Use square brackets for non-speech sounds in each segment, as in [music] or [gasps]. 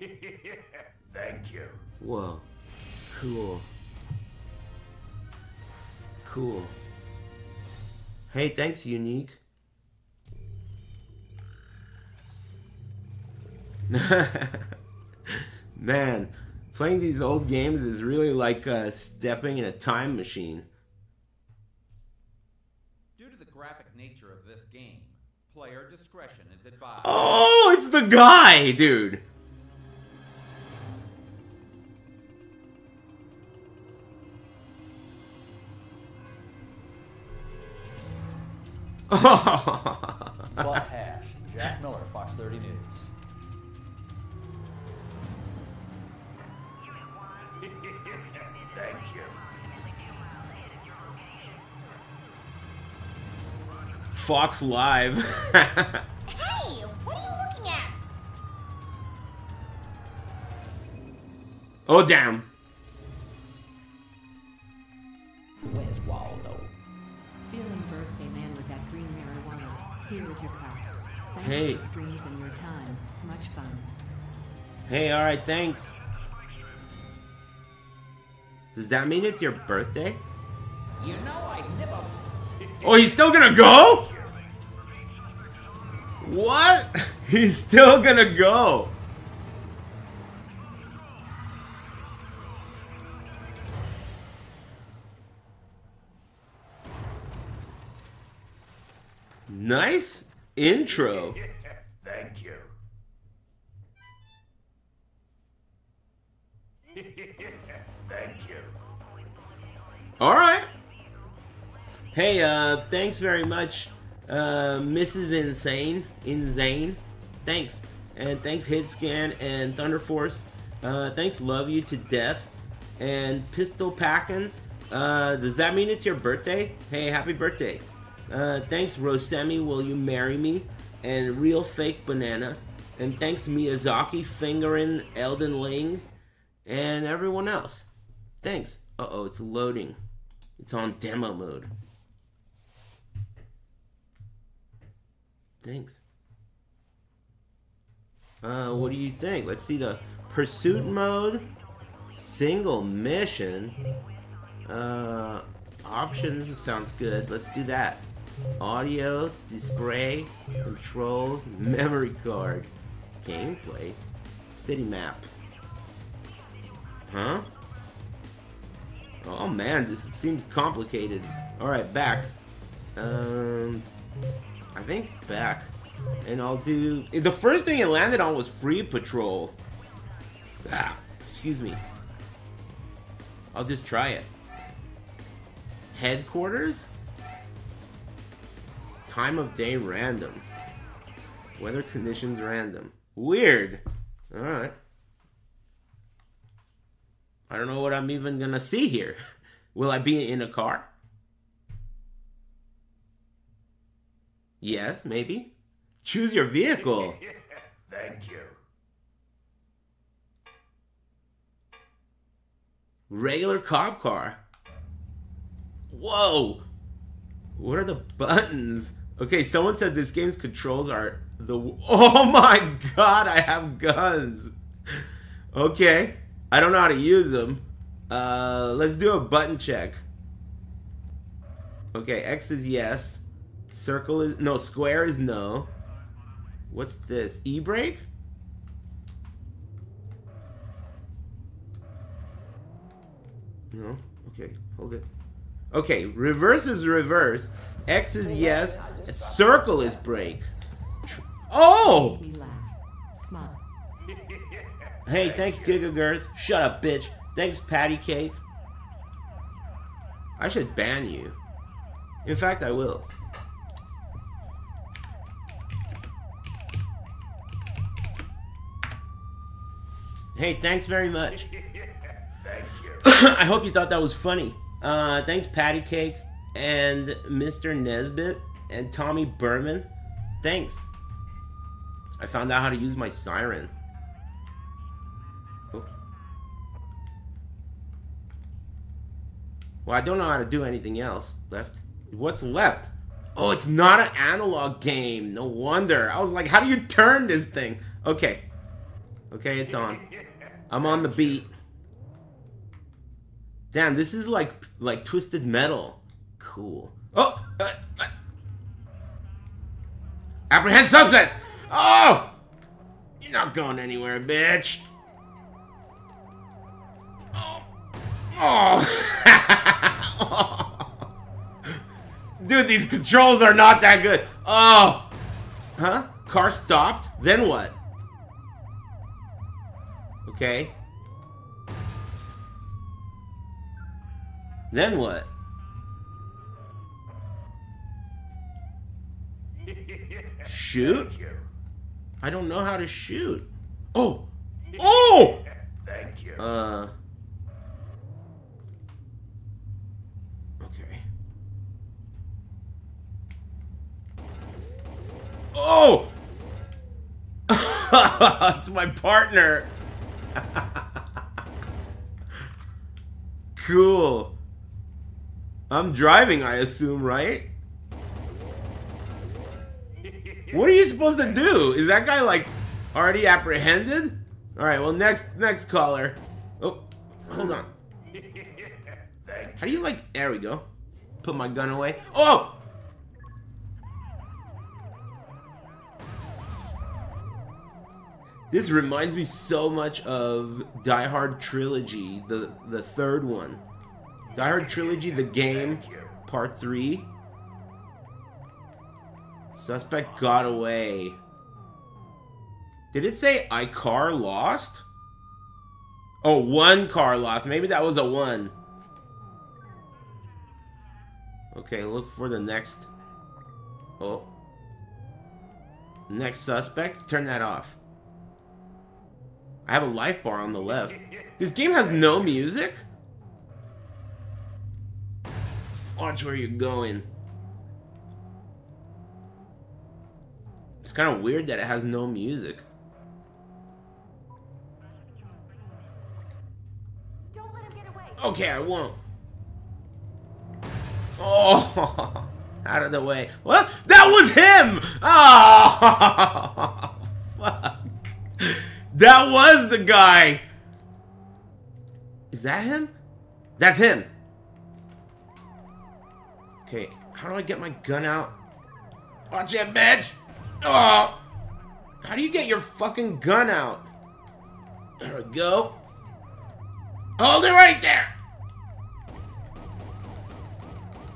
[laughs] Thank you. Whoa. Cool. Cool. Hey, thanks, Unique. [laughs] Man, playing these old games is really like uh, stepping in a time machine. Due to the graphic nature of this game, player discretion is advised. Oh, it's the guy, dude. [laughs] Butt hash. Jack Miller, Fox 30 News. Thank you. Fox Live. Hey, what are you looking at? oh, damn. Here is your cup. Thanks Hey. for the streams and your time. Much fun. Hey, alright, thanks. Does that mean it's your birthday? You know I've never. Oh, he's still gonna go? What? [laughs] He's still gonna go. Nice intro. Thank you. [laughs] Thank you. All right. Hey, uh, thanks very much, uh, Mrs. Insane, Insane. Thanks, and thanks Hitscan and Thunder Force. Uh, thanks, love you to death, and Pistol Packin. Uh, does that mean it's your birthday? Hey, happy birthday! Uh, thanks, Rosemi. Will you marry me? And real fake banana. And thanks, Miyazaki, Fingering, Elden Ling, and everyone else. Thanks. Uh oh, it's loading. It's on demo mode. Thanks. Uh, what do you think? Let's see the pursuit mode, single mission, uh, options sounds good. Let's do that. Audio, display, controls, memory card, gameplay, city map. Huh? Oh man, this seems complicated. Alright, back. Um, I think back. And I'll do... The first thing it landed on was Free Patrol. Ah, excuse me. I'll just try it. Headquarters? Time of day random. Weather conditions random. Weird. Alright. I don't know what I'm even gonna see here. [laughs] Will I be in a car? Yes, maybe. Choose your vehicle. [laughs] Thank you. Regular cop car. Whoa. What are the buttons? Okay, someone said this game's controls are the. [laughs] Oh my god, I have guns. Okay, I don't know how to use them. Uh, let's do a button check. Okay, X is yes. Circle is no. Square is no. What's this? E brake? No. Okay, hold it. Okay, reverse is reverse. X is yes. Circle is break. Oh! Make me laugh. Smile. Hey, thanks, Gigagirth. Shut up, bitch. Thanks, Patty Cake. I should ban you. In fact, I will. Hey, thanks very much. [laughs] Thank you. [coughs] I hope you thought that was funny. Uh, thanks, Patty Cake and Mr. Nesbit and Tommy Berman. Thanks. I found out how to use my siren. Oh. Well, I don't know how to do anything else. Left. What's left? Oh, it's not an analog game. No wonder. I was like, how do you turn this thing? Okay. Okay, it's on. I'm on the beat. Damn, this is like like twisted metal. Cool. Oh! uh, uh. Apprehend suspect! Oh! You're not going anywhere, bitch. Oh. Oh. [laughs] Dude, these controls are not that good. Oh. Huh? Car stopped? Then what? Okay. Then what? Shoot? Thank you. I don't know how to shoot. Oh! [laughs] Oh! Thank you. Uh. Okay. Oh! [laughs] it's my partner. [laughs] cool. I'm driving, I assume, right? What are you supposed to do? Is that guy like already apprehended? All right. Well, next next caller. Oh, hold on. How do you like? There we go. Put my gun away. Oh. This reminds me so much of Die Hard Trilogy, the the third one. Die Hard Trilogy, the game, part three. Suspect got away. Did it say I car lost? Oh, one car lost. Maybe that was a one. Okay, look for the next. Oh. Next suspect. Turn that off. I have a life bar on the left. This game has no music? Watch where you're going. It's kind of weird that it has no music. Don't let him get away. Okay, I won't. Oh, [laughs] out of the way. What? That was him! Oh, [laughs] fuck. That was the guy. Is that him? That's him. Okay, how do I get my gun out? Watch it, bitch! Oh! How do you get your fucking gun out? There we go. Hold it right there!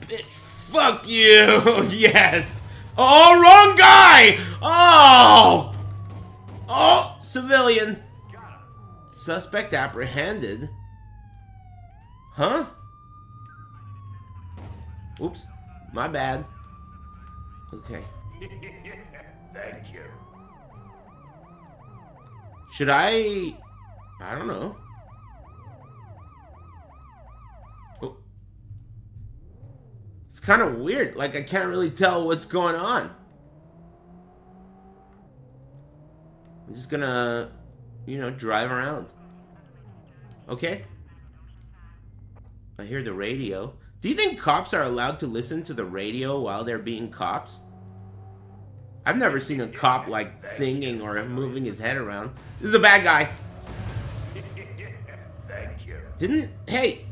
Bitch, fuck you! [laughs] yes! Oh, wrong guy! Oh! Oh, civilian. Suspect apprehended. Huh? Oops, my bad. Okay. [laughs] Thank you. Should I... I don't know. Oh. It's kind of weird. Like, I can't really tell what's going on. I'm just gonna, you know, drive around. Okay? I hear the radio. Do you think cops are allowed to listen to the radio while they're being cops? I've never seen a cop like singing or moving his head around. This is a bad guy. [laughs] Thank you. Didn't hey.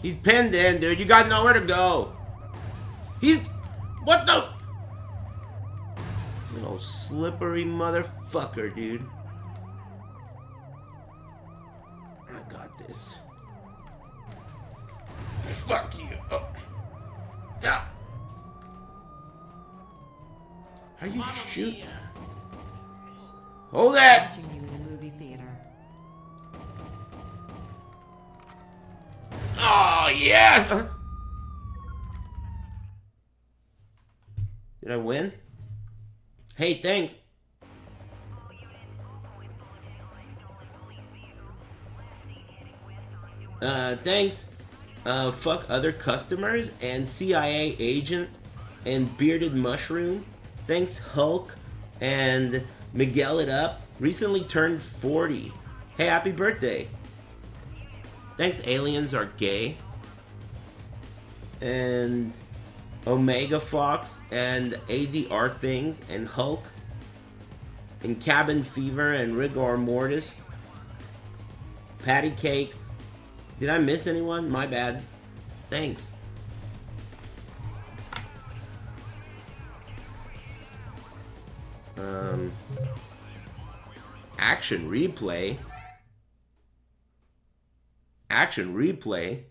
He's pinned in, dude. You got nowhere to go. He's what the little slippery motherfucker, dude. I got this. Fuck you. Oh. Yeah. How you shoot? Hold that. Watching you in a movie theater. Oh, yes! Uh, Did I win? Hey, thanks. Uh, thanks. Uh, fuck other customers and CIA agent and bearded mushroom. Thanks, Hulk and Miguel it up. Recently turned 40. Hey, happy birthday. Thanks, aliens are gay. And Omega Fox and ADR Things and Hulk. and Cabin Fever and Rigor Mortis. Patty Cake. Did I miss anyone? My bad. Thanks. Um, action replay. Action replay.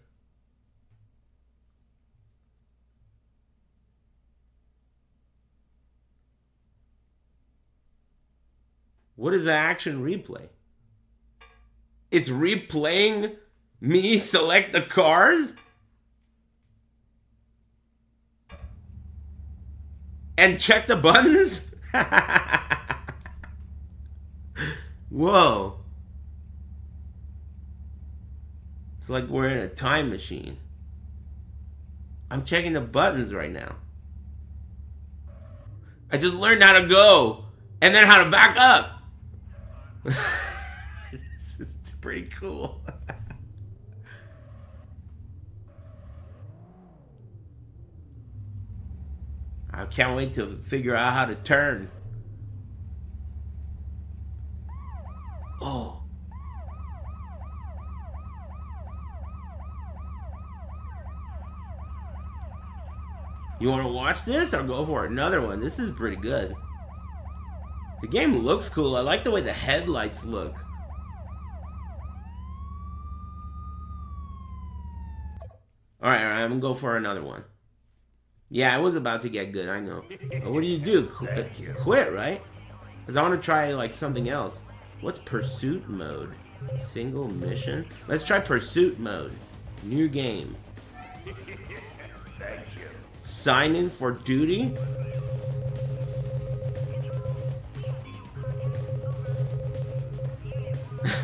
What is action replay? It's replaying me select the cars? And check the buttons? [laughs] Whoa. It's like we're in a time machine. I'm checking the buttons right now. I just learned how to go and then how to back up. [laughs] this is pretty cool. I can't wait to figure out how to turn. Oh. You want to watch this or go for another one? This is pretty good. The game looks cool. I like the way the headlights look. Alright, alright, I'm gonna go for another one. Yeah, I was about to get good, I know. But what do you do? Qu- uh, you. quit, right? Because I want to try, like, something else. What's pursuit mode? Single mission? Let's try pursuit mode. New game. Thank you. Sign in for duty?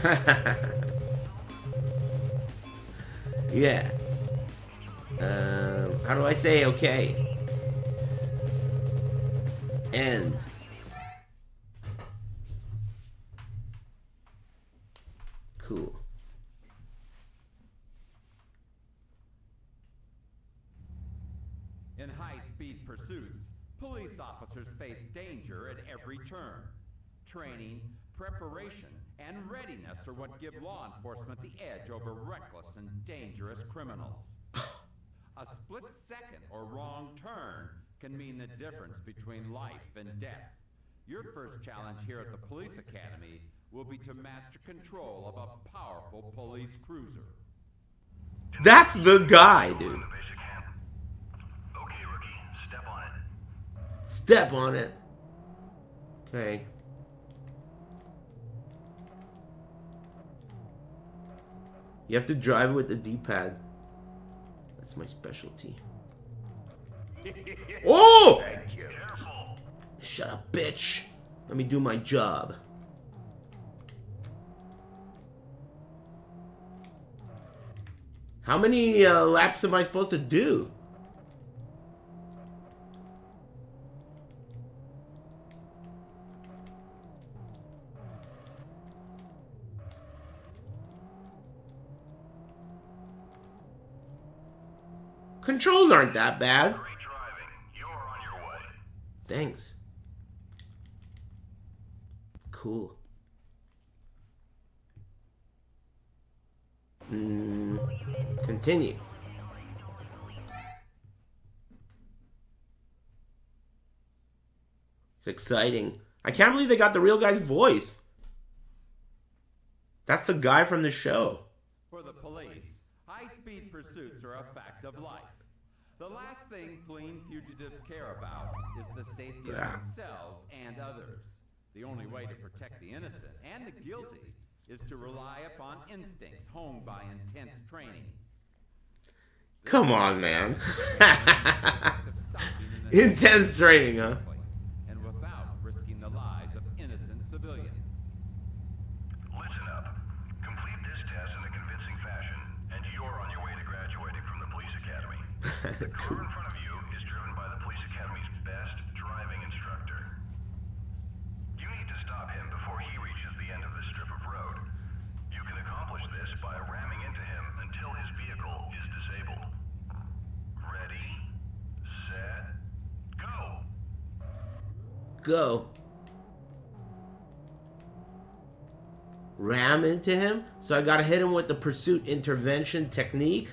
[laughs] yeah. Um, how do I say okay? End. Cool. In high-speed pursuits, police officers face danger at every turn. Training, preparation, and readiness are what give law enforcement the edge over reckless and dangerous criminals. A split second or wrong turn can mean the difference between life and death. Your first challenge here at the Police Academy will be to master control of a powerful police cruiser. That's the guy, dude. Okay, rookie. Step on it. Step on it. Okay. You have to drive with the D-pad. That's my specialty. [laughs] Oh! Thank you. Shut up, bitch. Let me do my job. How many uh, laps am I supposed to do? Controls aren't that bad. Thanks. Cool. Mm, continue. It's exciting. I can't believe they got the real guy's voice. That's the guy from the show. For the police, high-speed pursuits are a fact of life. The last thing fleeing fugitives care about is the safety of themselves and others. The only way to protect the innocent and the guilty is to rely upon instincts honed by intense training. Come on, man. Of stopping an Intense training, huh? quickly And without risking the lives of innocent civilians. Listen up. Complete this test in a convincing fashion, and you're on your way to graduating from the police academy. The [laughs] car in front of you is driven by the police academy's best driving instructor. You need to stop him before he reaches the end of this strip of road. You can accomplish this by ramming into him until his vehicle is disabled. Ready, set, go! Go. ram into him. So I gotta hit him with the pursuit intervention technique.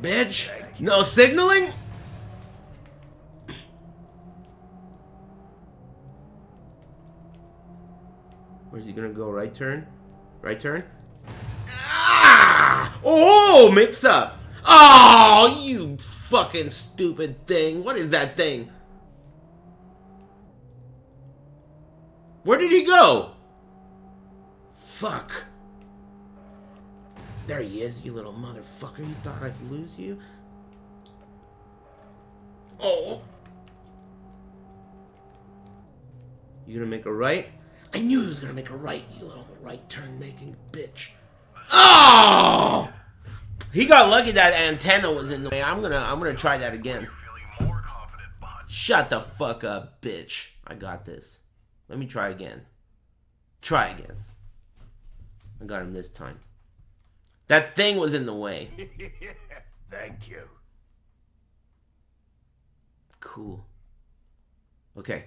Bitch. No signaling? Where's he gonna go? Right turn? Right turn? Ah! Oh, mix up. Oh, you fucking stupid thing. What is that thing? Where did he go? Fuck. There he is, you little motherfucker. You thought I'd lose you? Oh. You gonna make a right? I knew he was gonna make a right, you little right turn making bitch. Oh! He got lucky that antenna was in the way. I'm gonna I'm gonna try that again. Shut the fuck up, bitch. I got this. Let me try again. Try again. I got him this time. That thing was in the way. [laughs] Thank you. Cool. Okay.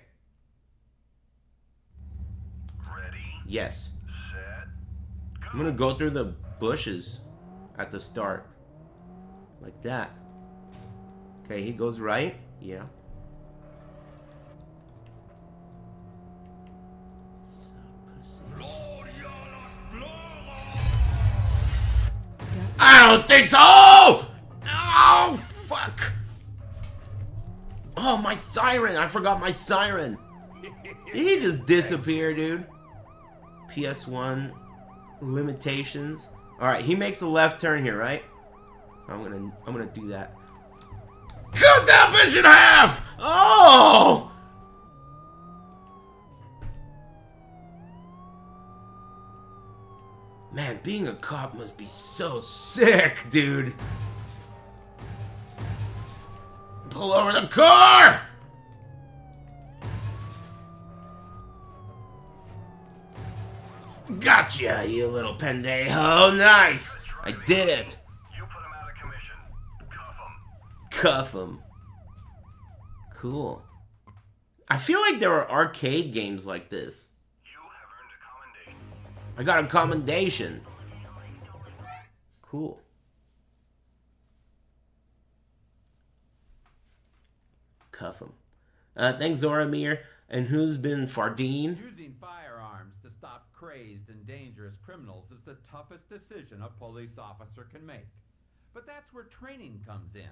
Ready, Yes. set, I'm gonna go through the bushes at the start. Like that. Okay, he goes right. Yeah. Don't think so! Oh, fuck! Oh, my siren! I forgot my siren! Did he just disappear, dude? PS1 limitations. All right, he makes a left turn here, right? I'm gonna, I'm gonna do that. Cut that bitch in half! Oh! Man, being a cop must be so sick, dude. Pull over the car! Gotcha, you little pendejo. Nice. I did it. You put him out of commission. Cuff him. Cuff him. Cool. I feel like there are arcade games like this. I got a commendation. Cool. Cuff him. Uh, thanks, Zoramir. And who's been Fardine? Using firearms to stop crazed and dangerous criminals is the toughest decision a police officer can make. But that's where training comes in.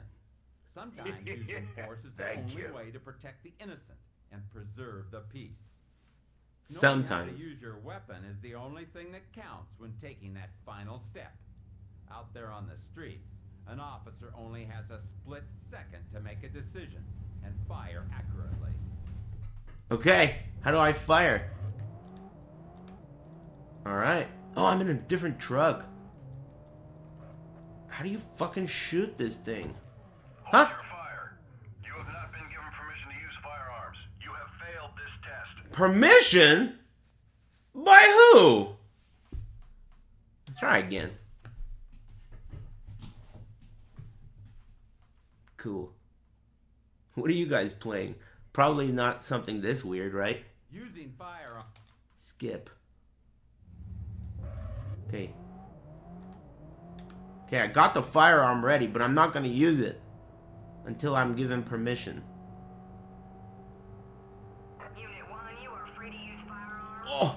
Sometimes [laughs] using force is the only you. way to protect the innocent and preserve the peace. Sometimes. Use your weapon is the only thing that counts when taking that final step. Out there on the streets, an officer only has a split second to make a decision and fire accurately. Okay, how do I fire? Alright. Oh, I'm in a different truck. How do you fucking shoot this thing? Huh? your fire. You have not been given permission to use firearms. You have failed this test. Permission? By who? Let's try again. Cool. What are you guys playing? Probably not something this weird, right? Using firearms. Skip. Okay. Okay, I got the firearm ready, but I'm not gonna use it until I'm given permission. Unit 1, you are free to use firearms. Oh.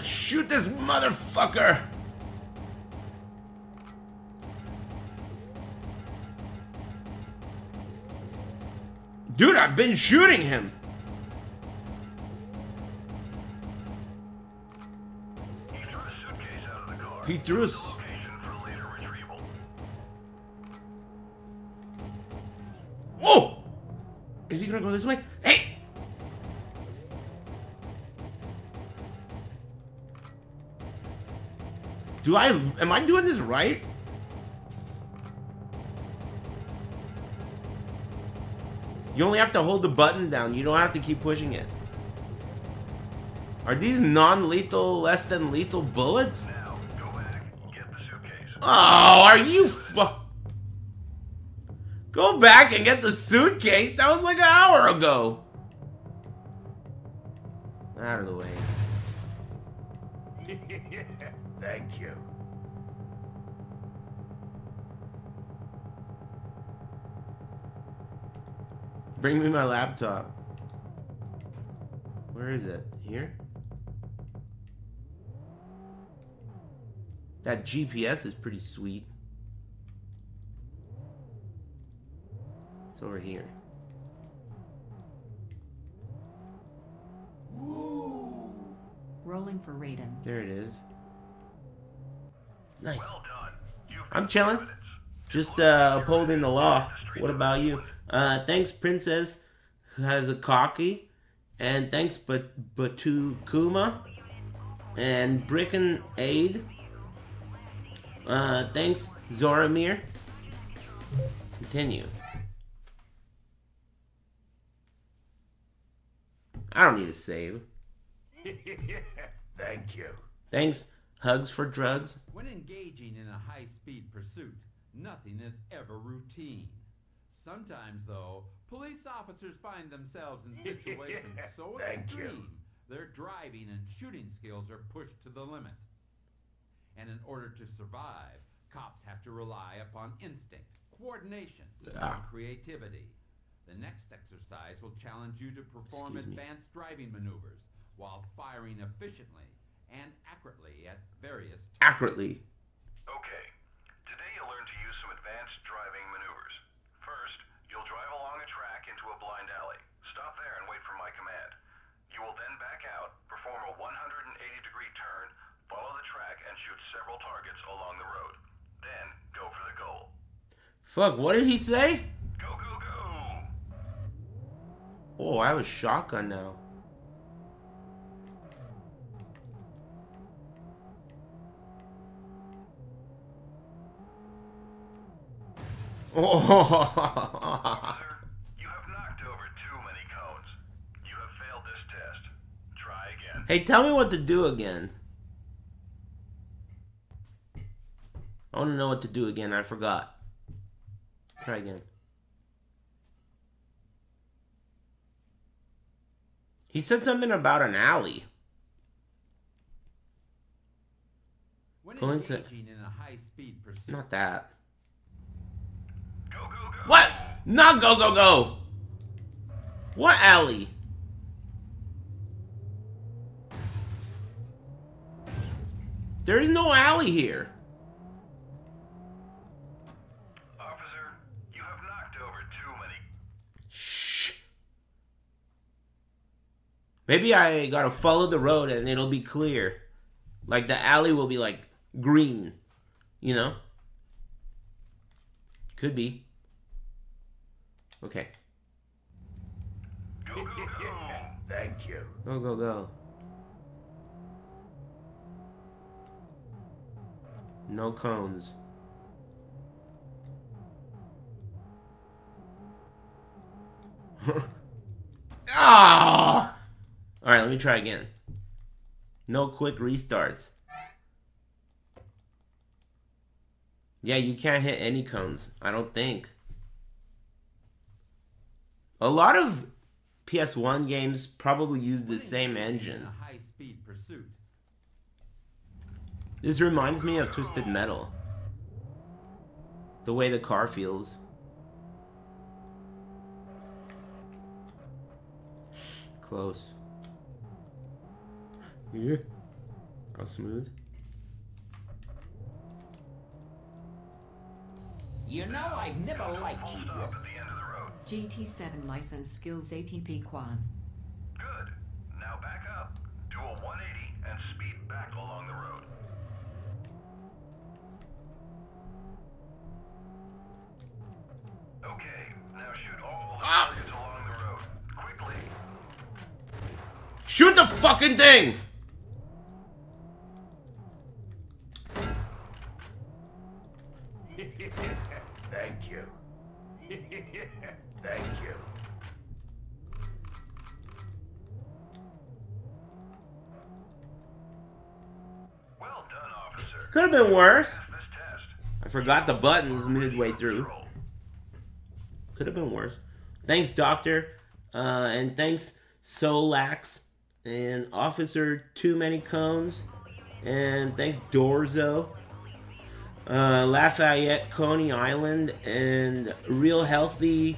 Shoot this motherfucker! Dude, I've been shooting him! He threw a. Whoa! Is he gonna go this way? Do I, am I doing this right? You only have to hold the button down. You don't have to keep pushing it. Are these non-lethal, less than lethal bullets? Now, go back. Get the suitcase. Oh, are you fuck? Go back and get the suitcase. That was like an hour ago. Out of the way. [laughs] Thank you. Bring me my laptop. Where is it? Here? That GPS is pretty sweet. It's over here. Rolling for Raiden. There it is. Nice. I'm chilling. Just uh, upholding the law. What about you? Uh, thanks, Princess, who has a cocky, and thanks, but Batu Kuma, and Bricken Aid. Uh, thanks, Zoramir. Continue. I don't need a save. [laughs] Thank you. Thanks, Hugs for Drugs. When engaging in a high-speed pursuit, nothing is ever routine. Sometimes, though, police officers find themselves in [laughs] situations so Thank you. extreme, their driving and shooting skills are pushed to the limit. And in order to survive, cops have to rely upon instinct, coordination, Ah. and creativity. The next exercise will challenge you to perform Excuse me. advanced driving maneuvers while firing efficiently and accurately at various Accurately. Okay. Today you'll learn to use some advanced driving maneuvers. First, you'll drive along a track into a blind alley. Stop there and wait for my command. You will then back out, perform a 180 degree turn, follow the track, and shoot several targets along the road. Then go for the goal. Fuck, what did he say? Go, go, go! Oh, I have a shotgun now. Oh, Sir, you have knocked over too many cones. You have failed this test. Try again. hey, tell me what to do again. I want to know what to do again. I forgot. Try again. He said something about an alley. When Pulling to- in a high-speed pursuit, Not that. What? Not go, go, go! What alley? There is no alley here. Officer, you have knocked over too many Shh. Maybe I gotta follow the road and it'll be clear. Like the alley will be like green. You know? Could be. Okay. Go, go, go! [laughs] Thank you. Go, go, go. No cones. [laughs] Ah! All right, let me try again. No quick restarts. Yeah, you can't hit any cones. I don't think. A lot of PS1 games probably use the same engine. This reminds me of Twisted Metal. The way the car feels. Close. Yeah. How smooth. You know, I've never liked you. GT7 license skills ATP Quan. Good. Now back up. Do a 180 and speed back along the road. Okay, now shoot all the Ah! targets along the road. Quickly. Shoot the fucking thing! Thank you. Thank you. Well done, officer. Could have been worse. Pass this test. I forgot the buttons midway through. Could have been worse. Thanks, Doctor. Uh, and thanks, Solax. And Officer Too Many Cones. And thanks, Dorzo. Uh, Lafayette, Coney Island. And Real Healthy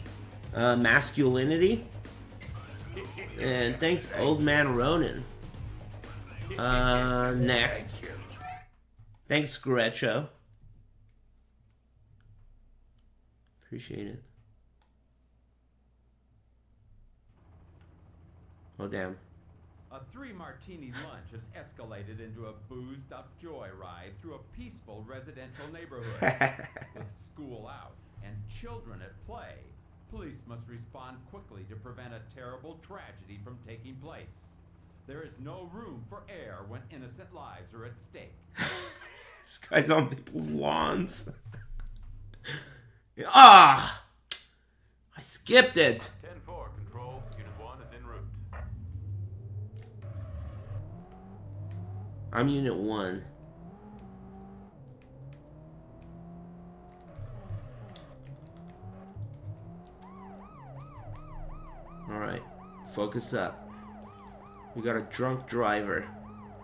uh, Masculinity. And thanks, Old Man Ronan. Uh, next. Thanks, Gretcho. Appreciate it. Oh, damn. A three martini lunch has escalated into a boozed up joyride through a peaceful residential neighborhood. [laughs] With school out and children at play, police must respond quickly to prevent a terrible tragedy from taking place. There is no room for error when innocent lives are at stake. [laughs] This guy's on people's lawns. [laughs] ah! I skipped it. 10-4, control. Unit 1 is en. I'm Unit 1. Alright, focus up. We got a drunk driver.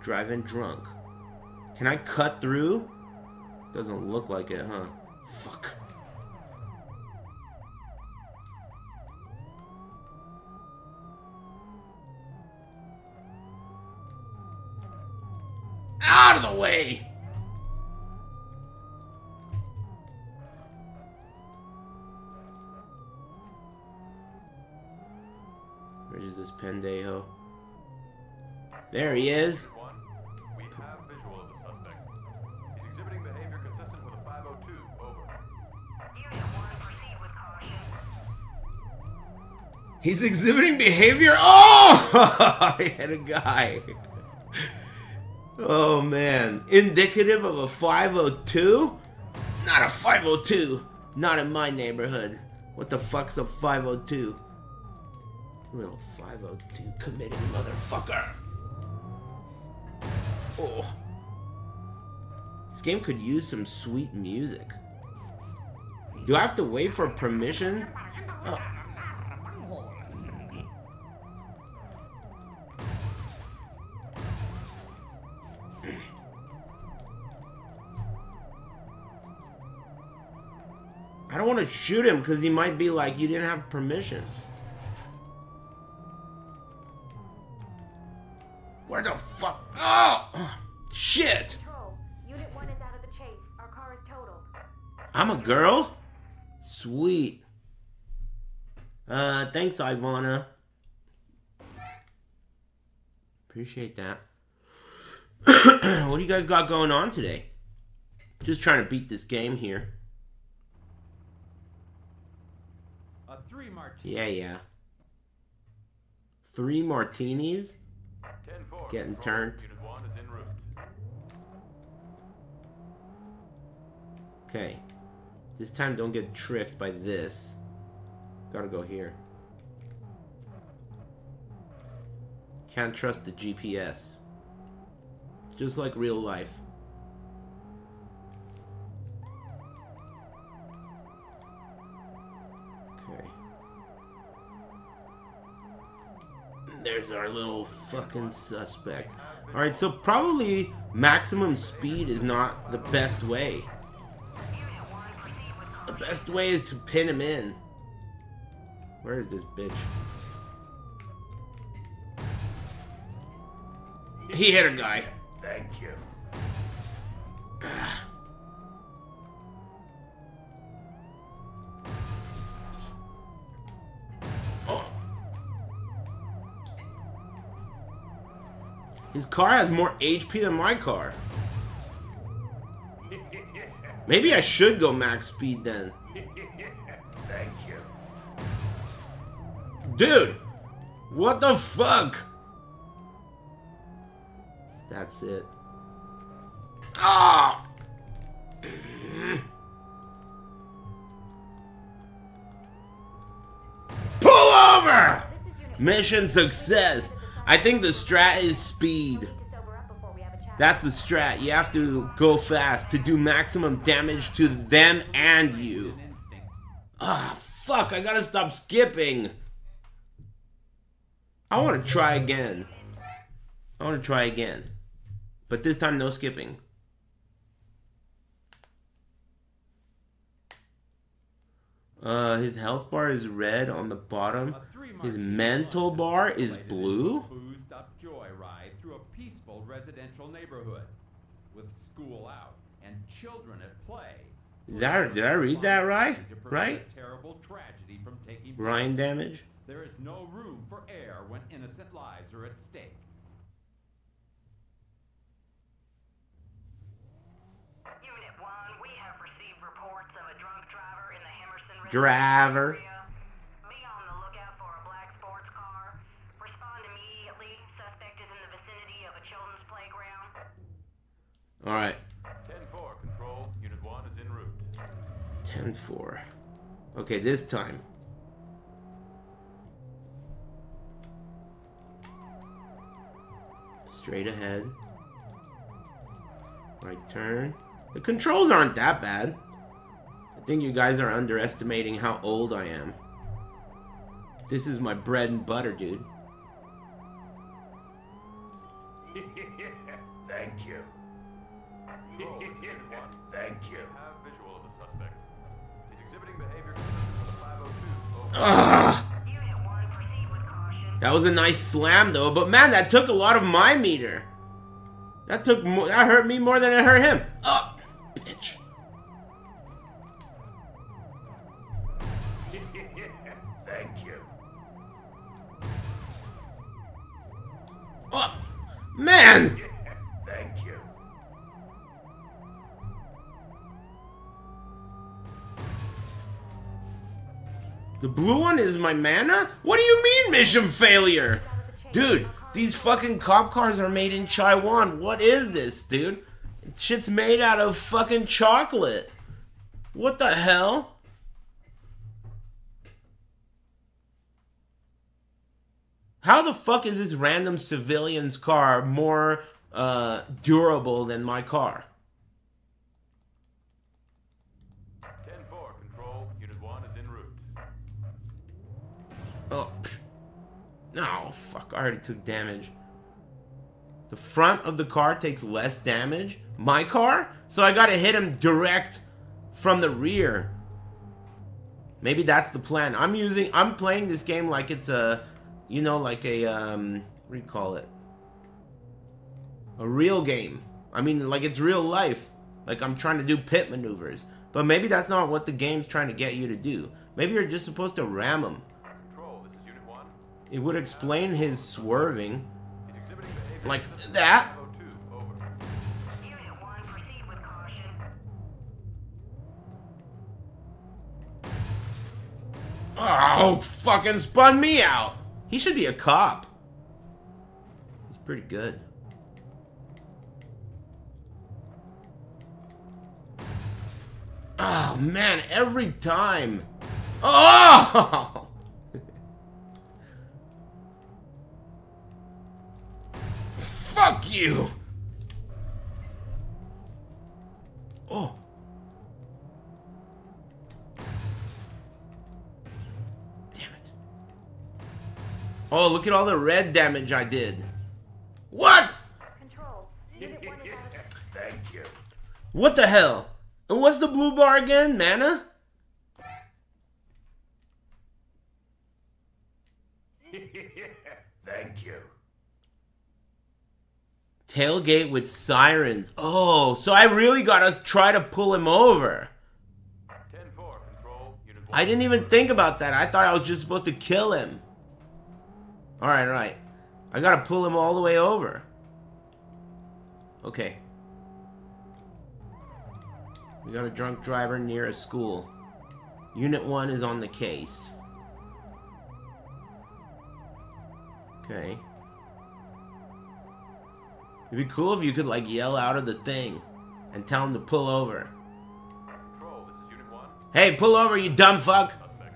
Driving drunk. Can I cut through? Doesn't look like it, huh? Fuck. Out of the way! Where's this pendejo? There he is. Unit 1, we have visual of the suspect. He's exhibiting behavior consistent with a 502. Over. Unit 1, proceed with caution. He's exhibiting behavior. Oh! [laughs] I had a guy. Oh man. Indicative of a 502? Not a 502. Not in my neighborhood. What the fuck's a 502? Little 502 committed motherfucker. Oh. This game could use some sweet music. Do I have to wait for permission? Oh. I don't want to shoot him because he might be like, you didn't have permission. Where the fuck? Oh! Shit! Control. Unit 1 is out of the chase. Our car is totaled. I'm a girl? Sweet. Uh, thanks, Ivana. Appreciate that. [clears throat] what do you guys got going on today? Just trying to beat this game here. A three martini. Yeah, yeah. Three martinis? 10-4, Getting turned. Unit 1 is en route. Okay. This time don't get tricked by this. Gotta go here. Can't trust the GPS. Just like real life. Okay. There's our little fucking suspect. Alright, so probably maximum speed is not the best way. The best way is to pin him in. Where is this bitch? He hit a guy. Thank you. His car has more HP than my car. Maybe I should go max speed then. Thank you. Dude! What the fuck? That's it. Ah! Pull over! Mission success. I think the strat is speed. That's the strat. You have to go fast to do maximum damage to them and you. Ah, fuck, I gotta stop skipping. I want to try again. I want to try again. But this time, no skipping. Uh, his health bar is red on the bottom. A three His martini mental bar is is blue. boozed-up joyride through a peaceful residential neighborhood, with school out and children at play. Did I, did I read that right? Right? a terrible tragedy from taking place. Ryan damage? There is no room for error when innocent lives are at stake. Unit 1, we have received reports of a drunk driver in the Hemerson Driver. area. Be on the lookout for a black sports car. Respond immediately. Suspect is in the vicinity of a children's playground. Alright. 10-4, control. Unit 1 is en route. 10 4. Okay, this time. Straight ahead. Right turn. The controls aren't that bad. I think you guys are underestimating how old I am. This is my bread and butter, dude. [laughs] Thank you. Ugh! Unit 1, proceed with caution. That was a nice slam, though. But man, that took a lot of my meter. That took that hurt me more than it hurt him. Oh, bitch. [laughs] Thank you. Oh, man. The blue one is my mana? What do you mean mission failure? Dude, these fucking cop cars are made in Taiwan. What is this, dude? Shit's made out of fucking chocolate. What the hell? How the fuck is this random civilian's car more uh, durable than my car? 10-4, control. Unit 1 is en route. Oh, no, fuck, I already took damage. The front of the car takes less damage. My car? So I gotta hit him direct from the rear. Maybe that's the plan. I'm using, I'm playing this game like it's a, you know, like a, um, what do you call it? A real game. I mean, like it's real life. Like I'm trying to do pit maneuvers. But maybe that's not what the game's trying to get you to do. Maybe you're just supposed to ram him. It would explain his swerving. Like that? 502. Over. Unit 1, proceed with caution. Oh, fucking spun me out. He should be a cop. He's pretty good. Oh, man, every time. Oh! [laughs] Fuck you! Oh. Damn it. Oh, look at all the red damage I did. What? Control. Unit 1 is out of Thank you. What the hell? And what's the blue bar again? Mana? Thank you. Tailgate with sirens. Oh, so I really gotta try to pull him over. 10-4, control. Unit 1. I didn't even think about that. I thought I was just supposed to kill him. Alright, alright. I gotta pull him all the way over. Okay. We got a drunk driver near a school. Unit 1 is on the case. Okay. It'd be cool if you could, like, yell out of the thing and tell him to pull over. Control, this is Unit 1. Hey, pull over, you dumb fuck! Suspect.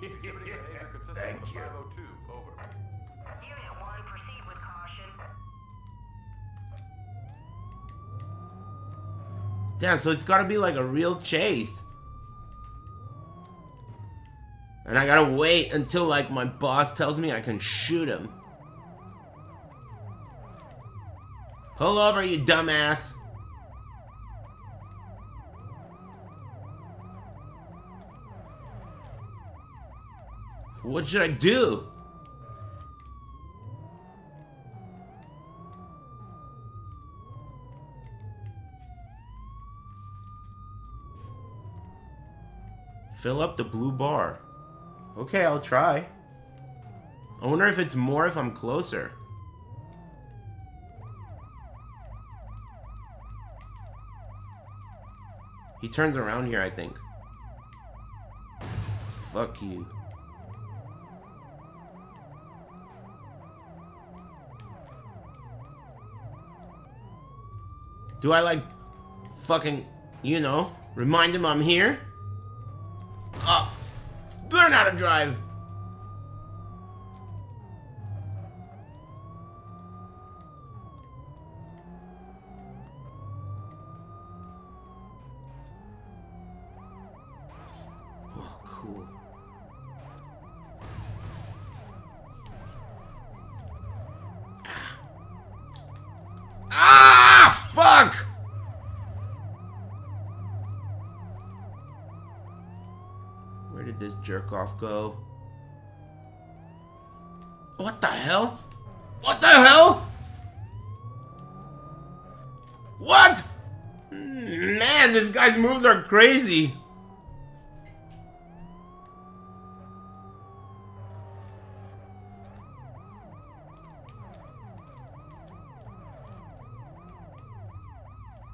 He's exhibiting behavior consistent Thank you. 502. Over. Unit 1, proceed with caution. Damn, so it's gotta be like a real chase. And I gotta wait until, like, my boss tells me I can shoot him. Pull over, you dumbass. What should I do? Fill up the blue bar. Okay, I'll try. I wonder if it's more if I'm closer. He turns around here, I think. Fuck you. Do I like fucking, you know, remind him I'm here? Ah, oh, learn how to drive. Oh, cool. Ah, fuck! Where did this off go? What the hell? What the hell? What? Man, this guy's moves are crazy.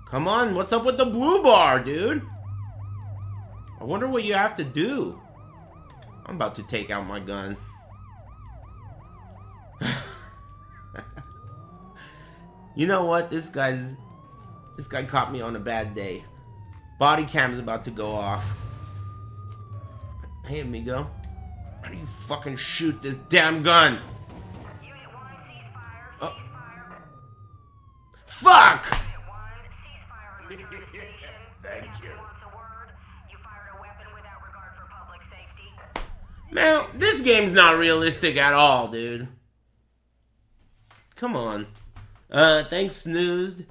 Come on, what's up with the blue bar, dude? I wonder what you have to do. I'm about to take out my gun. you know what? This guy's... This guy caught me on a bad day. Body cam's about to go off. Hey, amigo. How do you fucking shoot this damn gun? Unit 1, ceasefire, Oh. Fuck! Man, this game's not realistic at all, dude. Come on. Uh, thanks, Snoozed.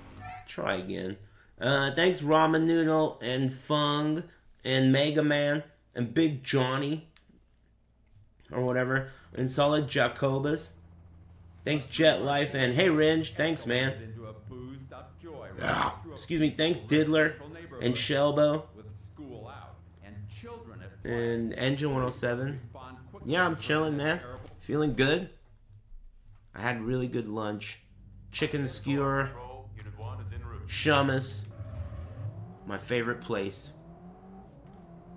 Try again. Uh, thanks, Ramen Noodle and Fung and Mega Man and Big Johnny or whatever and Solid Jacobus. Thanks, Jet Life and Hey Ringe. Thanks, man. Into a boozed up joyride Ah, excuse me. Thanks, Diddler and Shelbo with school out and children at play. and Engine 107. Yeah, I'm chilling, man. Feeling good. I had really good lunch. Chicken skewer, Unit 1 is en route. hummus. My favorite place.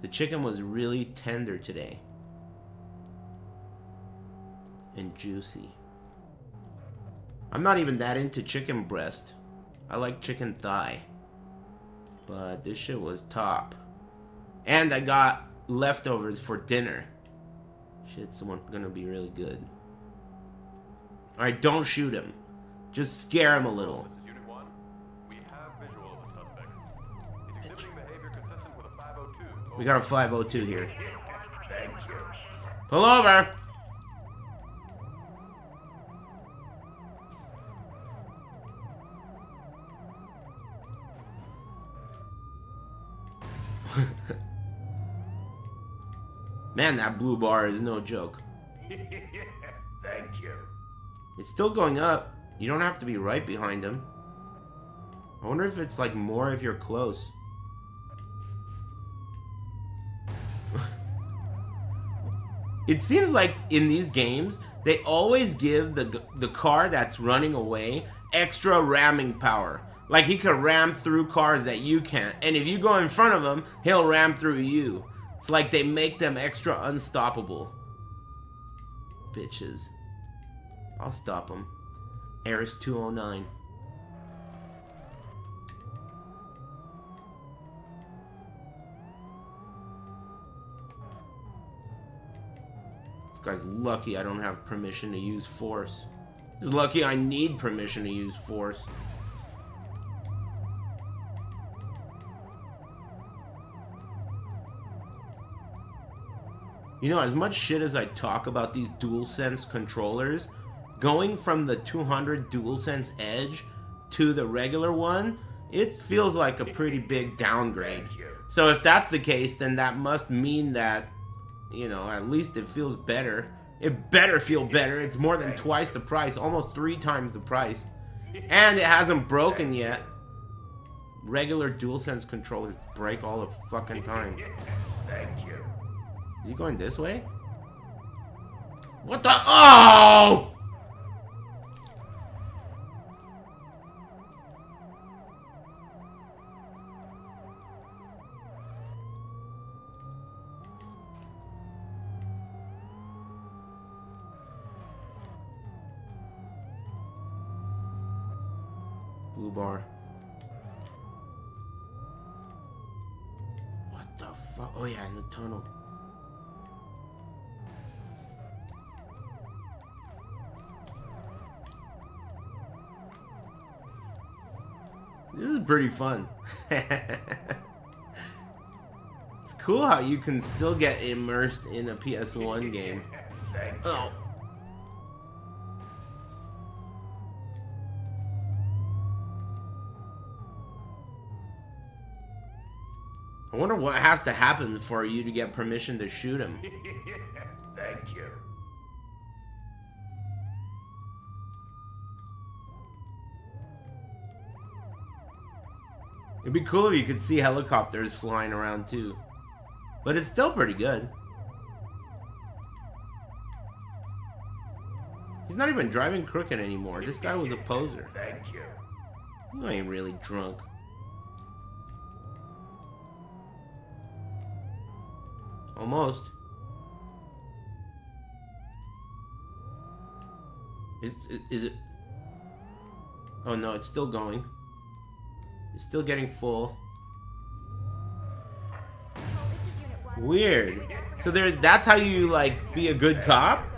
The chicken was really tender today. And juicy. I'm not even that into chicken breast. I like chicken thigh. But this shit was top. And I got leftovers for dinner. Shit's gonna be really good. Alright, don't shoot him. Just scare him a little. This is Unit 1. We have visual of the suspect. He's exhibiting behavior consistent with a 502. We got a 502 here. Pull over! [laughs] Man, that blue bar is no joke. [laughs] Thank you. It's still going up. You don't have to be right behind him. I wonder if it's like more if you're close. [laughs] it seems like in these games they always give the the car that's running away extra ramming power. Like he could ram through cars that you can't, and if you go in front of him, he'll ram through you. It's like they make them extra unstoppable. Bitches. I'll stop them. Eris 209. This guy's lucky I don't have permission to use force. He's lucky I need permission to use force. You know, as much shit as I talk about these DualSense controllers, going from the 200 DualSense Edge to the regular one, it feels like a pretty big downgrade. So if that's the case, then that must mean that, you know, at least it feels better. It better feel better. It's more than twice the price, almost three times the price. And it hasn't broken yet. Regular DualSense controllers break all the fucking time. [laughs] Thank you. He going this way? What the? Oh! Blue bar. What the fuck? Oh yeah, in the tunnel. Pretty fun. [laughs] it's cool how you can still get immersed in a PS1 [laughs] game. Oh. I wonder what has to happen for you to get permission to shoot him. [laughs] Thank you. It'd be cool if you could see helicopters flying around too. But it's still pretty good. He's not even driving crooked anymore. This guy was a poser. Thank you. You ain't really drunk. Almost. Is, is it... Oh no, it's still going. It's still getting full. Weird. So there's that's how you like be a good cop? Unit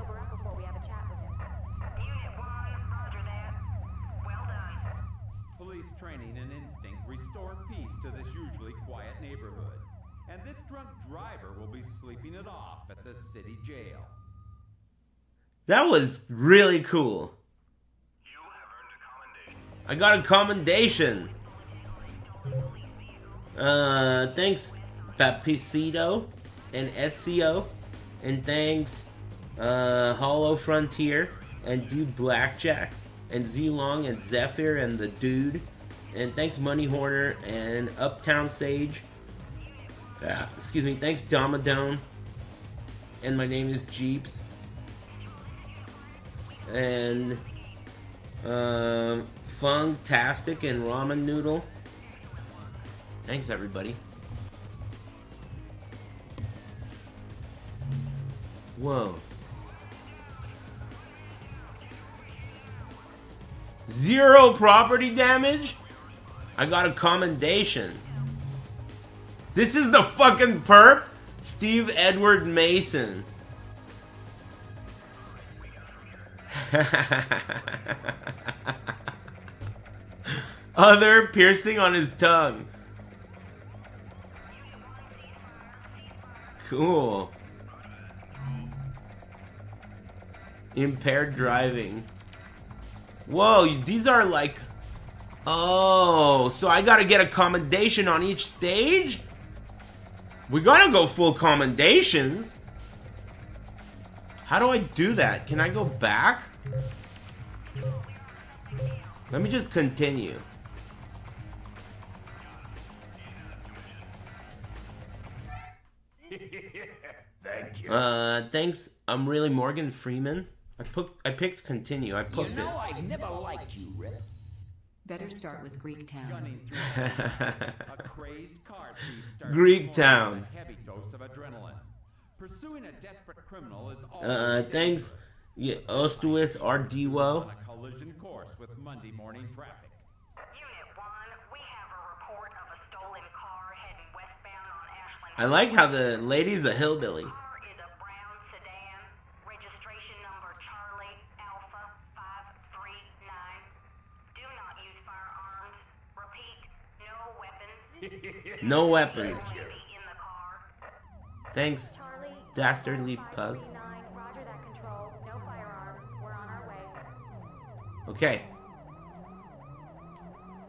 1, roger that. Police training and instinct restore peace to this usually quiet neighborhood. And this drunk driver will be sleeping it off at the city jail. That was really cool. You have earned a commendation. I got a commendation. Uh, thanks, Papicito and Ezio, and thanks, uh, Hollow Frontier and Dude Blackjack and Z-Long and Zephyr and the Dude, and thanks Money Hoarder and Uptown Sage. Ah, excuse me. Thanks Domadone. And my name is Jeeps. And um, Funktastic and Ramen Noodle. Thanks, everybody. Whoa. Zero property damage? I got a commendation. This is the fucking perp? Steve Edward Mason. [laughs] Other piercing on his tongue. Cool. Impaired driving. Whoa, these are like. Oh, so I gotta get a commendation on each stage? We gotta go full commendations. How do I do that? Can I go back? Let me just continue. [laughs] Thank you. Uh, thanks. I'm really Morgan Freeman. I put I picked continue. I You put know I've never liked you, Rip. Better start with Greek Town. Gunning through [laughs] a crazed car thief starts Greek Town. a heavy dose of adrenaline. Pursuing a desperate criminal is Uh, thanks, yeah, Ostuis Ardiwo. on a collision course with Monday morning traffic. Unit 1, we have a report of a stolen car heading westbound on Ashland. I like how the lady's a hillbilly. car is a brown sedan, registration number Charlie Alpha 539. Do not use firearms. Repeat, no weapons. No weapons. Thanks. Dastardly pug. Okay.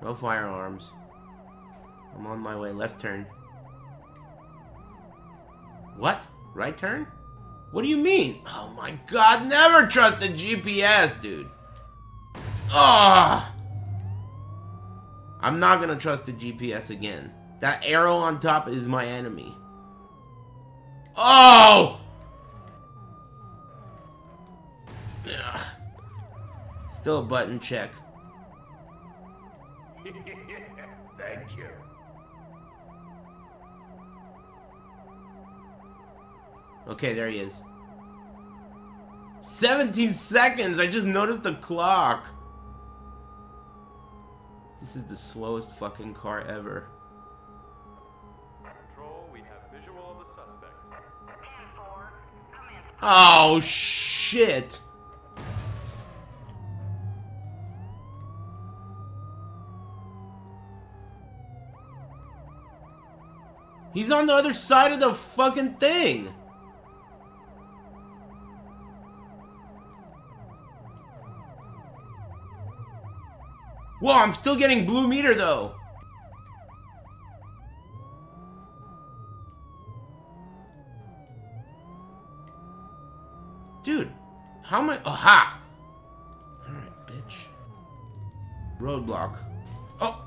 No firearms. I'm on my way. Left turn. What? Right turn? What do you mean? Oh my god, never trust the GPS, dude. Ah! I'm not gonna trust the GPS again. That arrow on top is my enemy. Oh! Ugh. Still a button check. [laughs] Thank you. Okay, there he is. 17 seconds! I just noticed the clock. This is the slowest fucking car ever. Oh, shit! He's on the other side of the fucking thing! Whoa, I'm still getting blue meter though! Dude, how am I? Aha! Alright, bitch. Roadblock. Oh!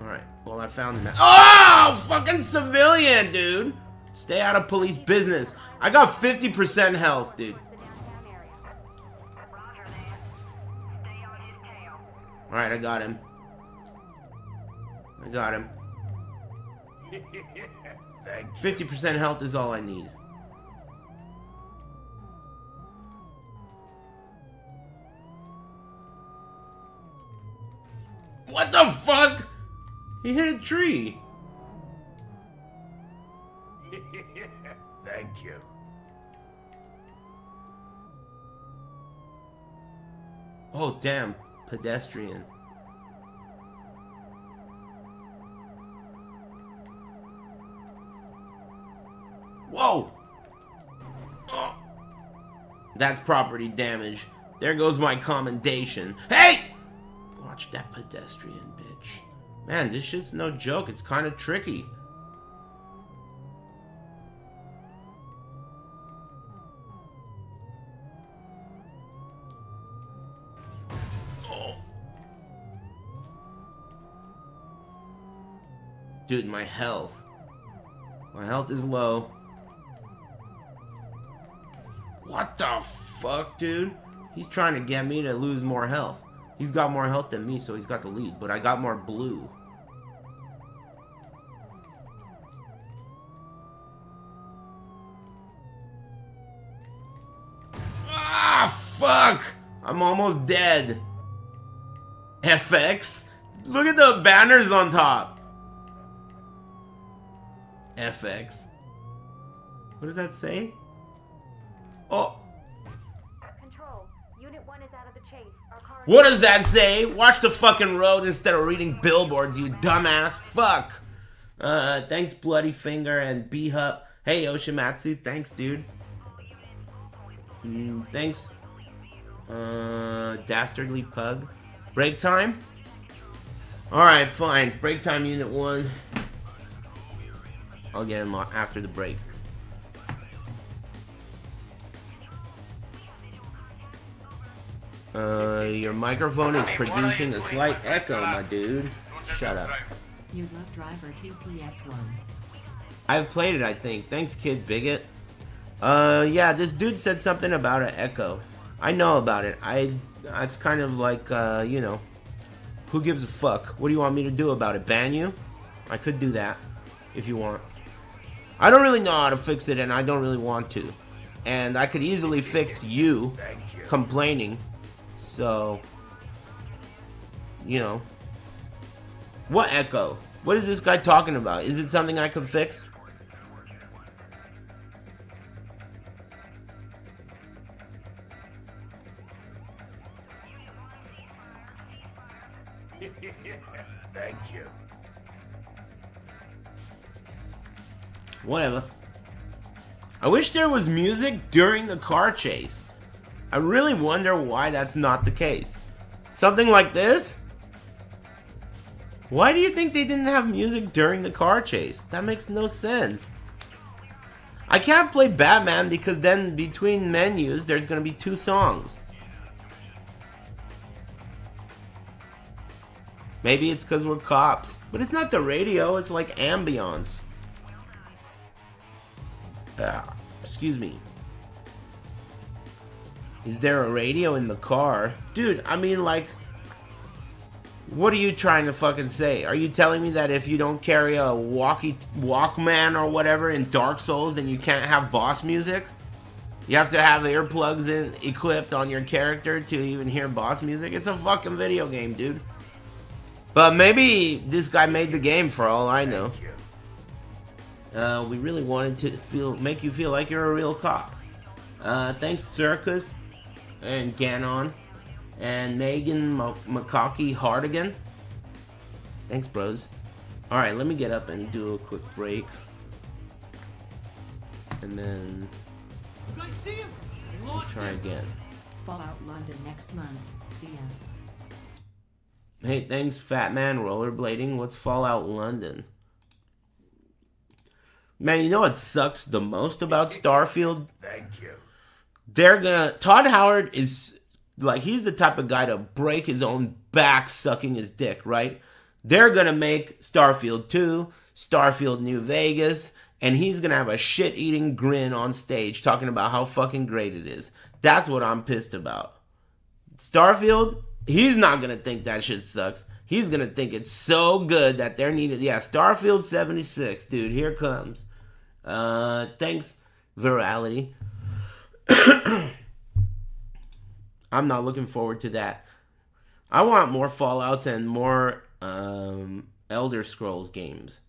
Alright, well, I found him. Oh! Fucking civilian, dude! Stay out of police business. I got 50% health, dude. The downtown area. Roger that. Stay on his tail. Alright, I got him. I got him. [laughs] 50% health is all I need. What the fuck? He hit a tree. [laughs] Thank you. Oh, damn. Pedestrian. Whoa! Oh. That's property damage. There goes my commendation. Hey! Watch that pedestrian, bitch. Man, this shit's no joke. It's kind of tricky. Oh. Dude, my health. My health is low. What the fuck, dude? He's trying to get me to lose more health. He's got more health than me, so he's got the lead, but I got more blue. Ah, fuck! I'm almost dead. FX? Look at the banners on top. FX. What does that say? Oh, Control. Unit 1 is out of the chase. Our car what does that say? Watch the fucking road instead of reading billboards, you dumbass. Fuck. Uh, thanks, Bloody Finger and B Hup. Hey, Oshimatsu. Thanks, dude. Mm, thanks. Uh, Dastardly Pug. Break time? Alright, fine. Break time, Unit 1. I'll get him after the break. Uh, your microphone is producing a slight echo, my dude. Shut up. You love driver TPS1. I've played it, I think. Thanks, Kid Bigot. Uh, yeah, this dude said something about an echo. I know about it. I, it's kind of like, uh, you know, who gives a fuck? What do you want me to do about it? Ban you? I could do that, if you want. I don't really know how to fix it, and I don't really want to. And I could easily fix you. complaining. So, you know. What echo? What is this guy talking about? Is it something I could fix? [laughs] Thank you. Whatever. I wish there was music during the car chase. I really wonder why that's not the case. Something like this? Why do you think they didn't have music during the car chase? That makes no sense. I can't play Batman because then between menus there's gonna be two songs. Maybe it's because we're cops. But it's not the radio, it's like ambience. Ah, excuse me. Is there a radio in the car? Dude, I mean, like, what are you trying to fucking say? Are you telling me that if you don't carry a walkie Walkman or whatever in Dark Souls, then you can't have boss music? You have to have earplugs in equipped on your character to even hear boss music? It's a fucking video game, dude. But maybe this guy made the game for all I know. Uh, we really wanted to feel make you feel like you're a real cop. Uh, thanks, Circus and Ganon and Megan McCockey Hardigan. Thanks, bros. All right, let me get up and do a quick break, and then we'll try again. Fallout London next month. See ya. Hey, thanks, Fat Man Rollerblading. What's Fallout London? Man, you know what sucks the most about [laughs] Starfield? Thank you. They're gonna. Todd Howard is like he's the type of guy to break his own back sucking his dick, right? They're gonna make Starfield 2, Starfield New Vegas, and he's gonna have a shit eating grin on stage talking about how fucking great it is. That's what I'm pissed about. Starfield, he's not gonna think that shit sucks. He's gonna think it's so good that they're needed. Yeah, Starfield 76, dude, here comes. Uh, thanks, Virality. [coughs] I'm not looking forward to that. I want more Fallout's and more um, Elder Scrolls games.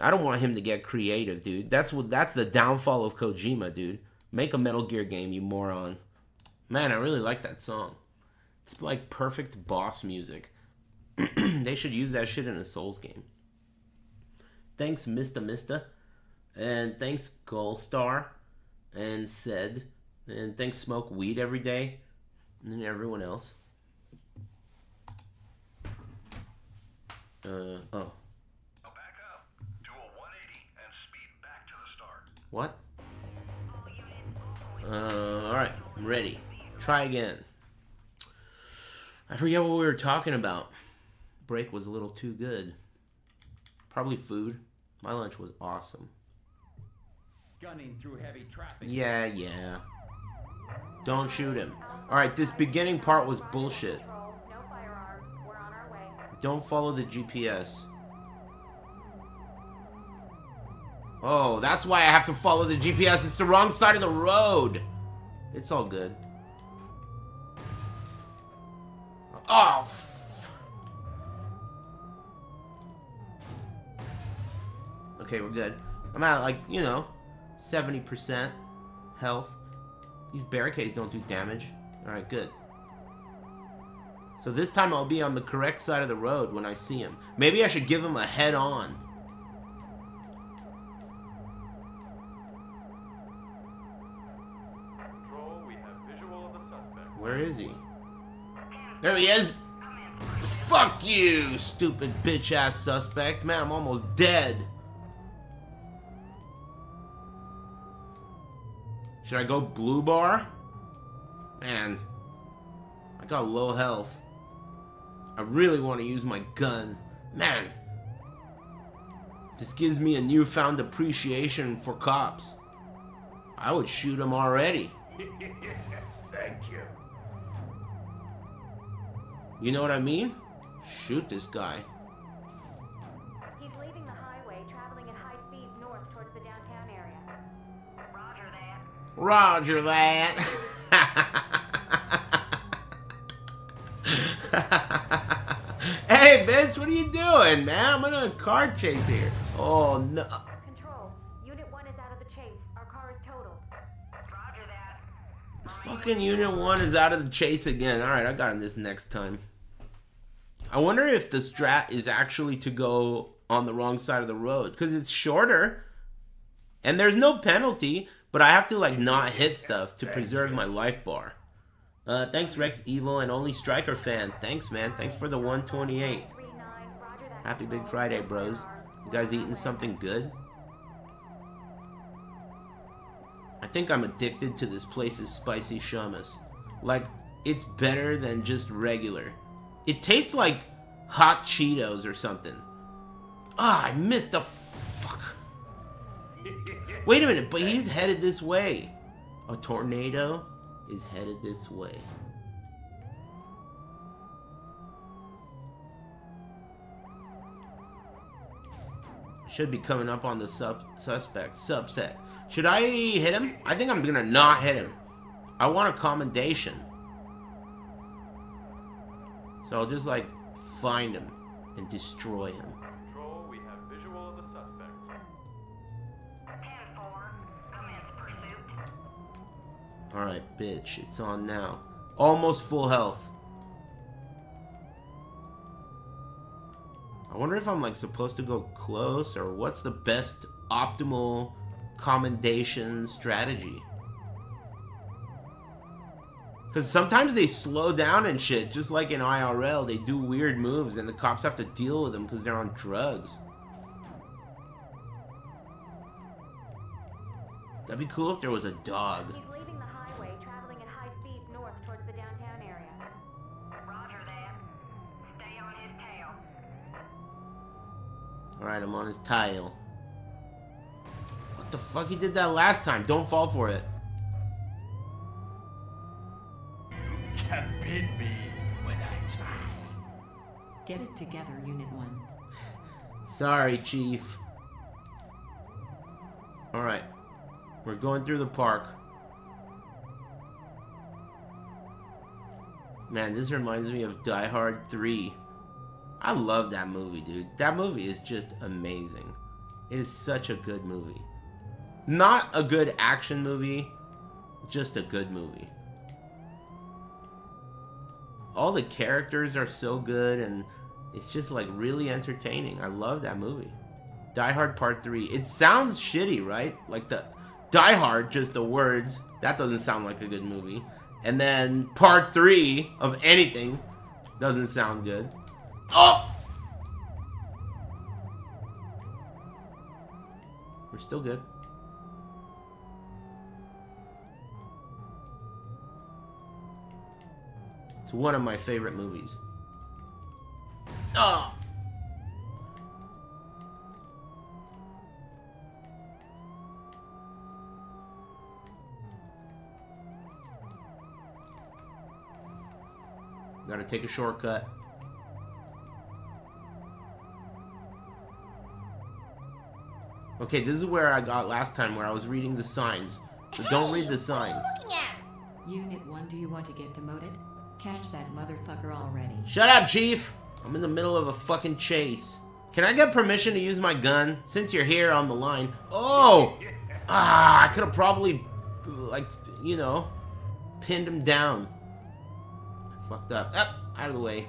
I don't want him to get creative, dude. That's what that's the downfall of Kojima, dude. Make a Metal Gear game, you moron. Man, I really like that song. It's like perfect boss music. [clears throat] they should use that shit in a Souls game. Thanks, Mista Mista. And thanks, Gold Star. And said. And thanks, Smoke Weed every day. And then everyone else. Uh, oh. Now back up. Do a 180 and speed back to the start. What? Uh, alright. I'm ready. Try again. I forget what we were talking about. Break was a little too good. Probably food. My lunch was awesome. Gunning through heavy traffic. Yeah, yeah. Don't shoot him. Alright, this beginning part was bullshit. Don't follow the GPS. Oh, that's why I have to follow the GPS. It's the wrong side of the road. It's all good. Oh. Okay, we're good. I'm at like, you know, 70% health. These barricades don't do damage. Alright, good. So this time I'll be on the correct side of the road when I see him. Maybe I should give him a head on. Control, we have visual of the suspect. Where is he? There he is! Fuck you, stupid bitch ass suspect. Man, I'm almost dead. Should I go blue bar? Man, I got low health. I really want to use my gun. Man, this gives me a newfound appreciation for cops. I would shoot him already. [laughs] Thank you. You know what I mean? Shoot this guy. Roger that. [laughs] hey, bitch, what are you doing, man? I'm in a car chase here. Oh, no. Control. Unit 1 is out of the chase. Our car is totaled. Roger that. Fucking Unit 1 is out of the chase again. Alright, I got him this next time. I wonder if the strat is actually to go on the wrong side of the road. Because it's shorter. And there's no penalty. But I have to like not hit stuff to preserve my life bar. Uh, thanks Rex Evil and Only Striker fan. Thanks man. Thanks for the 128. Happy Big Friday, bros. You guys eating something good? I think I'm addicted to this place's spicy shamus. Like, it's better than just regular. It tastes like hot Cheetos or something. Ah, I missed the fuck. [laughs] Wait a minute, but he's headed this way. A tornado is headed this way. Should be coming up on the sub suspect. Subsec. Should I hit him? I think I'm gonna not hit him. I want a commendation. So I'll just like find him and destroy him. Control, we have visual of the suspect. 10-4, commence pursuit. Alright, bitch. It's on now. Almost full health. I wonder if I'm like supposed to go close or what's the best optimal commendation strategy. Because sometimes they slow down and shit, just like in IRL. They do weird moves and the cops have to deal with them because they're on drugs. That'd be cool if there was a dog. He's leaving the highway, traveling at high speeds north towards the downtown area. Roger that. Stay on his tail. Alright, I'm on his tile. What the fuck? He did that last time. Don't fall for it. Can beat me when I try. Get it together, Unit 1. Sorry, Chief. Alright. We're going through the park. Man, this reminds me of Die Hard 3. I love that movie, dude. That movie is just amazing. It is such a good movie. Not a good action movie, just a good movie. All the characters are so good and it's just like really entertaining. I love that movie. Die Hard Part 3. It sounds shitty, right? Like the Die Hard, just the words. That doesn't sound like a good movie. And then Part 3 of anything doesn't sound good. Oh! We're still good. It's one of my favorite movies. Oh! Gotta take a shortcut. Okay, this is where I got last time, where I was reading the signs. So don't read the signs. Unit 1, do you want to get demoted? Catch that motherfucker already. Shut up, Chief! I'm in the middle of a fucking chase. Can I get permission to use my gun? Since you're here on the line. Oh! Ah, I could have probably, like, you know, pinned him down. Fucked up. Up, out of the way.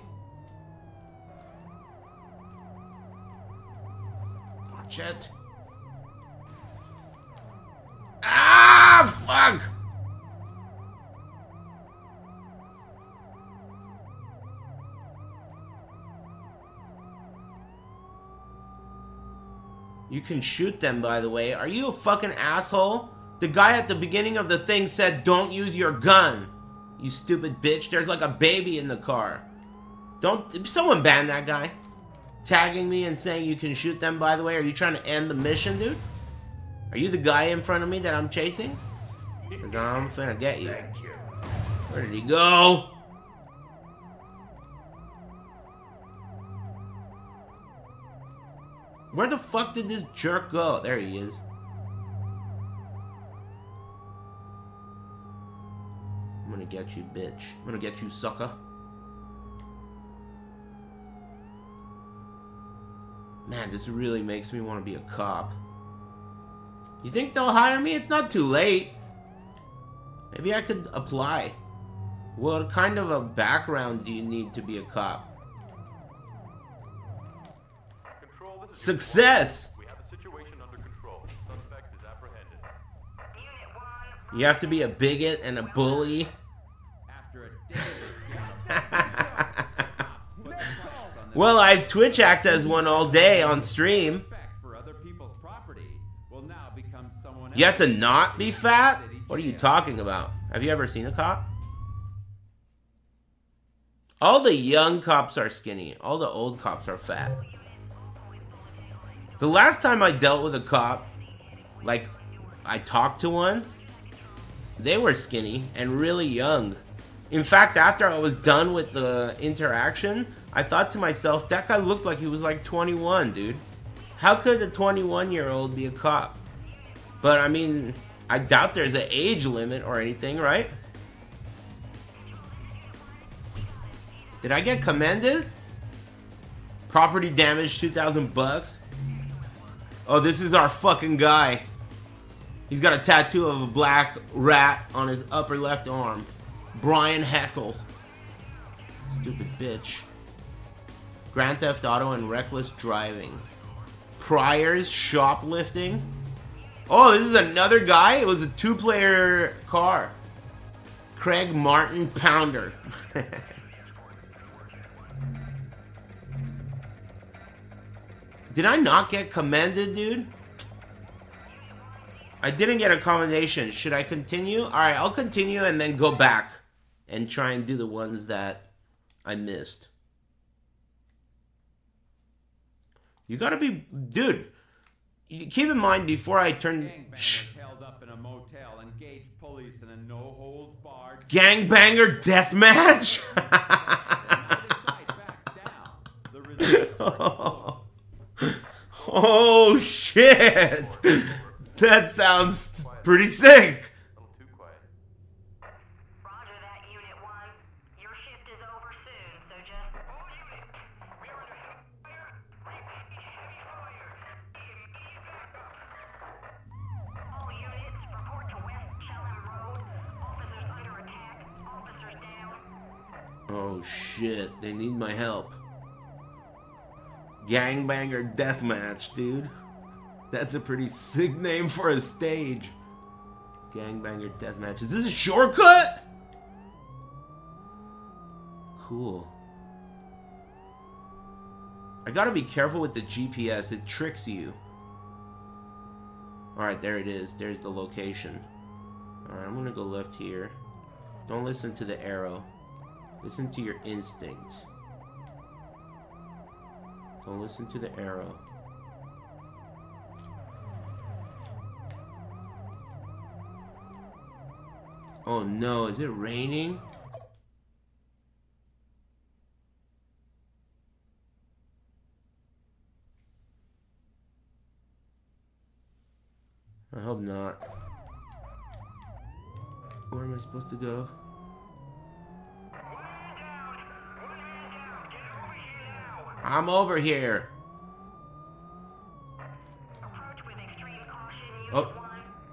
Watch it. Ah, fuck! You can shoot them, by the way. Are you a fucking asshole? The guy at the beginning of the thing said, don't use your gun. You stupid bitch. There's like a baby in the car. Don't... Someone ban that guy. Tagging me and saying you can shoot them, by the way. Are you trying to end the mission, dude? Are you the guy in front of me that I'm chasing? Because I'm finna get. You. Where did he go? Where the fuck did this jerk go? There he is. I'm gonna get you, bitch. I'm gonna get you, sucker. Man, this really makes me want to be a cop. You think they'll hire me? It's not too late. Maybe I could apply. What kind of a background do you need to be a cop? Control, this is Success! We have the situation under control. Suspect is apprehended. Unit 1, You have to be a bigot and a bully. After a day of being a Well, I Twitch act as one all day on stream. for other people's property will now become someone You have to not be fat? What are you talking about? Have you ever seen a cop? All the young cops are skinny. All the old cops are fat. The last time I dealt with a cop, like I talked to one, they were skinny and really young. In fact, after I was done with the interaction, I thought to myself, that guy looked like he was like 21, dude. How could a 21 year old be a cop? But I mean, I doubt there's an age limit or anything, right? Did I get commended? Property damage, 2,000 bucks. Oh, this is our fucking guy. He's got a tattoo of a black rat on his upper left arm. Brian Heckle. Stupid bitch. Grand Theft Auto and reckless driving. Priors shoplifting. Oh, this is another guy? It was a two player car. Craig Martin Pounder. [laughs] Did I not get commended, dude? I didn't get a commendation. Should I continue? Alright, I'll continue and then go back and try and do the ones that I missed. You gotta be. Dude, keep in mind before I turn. Shh. Gangbangers held up in a motel engaged police in a no holds barred Gangbanger deathmatch? fight [laughs] back [laughs] down. The result oh shit! That sounds pretty sick. Oh shit, they need my help. Gangbanger deathmatch, dude. That's a pretty sick name for a stage. Gangbanger deathmatch. Is this a shortcut? Cool. I gotta be careful with the GPS, it tricks you. Alright, there it is. There's the location. Alright, I'm gonna go left here. Don't listen to the arrow. Listen to your instincts. Don't listen to the arrow. Oh no, is it raining? I hope not. Where am I supposed to go? I'm over here. Approach with extreme caution, Unit Oh. 1.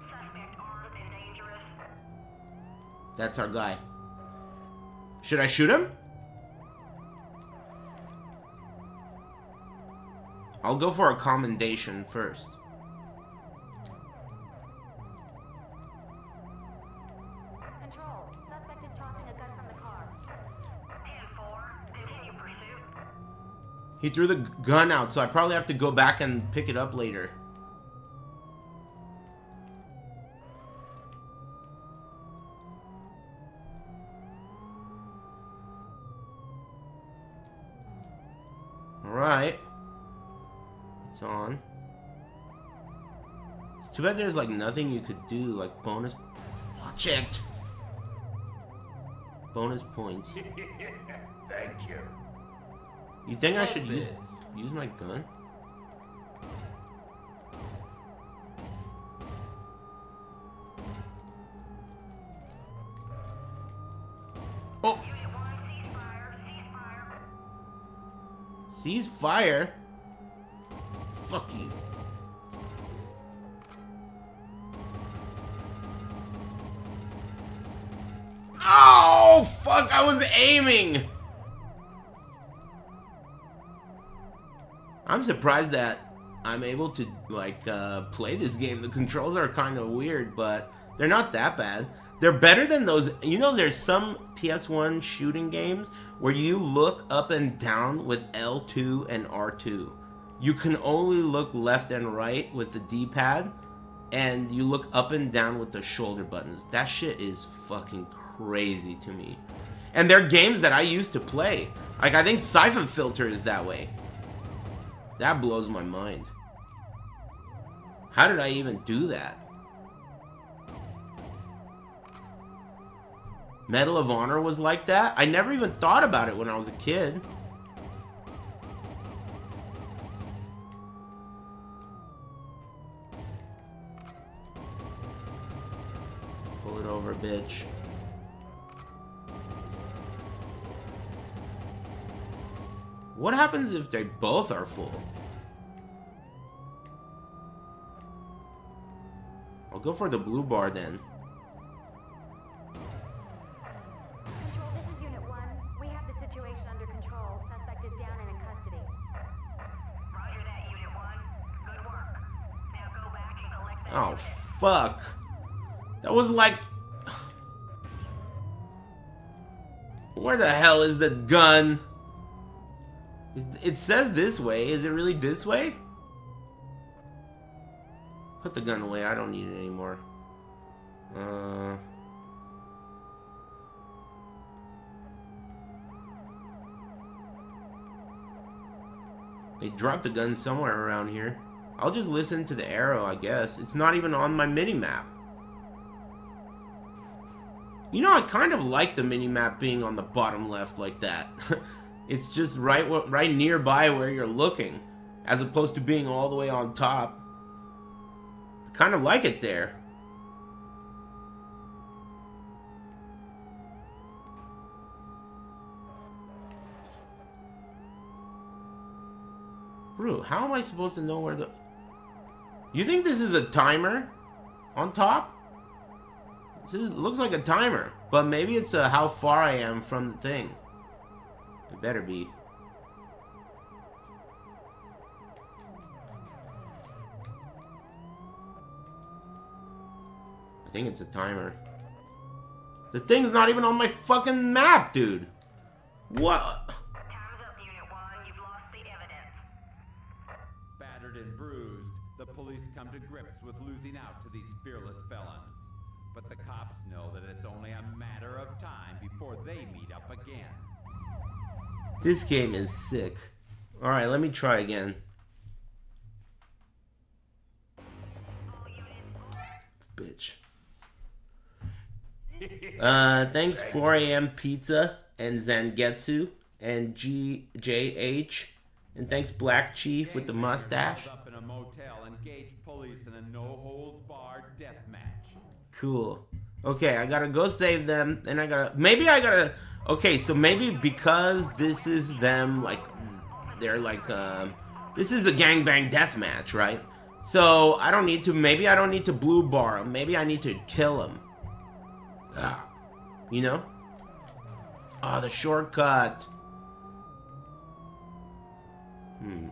Suspect armed and dangerous. That's our guy. Should I shoot him? I'll go for a commendation first. Control. Suspect is tossing a gun from the car. 10-4. Continue pursuit. He threw the gun out, so I probably have to go back and pick it up later. Alright. It's on. It's too bad there's like nothing you could do, like bonus. Watch it! Bonus points. [laughs] Thank you. You think I should use use my gun? Oh! Unit 1, ceasefire. Ceasefire. Seize fire? Fuck you. Oh, fuck, I was aiming! I'm surprised that I'm able to, like, uh, play this game. The controls are kind of weird, but They're not that bad. They're better than those. You know, there's some PS1 shooting games where you look up and down with L2 and R2. You can only look left and right with the D-pad, and you look up and down with the shoulder buttons. That shit is fucking crazy to me. And they're games that I used to play. Like, I think Siphon Filter is that way. That blows my mind. How did I even do that? Medal of Honor was like that? I never even thought about it when I was a kid. Pull it over, bitch. What happens if they both are full? I'll go for the blue bar then. Control, this is Unit 1. We have the situation under control. Suspect is down and in custody. Roger that, Unit 1. Good work. Now go back and collect the Oh, fuck. That was like... [sighs] Where the hell is the gun? It says this way. Is it really this way? Put the gun away. I don't need it anymore. Uh... They dropped the gun somewhere around here. I'll just listen to the arrow, I guess. It's not even on my mini-map. You know, I kind of like the mini-map being on the bottom left like that. [laughs] it's just right right nearby where you're looking, as opposed to being all the way on top. I kind of like it there. Bro, how am I supposed to know where the... You think this is a timer on top? This is, looks like a timer, but maybe it's uh, how far I am from the thing. It better be. I think it's a timer. The thing's not even on my fucking map, dude. What? Time's up, Unit 1. You've lost the evidence. Battered and bruised, the police come to grips with losing out to these fearless felons. But the cops know that it's only a matter of time before they meet up again. This game is sick. Alright, let me try again. Bitch. Uh, thanks 4am Pizza and Zangetsu and G JH. And thanks Black Chief with the mustache. held Up in a motel, engaged police in a no-holds-barred death match. Cool. Okay, I gotta go save them. And I gotta. Maybe I gotta. Okay, so maybe because this is them, like, they're like, um, this is a gangbang death match, right? So I don't need to. Maybe I don't need to blue bar them. Maybe I need to kill them. Ah, you know? Ah, the shortcut. Hmm.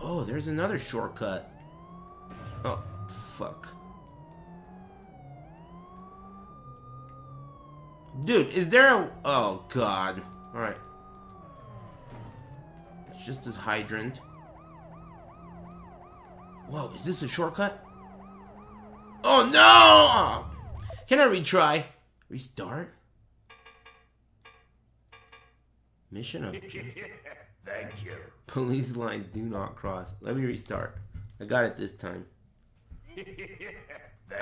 Oh, there's another shortcut. Oh, fuck. Dude, is there a... Oh, God. Alright. It's just this hydrant. Whoa, is this a shortcut? Oh, no! Can I retry? Restart? Mission object. [laughs] Thank you. Police line do not cross. Let me restart. I got it this time. [laughs]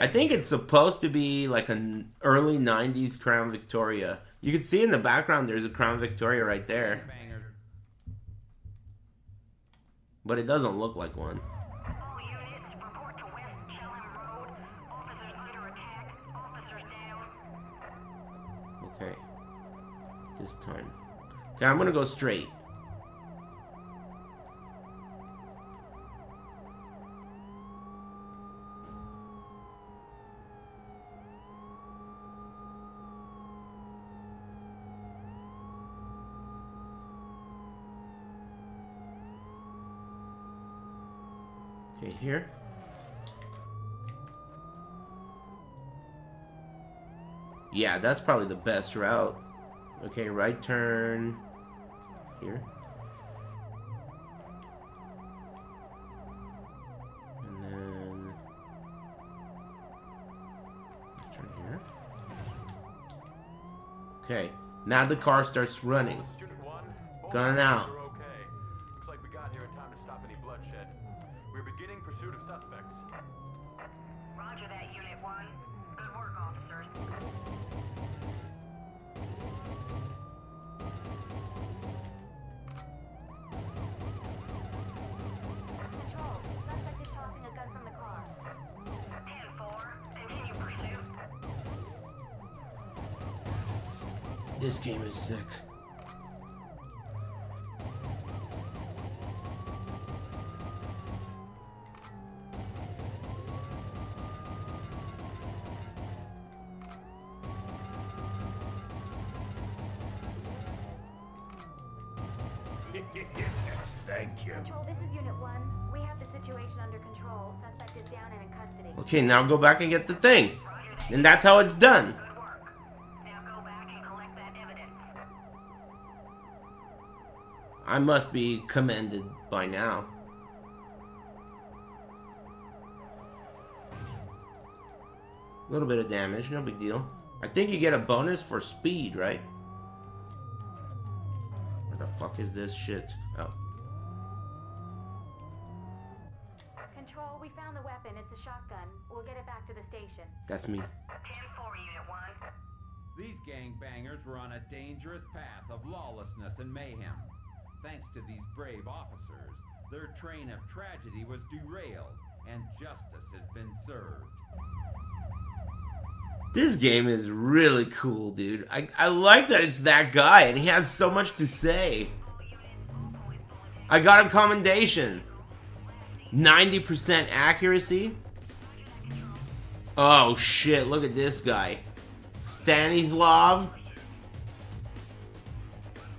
I think it's supposed to be like an early 90s Crown Victoria. You can see in the background there's a Crown Victoria right there, but it doesn't look like one. Okay. This time. Okay, I'm gonna go straight. here. Yeah, that's probably the best route. Okay, right turn here. And then turn here. Okay, now the car starts running. Gun out. Sick. [laughs] Thank you. Control, this is Unit 1. We have the situation under control. Suspect is down and in custody. Okay, now go back and get the thing. And that's how it's done. Good work. Now go back and collect that evidence. I must be commended by now. A little bit of damage, no big deal. I think you get a bonus for speed, right? Where the fuck is this shit? Oh. Control, we found the weapon. It's a shotgun. We'll get it back to the station. That's me. 10-4, Unit 1. These gangbangers were on a dangerous path of lawlessness and mayhem. Thanks to these brave officers, their train of tragedy was derailed and justice has been served. This game is really cool, dude. I, I like that it's that guy and he has so much to say. I got a commendation. 90% accuracy. Oh shit, look at this guy. Stanislav.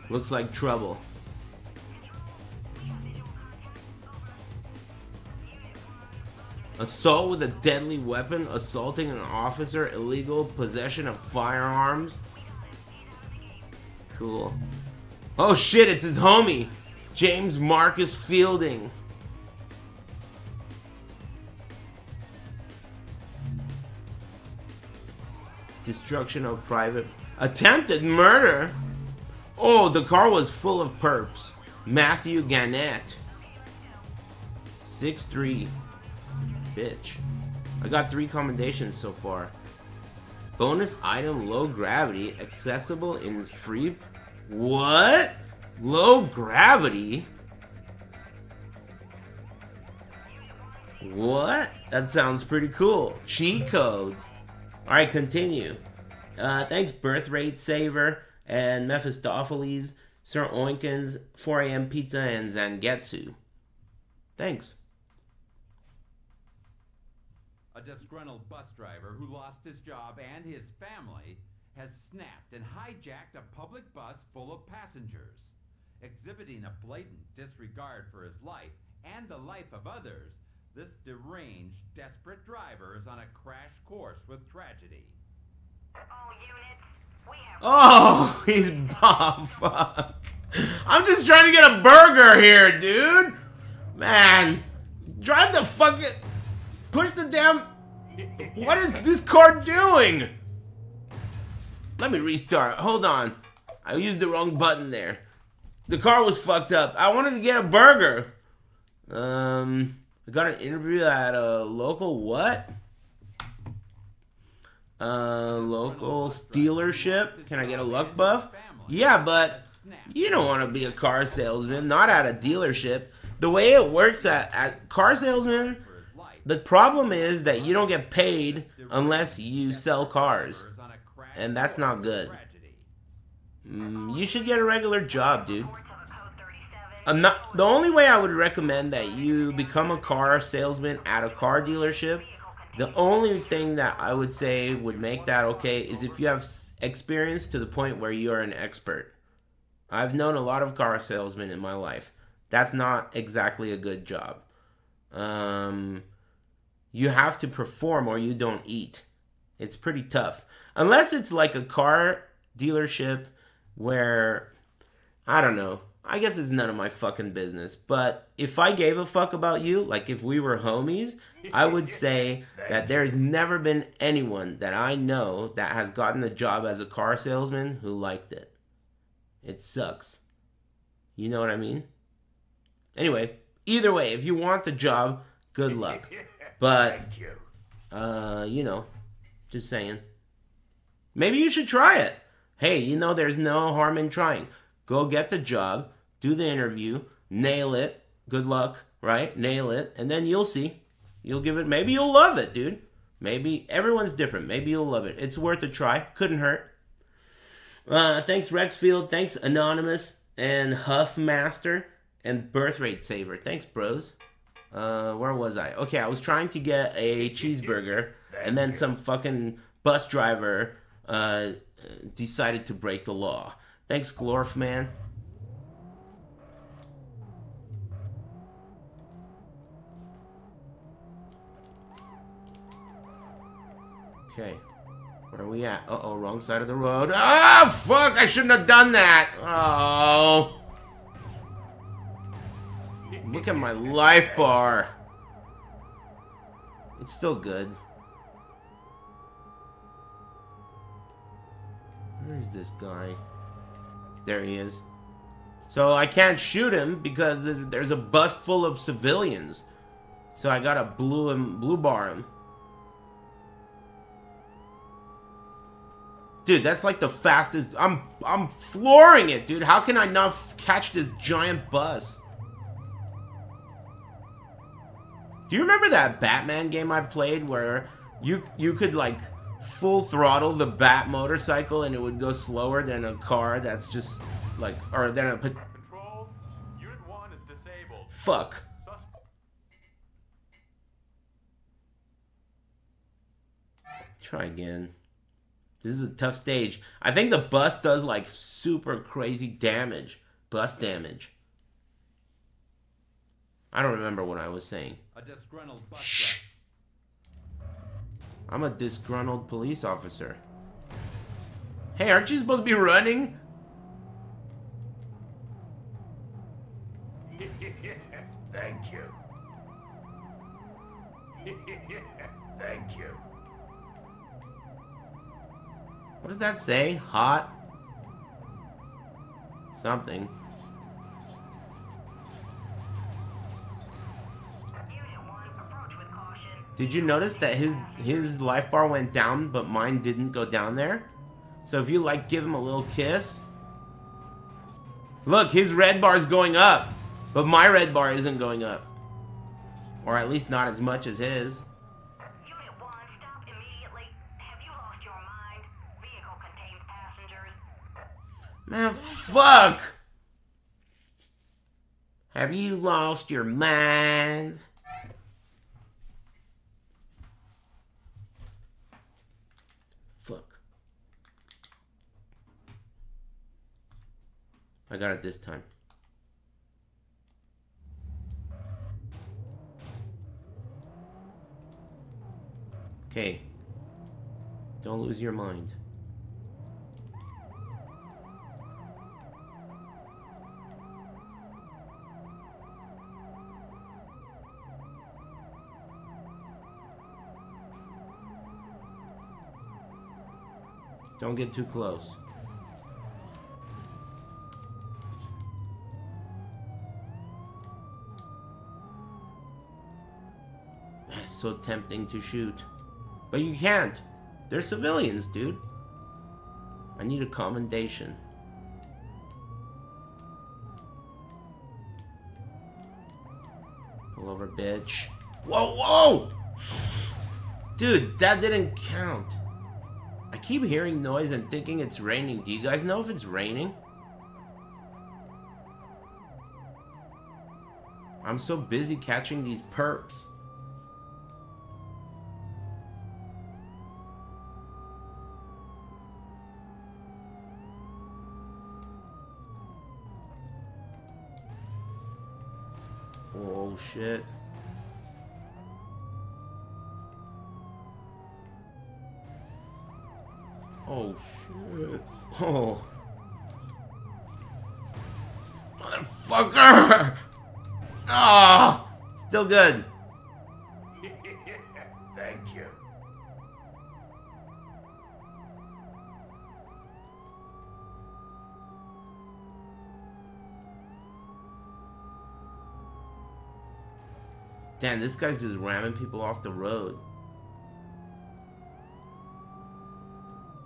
Looks like trouble. Assault with a deadly weapon, assaulting an officer, illegal possession of firearms. Cool. Oh shit, it's his homie, James Marcus Fielding. Destruction of private. Attempted murder? Oh, the car was full of perps. Matthew Gannett. 6'3 bitch. I got three commendations so far. Bonus item low gravity, accessible in free. What? Low gravity? What? That sounds pretty cool. Cheat codes. Alright, continue. Uh, thanks, Birth Rate Saver and Mephistopheles, Sir Oinkins, 4am Pizza, and Zangetsu. Thanks. A disgruntled bus driver who lost his job and his family has snapped and hijacked a public bus full of passengers. Exhibiting a blatant disregard for his life and the life of others, this deranged, desperate driver is on a crash course with tragedy. Oh, he's oh, fuck. I'm just trying to get a burger here, dude. Man, drive the fucking push the damn. What is this car doing? Let me restart. Hold on. I used the wrong button there. The car was fucked up. I wanted to get a burger. Um, I got an interview at a local what? Uh, local dealership. Can I get a luck buff? Yeah, but you don't want to be a car salesman, not at a dealership. The way it works at, at car salesman, the problem is that you don't get paid unless you sell cars. And that's not good. Mm, you should get a regular job, dude. Reports of a code 37. I'm not, the only way I would recommend that you become a car salesman at a car dealership, the only thing that I would say would make that okay is if you have experience to the point where you are an expert. I've known a lot of car salesmen in my life. That's not exactly a good job. Um, you have to perform or you don't eat. It's pretty tough. Unless it's like a car dealership where I don't know. I guess it's none of my fucking business. But if I gave a fuck about you, like if we were homies, I would [laughs] say that there has never been anyone that I know that has gotten a job as a car salesman who liked it. It sucks. You know what I mean? Anyway, either way, if you want the job, good luck. [laughs] But Thank you. uh, you know, just saying. Maybe you should try it. Hey, you know, there's no harm in trying. Go get the job, do the interview, nail it. Good luck, right? Nail it, and then you'll see. You'll give it. Maybe you'll love it, dude. Maybe everyone's different. Maybe you'll love it. It's worth a try. Couldn't hurt. Uh, thanks Rexfield. Thanks Anonymous and Huffmaster and Birth Rate Saver. Thanks, bros. Uh, where was I? Okay, I was trying to get a cheeseburger, and then some fucking bus driver uh, decided to break the law. Thanks, Glorf man. Okay. Where are we at? Uh oh, wrong side of the road. Ah, fuck! I shouldn't have done that! Oh. Look at my life bar. It's still good. Where's this guy? There he is. So I can't shoot him because there's a bus full of civilians. So I gotta blue him, blue bar him. Dude, that's like the fastest. I'm I'm flooring it, dude. How can I not catch this giant bus? Do you remember that Batman game I played where you you could like full throttle the Bat motorcycle and it would go slower than a car that's just like or than a pa- Controls, Unit 1 is disabled. fuck. Try again. This is a tough stage. I think the bus does like super crazy damage. Bus damage. I don't remember what I was saying. A disgruntled bus Shh. I'm a disgruntled police officer. Hey, aren't you supposed to be running? [laughs] Thank you. [laughs] Thank you. What does that say? Hot? Something. Did you notice that his his life bar went down, but mine didn't go down there? So if you like give him a little kiss, look, his red bar is going up, but my red bar isn't going up, or at least not as much as his. Unit 1, stop immediately. Have you lost your mind? Vehicle contains passengers. Man, fuck! Have you lost your mind? Fuck. I got it this time. Okay. Don't lose your mind. Don't get too close. So tempting to shoot. But you can't. They're civilians, dude. I need a commendation. Pull over, bitch. Whoa, whoa! Dude, that didn't count. I keep hearing noise and thinking it's raining. Do you guys know if it's raining? I'm so busy catching these perps. Oh shit. Oh shit. Oh. Motherfucker! Ah! Still good. Thank you. Damn, this guy's just ramming people off the road.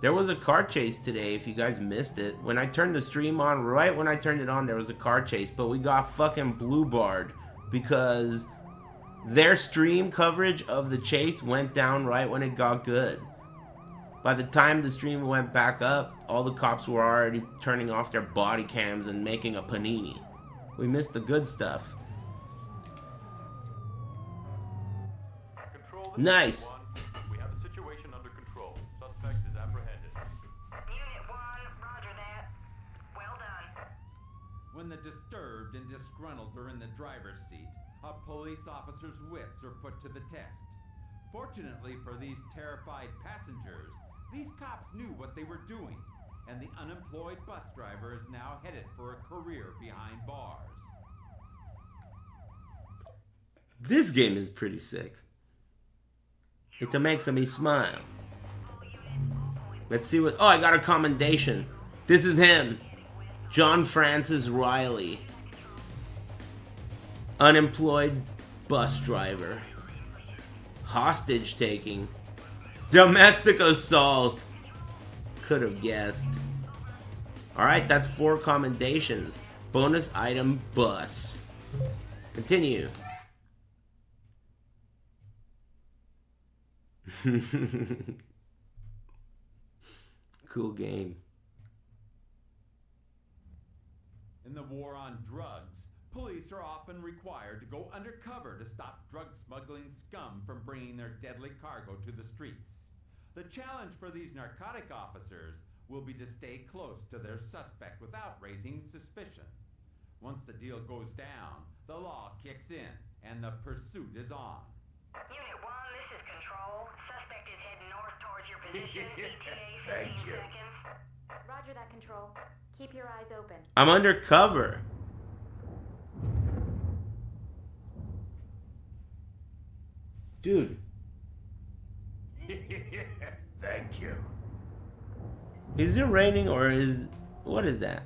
There was a car chase today, if you guys missed it. When I turned the stream on, right when I turned it on, there was a car chase, but we got fucking blue barred because their stream coverage of the chase went down right when it got good. By the time the stream went back up, all the cops were already turning off their body cams and making a panini. We missed the good stuff. Control, this is Nice. One. We have the situation under control. Suspect is apprehended. Unit 1, roger that. Well done. When the disturbed and disgruntled are in the driver's seat, a police officer's wits are put to the test. Fortunately for these terrified passengers, these cops knew what they were doing, and the unemployed bus driver is now headed for a career behind bars. This game is pretty sick. It makes me smile. Let's see what. Oh, I got a commendation. This is him, John Francis Riley, unemployed bus driver, hostage taking, domestic assault. Could have guessed. All right, that's four commendations. Bonus item bus. Continue. [laughs] cool game. In the war on drugs, police are often required to go undercover to stop drug smuggling scum from bringing their deadly cargo to the streets. The challenge for these narcotic officers will be to stay close to their suspect without raising suspicion. Once the deal goes down, the law kicks in and the pursuit is on. Unit 1, this is Control. Suspect is heading north towards your position. [laughs] ETA 15 Thank you. seconds. Roger that, Control. Keep your eyes open. I'm undercover. Dude, [laughs] Thank you. is it raining or is. What is that?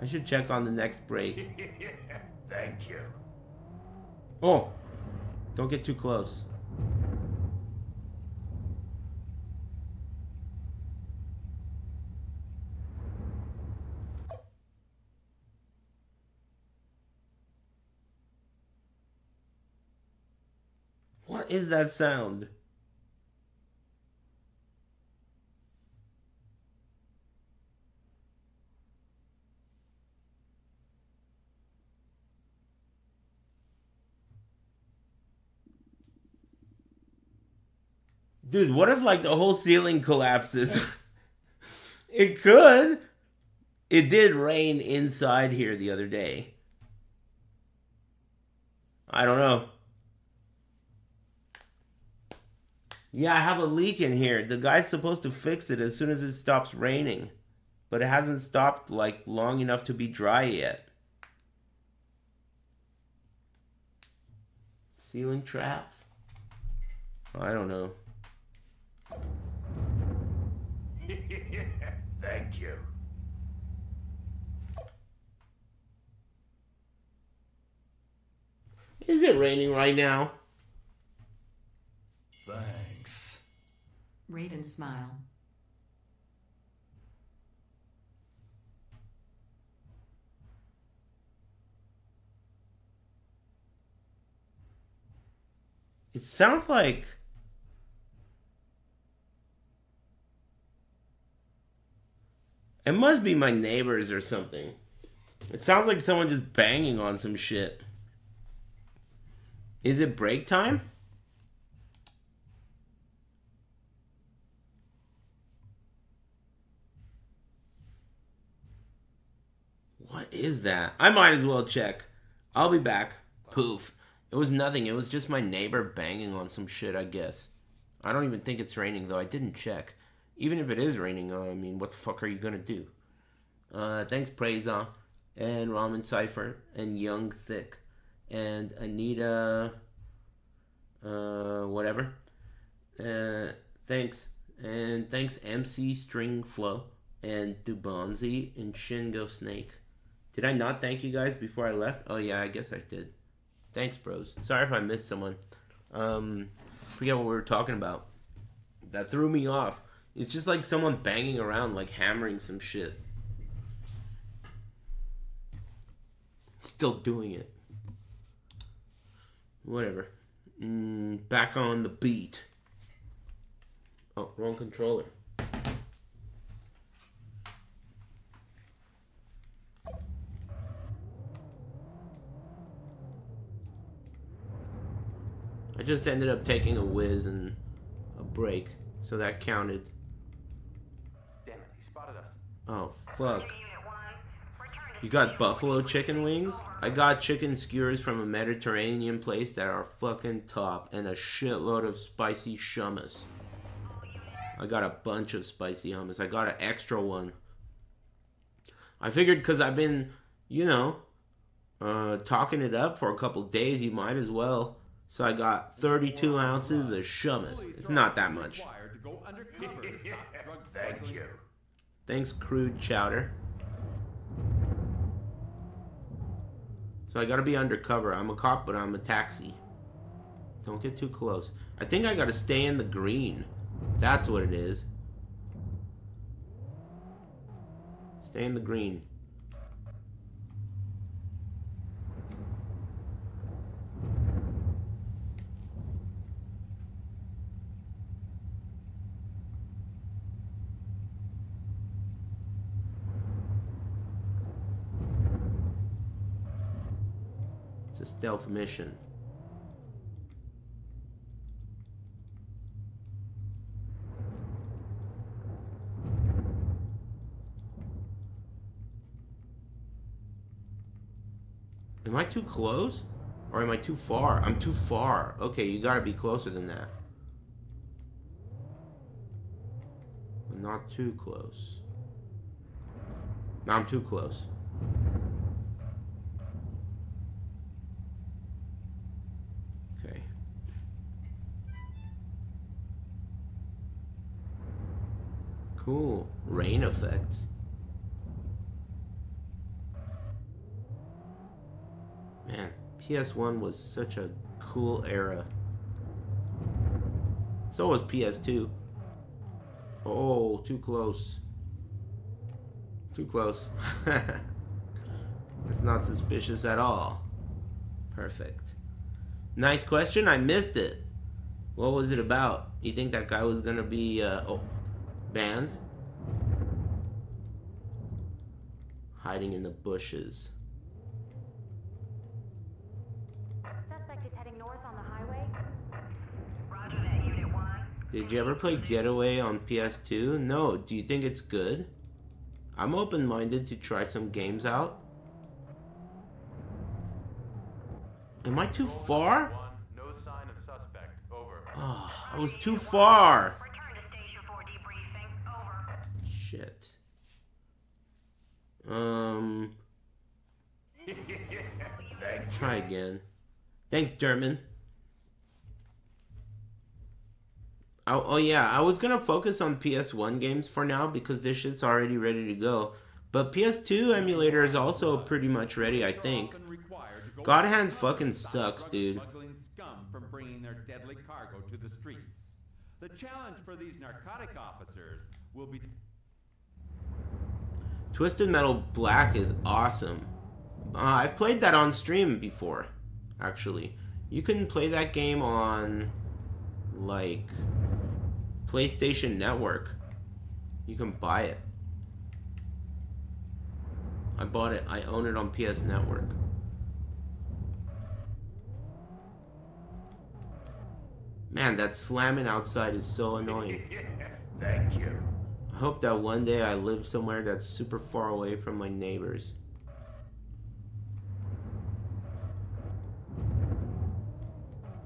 I should check on the next break. [laughs] Thank you. Oh, don't get too close. What is that sound? Dude, what if like the whole ceiling collapses? [laughs] it could. It did rain inside here the other day. I don't know. Yeah, I have a leak in here. The guy's supposed to fix it as soon as it stops raining. But it hasn't stopped like long enough to be dry yet. Ceiling traps? I don't know. [laughs] Thank you. Is it raining right now? Thanks. Raven smile. It sounds like it must be my neighbors or something. It sounds like someone just banging on some shit. Is it break time? What is that? I might as well check. I'll be back. Poof. It was nothing. It was just my neighbor banging on some shit, I guess. I don't even think it's raining though. I didn't check. Even if it is raining, uh, I mean, what the fuck are you gonna do? Uh, thanks, Praiza, and Ramen Cipher, and Young Thick, and Anita, uh, whatever. Uh, thanks, and thanks, MC String Flow, and Dubonzi, and Shingo Snake. Did I not thank you guys before I left? Oh yeah, I guess I did. Thanks, bros. Sorry if I missed someone. Um, forget what we were talking about. That threw me off. It's just like someone banging around, like hammering some shit. Still doing it. Whatever. Mm, back on the beat. Oh, wrong controller. I just ended up taking a whiz and a break, so that counted. Damn it, he spotted us. Oh, fuck. You got buffalo chicken wings? I got chicken skewers from a Mediterranean place that are fucking top, and a shitload of spicy hummus. I got a bunch of spicy hummus. I got an extra one. I figured because I've been, you know, uh, talking it up for a couple days, you might as well. So I got 32 ounces of hummus. It's not that much. Required to go undercover to stop drug [laughs] Thank you. Thanks, crude chowder. So I gotta be undercover. I'm a cop, but I'm a taxi. Don't get too close. I think I gotta stay in the green. That's what it is. Stay in the green. Stealth mission. Am I too close? Or am I too far? I'm too far. Okay, you gotta be closer than that. But not too close. No, I'm too close. Cool. Rain effects. Man, PS1 was such a cool era. So was PS2. Oh, too close. Too close. [laughs] That's not suspicious at all. Perfect. Nice question. I missed it. What was it about? You think that guy was gonna be uh, banned? Hiding in the bushes. Suspect is heading north on the highway. Roger that, Unit 1. Did you ever play Getaway on PS2? No. Do you think it's good? I'm open minded to try some games out. Am I too far? One, no sign of suspect. Over. Oh, I was too far. Return to Station 4 debriefing. Over. Shit. Um, try again. Thanks, Derman. Oh, oh yeah, I was gonna focus on PS1 games for now because this shit's already ready to go. But PS2 emulator is also pretty much ready, I think. Often required to go God Hand fucking sucks, dude. The challenge for these narcotic officers will be Twisted Metal Black is awesome. Uh, I've played that on stream before, actually. You can play that game on, like, PlayStation Network. You can buy it. I bought it. I own it on PS Network. Man, that slamming outside is so annoying. [laughs] Thank you hope that one day I live somewhere that's super far away from my neighbors.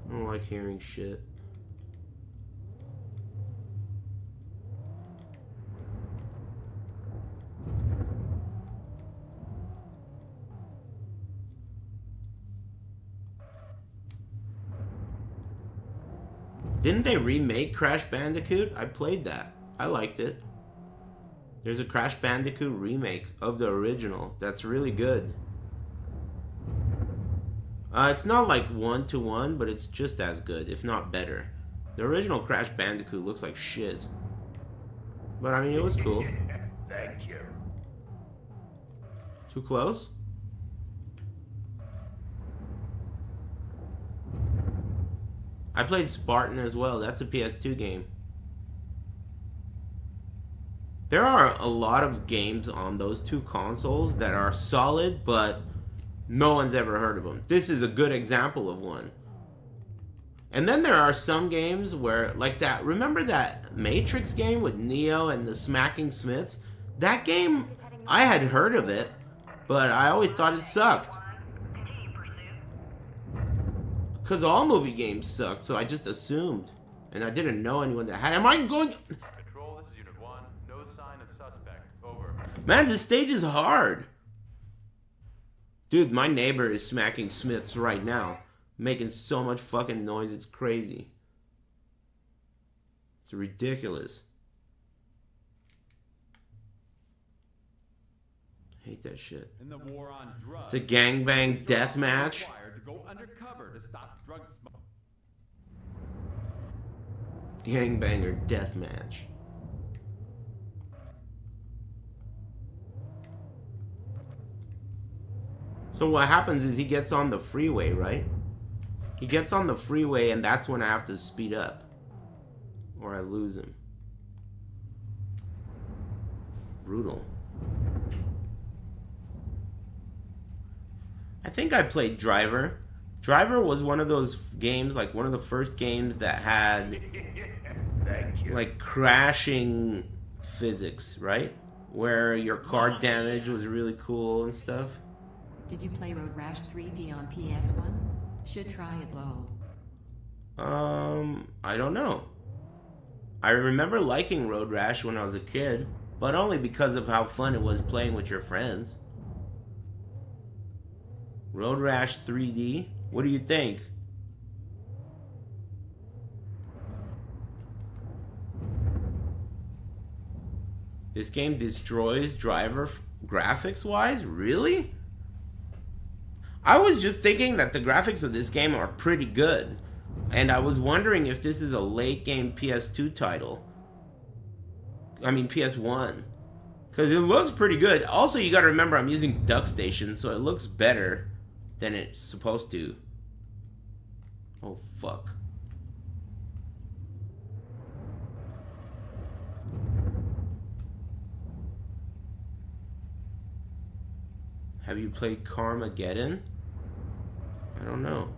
I don't like hearing shit. Didn't they remake Crash Bandicoot? I played that. I liked it. There's a Crash Bandicoot remake of the original that's really good. Uh, it's not like one to one, but it's just as good, if not better. The original Crash Bandicoot looks like shit. But I mean, it was cool. [laughs] Thank you. Too close? I played Spartan as well. That's a PS2 game. There are a lot of games on those two consoles that are solid, but no one's ever heard of them. This is a good example of one. And then there are some games where, like that, remember that Matrix game with Neo and the Smacking Smiths? That game, I had heard of it, but I always thought it sucked. Because all movie games suck, so I just assumed. And I didn't know anyone that had. Am I going. Control, this is Unit 1. No sign of suspect. Over. Man, this stage is hard. Dude, my neighbor is smacking Smiths right now. Making so much fucking noise, it's crazy. It's ridiculous. Hate that shit. In the war on drugs, It's a gangbang death match. required to go undercover to stop drug smoke. Gangbanger death match. So what happens is he gets on the freeway, right? He gets on the freeway and that's when I have to speed up. Or I lose him. Brutal. I think I played Driver. Driver was one of those games, like one of the first games that had [laughs] like crashing physics, right? Where your car damage was really cool and stuff. Did you play Road Rash 3D on PS1? Should try it low. Um, I don't know. I remember liking Road Rash when I was a kid, but only because of how fun it was playing with your friends. Road Rash 3D? What do you think? This game destroys driver graphics wise? Really? I was just thinking that the graphics of this game are pretty good. And I was wondering if this is a late game PS2 title. I mean, PS1. Because it looks pretty good. Also, you gotta remember I'm using DuckStation, so it looks better than it's supposed to. Oh, fuck. Have you played Carmageddon? I don't know.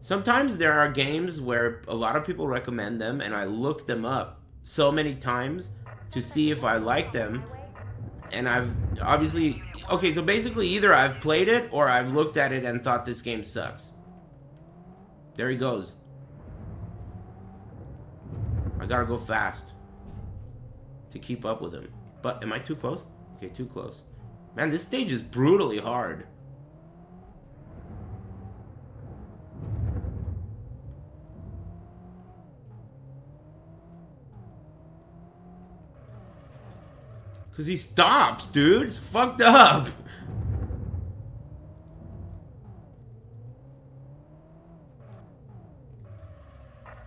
Sometimes there are games where a lot of people recommend them, and I look them up so many times to see if I like them. And I've obviously. Okay, so basically, either I've played it or I've looked at it and thought this game sucks. There he goes. I gotta go fast to keep up with him. But am I too close? Okay, too close. Man, this stage is brutally hard. Cause he stops, dude. It's fucked up.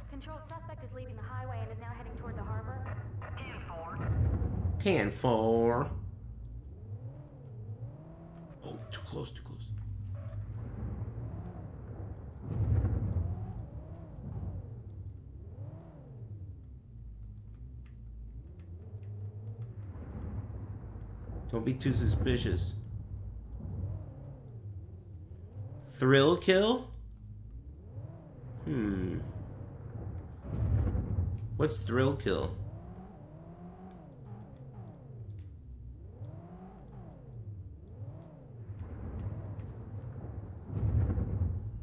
Control suspect is leaving the highway and is now heading toward the harbor. 10-4. Ten four. Oh, too close, too close. Don't be too suspicious. Thrill kill? Hmm. What's thrill kill?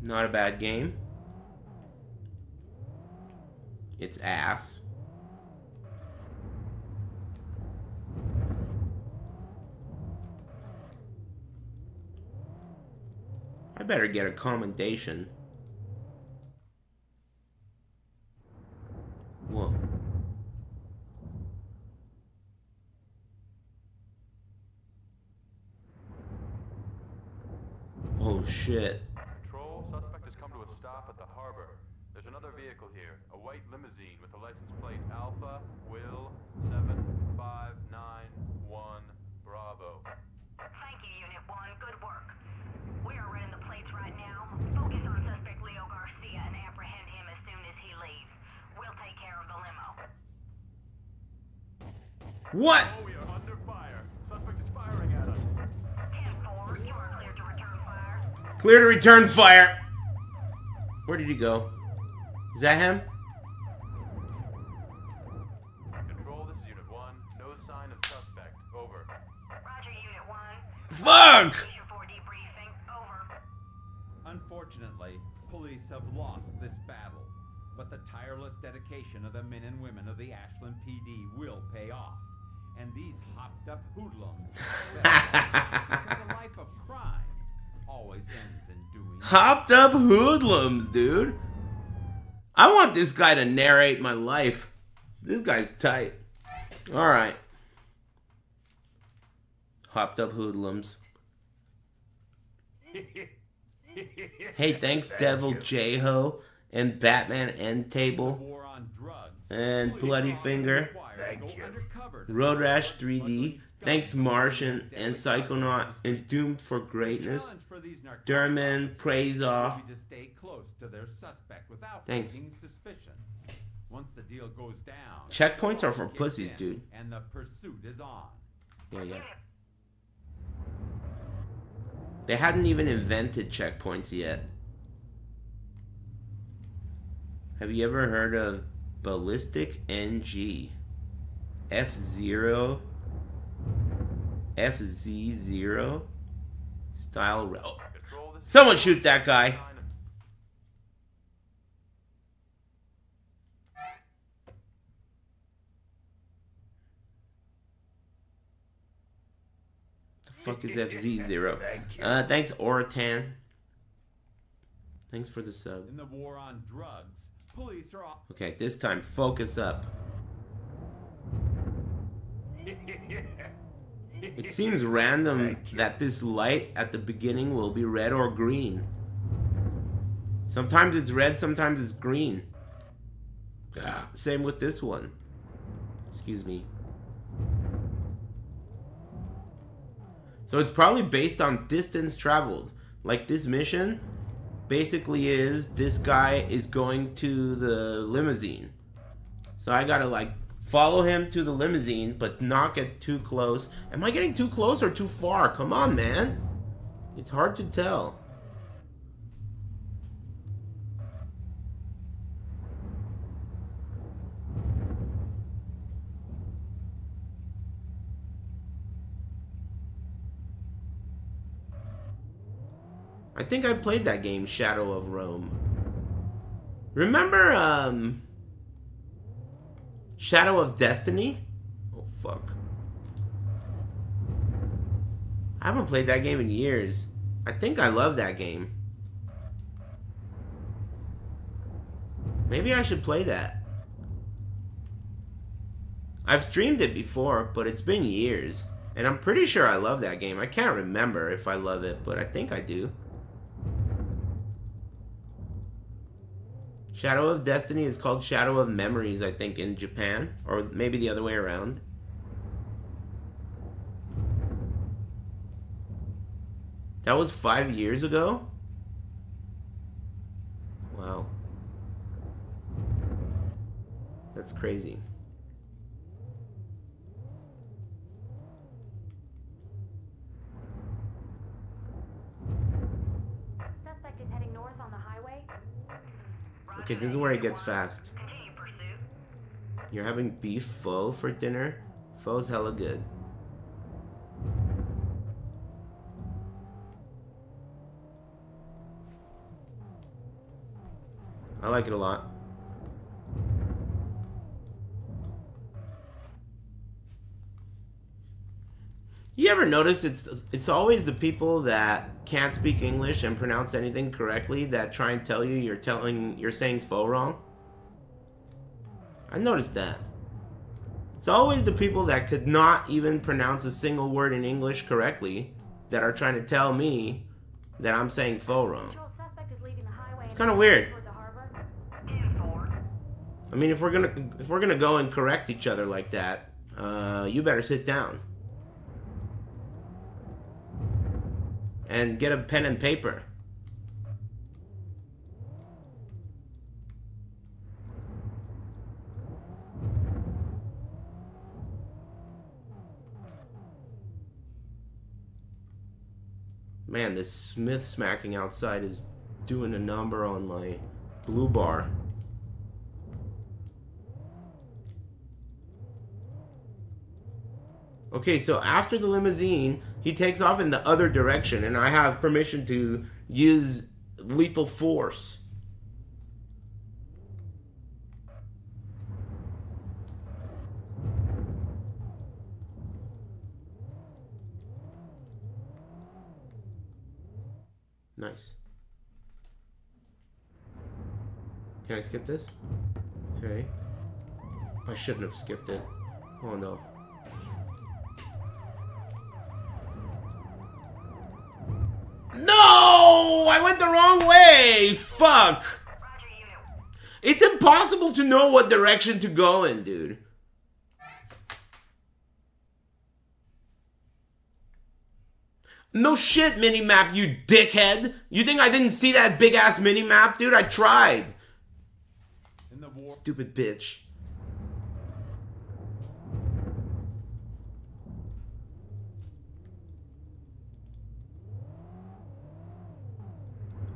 Not a bad game. It's ass. I better get a commendation. Whoa. Oh shit. Patrol, suspect has come to a stop at the harbor. There's another vehicle here, a white limousine with a license plate Alpha Will 759 What? Oh, we are under fire. Suspect is firing at us. 10-4, you are cleared to return fire. Clear to return fire. Where did he go? Is that him? Control, this is Unit 1. No sign of suspect. Over. Roger, Unit 1. Fuck! Station 4 debriefing. Over. Unfortunately, police have lost this battle, but the tireless dedication of the men and women of the Ashland PD will pay off. And these hopped up hoodlums, [laughs] life of crime always ends in doing Hopped up hoodlums, dude. I want this guy to narrate my life. This guy's tight. All right. Hopped up hoodlums. [laughs] Hey, thanks, Devil J Ho and Batman End Table war on drugs. and Bloody Finger. Thank you. Road Rash 3D. Thanks, Martian and Psychonaut and Doomed for Greatness. Challenge for these narcotic Derman, Praise Off. will be to stay close to their suspect without Thanks. Once the deal goes down, Checkpoints are for pussies, dude. And the pursuit is on. Yeah, yeah. They hadn't even invented checkpoints yet. Have you ever heard of Ballistic NG? F0 FZ0 style ra- oh, Control, this is Someone shoot that guy. The fuck is [laughs] FZ0? Uh, thanks Oratan. Thanks for the sub. In the war on drugs, police are. Okay, this time focus up. [laughs] It seems random that this light at the beginning will be red or green. Sometimes it's red, sometimes it's green. Ah, same with this one. Excuse me. So it's probably based on distance traveled. Like this mission basically is this guy is going to the limousine. So I gotta like follow him to the limousine, but not get too close. Am I getting too close or too far? Come on, man. It's hard to tell. I think I played that game, Shadow of Rome. Remember, um, Shadow of Destiny? Oh, fuck. I haven't played that game in years. I think I love that game. Maybe I should play that. I've streamed it before, but it's been years. And I'm pretty sure I love that game. I can't remember if I love it, but I think I do. Shadow of Destiny is called Shadow of Memories, I think, in Japan. Or maybe the other way around. That was five years ago? Wow. That's crazy. Suspect is heading north on the highway. Okay, this is where it gets fast. You're having beef pho for dinner? Pho's hella good. I like it a lot. You ever notice it's it's always the people that can't speak English and pronounce anything correctly that try and tell you you're telling you're saying pho wrong? I noticed that. It's always the people that could not even pronounce a single word in English correctly that are trying to tell me that I'm saying pho wrong. Control suspect is leaving the highway. It's kinda weird. Toward the harbor. Ten four. I mean, if we're gonna if we're gonna go and correct each other like that, uh, you better sit down and get a pen and paper. Man, this Smith smacking outside is doing a number on my blue bar. Okay, so after the limousine, he takes off in the other direction, and I have permission to use lethal force. Nice. Can I skip this? Okay. I shouldn't have skipped it. Oh no. No! I went the wrong way! Fuck! It's impossible to know what direction to go in, dude. No shit, mini-map, you dickhead! You think I didn't see that big-ass mini-map, dude? I tried! In the war. Stupid bitch.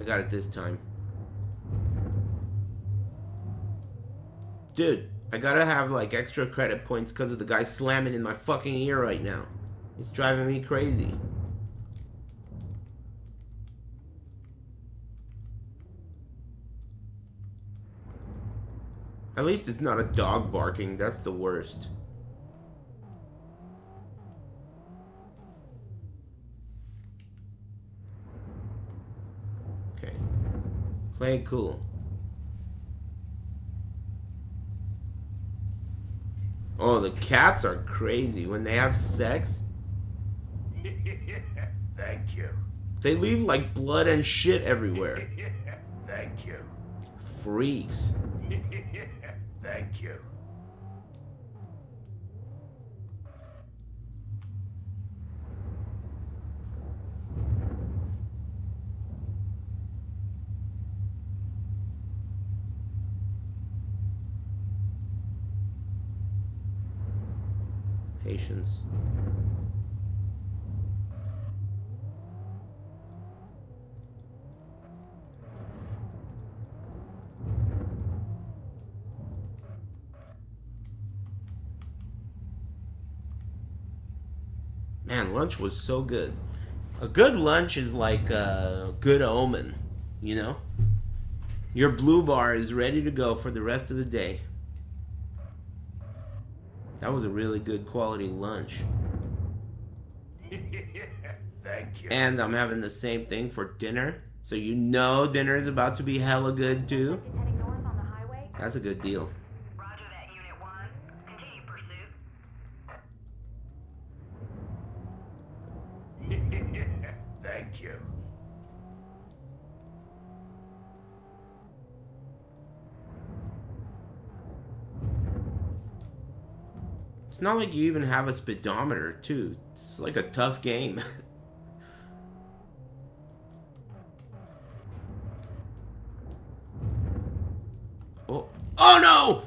Got it this time. Dude, I gotta have like extra credit points because of the guy slamming in my fucking ear right now. It's driving me crazy. At least it's not a dog barking. That's the worst. Okay. Play it cool. Oh, the cats are crazy. When they have sex, [laughs] Thank you. they leave like blood and shit everywhere. [laughs] Thank you. Freaks. [laughs] Thank you. Patience. Man, lunch was so good. A good lunch is like a good omen, you know? Your blue bar is ready to go for the rest of the day. That was a really good quality lunch. [laughs] Thank you. And I'm having the same thing for dinner. So you know dinner is about to be hella good too. Is heading north on the highway. That's a good deal. Roger that, Unit 1. Continue pursuit. Thank you. It's not like you even have a speedometer too. It's like a tough game. [laughs] oh. Oh no!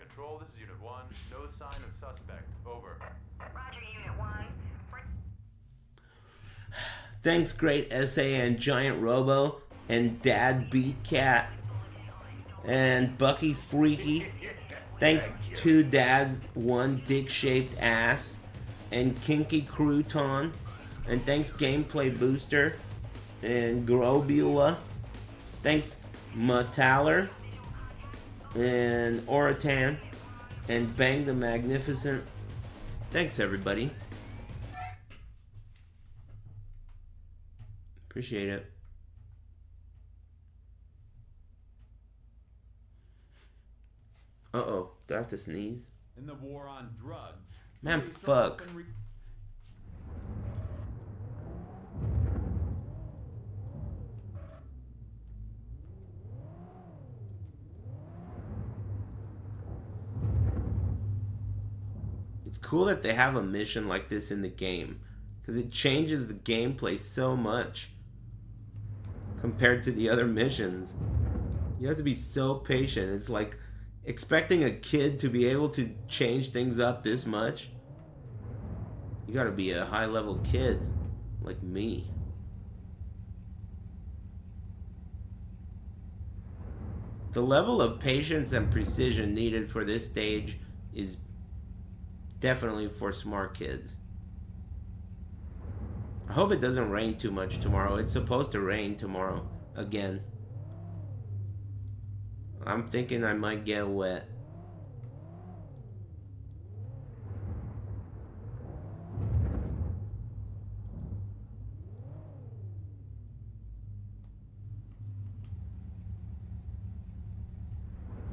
Control, this is Unit 1. No sign of suspect. Over. Roger, Unit 1. Thanks, Great SA and Giant Robo and Dad Beat Cat and Bucky Freaky. Thanks to Dad's one dick shaped ass and Kinky Crouton. And thanks Gameplay Booster and Grobula. Thanks Mataller and Oratan and Bang the Magnificent. Thanks everybody. Appreciate it. Uh oh, do I have to sneeze? In the war on drugs. Man, fuck. It's cool that they have a mission like this in the game because it changes the gameplay so much compared to the other missions. You have to be so patient. It's like expecting a kid to be able to change things up this much. You gotta be a high level kid like me. The level of patience and precision needed for this stage is definitely for smart kids. I hope it doesn't rain too much tomorrow. It's supposed to rain tomorrow again. I'm thinking I might get wet.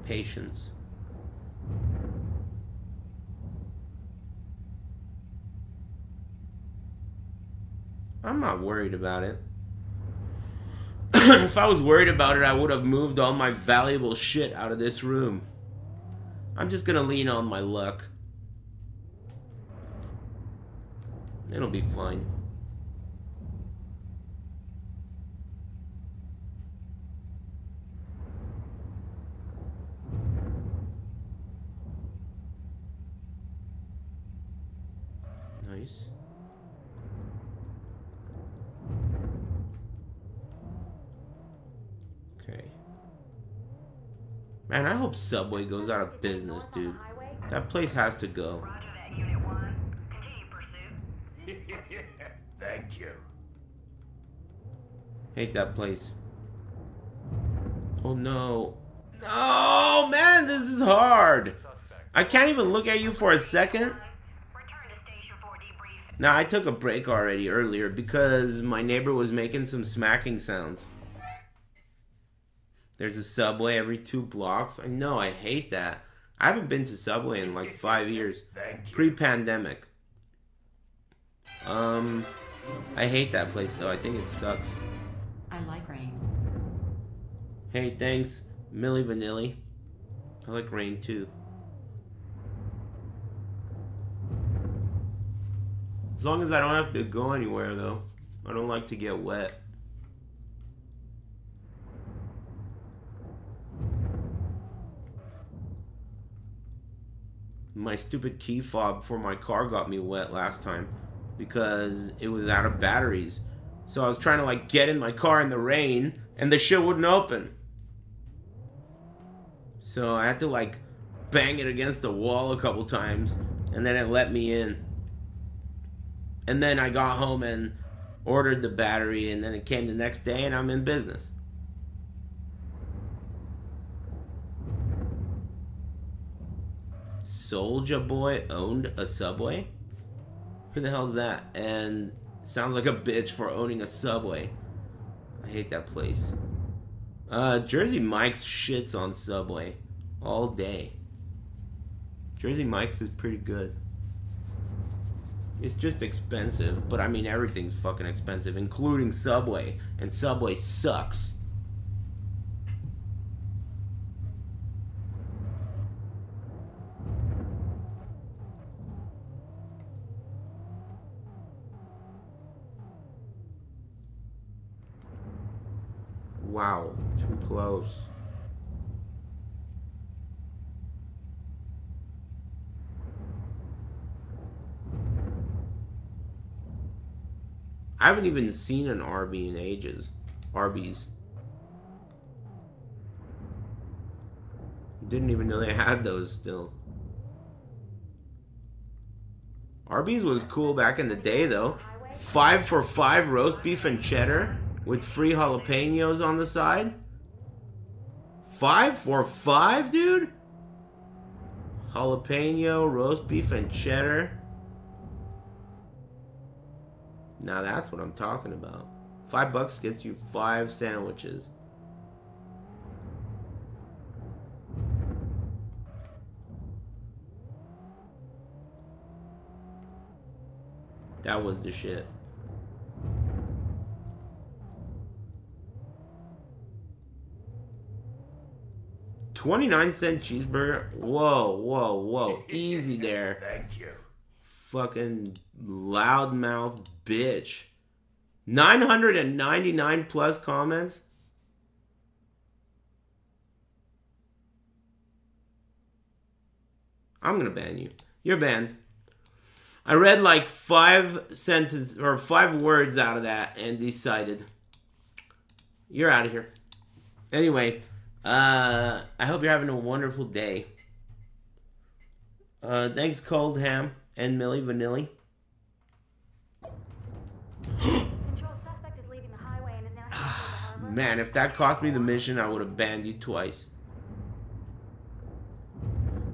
Patience. I'm not worried about it. [coughs] if I was worried about it, I would have moved all my valuable shit out of this room. I'm just gonna lean on my luck. It'll be fine. Nice. Okay. Man, I hope Subway goes out of business, dude. That place has to go. Roger that, Unit 1. Continue pursuit. [laughs] Thank you. Hate that place. Oh no. No, man, this is hard. I can't even look at you for a second. Return to station for debrief. Now, I took a break already earlier because my neighbor was making some smacking sounds. There's a Subway every two blocks. I know, I hate that. I haven't been to Subway in like five years. Thank you. Pre-pandemic. Um, I hate that place though. I think it sucks. I like rain. Hey, thanks, Millie Vanilli. I like rain too. As long as I don't have to go anywhere though. I don't like to get wet. My stupid key fob for my car got me wet last time because it was out of batteries. So I was trying to like get in my car in the rain and the shit wouldn't open. So I had to like bang it against the wall a couple times and then it let me in. And then I got home and ordered the battery and then it came the next day and I'm in business. Soldier Boy owned a Subway? Who the hell's that? And sounds like a bitch for owning a Subway. I hate that place. Uh, Jersey Mike's shits on Subway all day. Jersey Mike's is pretty good. It's just expensive, but I mean everything's fucking expensive, including Subway, and Subway sucks. Wow, too close. I haven't even seen an Arby in ages. Arby's. Didn't even know they had those still. Arby's was cool back in the day though. Five for five roast beef and cheddar with free jalapenos on the side. Five for five, dude? Jalapeno, roast beef, and cheddar. Now that's what I'm talking about. Five bucks gets you five sandwiches. That was the shit. Twenty-nine cent cheeseburger. Whoa, whoa, whoa! [laughs] Easy there. Thank you. fucking loudmouth bitch. 999 plus comments? I'm gonna ban you. You're banned. I read like five sentences or five words out of that and decided you're out of here. Anyway, uh, I hope you're having a wonderful day. Uh, thanks, Cold Ham and Millie Vanilli. [gasps] Man, if that cost me the mission, I would have banned you twice.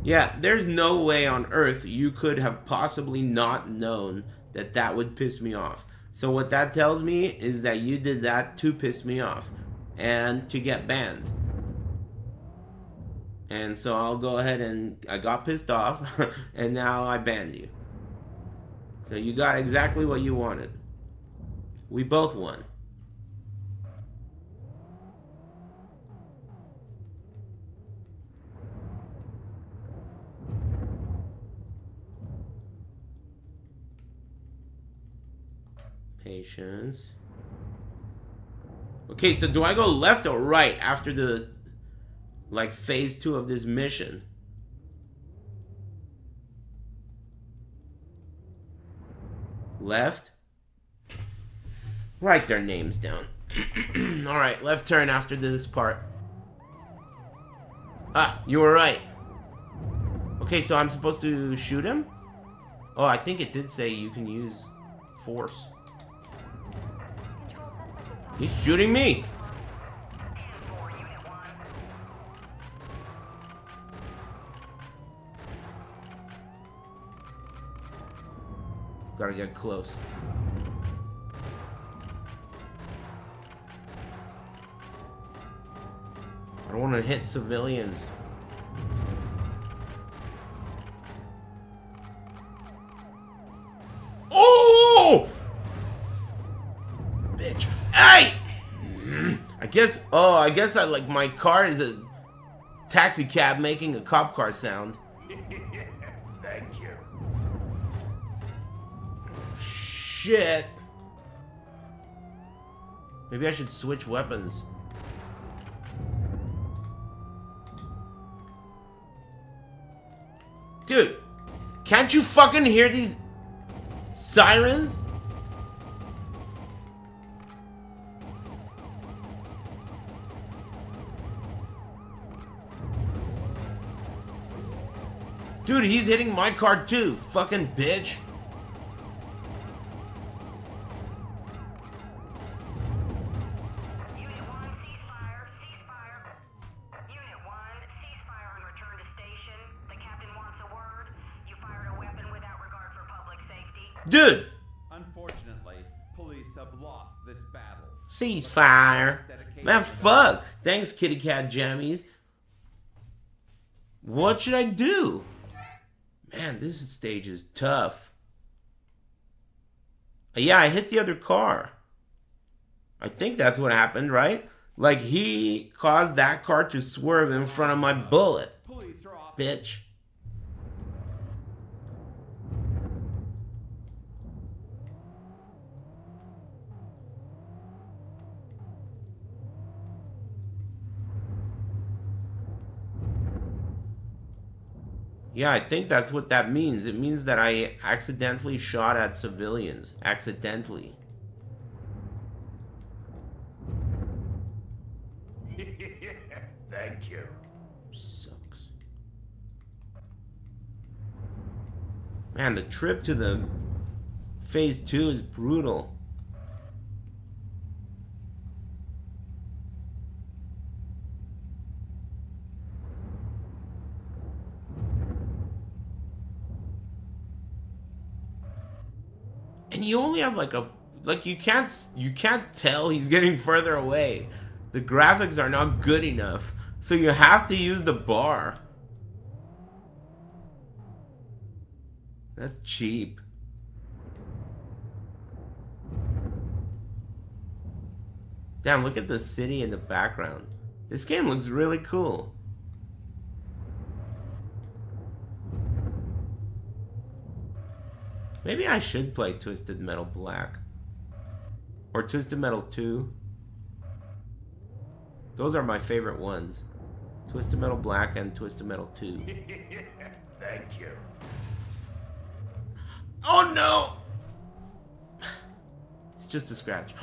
Yeah, there's no way on earth you could have possibly not known that that would piss me off. So what that tells me is that you did that to piss me off and to get banned. And so I'll go ahead and I got pissed off [laughs] and now I banned you. So you got exactly what you wanted. We both won. Patience. Okay, so do I go left or right after the like phase two of this mission? Left? Write their names down. [clears throat] Alright, left turn after this part. Ah, you were right. Okay, so I'm supposed to shoot him? Oh, I think it did say you can use force. He's shooting me. Gotta get close. I don't want to hit civilians. Oh! Bitch. Hey! I guess, oh, I guess I like my car is a taxi cab making a cop car sound. Shit. Maybe I should switch weapons. Dude, can't you fucking hear these sirens? Dude, he's hitting my car too, fucking bitch. Unit 1, ceasefire, ceasefire. Unit 1, ceasefire and return to station. The captain wants a word. You fired a weapon without regard for public safety. Dude, Unfortunately, police have lost this battle. ceasefire. Man, fuck. Thanks, kitty cat jammies. What should I do? Man, this stage is tough. Yeah, I hit the other car. I think that's what happened, right? Like, he caused that car to swerve in front of my bullet. Bitch. Yeah, I think that's what that means. It means that I accidentally shot at civilians. Accidentally. [laughs] Thank you. Sucks. Man, the trip to the phase two is brutal. You only have like a like you can't you can't tell he's getting further away. The graphics are not good enough, so you have to use the bar. That's cheap. Damn, look at the city in the background. This game looks really cool. Maybe I should play Twisted Metal Black. Or Twisted Metal 2. Those are my favorite ones. Twisted Metal Black and Twisted Metal 2. [laughs] Thank you. Oh no! It's just a scratch.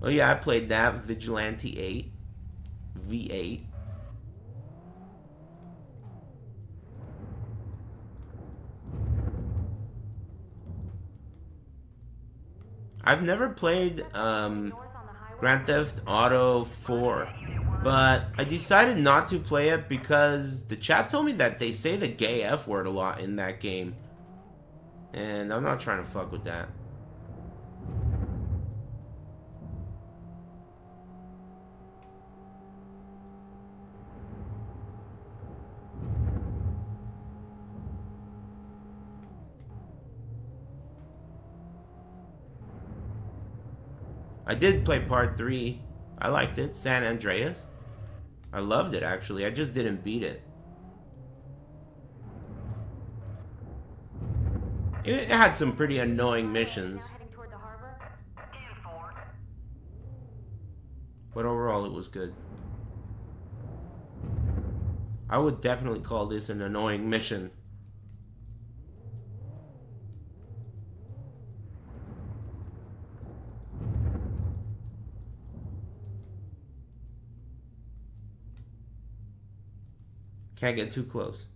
Oh yeah, I played that Vigilante 8. V8. I've never played um. Grand Theft Auto 4, but I decided not to play it because the chat told me that they say the gay F word a lot in that game. And I'm not trying to fuck with that. I did play part three. I liked it. San Andreas. I loved it actually. I just didn't beat it. It had some pretty annoying missions, but overall it was good. I would definitely call this an annoying mission. Can't get too close.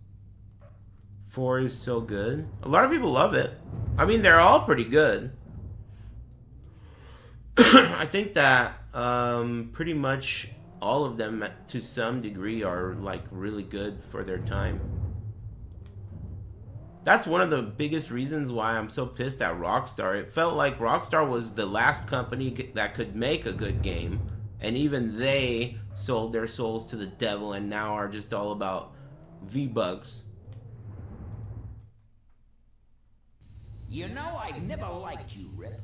Four is so good. A lot of people love it. I mean, they're all pretty good. [clears throat] I think that um, pretty much all of them, to some degree, are like really good for their time. That's one of the biggest reasons why I'm so pissed at Rockstar. It felt like Rockstar was the last company that could make a good game, and even they sold their souls to the devil and now are just all about V bucks. You know I've never liked you, Rip.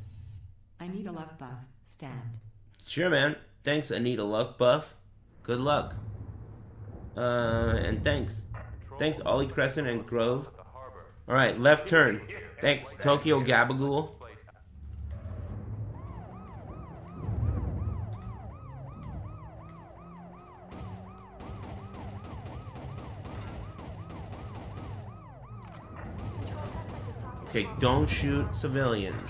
I need a luck buff. Stat. Sure, man. Thanks, Anita Luck Buff. Good luck. Uh, and thanks. Thanks, Ollie Crescent and Grove. At the harbor. All right, left turn. Thanks, Tokyo Gabagool. Okay, don't shoot civilians.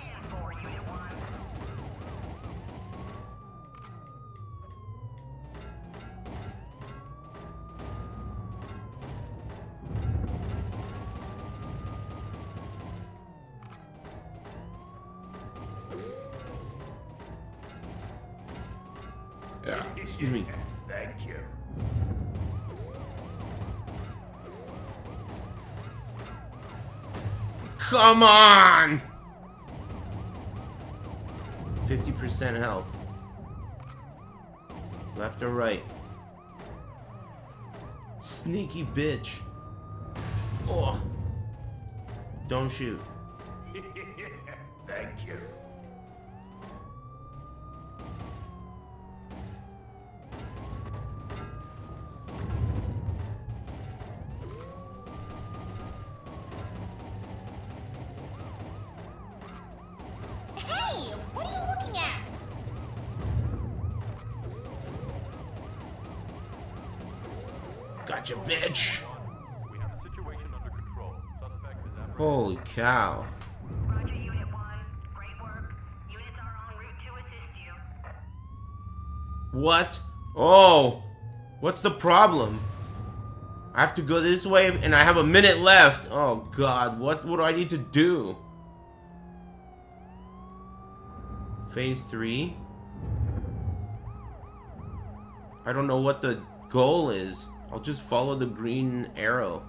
Come on! 50% health. Left or right? Sneaky bitch. Oh. Don't shoot. Holy cow. Roger, Unit 1. Great work. Units are en route to assist you. What? Oh. What's the problem? I have to go this way and I have a minute left. Oh god, what what do I need to do? Phase 3? I don't know what the goal is. I'll just follow the green arrow.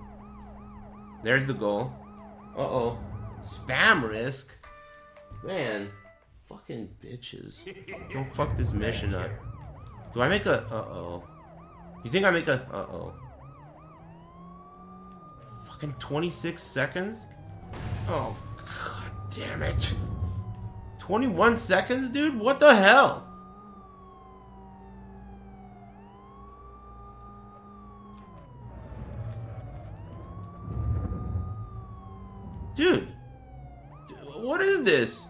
There's the goal. Uh-oh. Spam risk? Man, fucking bitches. Don't fuck this [laughs] mission up. Do I make a... Uh-oh. You think I make a... Uh-oh. Fucking 26 seconds? Oh, god damn it. 21 seconds, dude? What the hell? Dude. Dude, What is this?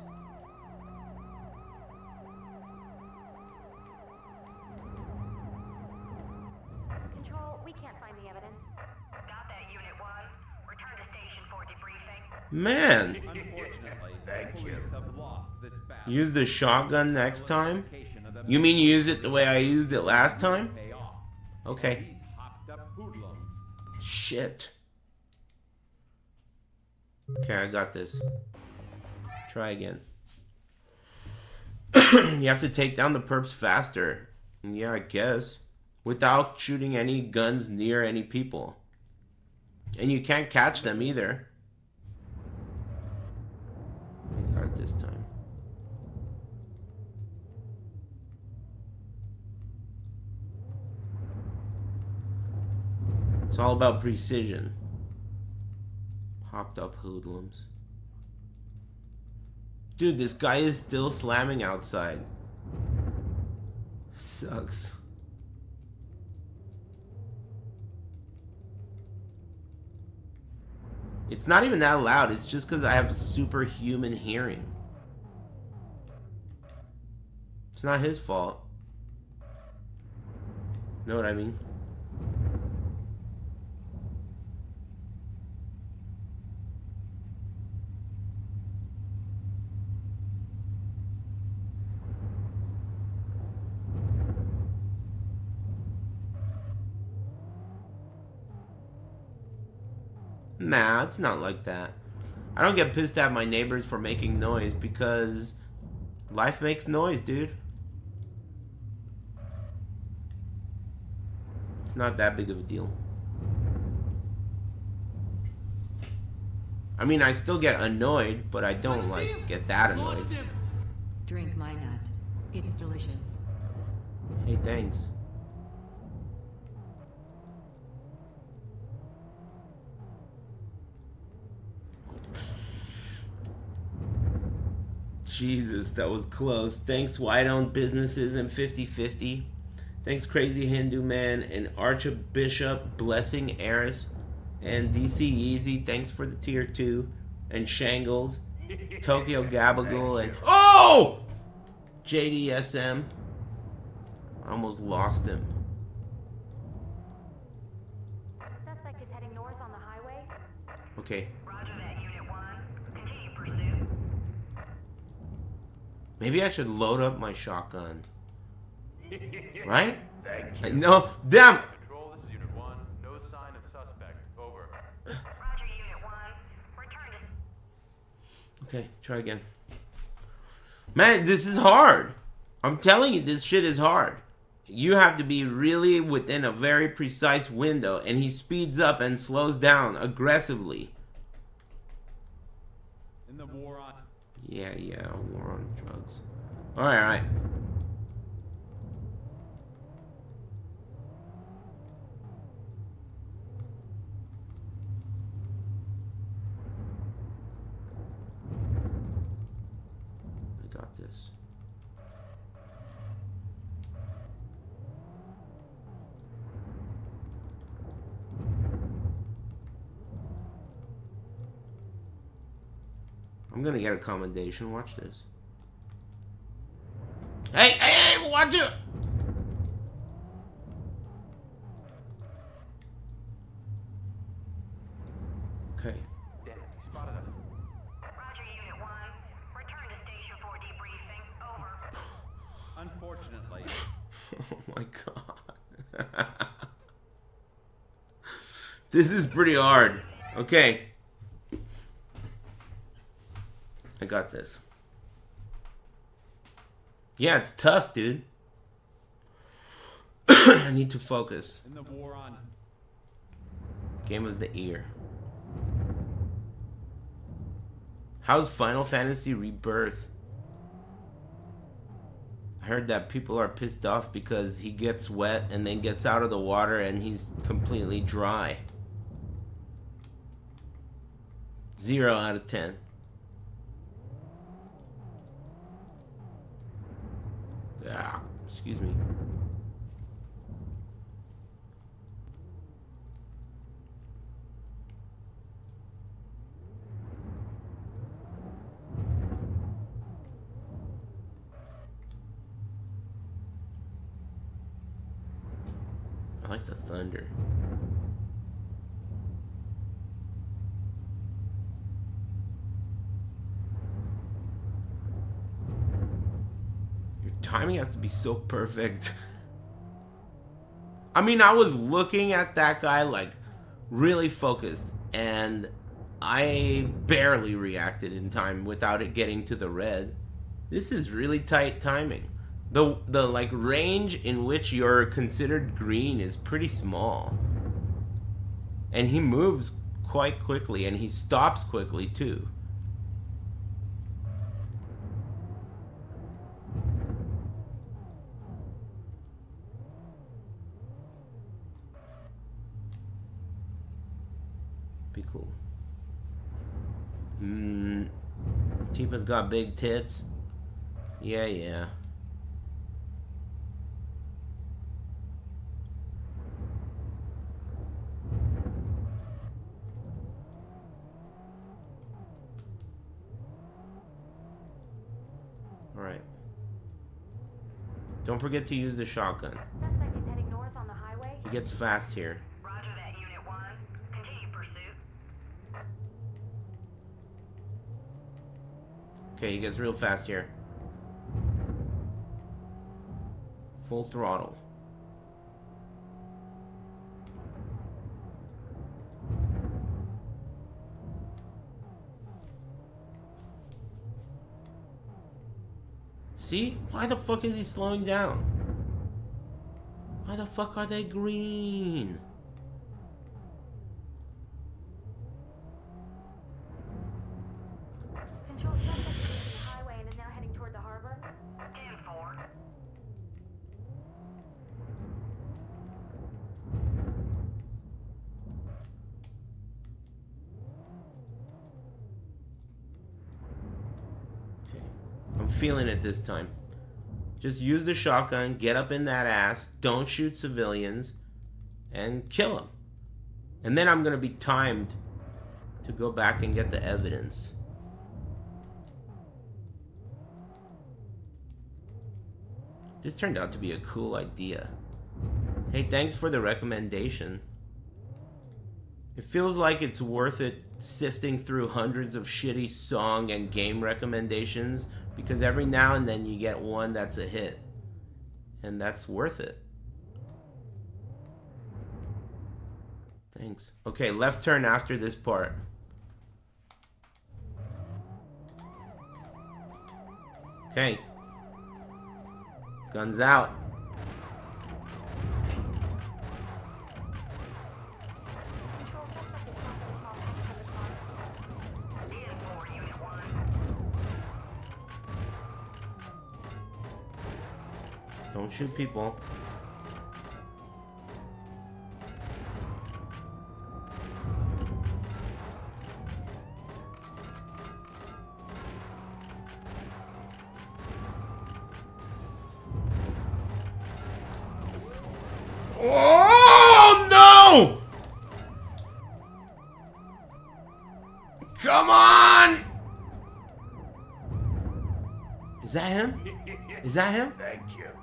Control, we can't find the evidence. Got that, Unit 1. Return to station for debriefing. Man. Unfortunately, Thank police you. have lost this battle. Use the shotgun next time? You mean use it the way I used it last time? Okay. Shit. Okay, I got this. Try again. [clears throat] you have to take down the perps faster. Yeah, I guess. Without shooting any guns near any people. And you can't catch them either. I got it this time. It's all about precision. Popped up hoodlums. Dude, this guy is still slamming outside. Sucks. It's not even that loud, it's just because I have superhuman hearing. It's not his fault. Know what I mean? Nah, it's not like that. I don't get pissed at my neighbors for making noise because life makes noise, dude. It's not that big of a deal. I mean, I still get annoyed, but I don't like get that annoyed. Drink my nut. It's delicious. Hey, thanks. Jesus, that was close. Thanks, White Owned Businesses and 50 50. Thanks, Crazy Hindu Man and Archbishop Blessing Aris and DC Easy. Thanks for the tier 2. And Shangles, Tokyo [laughs] Gabagool, and. Oh! JDSM. I almost lost him. Suspect is heading north on the highway. Okay. Roger that, Unit 1. Continue pursuit. Maybe I should load up my shotgun. [laughs] Right? Thank I you. Damn! Control, this is Unit 1. No sign of suspect. Over. Roger, Unit 1. Return to Okay, try again. Man, this is hard. I'm telling you, this shit is hard. You have to be really within a very precise window, and he speeds up and slows down aggressively. In the war on Yeah, yeah, war on drugs. Alright, alright. I got this. I'm gonna get a commendation. Watch this. Hey, hey, hey, watch it! Okay. Damn, he spotted us. Roger, Unit 1. Return to station for debriefing. Over. [sighs] unfortunately, [laughs] Oh my god. [laughs] this is pretty hard. Okay. I got this. Yeah, it's tough, dude. [coughs] I need to focus. in the war on Game of the Year. How's Final Fantasy Rebirth? I heard that people are pissed off because he gets wet and then gets out of the water and he's completely dry. Zero out of ten. Ah, excuse me. like the thunder. Your timing has to be so perfect. I mean, I was looking at that guy like really focused and I barely reacted in time without it getting to the red. This is really tight timing. The the like range in which you're considered green is pretty small. And he moves quite quickly and he stops quickly too. Be cool. Mm, Tifa's got big tits. Yeah, yeah. Alright. Don't forget to use the shotgun. Suspect is heading north on the highway. He gets fast here. Roger that, Unit 1. Continue pursuit. Okay, he gets real fast here. Full throttle. See? Why the fuck is he slowing down? Why the fuck are they green? Control suspect is leaving the highway and is now heading toward the harbor. 10-4. Okay. I'm feeling it this time. Just use the shotgun, get up in that ass, don't shoot civilians, and kill them. And then I'm gonna be timed to go back and get the evidence. This turned out to be a cool idea. Hey, thanks for the recommendation. It feels like it's worth it sifting through hundreds of shitty song and game recommendations because every now and then you get one that's a hit. And that's worth it. Thanks. Okay, left turn after this part. Okay. Guns out. Shoot people. Oh no! Come on! Is that him? [laughs] Is that him? Thank you.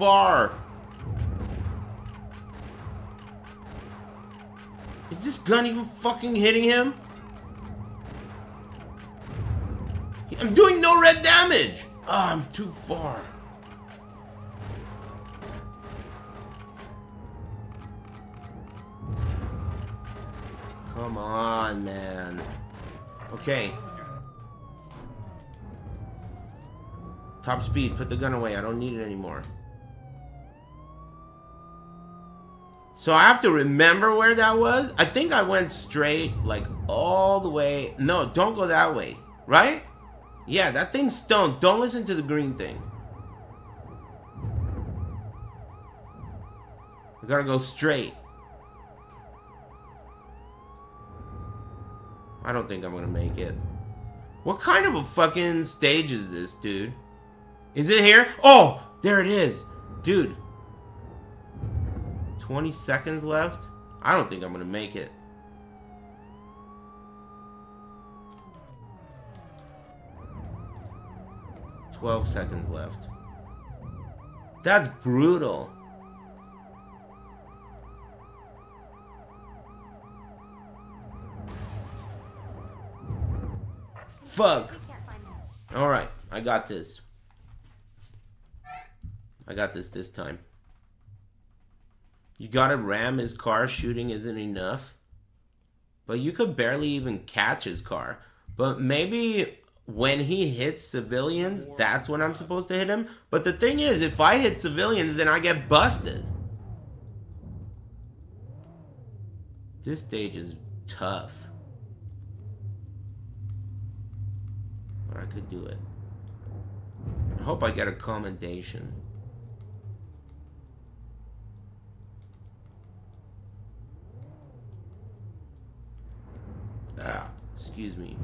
Far. Is this gun even fucking hitting him? I'm doing no red damage! Ah, I'm too far. Come on, man. Okay. Top speed, put the gun away. I don't need it anymore. So I have to remember where that was? I think I went straight, like, all the way. No, don't go that way. Right? Yeah, that thing's stoned. Don't listen to the green thing. I gotta go straight. I don't think I'm gonna make it. What kind of a fucking stage is this, dude? Is it here? Oh, there it is. Dude. 20 seconds left? I don't think I'm gonna make it. Twelve seconds left. That's brutal. Fuck. Alright, I got this. I got this this time. You gotta ram his car, shooting isn't enough. But you could barely even catch his car. But maybe when he hits civilians, that's when I'm supposed to hit him. But the thing is, if I hit civilians, then I get busted. This stage is tough. But I could do it. I hope I get a commendation. Ah, excuse me.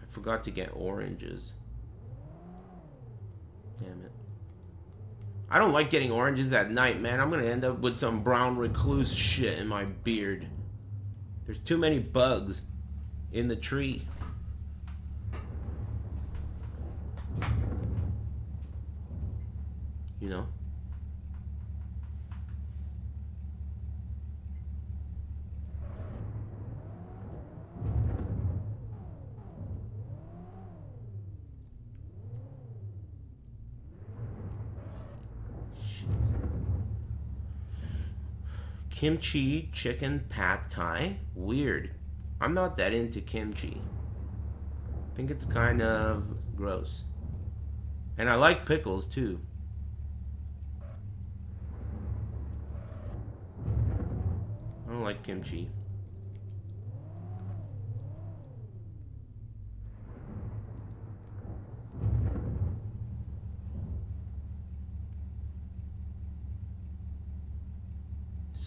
I forgot to get oranges. Damn it. I don't like getting oranges at night, man. I'm gonna end up with some brown recluse shit in my beard. There's too many bugs in the tree. You know? Kimchi chicken pad thai? Weird. I'm not that into kimchi. I think it's kind of gross. And I like pickles too. I don't like kimchi.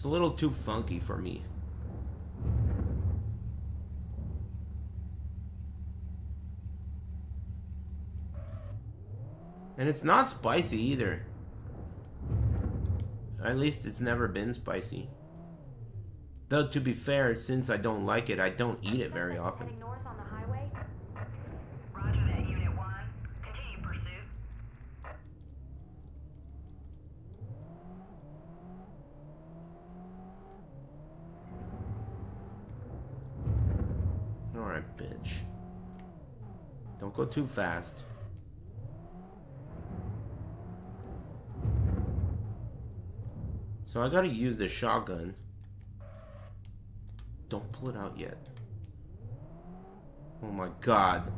A little too funky for me. And it's not spicy either. At least it's never been spicy. Though to be fair, since I don't like it, I don't eat it very often. Heading north on the highway. Roger that, Unit 1. Continue pursuit. Alright, bitch. Don't go too fast. So I gotta use the shotgun. Don't pull it out yet. Oh my god.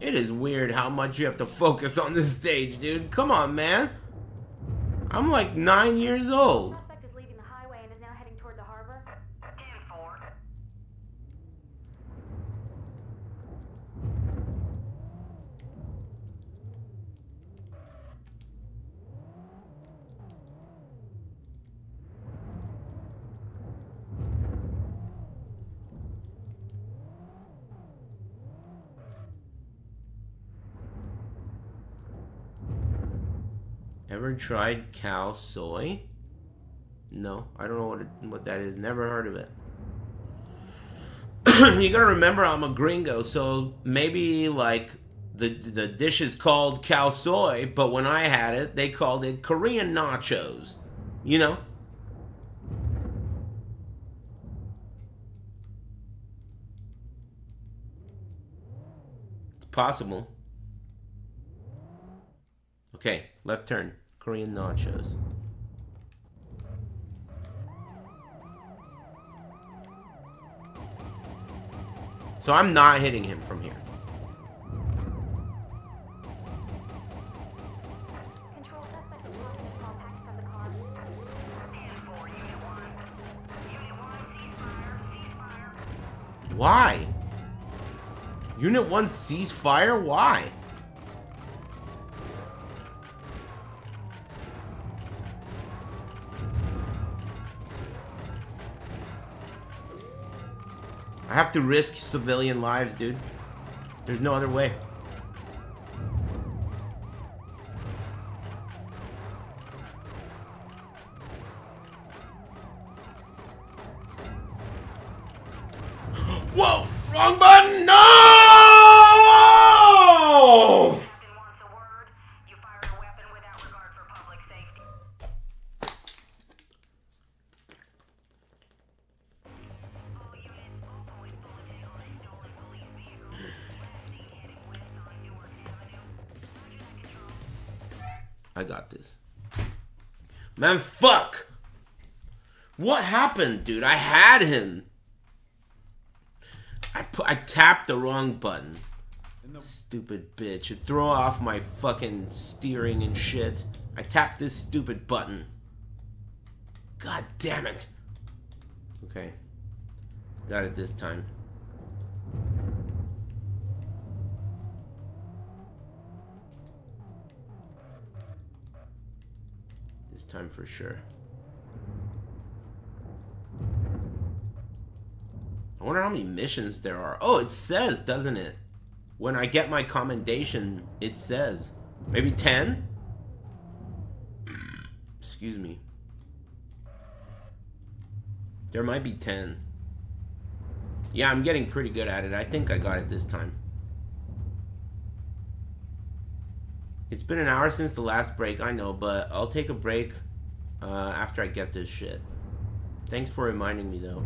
It is weird how much you have to focus on this stage, dude. Come on, man. I'm like nine years old. Suspect is leaving the highway and is now heading toward the harbor. 10-4. Tried khao soi? No, I don't know what it, what that is. Never heard of it. [clears throat] you gotta remember, I'm a gringo, so maybe like the the dish is called khao soi, but when I had it, they called it Korean nachos. You know? It's possible. Okay, left turn. Korean nachos. So I'm not hitting him from here. Control suspect is walking a small package from the car. 10-4, Unit 1. Unit 1, ceasefire, ceasefire. Why? Unit 1 ceasefire? Why? I have to risk civilian lives, dude. There's no other way. Happened, dude? I had him. I put, I tapped the wrong button. Stupid bitch. It throw off my fucking steering and shit. I tapped this stupid button. God damn it. Okay. Got it this time. This time for sure. Many missions there are. Oh, it says, doesn't it? When I get my commendation, it says. Maybe 10? Excuse me. There might be 10. Yeah, I'm getting pretty good at it. I think I got it this time. It's been an hour since the last break, I know, but I'll take a break uh, after I get this shit. Thanks for reminding me, though.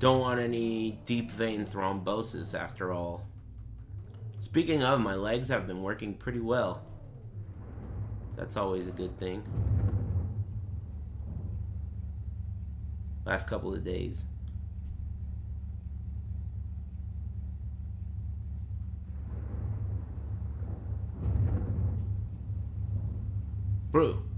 Don't want any deep vein thrombosis, after all. Speaking of, my legs have been working pretty well. That's always a good thing. Last couple of days. Brew.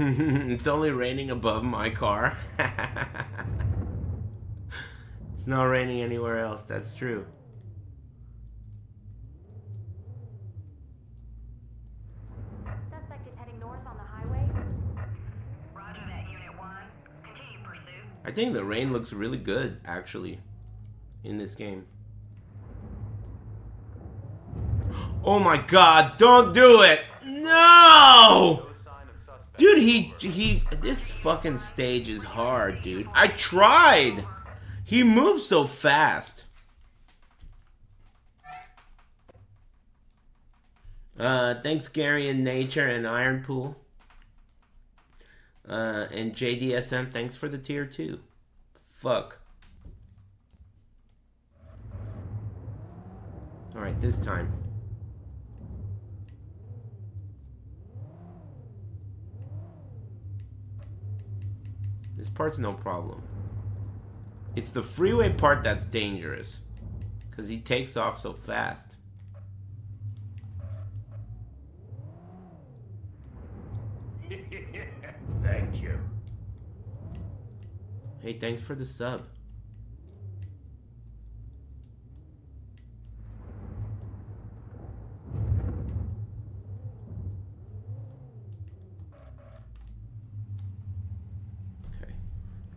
[laughs] it's only raining above my car. [laughs] it's not raining anywhere else. That's true. Suspect is heading north on the highway. Roger that, Unit 1. Continue pursuit. I think the rain looks really good, actually, in this game. [gasps] Oh my god, don't do it! No! Dude, he, he, this fucking stage is hard, dude. I tried! He moves so fast. Uh, thanks Gary and Nature and Ironpool. Uh, and JDSM, thanks for the tier 2. Fuck. Alright, this time. This part's no problem. It's the freeway part that's dangerous. Because he takes off so fast. [laughs] Thank you. Hey, thanks for the sub.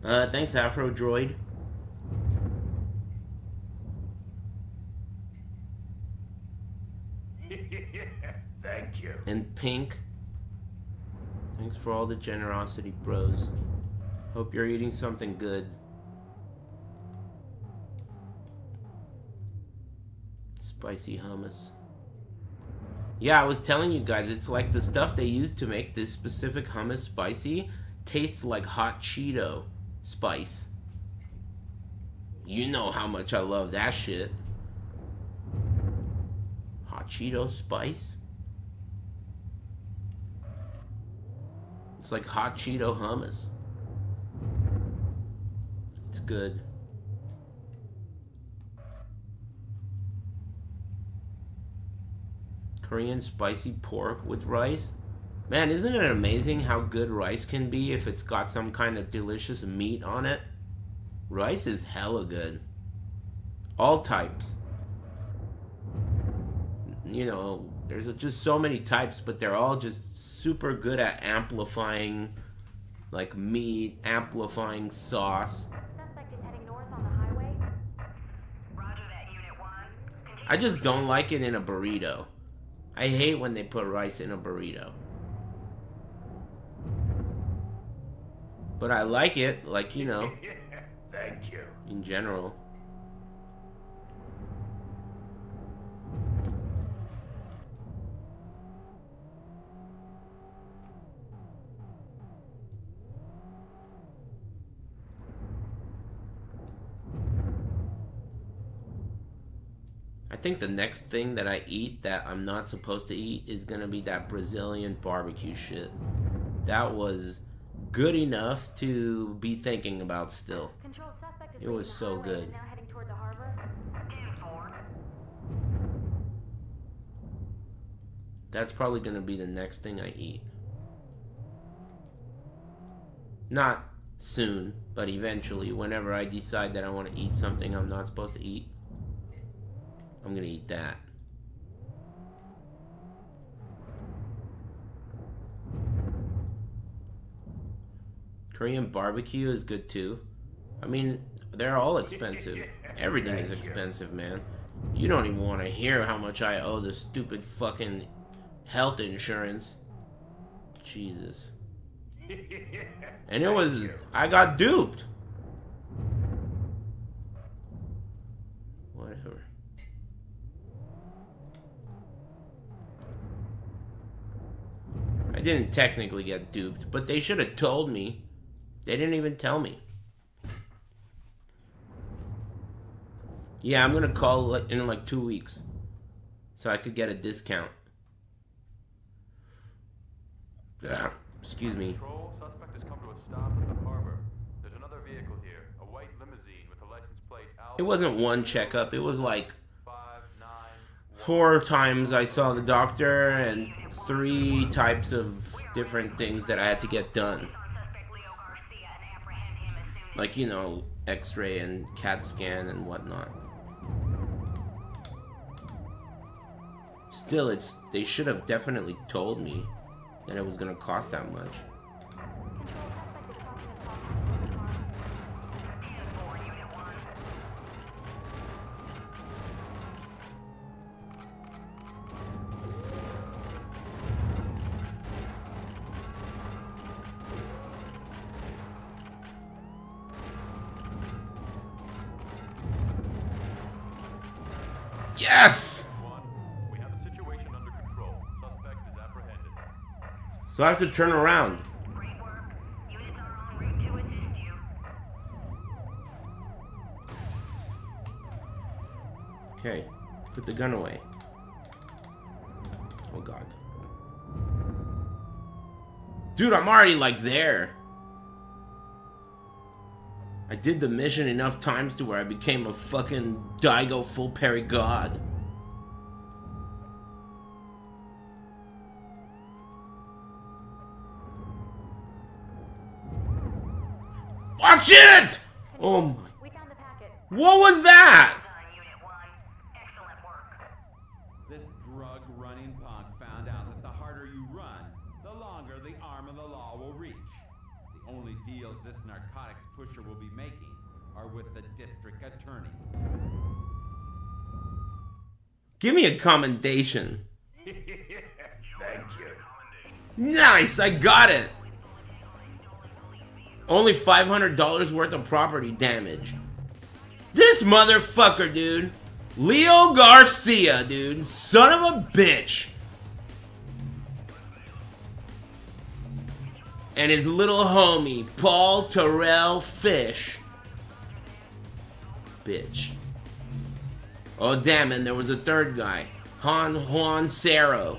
Uh, thanks, Afro Droid. [laughs] Thank you. And Pink. Thanks for all the generosity, bros. Hope you're eating something good. Spicy hummus. Yeah, I was telling you guys, it's like the stuff they use to make this specific hummus spicy tastes like hot Cheeto spice. You know how much I love that shit. Hot Cheeto spice? It's like hot Cheeto hummus. It's good. Korean spicy pork with rice. Man, isn't it amazing how good rice can be if it's got some kind of delicious meat on it? Rice is hella good. All types. You know, there's just so many types, but they're all just super good at amplifying like meat, amplifying sauce. Suspect is heading north on the highway. Roger that, Unit 1. Continue I just don't like it in a burrito. I hate when they put rice in a burrito. But I like it, like, you know, [laughs] Thank you. in general. I think the next thing that I eat that I'm not supposed to eat is gonna be that Brazilian barbecue shit. That was good enough to be thinking about still. Control suspect is It was so good. Now heading toward the harbor. 10-4. That's probably gonna be the next thing I eat. Not soon, but eventually, whenever I decide that I want to eat something I'm not supposed to eat, I'm gonna eat that. Korean barbecue is good too. I mean, they're all expensive. [laughs] Everything is expensive, man. You don't even want to hear how much I owe the stupid fucking health insurance. Jesus. [laughs] And it was I got duped. Whatever. I didn't technically get duped, but they should have told me. They didn't even tell me. Yeah, I'm gonna call in like two weeks, so I could get a discount. Yeah, excuse me. Control, suspect has come to a stop at the harbor. There's another vehicle here, a white limousine with a license plate Alpha It wasn't one checkup. It was like four times I saw the doctor and three types of different things that I had to get done. Like, you know, x ray and CAT scan and whatnot. Still, it's they should have definitely told me that it was gonna cost that much. I have to turn around. Okay, put the gun away. Oh god. Dude, I'm already like there. I did the mission enough times to where I became a fucking Daigo full parry god. Watch it! Oh, oh my. We found the packet. What was that? Done, Unit 1. Excellent work. This drug running punk found out that the harder you run, the longer the arm of the law will reach. The only deals this narcotics pusher will be making are with the district attorney. Give me a commendation. [laughs] Thank you. Nice, I got it. Only $500 worth of property damage. This motherfucker, dude. Leo Garcia, dude. Son of a bitch. And his little homie, Paul Terrell Fish. Bitch. Oh, damn, and there was a third guy. Han Juan Cerro.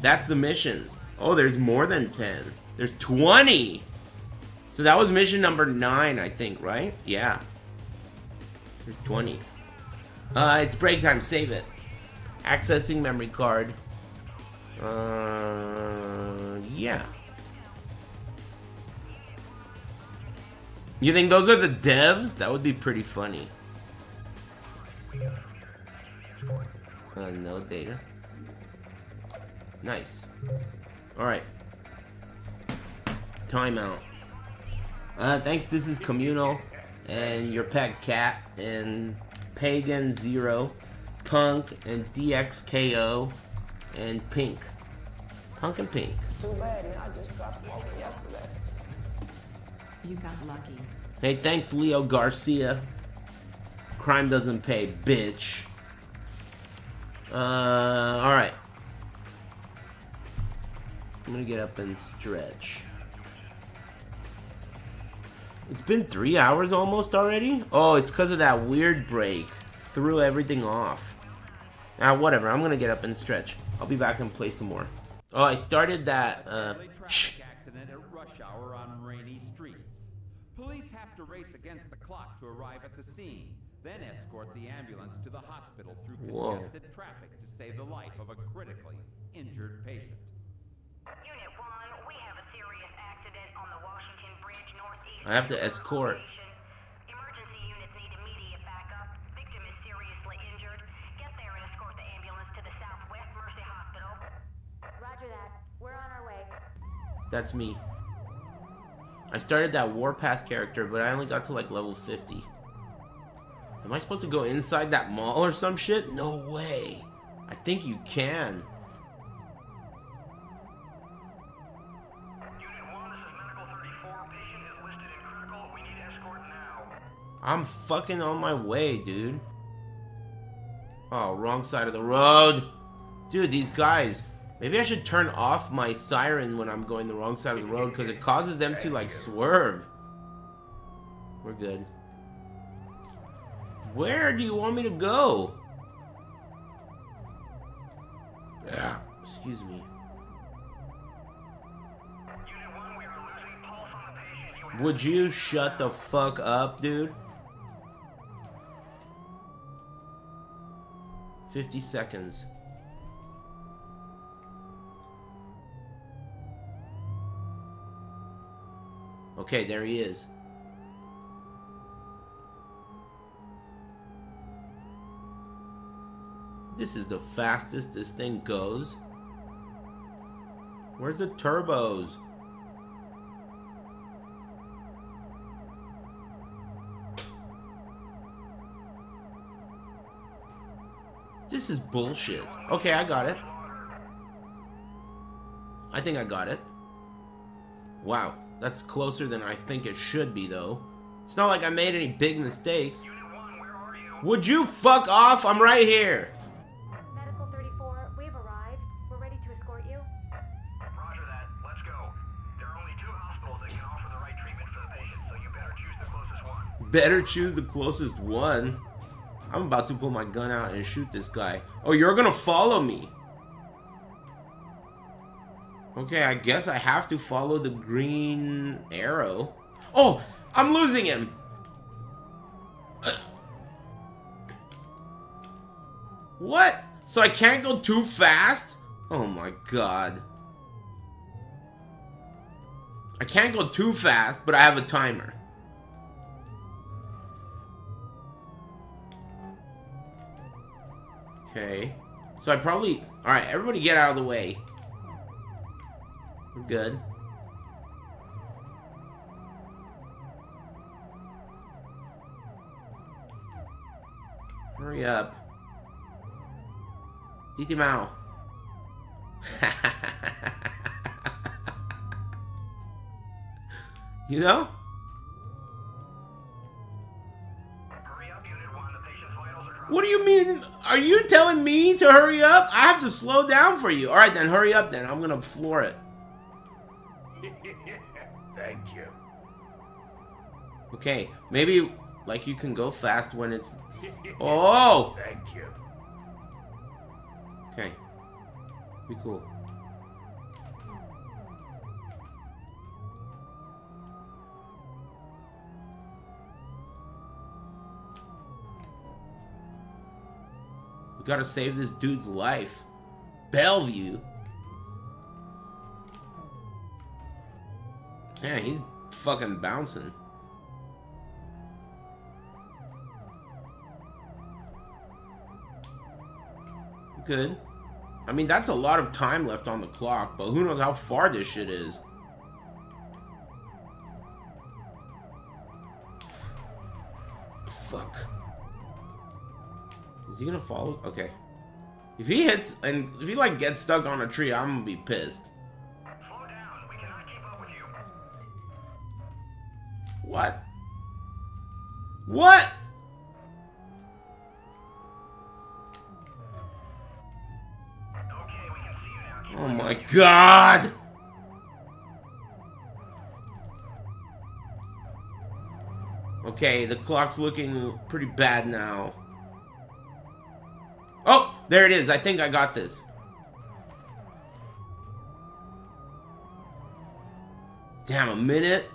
That's the missions. Oh, there's more than 10. There's 20. So that was mission number 9, I think, right? Yeah. There's 20. Uh, it's break time. Save it. Accessing memory card. Uh, yeah. You think those are the devs? That would be pretty funny. Uh, no data. Nice. Alright. Timeout. Uh, thanks, this is Communal. And your pet cat. And Pagan Zero. Punk. And DXKO. And Pink. Punk and Pink. Too bad, man. I just got smoking yesterday. You got lucky. Hey, thanks, Leo Garcia. Crime doesn't pay, bitch. Uh, alright. I'm gonna get up and stretch. It's been three hours almost already? Oh, it's because of that weird break. Threw everything off. Ah, whatever. I'm gonna get up and stretch. I'll be back and play some more. Oh, I started that, uh... Deadly Shh. traffic accident at rush hour on rainy streets. Police have to race against the clock to arrive at the scene, then escort the ambulance to the hospital through Whoa. traffic to save the life of a critically injured patient. Unit 1, we have a serious accident on the Washington Bridge northeast. I have to escort. Emergency units need immediate backup. Victim is seriously injured. Get there and escort the ambulance to the Southwest Mercy Hospital. Roger that. We're to escort. That's me. I started that Warpath character, but I only got to like level 50. Am I supposed to go inside that mall or some shit? No way. I think you can. I'm fucking on my way, dude. Oh, wrong side of the road. Dude, these guys. Maybe I should turn off my siren when I'm going the wrong side of the road because it causes them to like swerve. We're good. Where do you want me to go? Yeah, excuse me. Unit 1, we are losing pulse on the patient. You have Would you shut the fuck up, dude? 50 seconds. Okay, there he is. This is the fastest this thing goes. Where's the turbos? This is bullshit. Okay, I got it. I think I got it. Wow, that's closer than I think it should be, though. It's not like I made any big mistakes. 1, where are you? Would you fuck off? I'm right here. Medical 34, we've arrived. We're ready to escort you. Roger that. Let's go. There are only two hospitals that can offer the right treatment for the patient, so you better choose the closest one. Better choose the closest one. I'm about to pull my gun out and shoot this guy. Oh, you're gonna follow me. Okay, I guess I have to follow the green arrow. Oh, I'm losing him. What? So I can't go too fast? Oh my god. I can't go too fast, but I have a timer. Okay. So I probably... Alright, everybody get out of the way. We're good. Hurry up. Titi Mao. [laughs] you know? Hurry up, Unit 1. The patient's vitals are dropping. What do you mean? Are you telling me to hurry up? I have to slow down for you. Alright then, hurry up then. I'm gonna floor it. [laughs] Thank you. Okay, maybe like you can go fast when it's. [laughs] Oh! Thank you. Okay. Be cool. We gotta save this dude's life. Bellevue. Yeah, he's fucking bouncing. Good. I mean, that's a lot of time left on the clock, but who knows how far this shit is. Fuck. Is he gonna follow? Okay. If he hits, and if he like gets stuck on a tree, I'm gonna be pissed. What? What? Okay. Oh my god! Okay, the clock's looking pretty bad now. There it is. I think I got this. Damn, a minute?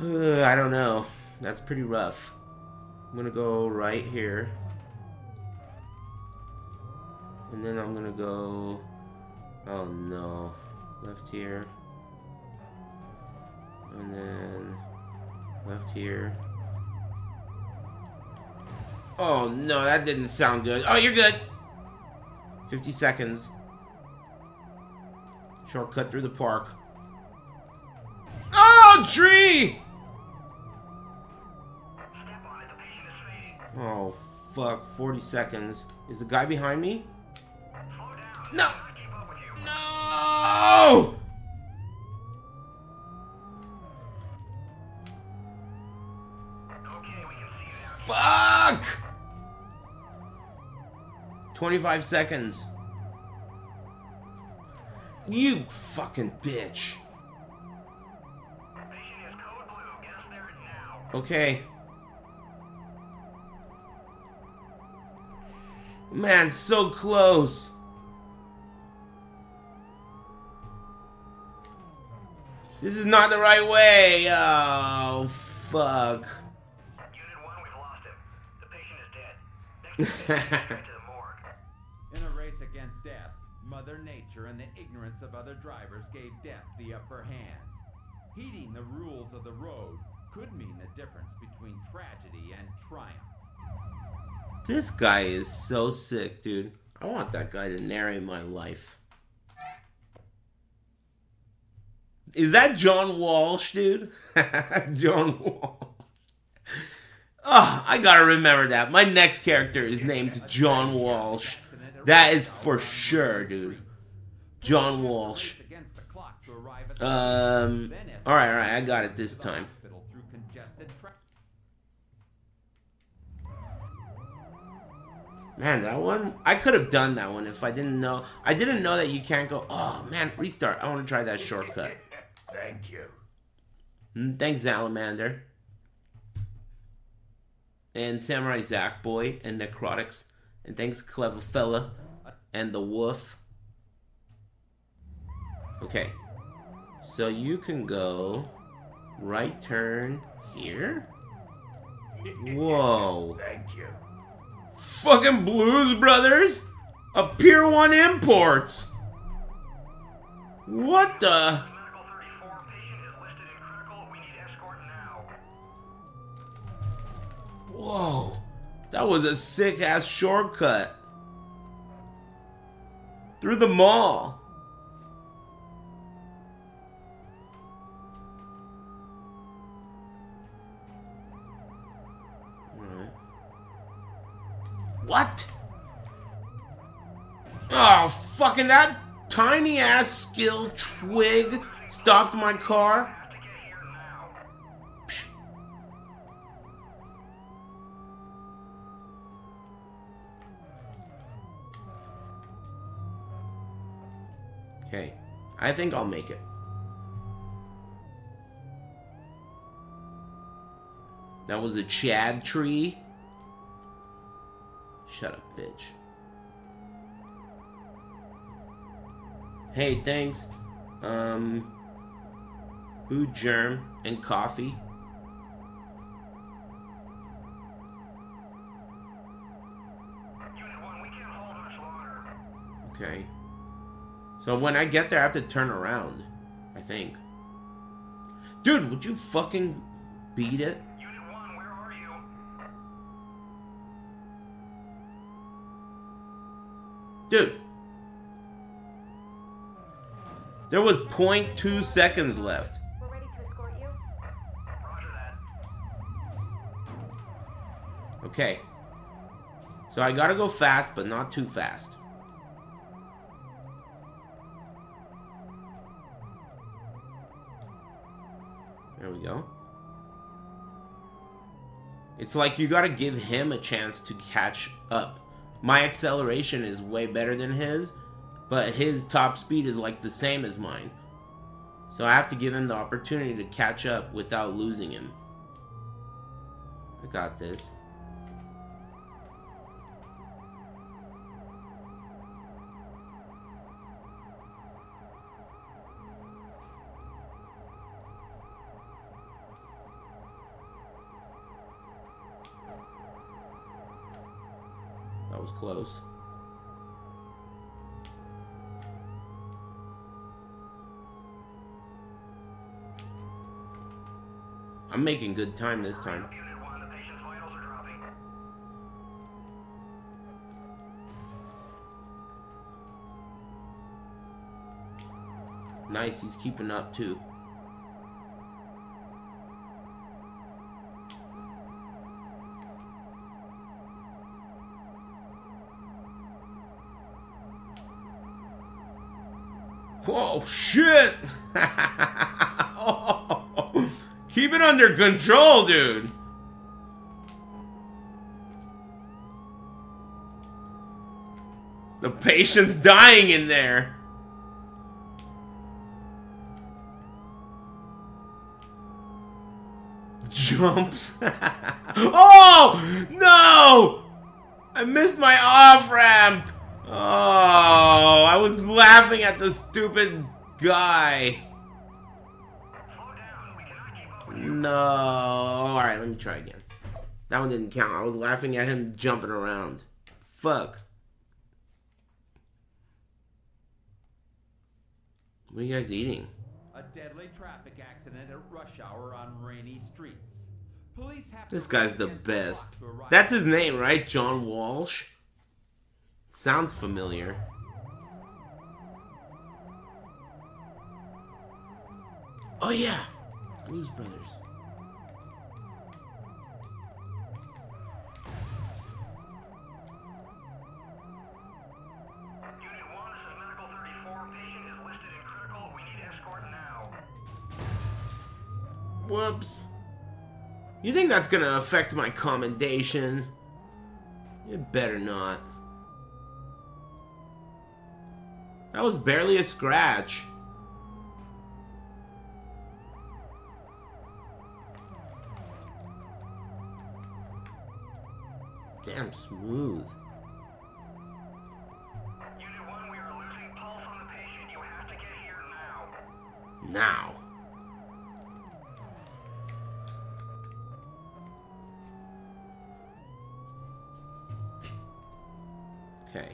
Uh, I don't know. That's pretty rough. I'm gonna go right here. And then I'm gonna go... Oh no. Left here. And then... Left here. Oh no, that didn't sound good. Oh, you're good! 50 seconds. Shortcut through the park. Oh, tree! Oh, fuck. 40 seconds. Is the guy behind me? No! No! Okay, we can see you now. Fuck! 25 seconds. You fucking bitch. Patient is code blue. Get us there now. Okay. Man, so close. This is not the right way. Oh, fuck. Mother Nature and the ignorance of other drivers gave death the upper hand. Heeding the rules of the road could mean the difference between tragedy and triumph. This guy is so sick, dude. I want that guy to narrate my life. Is that John Walsh, dude? [laughs] John Walsh. Oh, I gotta remember that. My next character is named John Walsh. That is for sure, dude. John Walsh. Against the clock to arrive at Um. All right, all right. I got it this time. hospital through congested tra- Man, that one I could have done that one if I didn't know. I didn't know that you can't go. Oh man, restart. I want to try that shortcut. Thank you. Mm, Thanks, Salamander. And Samurai Zack Boy and Necrotics. And thanks, Clever Fella and the Wolf. Okay. So you can go right turn here. Whoa. Thank you. Fucking Blues Brothers? A Pier 1 Imports. What the? Medical 34, patient is listed in critical. We need escort now. Whoa. That was a sick ass shortcut. Through the mall. What? Oh, fucking that tiny ass skill twig stopped my car. Have to get here now. Psh. Okay, I think I'll make it. That was a Chad tree. Shut up, bitch. Hey, thanks. Um, food germ and coffee. Okay. So when I get there, I have to turn around. I think. Dude, would you fucking beat it? Unit 1, where are you? Dude. There was 0.2 seconds left. We're ready to escort you. Roger that. Okay. So I gotta go fast, but not too fast. There we go. It's like you gotta give him a chance to catch up. My acceleration is way better than his, but his top speed is like the same as mine. So I have to give him the opportunity to catch up without losing him. I got this. That was close. I'm making good time this time. Unit 1, the patient's vitals are dropping. Nice, he's keeping up too. Whoa, shit! Oh, [laughs] keep it under control, dude! The patient's dying in there. Jumps. [laughs] oh! No! I missed my off ramp! Oh, I was laughing at the stupid guy. Slow down. We cannot keep up with you. No. Alright, let me try again. That one didn't count. I was laughing at him jumping around. Fuck. What are you guys eating? A deadly traffic accident at rush hour on rainy streets. Police have This guy's the race against the clock best. That's his name, right? John Walsh? Sounds familiar. Oh yeah, Blues Brothers. Unit 1, this is Medical 34. Patient is listed in critical. We need escort now. Whoops. You think that's gonna affect my commendation? It better not. That was barely a scratch. Damn smooth. Unit 1, we are losing pulse on the patient. You have to get here now. Now. Okay.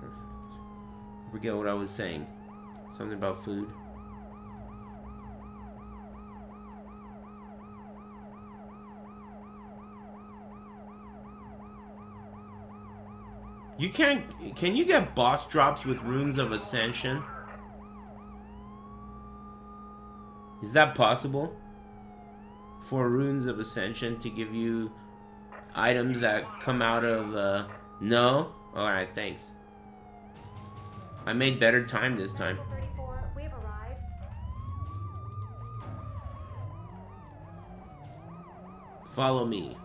Perfect. I forget what I was saying. Something about food. You can't. Can you get boss drops with runes of ascension? Is that possible? For runes of ascension to give you items that come out of. Uh, no? Alright, thanks. I made better time this time. 34, we have arrived. Follow me.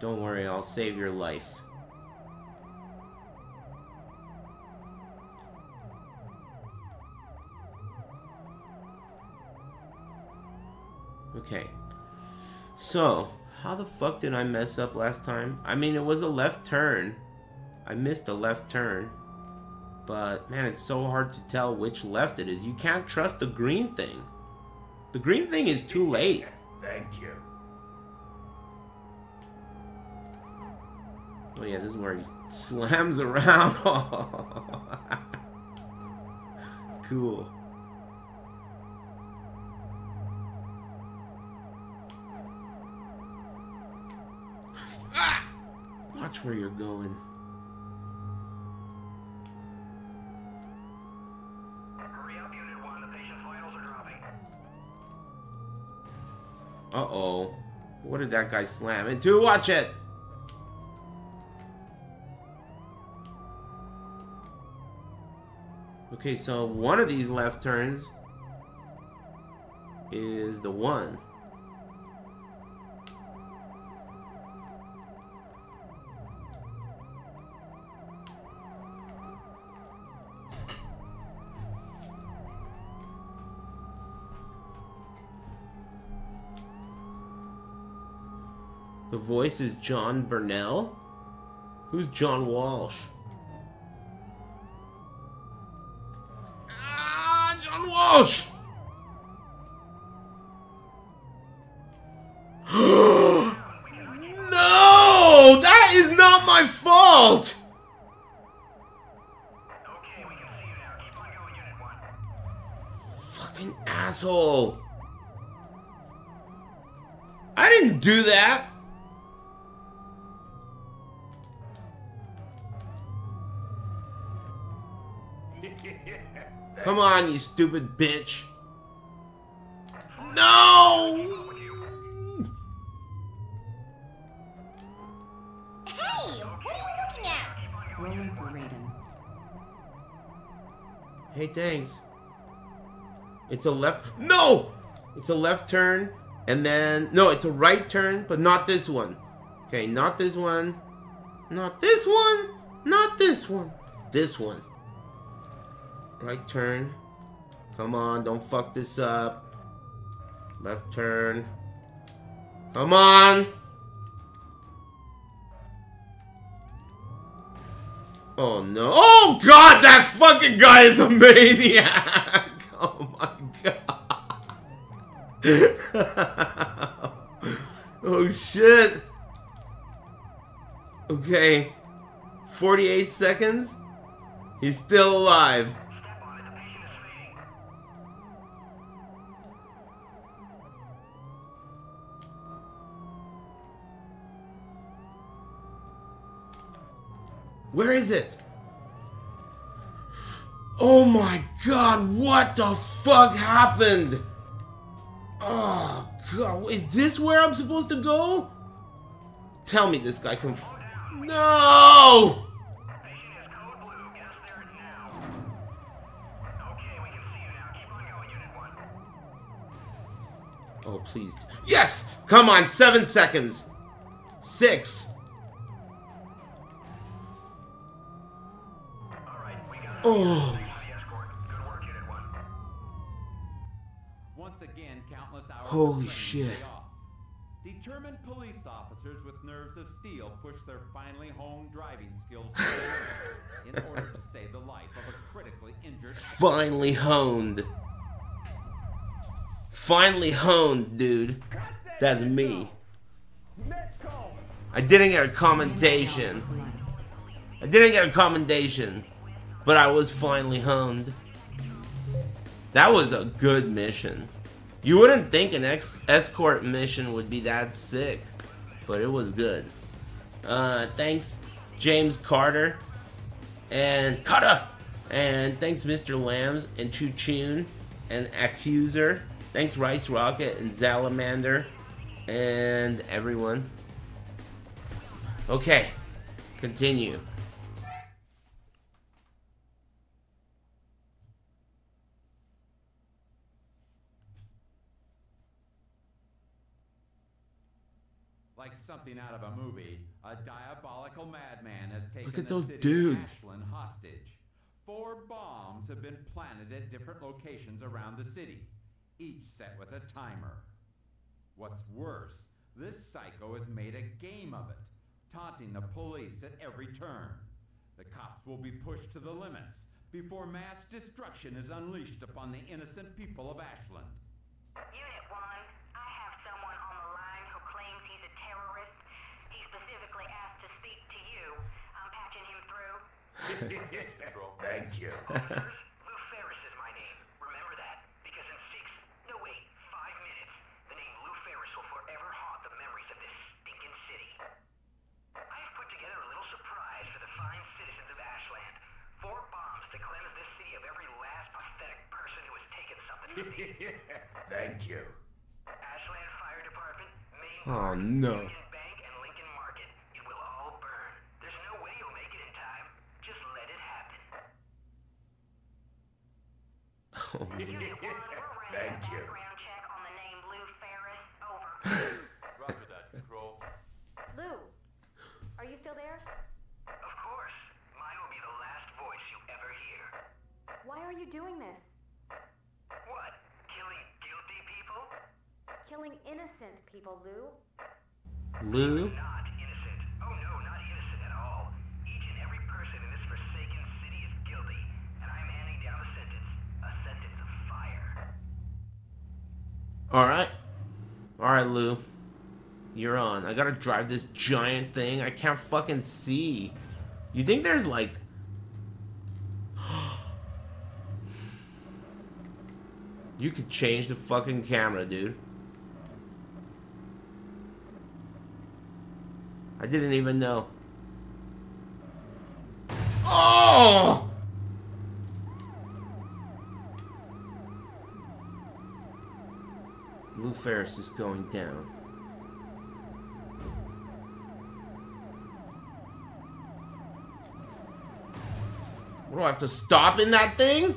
Don't worry, I'll save your life. Okay. So, how the fuck did I mess up last time? I mean, it was a left turn. I missed a left turn. But man, it's so hard to tell which left it is. You can't trust the green thing. The green thing is too late. Thank you. Oh yeah, this is where he slams [laughs] around. cool. Ah! Watch where you're going. Hurry up, Unit 1. The patient's vitals are dropping. Uh-oh. What did that guy slam into? Watch it! Okay, so one of these left turns is the one. Voice is John Bunnell? Who's John Walsh? Ah, John Walsh! [gasps] no! That is not my fault! Okay, we can see you now. Keep on going, Unit 1. Fucking asshole. I didn't do that. Come on, you stupid bitch. No! Hey, what are you looking at? Rolling for Raiden. Hey, thanks. It's a left. No! It's a left turn, and then. No, it's a right turn, but not this one. Okay, not this one. Not this one. Not this one. This one. Right turn. Come on, don't fuck this up. Left turn. Come on! Oh no. Oh god, that fucking guy is a maniac! [laughs] Oh my god. [laughs] oh shit. Okay. 48 seconds? He's still alive. Step on it. The patient is fading. Where is it? Oh my god, what the fuck happened? Oh god, is this where I'm supposed to go? Tell me this guy can. No! Patient is code blue. Get us there now. Okay, we can see you now. Keep on going, Unit 1. Oh, please. Yes! Come on, seven seconds. Six. Alright, we got it. Oh. Thanks for the escort. Good work, Unit 1. Oh. Once again, countless hours Holy shit. Determined police officers with nerves of steel push their finely honed driving skills to the limit in order to save the life of a critically injured Finally honed. Finally honed, dude. That's me. I didn't get a commendation. I didn't get a commendation, but I was finally honed. That was a good mission. You wouldn't think an escort mission would be that sick, but it was good. Uh, thanks, James Carter and Carter, and thanks, Mr. Lambs and Choo Choon and Accuser. Thanks, Rice Rocket and Salamander and everyone. Okay, continue. Like something out of a movie, a diabolical madman has taken Look at those dudes. Ashland hostage. Four bombs have been planted at different locations around the city, each set with a timer. What's worse, this psycho has made a game of it, taunting the police at every turn. The cops will be pushed to the limits. before mass destruction is unleashed upon the innocent people of Ashland. Unit 1, I have someone on the line who claims he's a terrorist. [laughs] Thank you. Officers, Lou Ferris is my name. Remember that, because in six, no wait, five minutes, the name Lou Ferris will forever haunt the memories of this stinking city. I have put together a little surprise for the fine citizens of Ashland. Four bombs to cleanse this city of every last pathetic person who has taken something from me. [laughs] Thank you. Ashland Fire Department, Main Oh, Park, no. Union Bank, and Lincoln Market. It will all burn. There's no way you'll make it in time. Just let it happen. Oh, Unit 1, we're running Thank a you. background check on the name Lou Ferris. Over. Roger that. Control. Lou, are you still there? Of course. Mine will be the last voice you ever hear. Why are you doing this? What? Killing guilty people? Killing innocent people, Lou. Lou? Not innocent. Oh no, not innocent at all. Each and every person in this forsaken city is guilty, and I'm handing down a sentence. A sentence of fire. Alright. Alright, Lou. You're on. I gotta drive this giant thing. I can't fucking see. You think there's like. [gasps] you could change the fucking camera, dude. I didn't even know. Oh! Lou Ferris is going down. What do I have to stop in that thing? [laughs]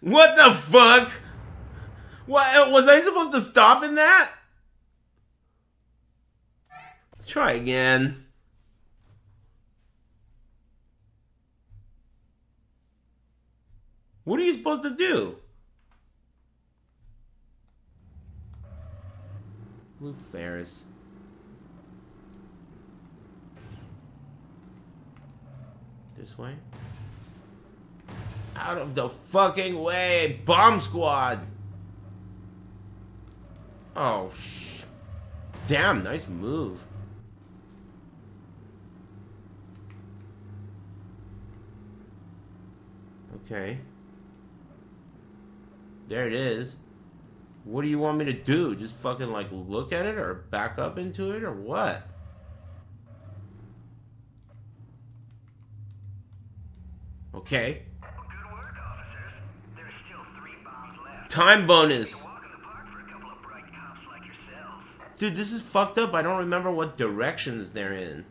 what the fuck? What was I supposed to stop in that? Let's try again. What are you supposed to do? Lou Ferris. This way? Out of the fucking way! Bomb squad! Oh, sh. Damn, nice move. Okay. There it is. What do you want me to do? Just fucking like look at it or back up into it or what? Okay. Work. Time bonus. Dude, this is fucked up. I don't remember what directions they're in.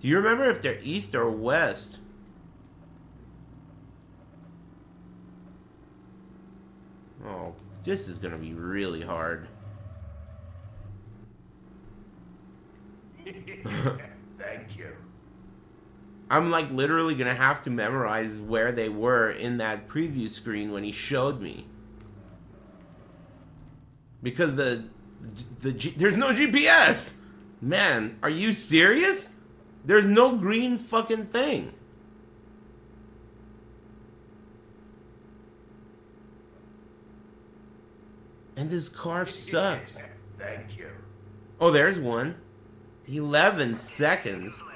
Do you remember if they're east or west? Oh, this is gonna be really hard. [laughs] Thank you. I'm like literally gonna have to memorize where they were in that preview screen when he showed me. Because the the G, there's no GPS. Man, are you serious? There's no green fucking thing. And this car sucks. [laughs] Thank you. Oh, there's one. 11 seconds. Left.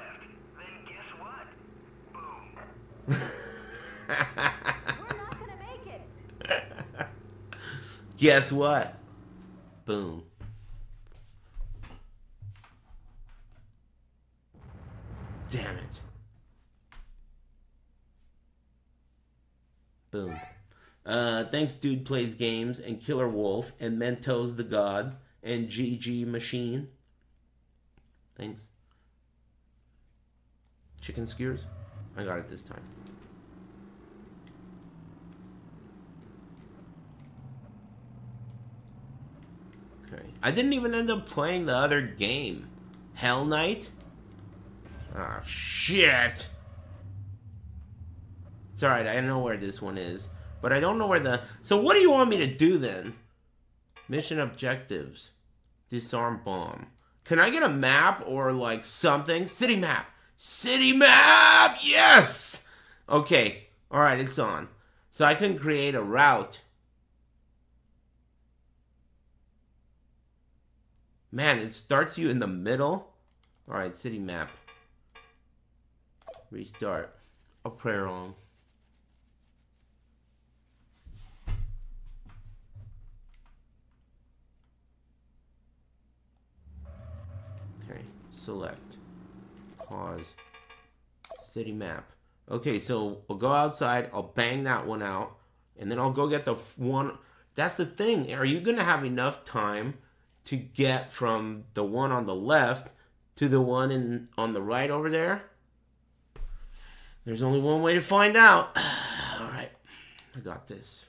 Then guess what? Boom. [laughs] We're not gonna make it. [laughs] Guess what? Boom. Damn it. Boom. Uh, thanks, Dude Plays Games, and Killer Wolf, and Mentos the God, and GG Machine. Thanks. Chicken skewers? I got it this time. Okay. I didn't even end up playing the other game. Hell Knight? Ah, shit. It's alright, I know where this one is. But I don't know where the... So what do you want me to do then? Mission objectives. Disarm bomb. Can I get a map or like something? City map. City map. Yes. Okay. All right, it's on. So I can create a route. Man, it starts you in the middle. All right, city map. Restart. A prayer play wrong. Okay, select. Pause. City map. Okay, so I'll go outside, I'll bang that one out, and then I'll go get the one. That's the thing. Are you going to have enough time to get from the one on the left to the one in on the right over there? There's only one way to find out. [sighs] All right. I got this.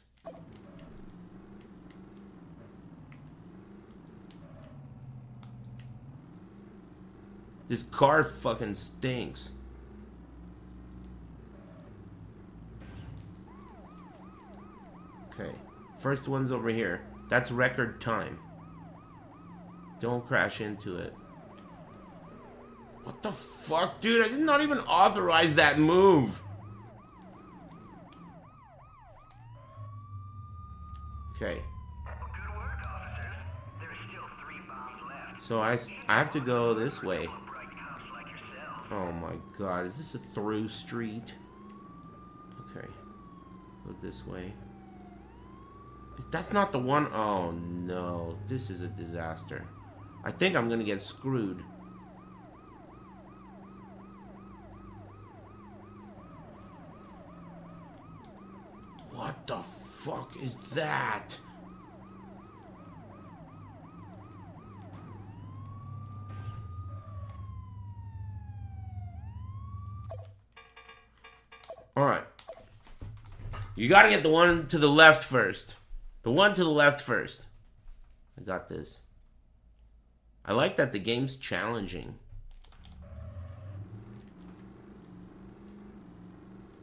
This car fucking stinks. Okay. First one's over here. That's record time. Don't crash into it. What the fuck, dude? I did not even authorize that move. Okay. So I, I have to go this way. Oh my god, is this a through street? Okay. Go this way. That's not the one. Oh no, this is a disaster. I think I'm gonna get screwed. What the fuck is that? Alright. You gotta get the one to the left first. The one to the left first. I got this. I like that the game's challenging.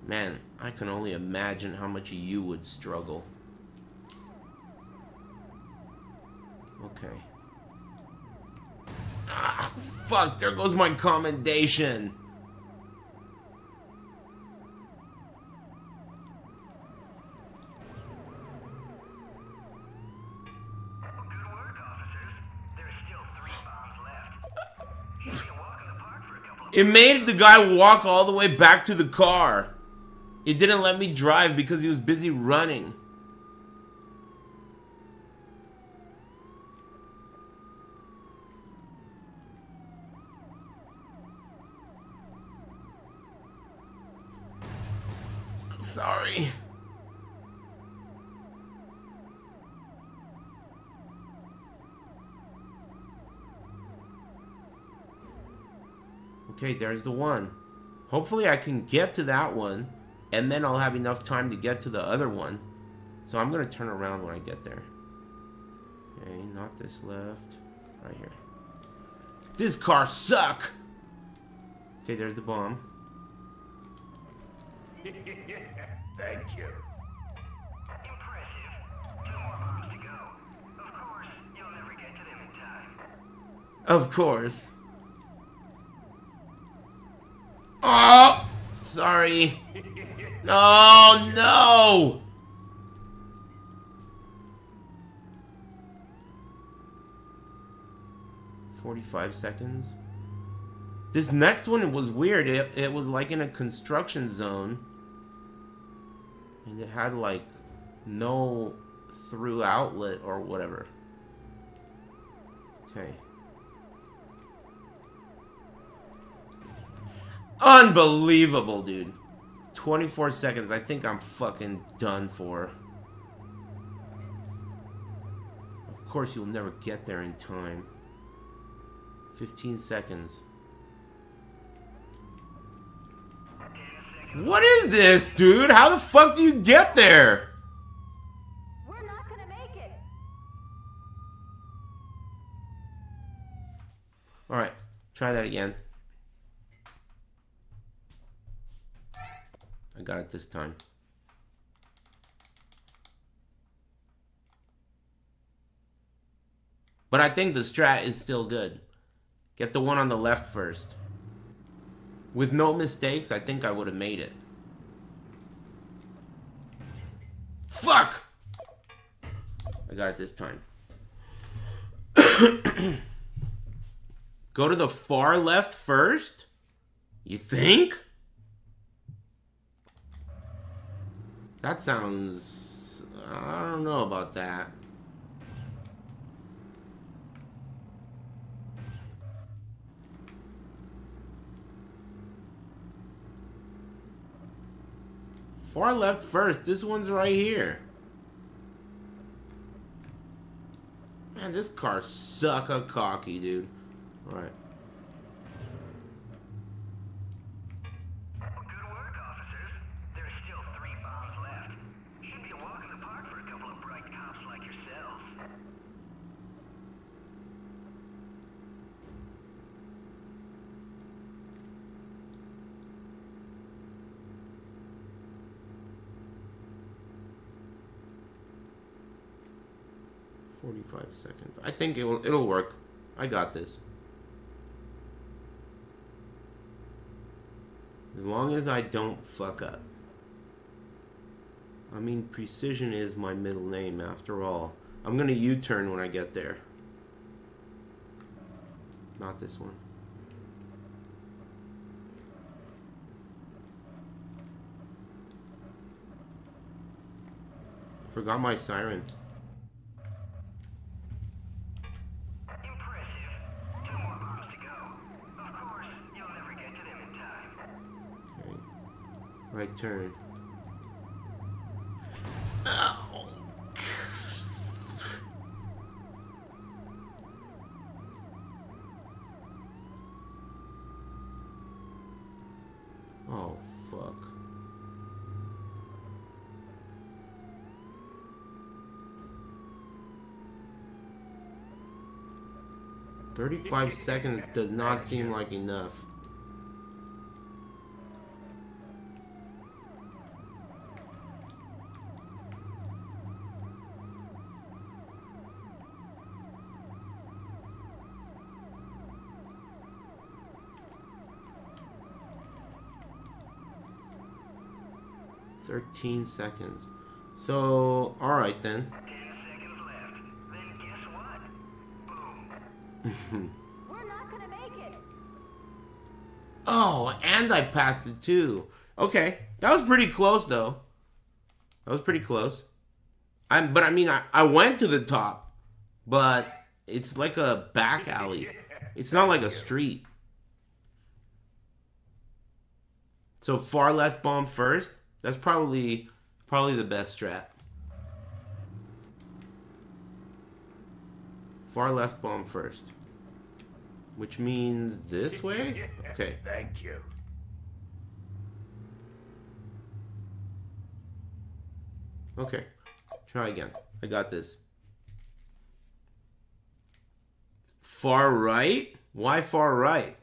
Man, I can only imagine how much you would struggle. Okay. Ah, fuck, there goes my commendation. It made the guy walk all the way back to the car. It didn't let me drive because he was busy running. Sorry. Okay, there's the one. Hopefully I can get to that one, and then I'll have enough time to get to the other one. So I'm gonna turn around when I get there. Okay, not this left. Right here. This car suck! Okay, there's the bomb. [laughs] Thank you. Of course. Oh! Sorry. No, no! Forty-five seconds. This next one was weird. It, it was like in a construction zone. And it had like no through outlet or whatever. Okay. Unbelievable, dude. 24 seconds. I think I'm fucking done for. Of course, you'll never get there in time. 15 seconds. What is this, dude? How the fuck do you get there? We're not gonna make it. Alright, try that again. Got it this time. But I think the strat is still good. Get the one on the left first. With no mistakes, I think I would have made it. Fuck! I got it this time. [coughs] Go to the far left first? You think? That sounds... I don't know about that. Far left first. This one's right here. Man, this car suck a cocky, dude. All right. 45 seconds. I think it'll, it'll work. I got this. As long as I don't fuck up. I mean, precision is my middle name after all. I'm gonna U-turn when I get there. Not this one. Forgot my siren. Right turn. Ow. Oh, fuck. Thirty-five seconds does not seem like enough. Thirteen seconds. So, alright then. Ten seconds left. Then guess what? Boom. [laughs] We're not gonna make it. Oh, and I passed it too. Okay, that was pretty close though. That was pretty close. I but I mean I, I went to the top, but it's like a back [laughs] alley. It's not like a street. So far left bomb first. That's probably probably the best strat. Far left bomb first. Which means this way? [laughs] Okay. Thank you. Okay. Try again. I got this. Far right? Why far right?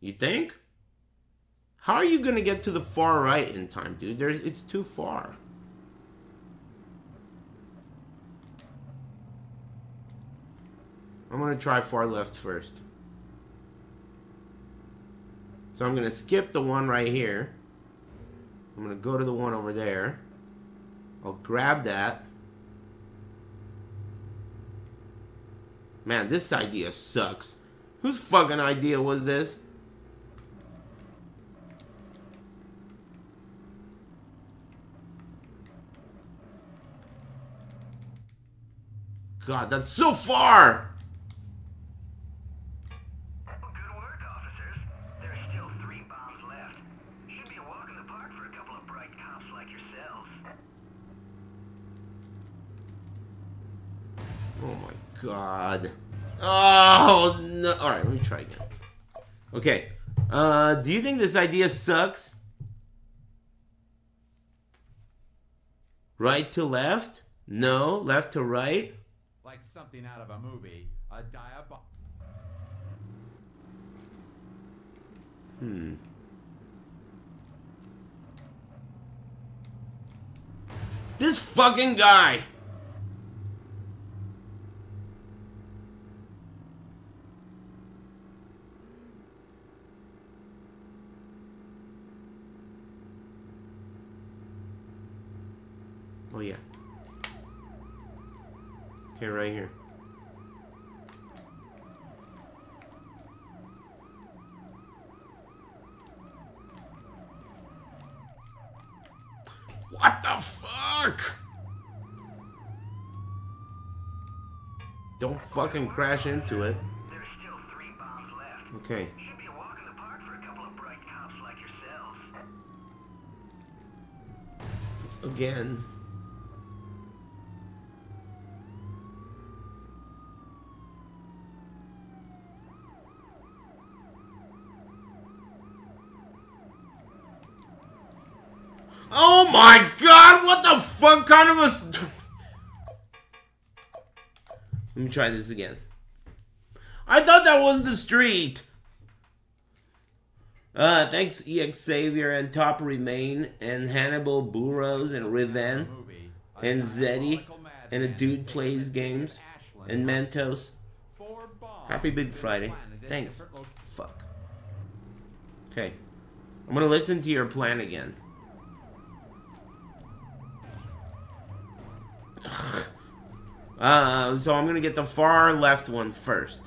You think? How are you gonna get to the far right in time, dude? There's it's too far. I'm gonna try far left first. So I'm gonna skip the one right here. I'm gonna go to the one over there. I'll grab that. Man, this idea sucks. Whose fucking idea was this? God, that's so far! Good work, officers. There's still three bombs left. Should be a walk in the park for a couple of bright cops like yourselves. Oh my god. Oh no. Alright, let me try again. Okay. Uh, do you think this idea sucks? Right to left? No. Left to right? like something out of a movie, a diabol. Hmm. This fucking guy! Oh yeah. Okay, right here. What the fuck? Don't fucking crash into it. There's still three bombs left. Okay. Should be a walk in the park for a couple of bright cops like yourselves. Again. Oh my god, what the fuck kind of a... Let me try this again. I thought that was the street. Uh, thanks EX Savior and Top Remain and Hannibal Burrows and Riven and Zeddy and a dude plays games and Mentos. Happy Big Friday. Thanks. Fuck. Okay. I'm gonna listen to your plan again. Uh, so I'm gonna get the far left one first.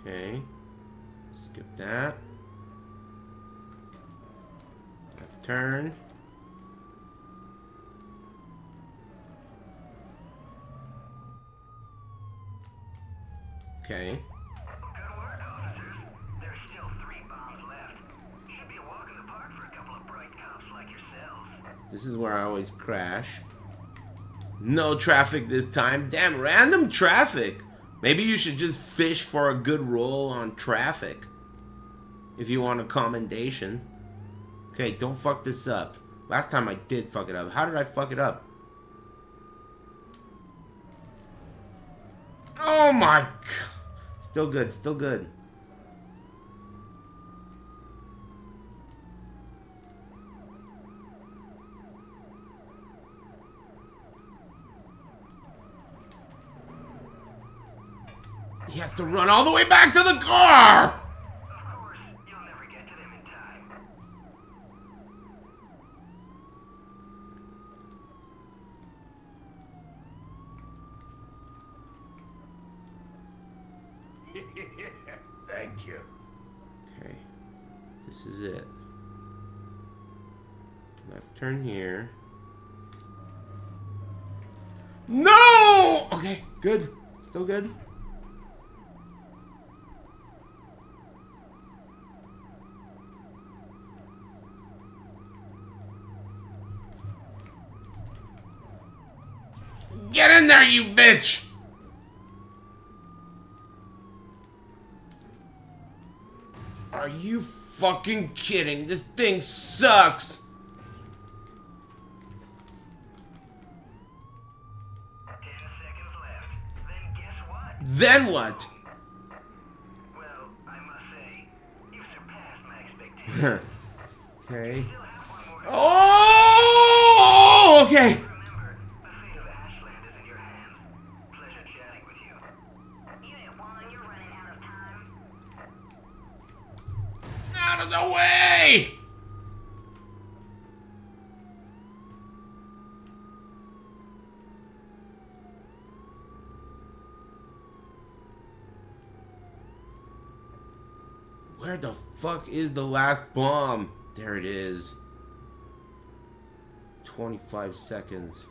Okay. Skip that. Left turn. Okay. Good work, officers. There's still three bombs left. Should be a walk in the park for a couple of bright cops like yourselves. This is where I always crash. No traffic this time. Damn, random traffic. Maybe you should just fish for a good roll on traffic. If you want a commendation. Okay, don't fuck this up. Last time I did fuck it up. How did I fuck it up? Oh my... g- Still good, still good. He has to run all the way back to the car! Of course, you'll never get to them in time. Thank you. Okay. This is it. Left turn here. No! Okay, good. Still good. Get in there, you bitch! Are you fucking kidding? This thing sucks! Ten seconds left. Then guess what? Then what? Well, say, you surpassed my expectations. okay. Still have one more. Oh, okay. Remember, the fate of Ashland is in your hands. Pleasure chatting with you. Unit 1, you're running out of time. Out of the way! Where the fuck is the last bomb? There it is. 25 seconds.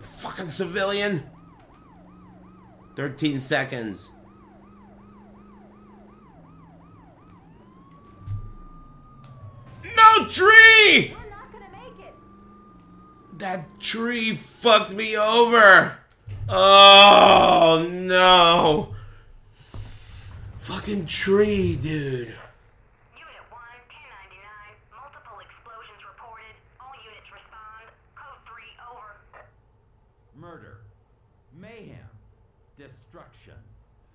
Fucking civilian! 13 seconds. No tree! We're not gonna make it. That tree fucked me over. Oh no. Fucking tree, dude. Unit 1, 1099. Multiple explosions reported. All units respond. Code 3, over. Murder, mayhem, destruction.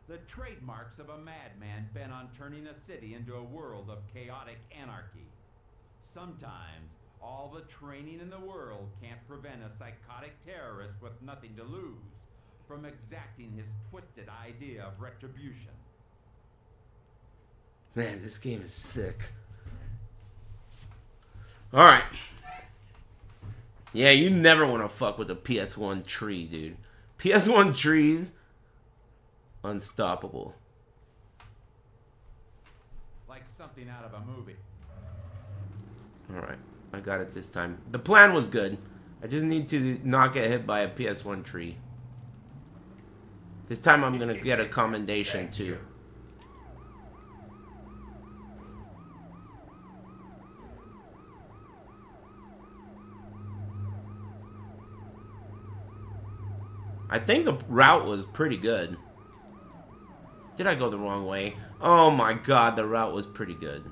The trademarks of a madman bent on turning a city into a world of chaotic anarchy. Sometimes All the training in the world can't prevent a psychotic terrorist with nothing to lose from exacting his twisted idea of retribution. Man, this game is sick. Alright. Yeah, you never want to fuck with a PS1 tree, dude. PS1 trees, unstoppable. Like something out of a movie. Alright, I got it this time. The plan was good. I just need to not get hit by a PS1 tree. This time I'm gonna get a commendation too. I think the route was pretty good. Did I go the wrong way? Oh my god, the route was pretty good.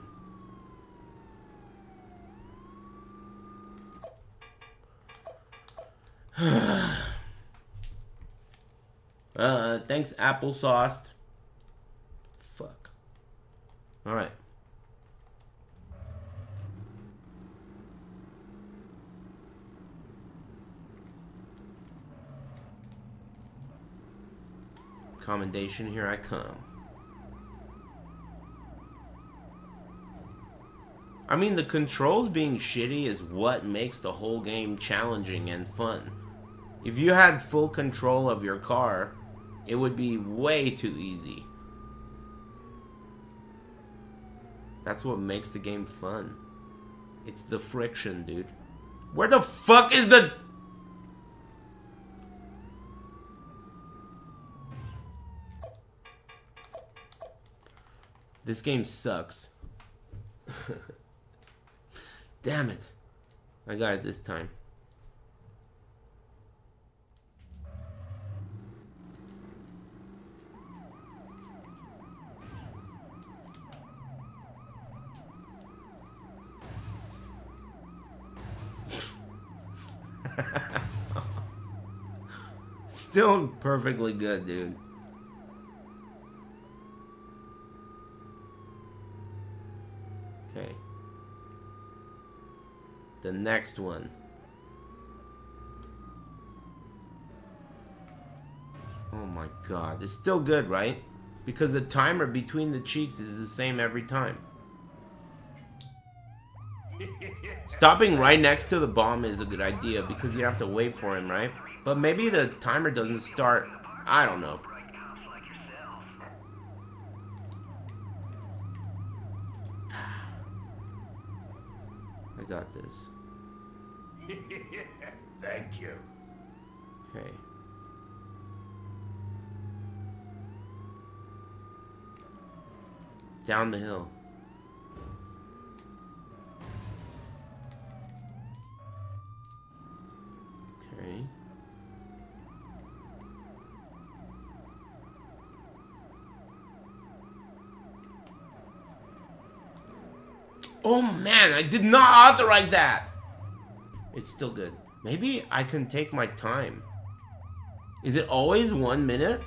[sighs] uh, thanks, applesauce. Fuck. Alright. Commendation, here I come. I mean, the controls being shitty is what makes the whole game challenging and fun. If you had full control of your car, it would be way too easy. That's what makes the game fun. It's the friction, dude. Where the fuck is the... This game sucks. [laughs] Damn it. I got it this time. Still perfectly good, dude. Okay. The next one. Oh my god. It's still good, right? Because the timer between the cheeks is the same every time. [laughs] Stopping right next to the bomb is a good idea because you have to wait for him, right? But maybe the timer doesn't start. I don't know. [sighs] I got this. [laughs] Thank you. Okay. Down the hill. Okay. Oh man, I did not authorize that! It's still good. Maybe I can take my time. Is it always one minute?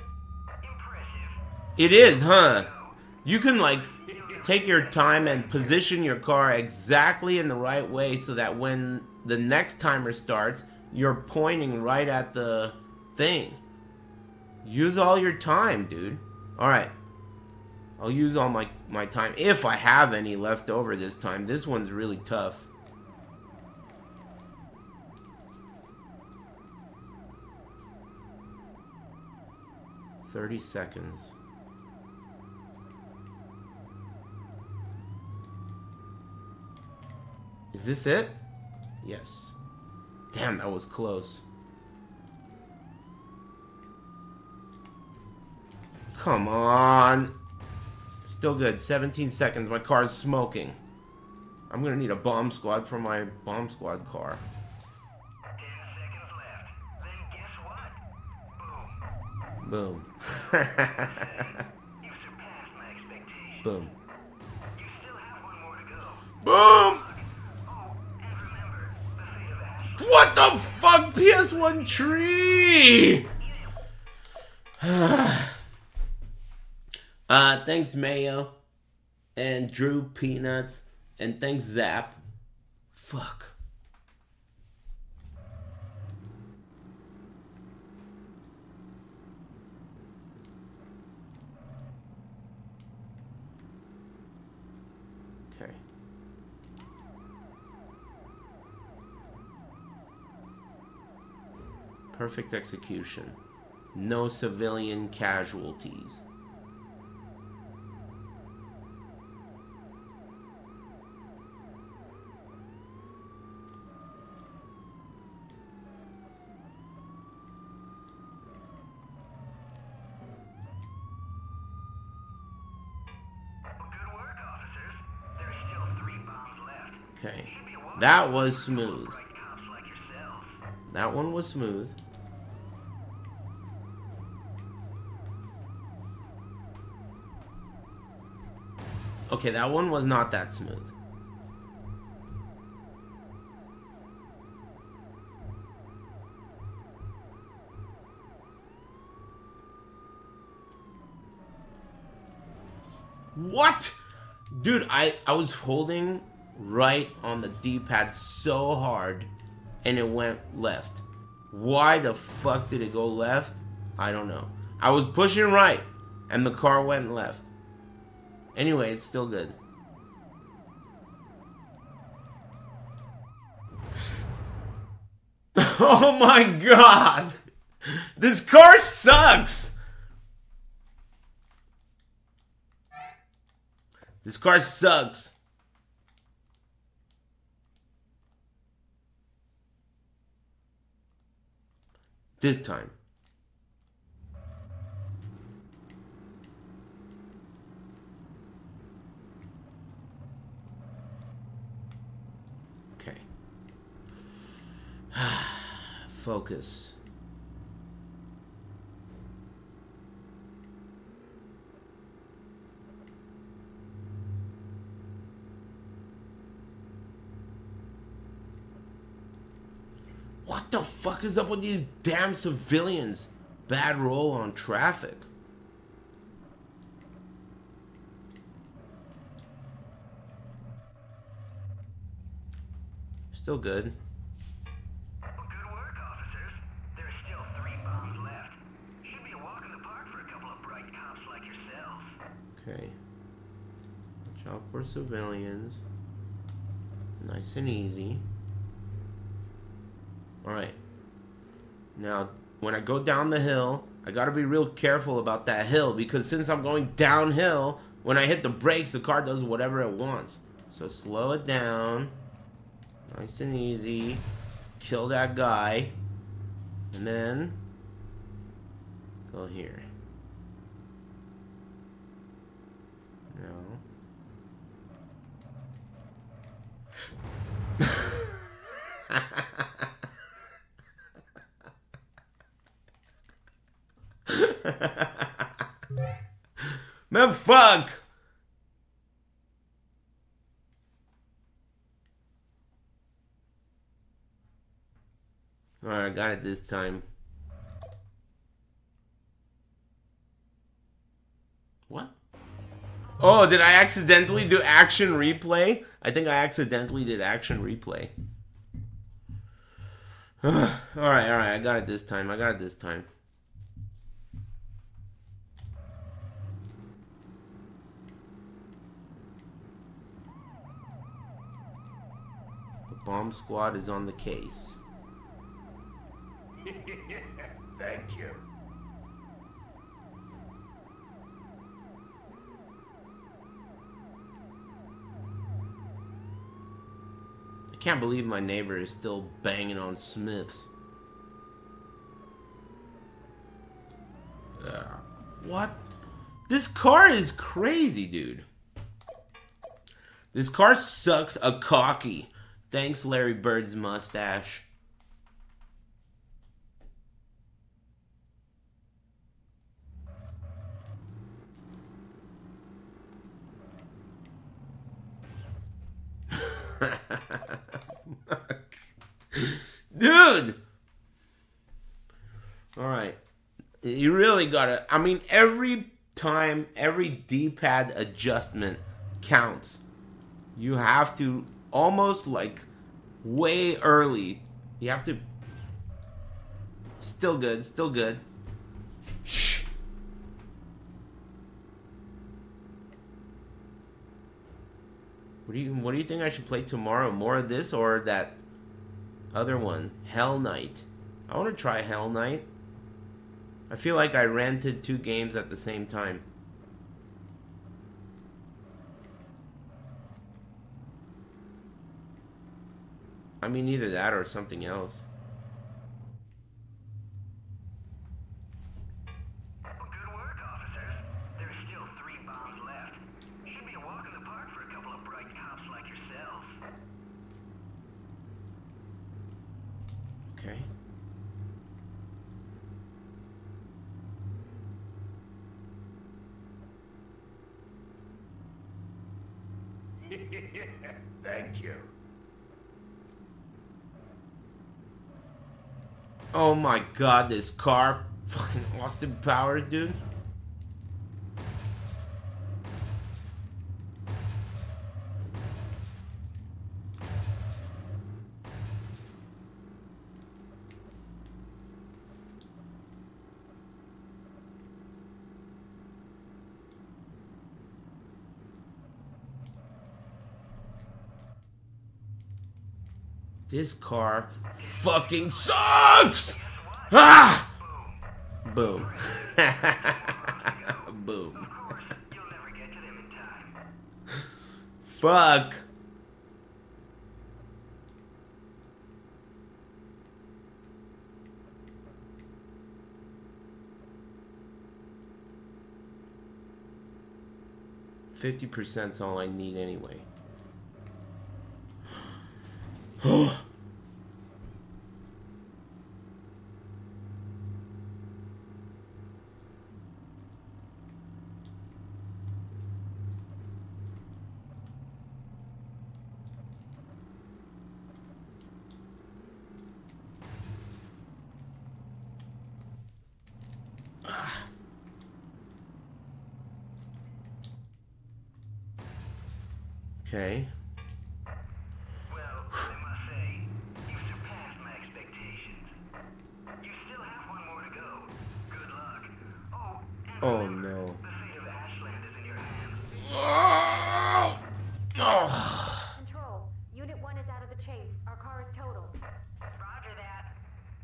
It is, huh? You can like take your time and position your car exactly in the right way so that when the next timer starts, you're pointing right at the thing. Use all your time, dude. Alright. I'll use all my, my time if I have any left over this time. This one's really tough. Thirty seconds. Is this it? Yes. Damn, that was close. Come on. Still good. 17 seconds. My car's smoking. I'm gonna need a bomb squad for my bomb squad car. Boom. [laughs] Boom. Boom! What the fuck? PS1 tree! [sighs] [sighs] Uh, thanks, Mayo. And Drew Peanuts. And thanks, Zap. Fuck. Okay. Perfect execution. No civilian casualties. Okay. That was smooth. That one was smooth. Okay, that one was not that smooth. What? Dude, I, I was holding right on the D-pad so hard and it went left. Why the fuck did it go left? I don't know. I was pushing right and the car went left. Anyway, it's still good. [laughs] oh my god! This car sucks! This car sucks. This time. Okay. [sighs] Focus. What the fuck is up with these damn civilians? Bad roll on traffic. Still good. Good work, officers. There's still three bombs left. Should be a walk in the park for a couple of bright cops like yourselves. Okay. Watch out for civilians. Nice and easy. Alright. Now, when I go down the hill, I gotta be real careful about that hill because since I'm going downhill, when I hit the brakes, the car does whatever it wants. So slow it down. Nice and easy. Kill that guy. And then go here. No. [laughs] [laughs] Man, fuck! Alright, I got it this time. What? Oh, did I accidentally do action replay? I think I accidentally did action replay. [sighs] alright, alright, I got it this time. I got it this time. Bomb squad is on the case. [laughs] Thank you. I can't believe my neighbor is still banging on Smiths. Ugh. what? This car is crazy, dude. This car sucks a cocky. Thanks, Larry Bird's mustache. [laughs] Dude! Alright. You really gotta. I mean, every time, every D pad adjustment counts. You have to almost like way early. You have to. Still good, still good. Shh. What do you What do you think I should play tomorrow? More of this or that other one, Hellnight? I want to try Hellnight. I feel like I rented two games at the same time. I mean, either that or something else. Well, good work, officers. There's still three bombs left. Should be a walk in the park for a couple of bright cops like yourselves. Okay. Thank you. Oh my god, this car. Fucking [laughs] Austin Powers, dude. This car fucking sucks! Ah! Boom. [laughs] Boom. Fuck. Fifty percent's all I need anyway. [sighs] [sighs] [sighs] Okay. Well, I must say, you surpassed my expectations. You still have one more to go. Good luck. Oh, and Oh remember, no. the fate of Ashland is in your hands. Oh. Oh. Control. Unit 1 is out of the chase. Our car is totaled. Roger that.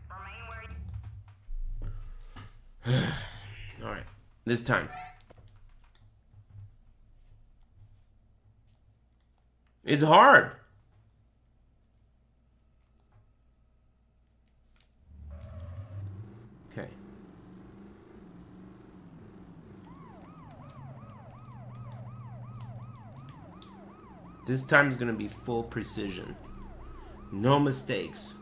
Remain where you... All right. This time. It's hard. Okay. This time is going to be full precision. No mistakes.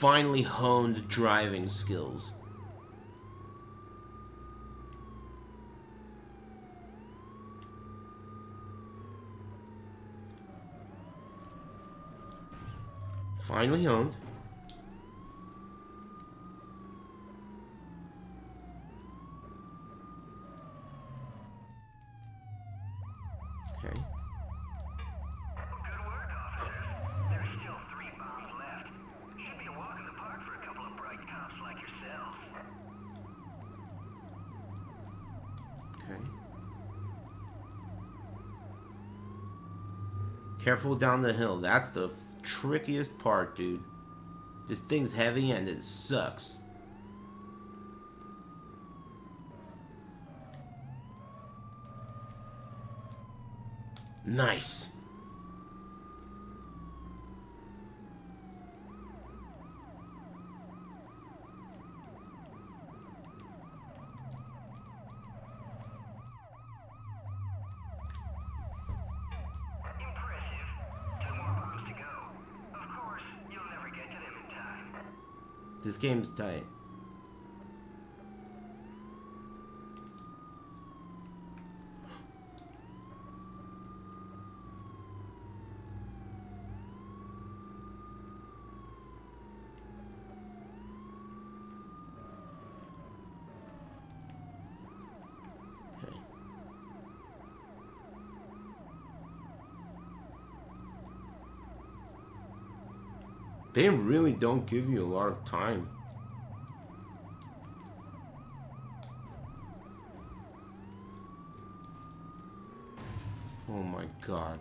Finally honed driving skills. Finally honed. Okay. Good work, officers. There's still three bombs left. Should be a walk in the park for a couple of bright cops like yourselves. Okay. Careful down the hill. That's the trickiest part, dude. This thing's heavy and it sucks. Nice. Impressive. Two more bombs to go. Of course, you'll never get to them in time. This game's tight. Okay. They really don't give you a lot of time. Oh my god.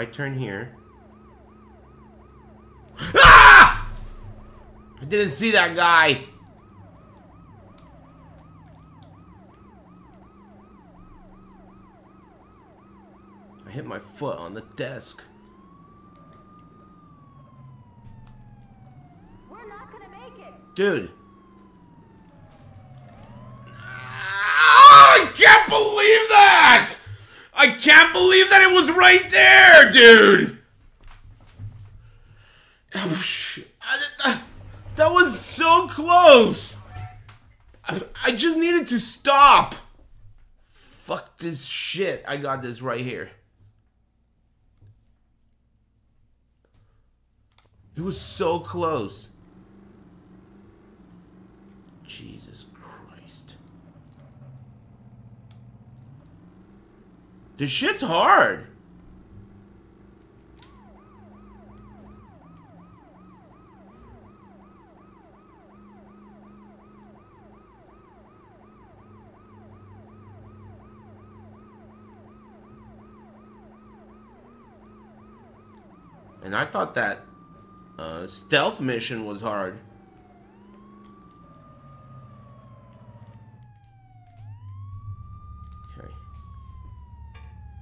Right turn here. Ah! I didn't see that guy. I hit my foot on the desk. We're not gonna make it. Dude. Ah, I can't believe that! I can't believe that it was right there, dude! Oh, That was so close! I just needed to stop! Fuck this shit. I got this right here. It was so close. Jesus Christ. This shit's hard. And I thought that uh, stealth mission was hard. Okay.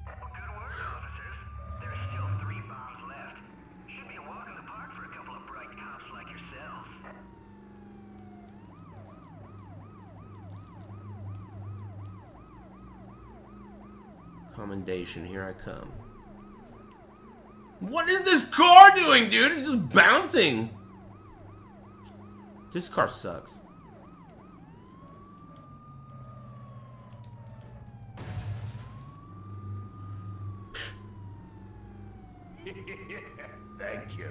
Well, good work, officers. There's still three bombs left. Should be a walk in the park for a couple of bright cops like yourselves. Commendation, here I come. What is this car doing, dude? It's just bouncing. This car sucks. Thank you.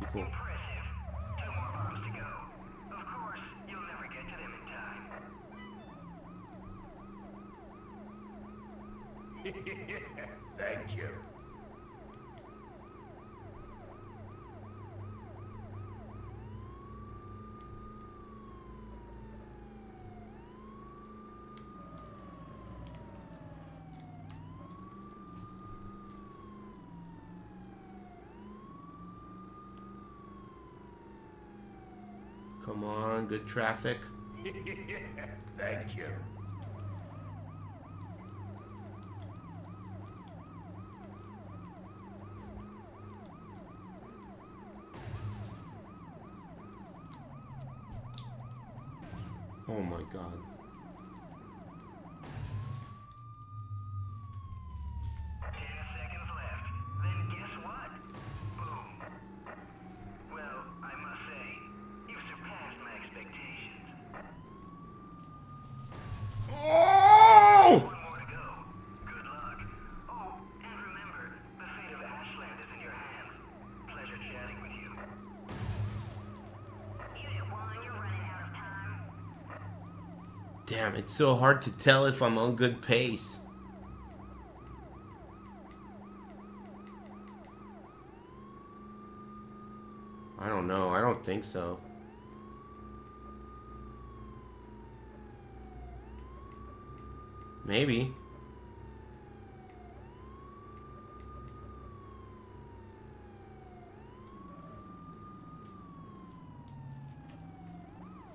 Be cool. Impressive. Two more bombs to go. Of course, you'll never get to them in time. Thank you. Come on, good traffic. [laughs] Thank you. Oh my god. Ten seconds left. Then guess what? Boom. Well, I must say, you've surpassed my expectations. Oh! One more to go. Good luck. Oh, and remember, the fate of Ashland is in your hands. Pleasure chatting with you. Unit 1, you're running out of time. Damn, it's so hard to tell if I'm on good pace. I don't know. I don't think so. Maybe.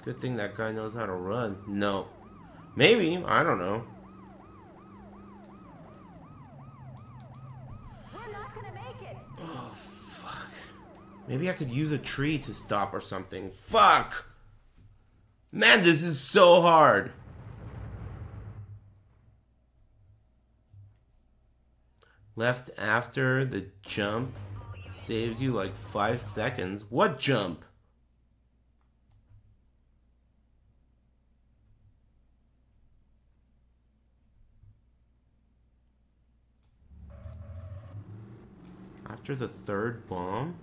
Good thing that guy knows how to run. No. Maybe. I don't know. We're not gonna make it. Oh, fuck. Maybe I could use a tree to stop or something. Fuck! Man, this is so hard. Left after the jump saves you like five seconds. What jump? After the third bomb?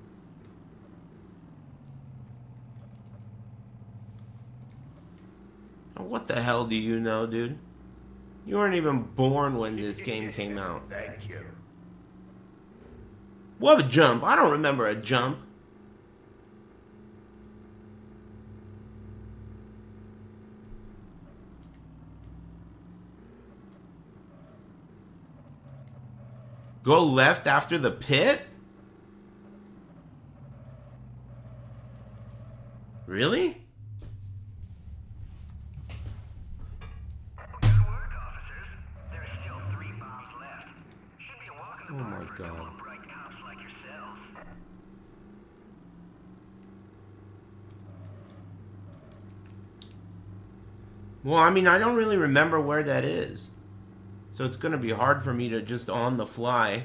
Oh, What the hell do you know, dude? You weren't even born when this game [laughs] came out. Thank you. What a jump. I don't remember a jump. Go left after the pit? Really? Good work, officers. There's still three bombs left. Should be a in Oh my park for a couple God. of bright cops like. Well, I mean, I don't really remember where that is. So it's going to be hard for me to just on the fly.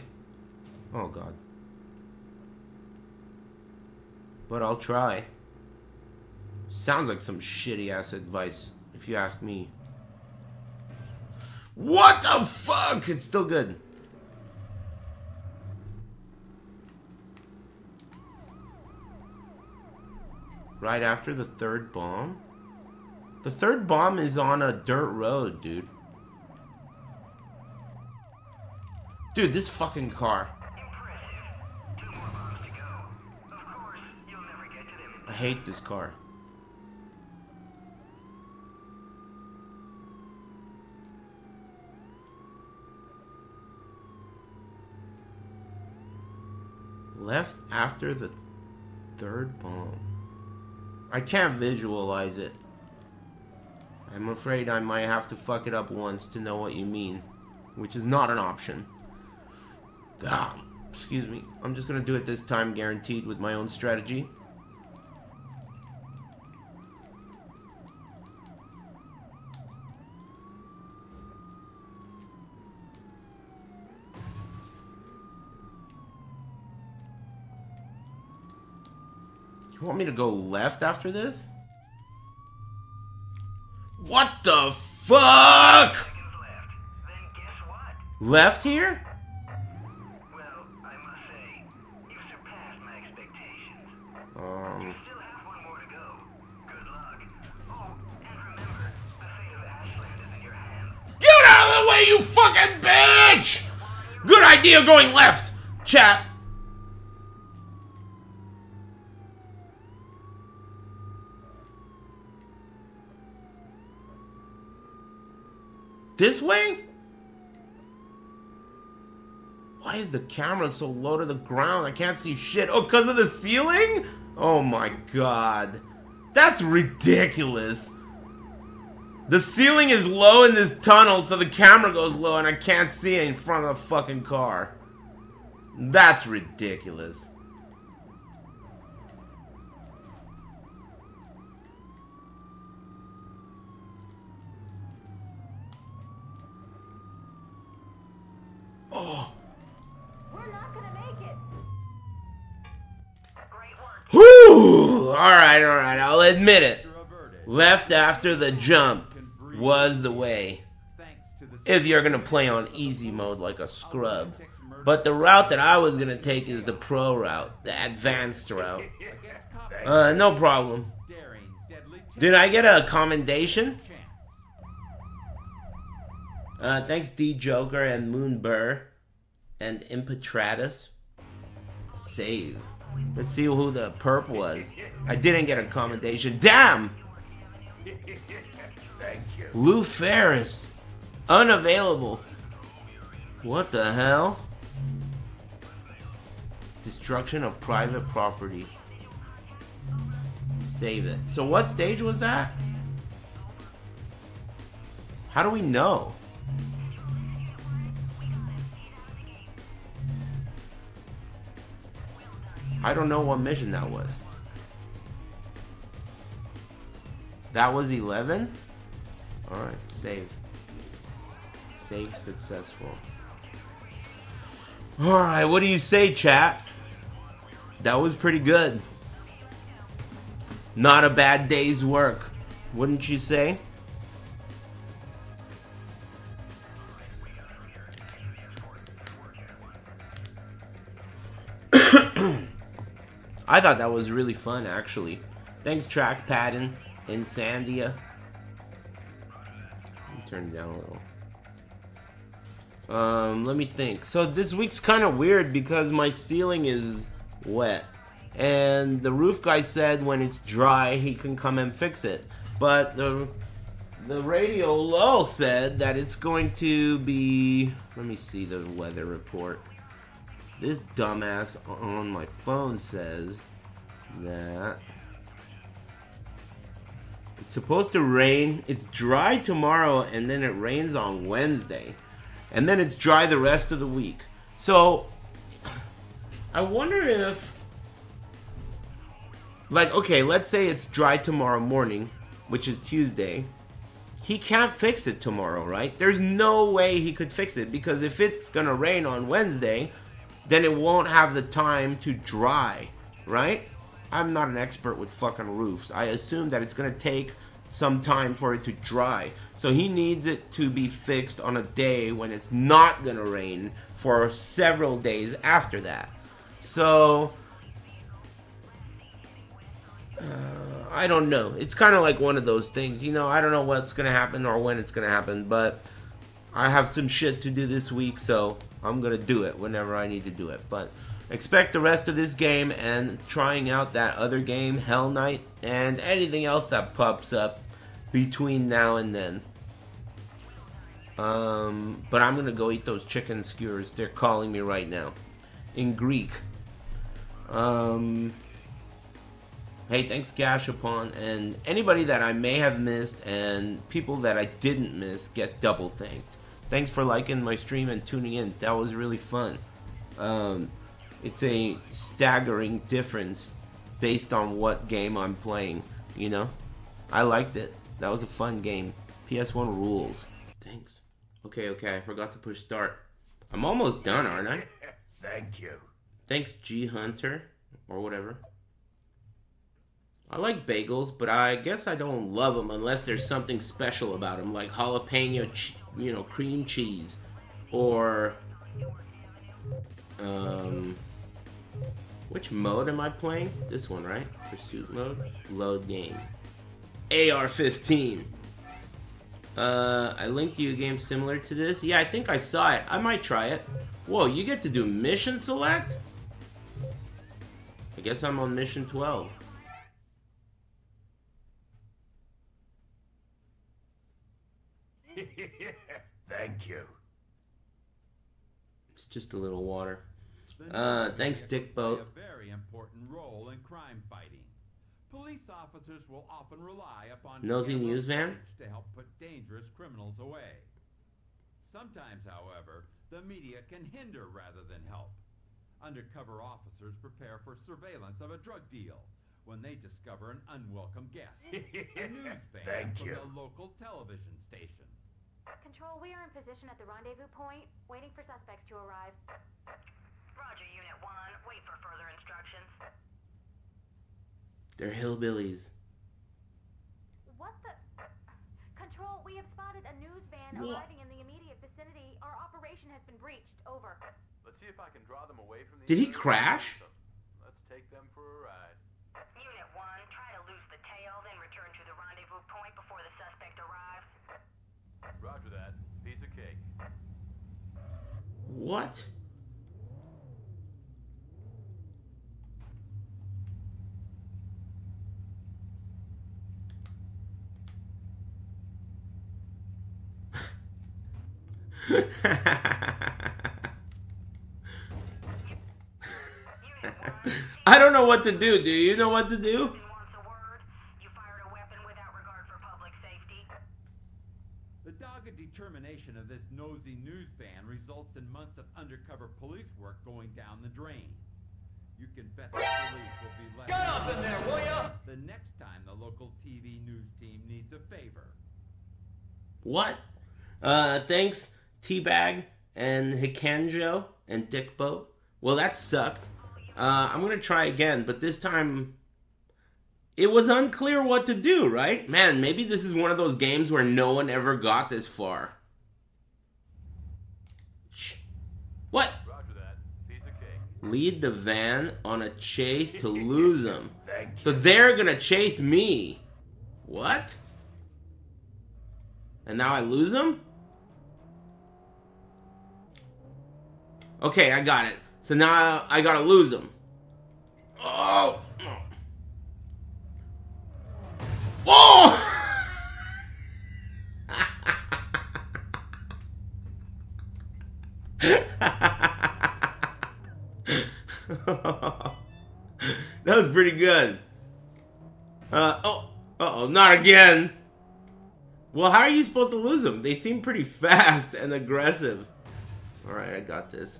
Oh, God. But I'll try. Sounds like some shitty ass advice, if you ask me. What the fuck? It's still good. Right after the third bomb? The third bomb is on a dirt road, dude. Dude, this fucking car. Impressive. Two more bombs to go. Of course, you'll never get to them. I hate this car. Left after the third bomb. I can't visualize it. I'm afraid I might have to fuck it up once to know what you mean, which is not an option. Ah, excuse me. I'm just gonna do it this time, guaranteed, with my own strategy. You want me to go left after this? What the fuck? Left. Left here? Well, I must say, you surpassed my expectations. Um, Still have one more to go. Good luck. Oh, and remember, the fate of Ashland is in your hands. get out of the way, you fucking bitch! Good idea going left, chat. This way? Why is the camera so low to the ground? I can't see shit. Oh, because of the ceiling? Oh my god. That's ridiculous. The ceiling is low in this tunnel, so the camera goes low and I can't see it in front of the fucking car. That's ridiculous. Oh. We're not gonna make it. Great work. Whew! Alright, alright, I'll admit it. Left after the jump was the way. If you're gonna play on easy mode like a scrub. But the route that I was gonna take is the pro route, the advanced route. Uh, no problem. Did I get a commendation? Uh, thanks D Joker and Moon Burr and Impetratus. Save. Let's see who the perp was. I didn't get a commendation. Damn! Lou Ferris. Unavailable. What the hell? Destruction of private property. Save it. So what stage was that? How do we know? I don't know what mission that was. That was 11? Alright, save. Save successful. Alright, what do you say, chat? That was pretty good. Not a bad day's work, wouldn't you say? I thought that was really fun, actually. Thanks, Trackpad and Insandia. Turn it down a little. Um, let me think. So this week's kind of weird because my ceiling is wet. And the roof guy said when it's dry, he can come and fix it. But the the radio low said that it's going to be let me see the weather report. This dumbass on my phone says that it's supposed to rain. It's dry tomorrow and then it rains on Wednesday. And then it's dry the rest of the week. So I wonder if like okay, let's say it's dry tomorrow morning, which is Tuesday. He can't fix it tomorrow, right? There's no way he could fix it because if it's going to rain on Wednesday, then it won't have the time to dry, right? I'm not an expert with fucking roofs. I assume that it's to take some time for it to dry. So he needs it to be fixed on a day when it's not to rain for several days after that. So uh, I don't know. It's kind of like one of those things. You know, I don't know what's going to happen or when it's going to happen, but I have some shit to do this week, so I'm going to do it whenever I need to do it. But expect the rest of this game and trying out that other game, Hellnight, and anything else that pops up between now and then. Um, but I'm going to go eat those chicken skewers. They're calling me right now. In Greek. Um... Hey, thanks Gashapon, and anybody that I may have missed and people that I didn't miss get double thanked. Thanks for liking my stream and tuning in. That was really fun. Um, it's a staggering difference based on what game I'm playing, you know? I liked it. That was a fun game. PS1 rules. Thanks. Okay, okay, I forgot to push start. I'm almost done, aren't I? [laughs] Thank you. Thanks, G Hunter, or whatever. I like bagels, but I guess I don't love them unless there's something special about them, like jalapeno, you know, cream cheese, or um, which mode am I playing? This one, right? Pursuit mode. Load game. AR-15. Uh, I linked you a game similar to this. Yeah, I think I saw it. I might try it. Whoa, you get to do mission select? I guess I'm on mission 12. [laughs] Thank you. It's just a little water. Uh, thanks, Dick Boat. A very important role in crime fighting. Police officers will often rely upon Nosy camera News Van? to help put dangerous criminals away. Sometimes, however, the media can hinder rather than help. Undercover officers prepare for surveillance of a drug deal when they discover an unwelcome guest. [laughs] a news van Thank from you. a local television station. Control, we are in position at the rendezvous point, waiting for suspects to arrive. Roger, Unit 1. Wait for further instructions. They're hillbillies. What the? Control, we have spotted a news van What? arriving in the immediate vicinity. Our operation has been breached. Over. Let's see if I can draw them away from these. Did he crash? Let's take them for a ride. Unit 1. Try to loose the tail, then return to the rendezvous point before the suspect arrives. Roger that. Piece of cake. What? [laughs] I don't know what to do. Do you know what to do? The dogged determination of this nosy news van results in months of undercover police work going down the drain. You can bet the police will be left. Get up in there, will ya? The next time the local TV news team needs a favor. What? Uh, thanks, Teabag and Hikanjo and Dick Boat. Well, that sucked. Uh, I'm gonna try again, but this time it was unclear what to do, right? Man, maybe this is one of those games where no one ever got this far. Shh. What? Roger that. Piece of cake. Lead the van on a chase to [laughs] lose them. So they're gonna chase me. What? And now I lose them? Okay, I got it. So now I gotta lose them. Oh! Whoa! [laughs] [laughs] that was pretty good. Uh, oh, uh oh, not again. Well, how are you supposed to lose them? They seem pretty fast and aggressive. Alright, I got this.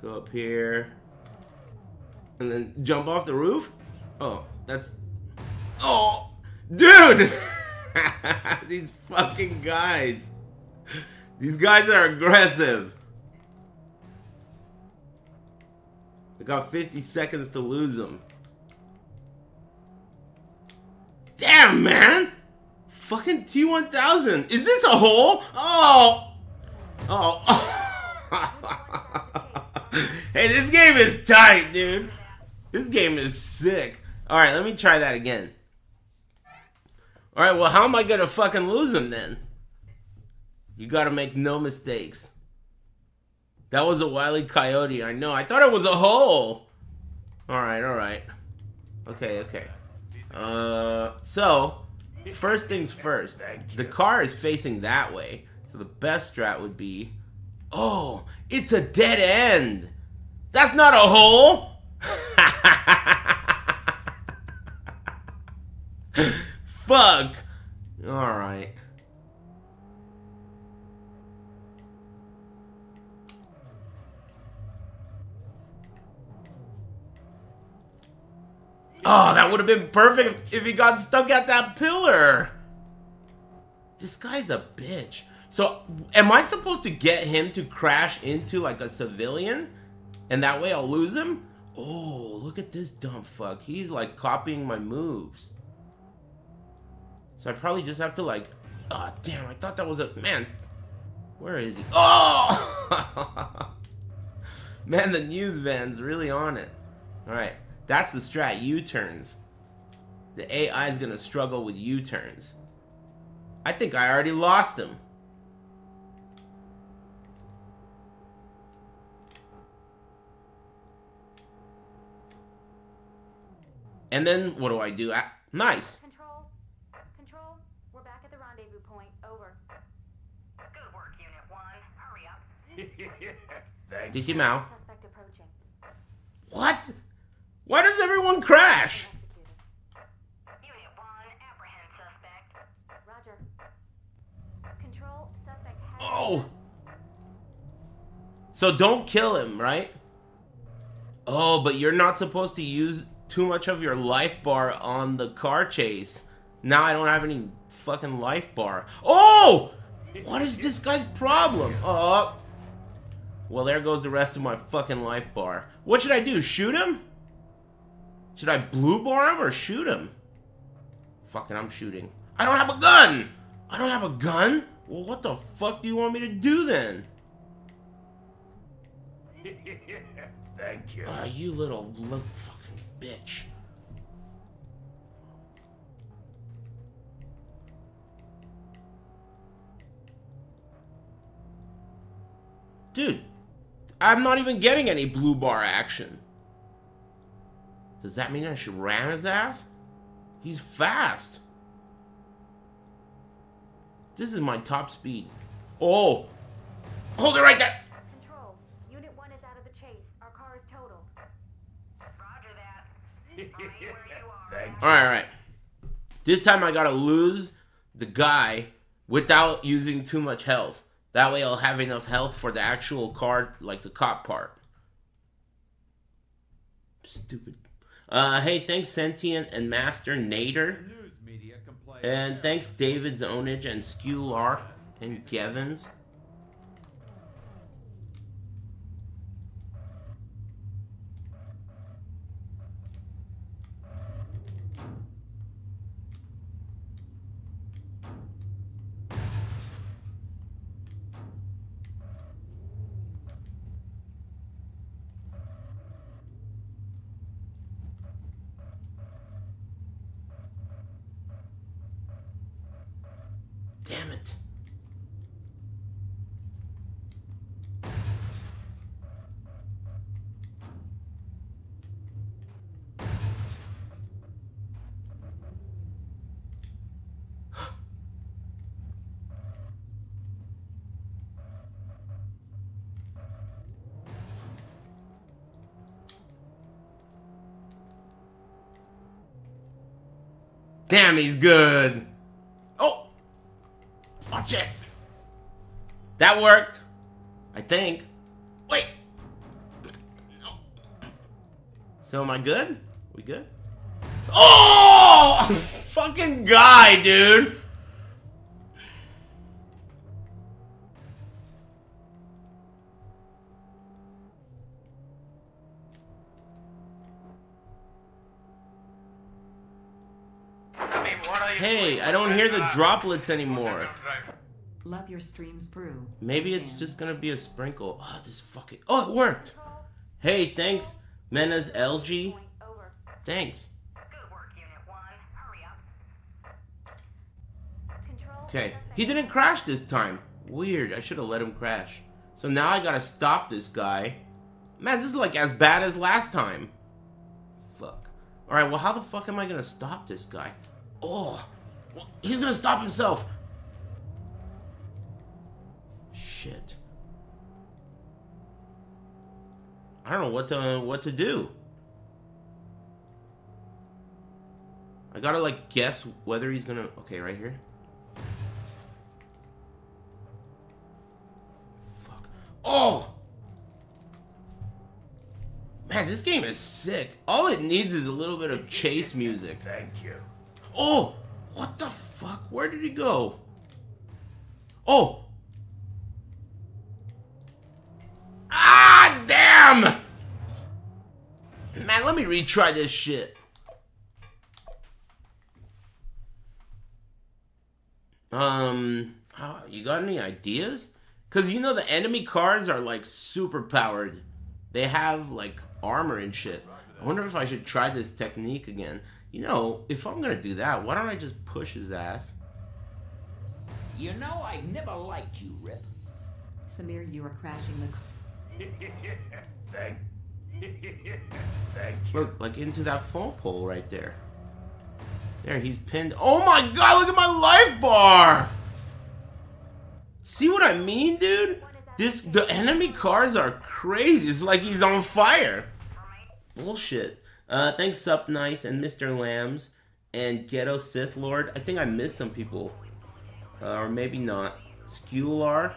Go up here. And then jump off the roof? Oh, that's... Oh! Dude! [laughs] These fucking guys. These guys are aggressive. I got 50 seconds to lose them. Damn, man! Fucking T1000. Is this a hole? Oh! Oh. [laughs] hey, this game is tight, dude. This game is sick. Alright, let me try that again. Alright, well, how am I gonna fucking lose him then? You gotta make no mistakes. That was a wily coyote, I know. I thought it was a hole. Alright, alright. Okay, okay. Uh, so, first things first. The car is facing that way. So the best strat would be... Oh, it's a dead end. That's not a hole. [laughs] Fuck. Alright. Oh, that would have been perfect if, he got stuck at that pillar. This guy's a bitch. So, am I supposed to get him to crash into like a civilian? And that way I'll lose him? Oh, look at this dumb fuck. He's like copying my moves. So I probably just have to like... Oh, damn, I thought that was a... Man, where is he? Oh! [laughs] Man, the news van's really on it. Alright, that's the strat, U-turns. The AI is gonna struggle with U-turns. I think I already lost him. And then what do I do? Ah, nice. Control? Control? We're back at the rendezvous point. Over. Good work, Unit 1. Hurry up. [laughs] Thank Did you Mao? Suspect approaching. What? Why does everyone crash? Executed. Unit 1, apprehend suspect. Roger. Control, suspect has... Oh! So don't kill him, right? Oh, but you're not supposed to use too much of your life bar on the car chase. Now I don't have any fucking life bar. Oh! What is this guy's problem? Oh. Well, there goes the rest of my fucking life bar. What should I do? Shoot him? Should I blue bar him or shoot him? Fucking, I'm shooting. I don't have a gun! I don't have a gun? Well, what the fuck do you want me to do then? [laughs] Thank you. Ah, you little, little fucking bitch. Dude, I'm not even getting any blue bar action. Does that mean I should ram his ass? He's fast. This is my top speed. Oh! Hold it right there! Control, Unit 1 is out of the chase. Our car is totaled. Roger that. [laughs] Remain where you are. Thank Alright, alright. This time I gotta lose the guy without using too much health. That way I'll have enough health for the actual card, like the cop part. Stupid. Uh, hey, thanks Sentient and Master Nader. News media complain. And thanks David Zonage and Scular and Gevins. Damn it. Damn, he's good. Oh! Watch it. That worked. I think. Wait. So am I good? We good? Oh! [laughs] Fucking guy, dude. Hey, I don't hear the droplets anymore. Love your streams, brew. Maybe it's just gonna be a sprinkle. Oh, this fucking. Oh, it worked! Hey, thanks, Mena's LG. Thanks. Okay, he didn't crash this time. Weird, I should have let him crash. So now I gotta stop this guy. Man, this is like as bad as last time. Fuck. Alright, well, how the fuck am I gonna stop this guy? Oh, well, he's gonna stop himself. Shit. I don't know what to what to do. I gotta like guess whether he's gonna. Okay, right here. Fuck. Oh. Man, this game is sick. All it needs is a little bit of chase music. Thank you. Oh! What the fuck? Where did he go? Oh! Ah, damn! Man, let me retry this shit. Um, you got any ideas? Because you know the enemy cars are like super powered. They have like armor and shit. I wonder if I should try this technique again. You know, if I'm gonna do that, why don't I just push his ass? You know I've never liked you, Rip. Samir, you are crashing the. Thank. Thank you. Look, like into that phone pole right there. There, he's pinned. Oh my god, look at my life bar! See what I mean, dude? This the enemy cars are crazy. It's like he's on fire. Bullshit. Uh, thanks, Up Nice and Mr. Lambs and Ghetto Sith Lord. I think I missed some people, uh, or maybe not. Scular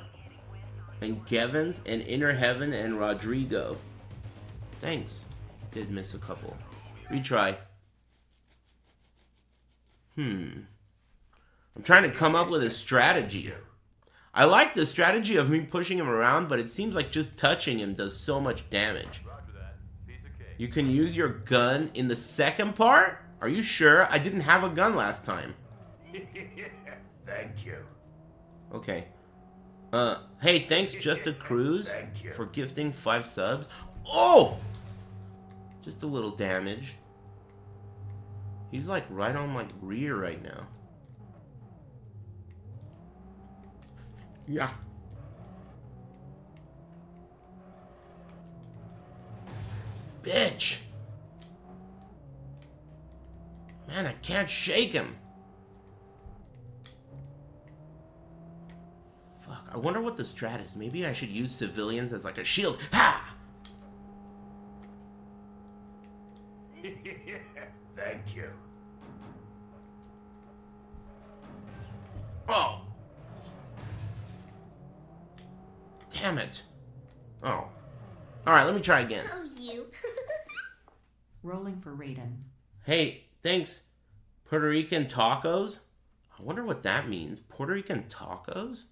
and Gevins and Inner Heaven and Rodrigo. Thanks. Did miss a couple. Retry. Hmm. I'm trying to come up with a strategy. I like the strategy of me pushing him around, but it seems like just touching him does so much damage. You can use your gun in the second part? Are you sure? I didn't have a gun last time. [laughs] Thank you. Okay. Uh, hey, thanks Just a Cruise [laughs] Thank you. for gifting five subs. Oh! Just a little damage. He's like right on my rear right now. Yeah. Bitch! Man, I can't shake him. Fuck, I wonder what the strat is. Maybe I should use civilians as like a shield. Ha! [laughs] Thank you. Oh! Damn it. Oh. Alright, let me try again. Oh, you. [laughs] Rolling for Raiden. Hey, thanks. Puerto Rican tacos? I wonder what that means. Puerto Rican tacos?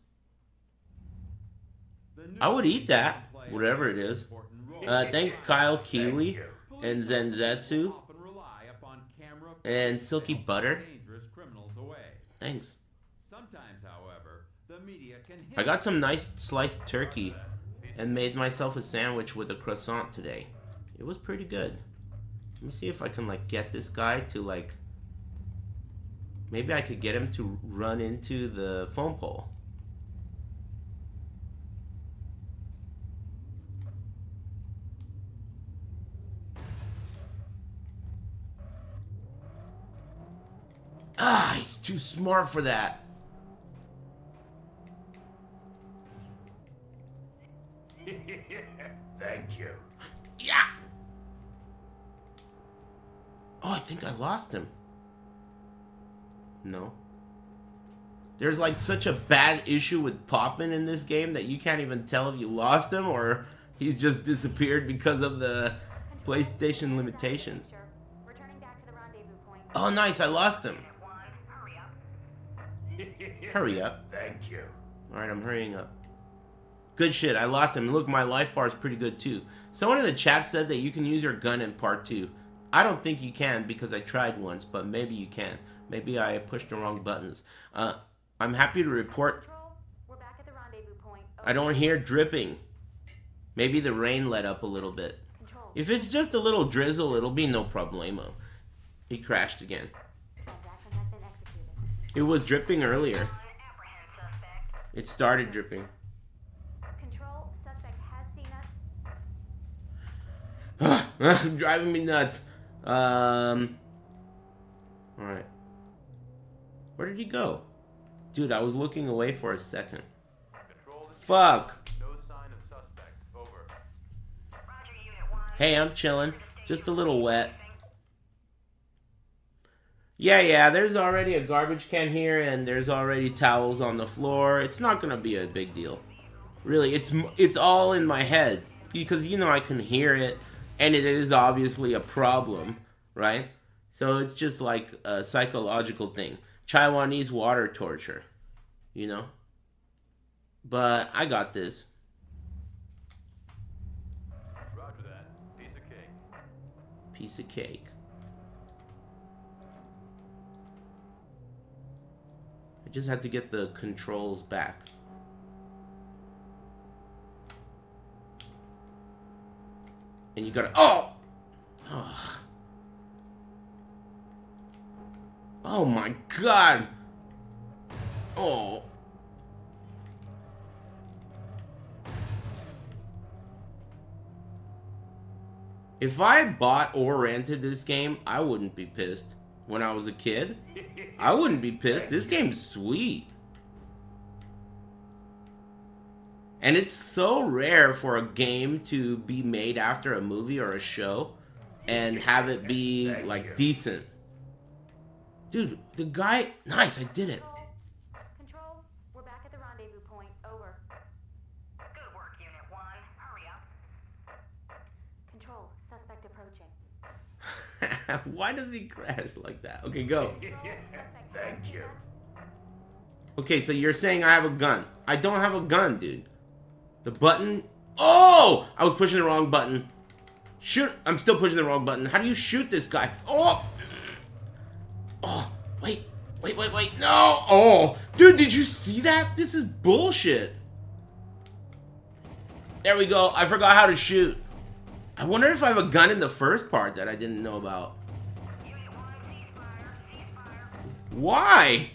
I would eat that, whatever it is. Uh, thanks, Kyle Kiwi and Zenzetsu and Silky Butter. Thanks. Sometimes, however, the I got some nice sliced turkey and made myself a sandwich with a croissant today. It was pretty good. Let me see if I can like get this guy to like maybe I could get him to run into the phone pole. Ah, he's too smart for that. [laughs] Thank you. Yeah. Oh, I think I lost him. No. There's like such a bad issue with pop-in in this game that you can't even tell if you lost him or he's just disappeared because of the PlayStation limitations. Returning back to the rendezvous point. Oh, nice, I lost him. Hurry up. [laughs] Thank you. Alright, I'm hurrying up. Good shit, I lost him. Look, my life bar is pretty good too. Someone in the chat said that you can use your gun in part two. I don't think you can because I tried once, but maybe you can. Maybe I pushed the wrong buttons. Uh, I'm happy to report we're back at the rendezvous point. I don't hear dripping. Maybe the rain let up a little bit. If it's just a little drizzle, it'll be no problemo. He crashed again. It was dripping earlier. It started dripping. Control, suspect has seen us. [laughs] Driving me nuts. Um. Alright. Where did he go? Dude, I was looking away for a second. Fuck. No sign of suspect. Over. Roger, Unit 1. Hey, I'm chilling. Just a little wet. Yeah, yeah, there's already a garbage can here and there's already towels on the floor. It's not going to be a big deal. Really, it's it's all in my head because you know I can hear it and it is obviously a problem, right? So it's just like a psychological thing. Taiwanese water torture, you know? But I got this. Roger that. Piece of cake. Piece of cake. I just had to get the controls back. And you gotta. Oh! Oh, oh my god! Oh. If I bought or rented this game, I wouldn't be pissed. When I was a kid, I wouldn't be pissed. This game's sweet. And it's so rare for a game to be made after a movie or a show and have it be Thank like you. decent. Dude, the guy, nice, I did it. Control, we're back at the rendezvous point. Over. Good work, Unit 1. Hurry up. Control, suspect approaching. [laughs] Why does he crash like that? Okay, go. [laughs] Thank you. Okay, so you're saying I have a gun. I don't have a gun, dude. The button. Oh! I was pushing the wrong button. Shoot! I'm still pushing the wrong button. How do you shoot this guy? Oh! Oh! Wait! Wait! Wait! Wait! No! Oh! Dude, did you see that? This is bullshit. There we go. I forgot how to shoot. I wonder if I have a gun in the first part that I didn't know about. Unit 1, ceasefire. Ceasefire. Why?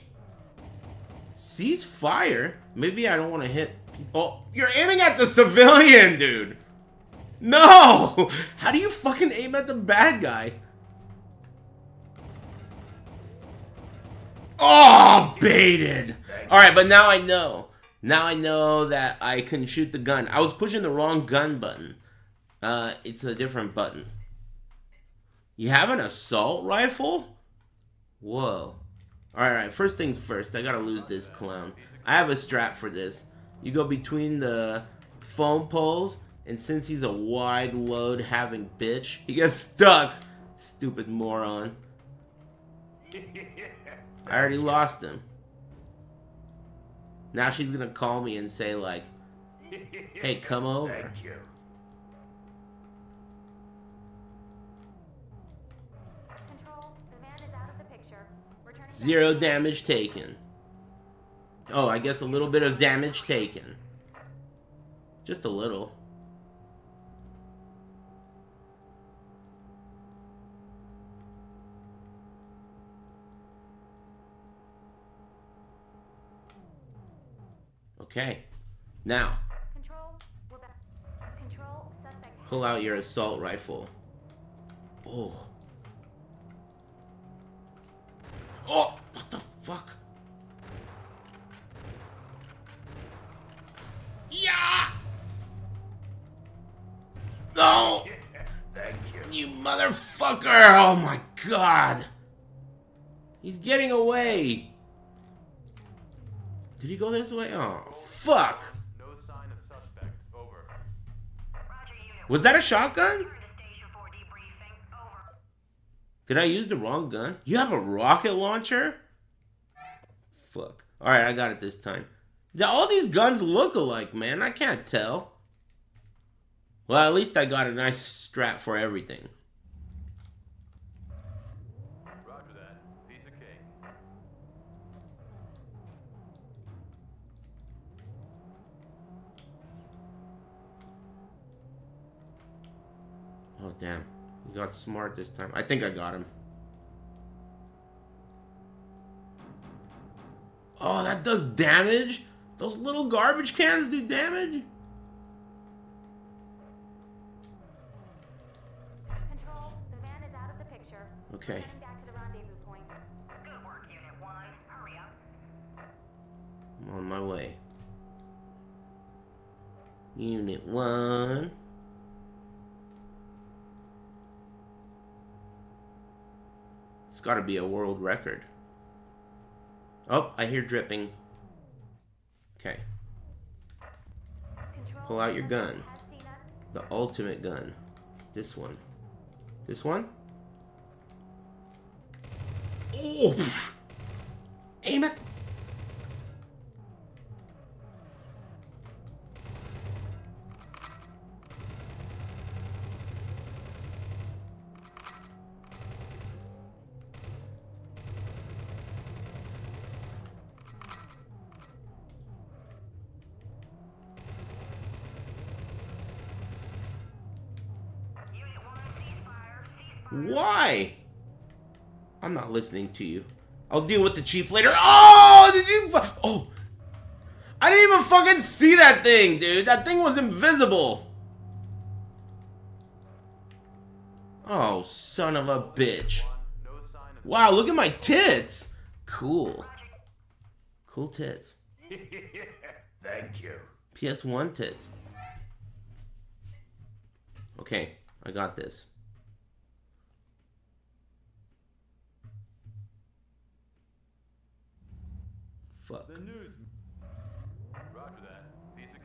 Cease fire? Maybe I don't want to hit. Oh, you're aiming at the civilian, dude. No! [laughs] How do you fucking aim at the bad guy? Oh, baited. Alright, but now I know. Now I know that I can shoot the gun. I was pushing the wrong gun button. Uh, it's a different button. You have an assault rifle? Whoa. Alright, first things first, I gotta lose this clown. I have a strap for this. You go between the foam poles, and since he's a wide load having bitch, he gets stuck. Stupid moron. I already [laughs] lost him. Now she's gonna call me and say, like, hey, come [laughs] over. Thank you. Control, the man is out of the picture. Returning back Zero damage taken. Oh, I guess a little bit of damage taken. Just a little. Okay. Now, pull out your assault rifle. Oh. Oh, what the fuck? Yeah! No! Thank you. You motherfucker! Oh my god! He's getting away. Did he go this way? Oh, fuck. No sign of suspect. Over. Was that a shotgun? Did I use the wrong gun? You have a rocket launcher? Fuck. Alright, I got it this time. Yeah, All these guns look alike, man. I can't tell. Well, at least I got a nice strap for everything. Roger that. Piece of cake. Oh, damn. He got smart this time. I think I got him. Oh, that does damage? Those little garbage cans do damage? Control, the van is out of the picture. Okay. Heading back to the rendezvous point. Good work, Unit 1. Hurry up. I'm on my way. Unit 1. It's gotta be a world record. Oh, I hear dripping. Okay. Pull out your gun. The ultimate gun. This one. This one? Oh! Aim it! Unit not listening to you. I'll deal with the chief later. Oh, did you? Oh, I didn't even fucking see that thing, dude. That thing was invisible. Oh, son of a bitch. No sign of Wow, look at my tits. Cool. Cool tits. [laughs] Thank you. PS1 tits. Okay, I got this. Fuck. The news. Roger that. Piece of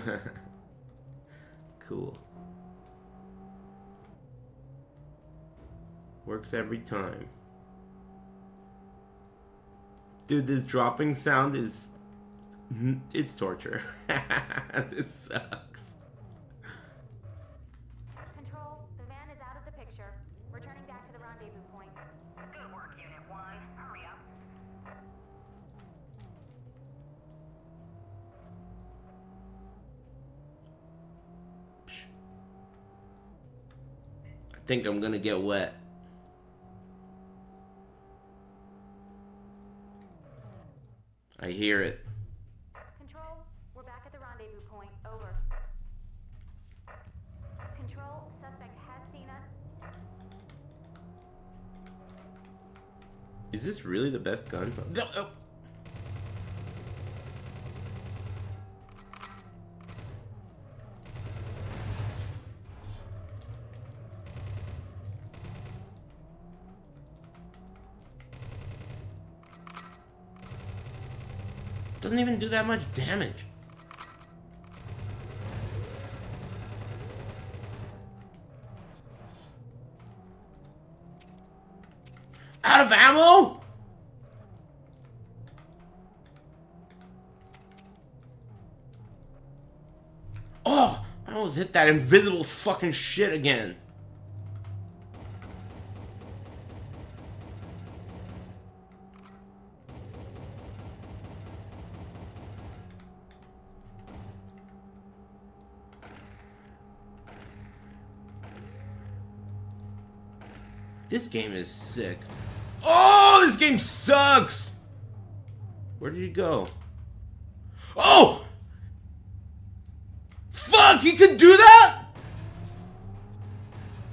cake. [laughs] cool. Works every time. Dude, this dropping sound is. [laughs] It's torture. [laughs] this sucks. Control, the van is out of the picture. Returning back to the rendezvous point. Good work, Unit 1. Hurry up. I think I'm gonna get wet. I hear it. Control, we're back at the rendezvous point. Over. Control, suspect has seen us. Is this really the best gun? No, oh. Even do that much damage. Out of ammo? Oh, I almost hit that invisible fucking shit again. This game is sick. Oh, this game sucks! Where did he go? Oh! Fuck, he could do that?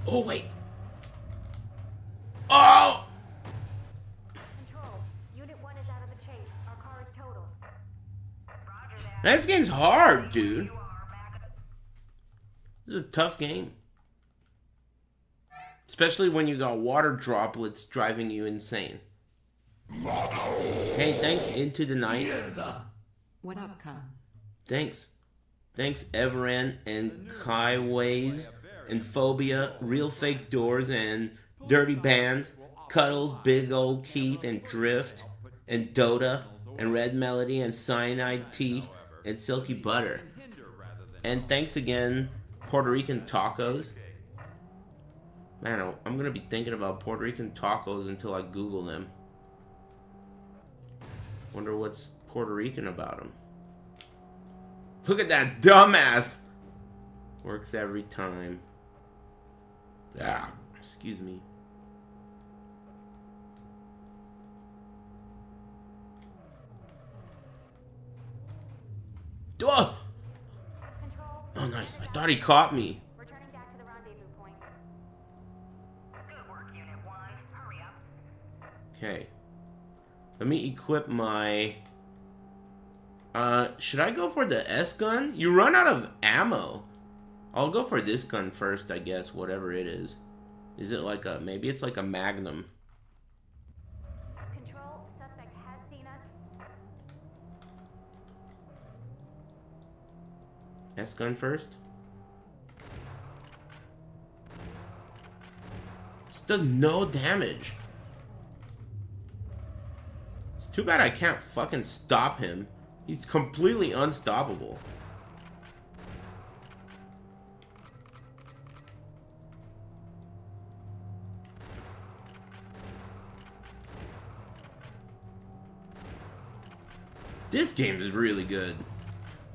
Oh, wait. Oh! Control, Unit 1 is out of the chase. Our car is totaled. Roger that. This game's hard, dude. You are back. This is a tough game. Especially when you got water droplets driving you insane. Hey, thanks Into the Night. What up, cum? Thanks. Thanks Everan and Kaiways and Phobia, Real Fake Doors and Dirty Band, Cuddles, Big Old Keith and Drift and Dota and Red Melody and Cyanide Tea and Silky Butter. And thanks again, Puerto Rican Tacos. Man, I'm gonna be thinking about Puerto Rican tacos until I Google them. Wonder what's Puerto Rican about them. Look at that dumbass! Works every time. Ah, excuse me. Oh! oh, nice. I thought he caught me. Okay. Let me equip my... Uh, should I go for the S gun? You run out of ammo. I'll go for this gun first, I guess, whatever it is. Is it like a... Maybe it's like a Magnum. Control, suspect has seen us. S gun first. This does no damage. Too bad I can't fucking stop him. He's completely unstoppable. This game is really good.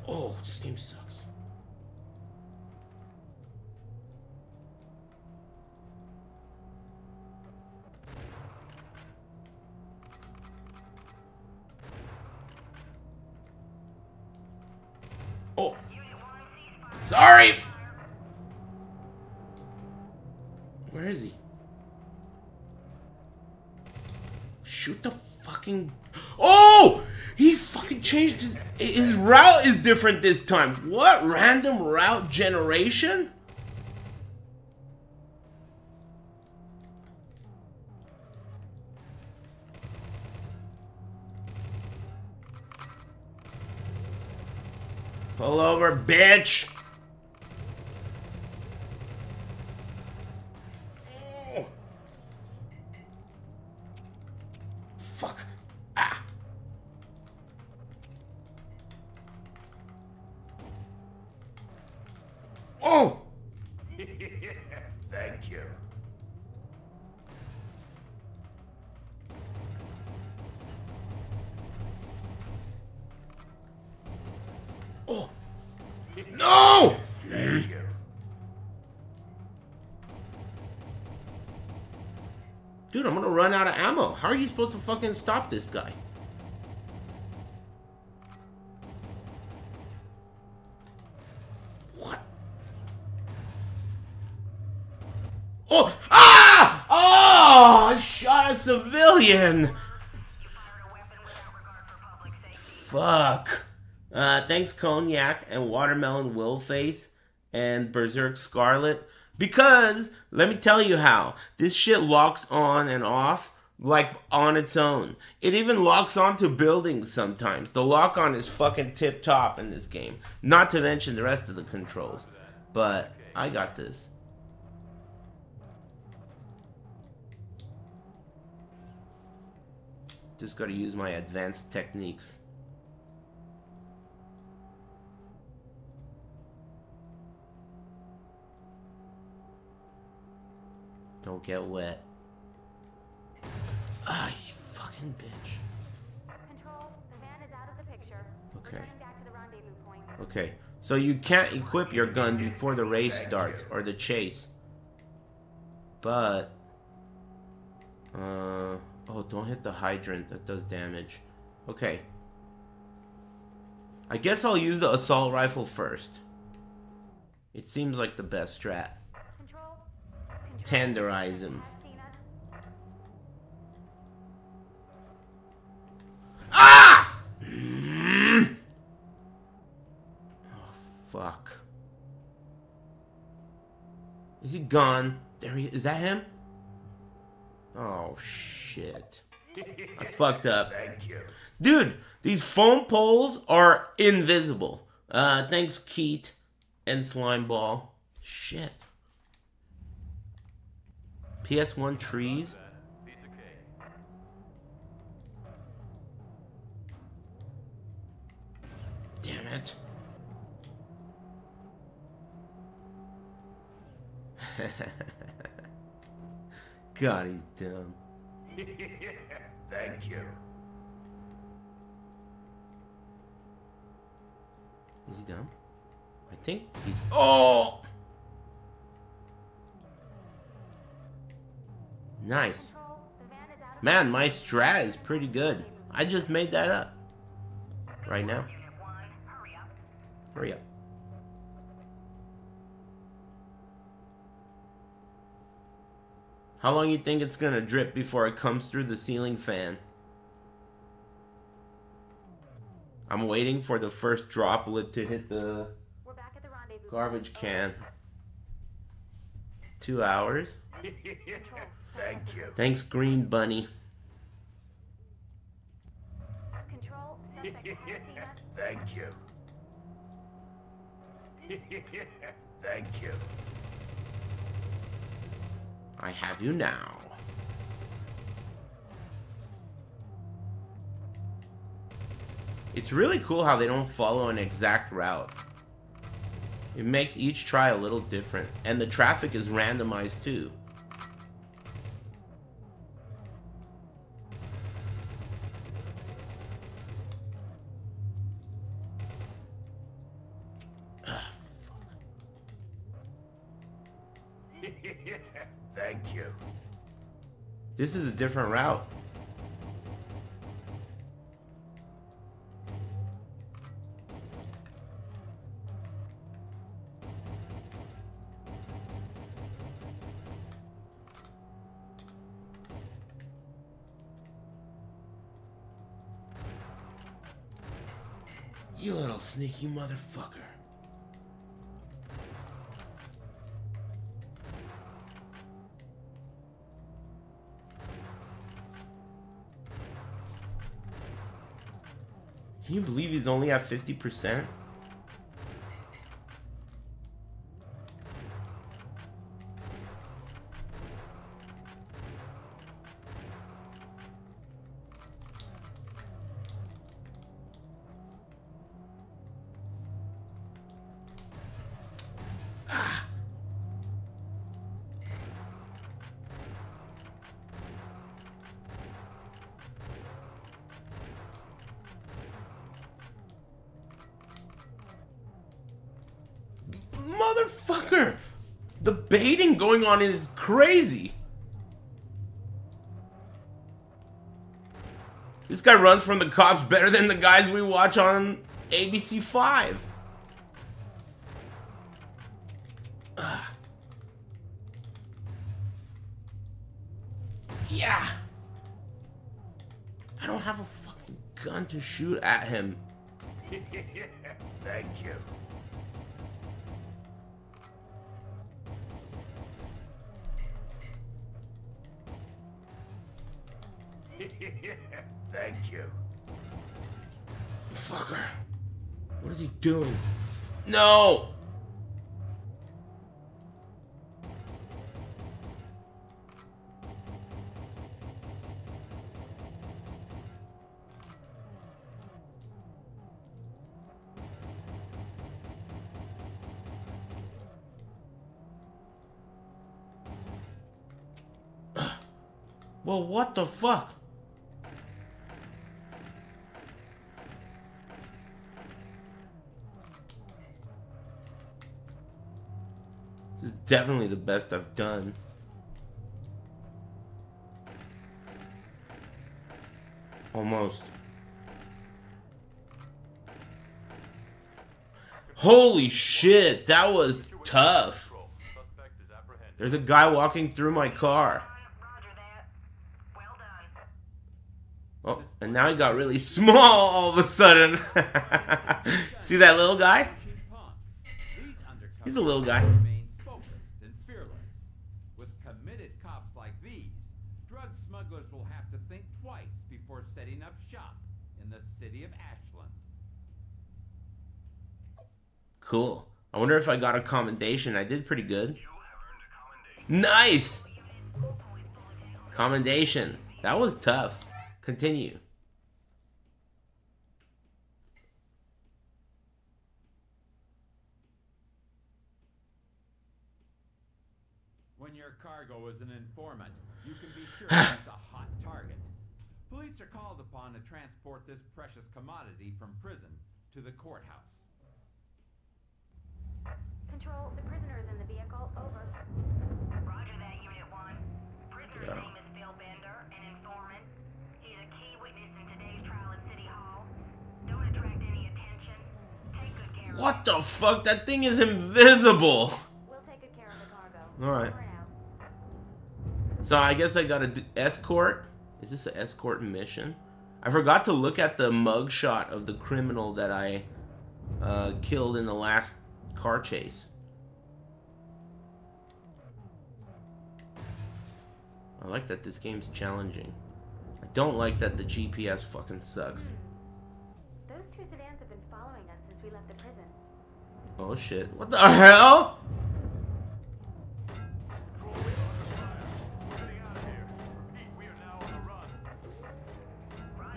Oh, this game sucks. Sorry! Where is he? Shoot the fucking... Oh! He fucking changed his... His route is different this time. What? Random route generation? Pull over, bitch! Supposed to fucking stop this guy? What? Oh! Ah! Oh! I shot a civilian! Fuck. Uh, thanks Cognac and Watermelon Willface and Berserk Scarlet. Because, let me tell you how. This shit locks on and off like on its own. It even locks onto buildings sometimes. The lock on is fucking tip top in this game. Not to mention the rest of the controls. But I got this. Just gotta use my advanced techniques. Don't get wet. Ah, you fucking bitch. Control, the van is out of the picture. Okay. Back to the rendezvous point. Okay. So you can't equip your gun before the race starts or the chase. But uh oh, don't hit the hydrant. That does damage. Okay. I guess I'll use the assault rifle first. It seems like the best strat. Control, Tenderize him. Is he gone? There he is. that him? Oh shit. I [laughs] fucked up. Thank you. Dude, these foam poles are invisible. Uh thanks Keat and Slimeball. Shit. PS1 trees. Piece of cake. Damn it. [laughs] God, he's dumb. [laughs] Thank you. Is he dumb? I think he's. Oh! Nice. Control, the van is out of Man, my strat is pretty good. I just made that up. Right now. Unit 1, hurry up. Hurry up. How long you think it's gonna drip before it comes through the ceiling fan? I'm waiting for the first droplet to hit the We're back at the rendezvous. garbage can. Two hours. Thank you. Thanks, Green Bunny. Control, suspect [laughs] has seen us. Thank you. [laughs] Thank you. I have you now. It's really cool how they don't follow an exact route. It makes each try a little different, and the traffic is randomized too. This is a different route. You little sneaky motherfucker. You believe he's only at 50%? Motherfucker! The baiting going on is crazy. This guy runs from the cops better than the guys we watch on ABC 5. Ugh. Yeah. I don't have a fucking gun to shoot at him. [laughs] Thank you. Doing? No! Well, what the fuck? Definitely the best I've done. Almost. Holy shit, that was tough. There's a guy walking through my car. Oh, and now he got really [laughs] small all of a sudden. [laughs] See that little guy? He's a little guy. remain focused and fearless. Cool. I wonder if I got a commendation. I did pretty good. Nice! Commendation. That was tough. Continue. When your cargo is an informant, you can be [sighs] sure it's a hot target. Police are called upon to transport this precious commodity from prison to the courthouse. Control, the prisoner is in the vehicle. Over. Roger that, Unit 1. Prisoner's Yeah. name is Phil Bender, an informant. He's a key witness in today's trial at City Hall. Don't attract any attention. Take good care of What the fuck? That thing is invisible! We'll take good care of the cargo. Alright. Over and out. So I guess I got to escort. Is this an escort mission? I forgot to look at the mugshot of the criminal that I uh, killed in the last car chase. I like that this game's challenging. I don't like that the GPS fucking sucks. Those two sedans have been following us since we left the prison. Oh shit. What the hell?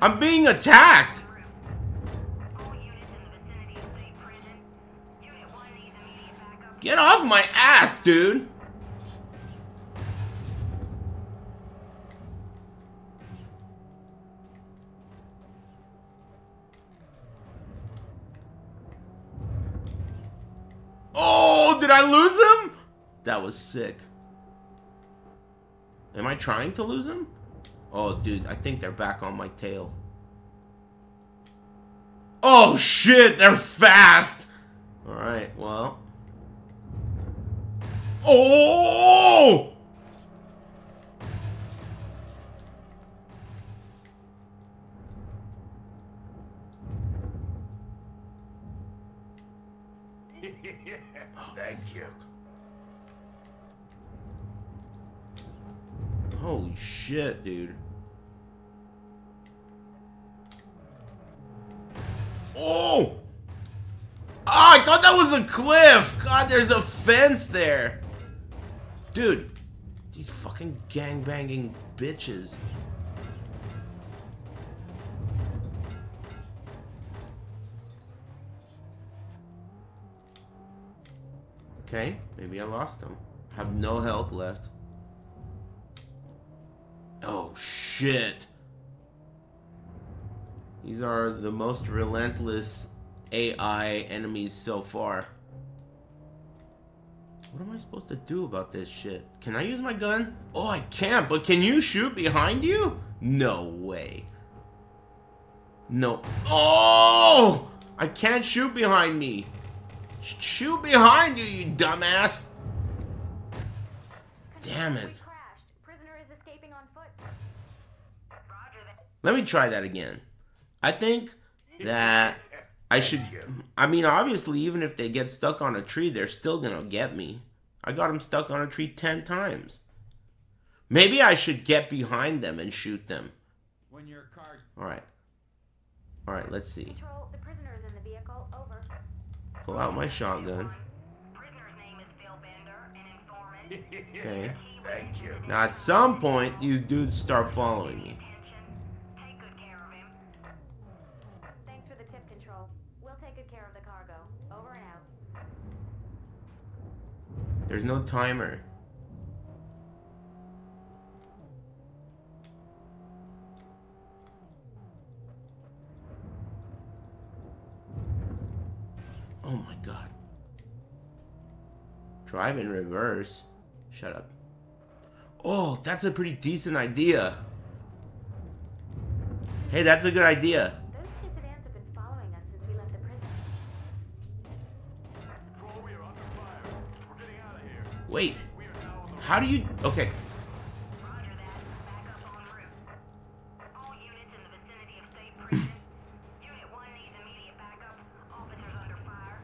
I'm being attacked! Get off my ass, dude! Oh, did I lose him? That was sick. Am I trying to lose him? Oh, dude, I think they're back on my tail. Oh, shit, they're fast! Alright, well. Oh! [laughs] Thank you. Holy shit, dude. Oh! Ah, I thought that was a cliff! God, there's a fence there! Dude, these fucking gangbanging bitches. Okay, maybe I lost them. Have no health left. Oh shit. These are the most relentless AI enemies so far. What am I supposed to do about this shit? Can I use my gun? Oh, I can't, but can you shoot behind you? No way. No. Oh! I can't shoot behind me. Shoot behind you, you dumbass. Damn it. Let me try that again. I think that I should. I mean, obviously, even if they get stuck on a tree, they're still gonna get me. I got them stuck on a tree 10 times. Maybe I should get behind them and shoot them. When your car Alright. Alright, let's see. Control, the prisoner is in the vehicle. Over. Pull out my shotgun. Prisoner's name is Phil Bender, an informant. Okay. [laughs] Thank you. Now, at some point, these dudes start following me. Attention. Take good care of him. Thanks for the tip, Control. We'll take good care of the cargo. Over and out. There's no timer. Oh my god. Drive in reverse. Shut up. Oh, that's a pretty decent idea. Hey, that's a good idea. Immediate How do you... fire.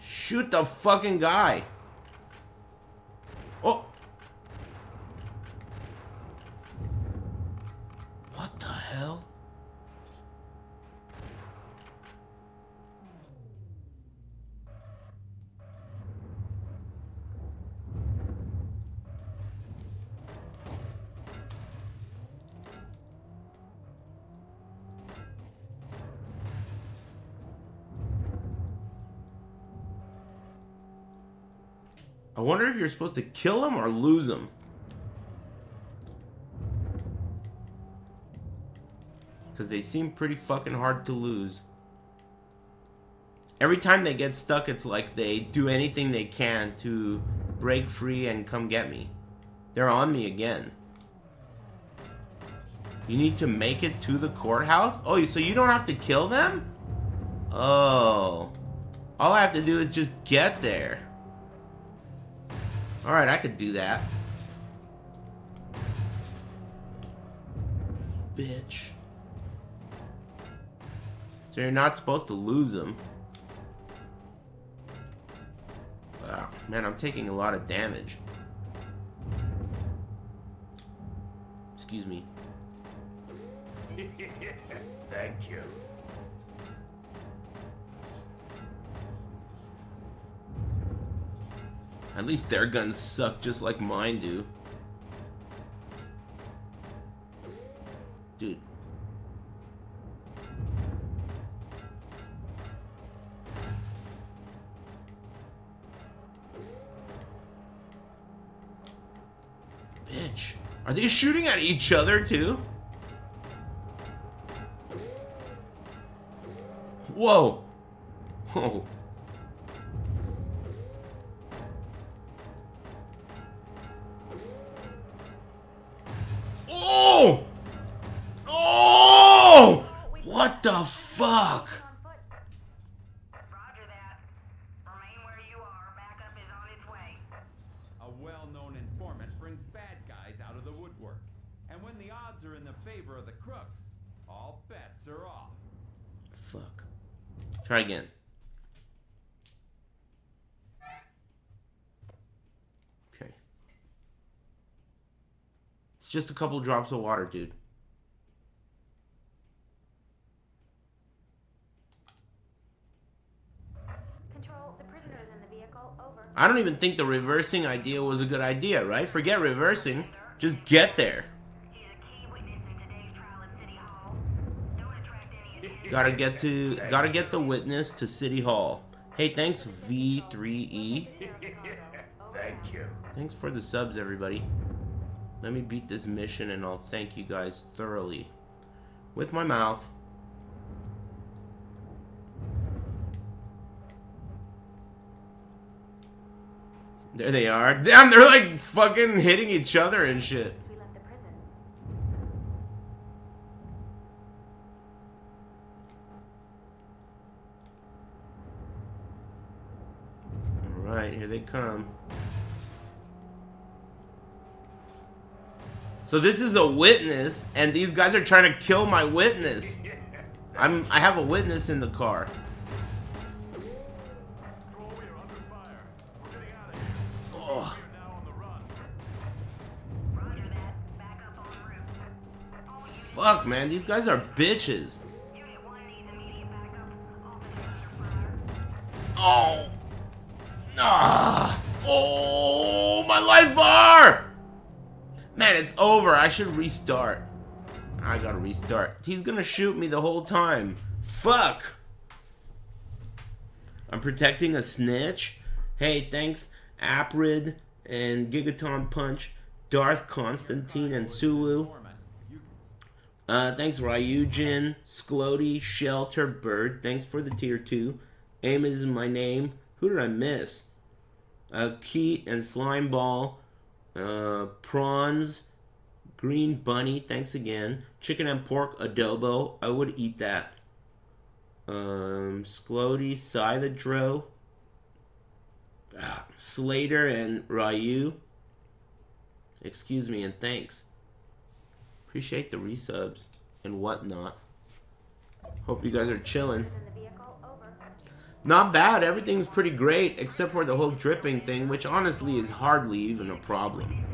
Shoot the fucking guy. Oh. What the hell? Wonder if you're supposed to kill them or lose them. Because they seem pretty fucking hard to lose. Every time they get stuck, it's like they do anything they can to break free and come get me. They're on me again. You need to make it to the courthouse? Oh, so you don't have to kill them? Oh. All I have to do is just get there. Alright, I could do that. Bitch. So you're not supposed to lose them. Man, I'm taking a lot of damage. Excuse me. [laughs] Thank you. At least their guns suck just like mine do. Dude. Bitch. Are they shooting at each other too? Whoa. Whoa. [laughs] Oh. Just a couple drops of water, dude. Control, the prisoner in the vehicle. Over. I don't even think the reversing idea was a good idea, right? Forget reversing. Just get there. He's a key witness in today's trial at City Hall. Don't attract any attention. Gotta get to gotta get the witness to City Hall. Hey, thanks V3E. [laughs] Thank you. Thanks for the subs, everybody. Let me beat this mission and I'll thank you guys thoroughly. With my mouth. There they are. Damn, they're like fucking hitting each other and shit. We left the prison. Alright, here they come. So this is a witness, and these guys are trying to kill my witness. I'm I have a witness in the car. Oh, fuck, man, these guys are bitches. Unit 1 needs immediate backup. Officers under fire. Oh, ah, oh, my life bar. Man, it's over. I should restart. I gotta restart. He's gonna shoot me the whole time. Fuck. I'm protecting a snitch. Hey, thanks, Aprid and Gigaton Punch, Darth Constantine and Sulu. Uh, thanks, Ryujin, Sklody, Shelter, Bird. Thanks for the tier two. Aim is my name. Who did I miss? Uh, Keat and Slime Ball. Uh, Prawns, Green Bunny. Thanks again. Chicken and pork adobo. I would eat that. Um, Sklody, Silodro. Ah, Slater and Ryu. Excuse me and thanks. Appreciate the resubs and whatnot. Hope you guys are chilling. Not bad. Everything's pretty great, except for the whole dripping thing, which honestly is hardly even a problem.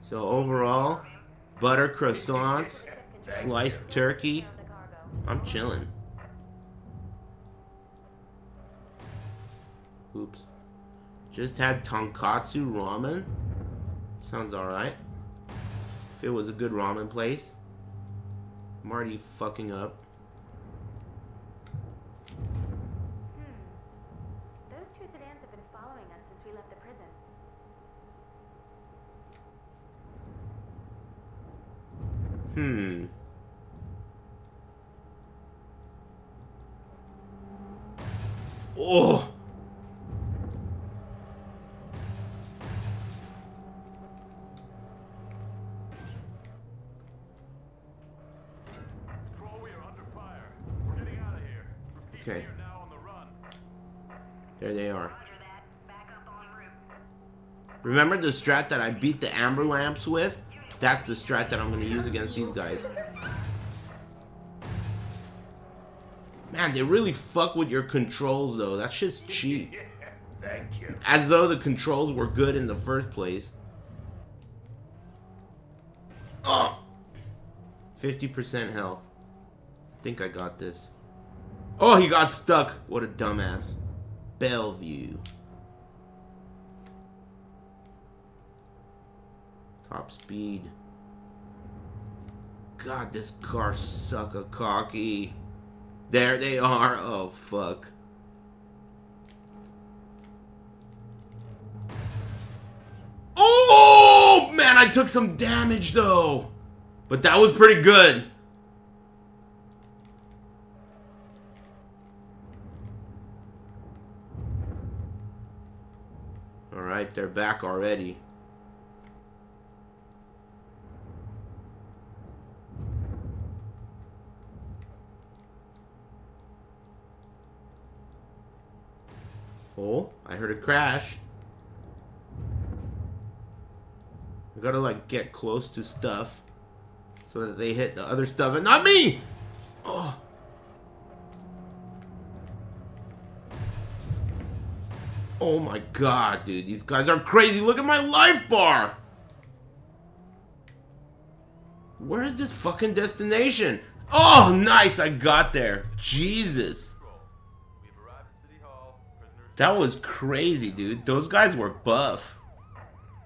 So overall, butter croissants, sliced turkey. I'm chilling. Oops. Just had tonkatsu ramen. Sounds alright. If it was a good ramen place. I'm already fucking up. Hmm. Oh. Patrol, we are under fire. We're getting out of here. Repeat, Okay. There they are. Remember the strat that I beat the amber lamps with? That's the strat that I'm gonna use against these guys. Man, they really fuck with your controls though. That shit's cheap. [laughs] Thank you. As though the controls were good in the first place. Oh! 50% health. I think I got this. Oh, he got stuck. What a dumbass. Bellevue. Top speed. God, this car suck a cocky. There they are. Oh, fuck. Oh, man, I took some damage, though. But that was pretty good. Alright, they're back already. Oh, I heard a crash. I gotta like get close to stuff so that they hit the other stuff and not me. Oh. Oh my god, dude, these guys are crazy. Look at my life bar. Where is this fucking destination? Oh, nice, I got there. Jesus. We've arrived at City Hall. Prisoners That was crazy, dude. Those guys were buff.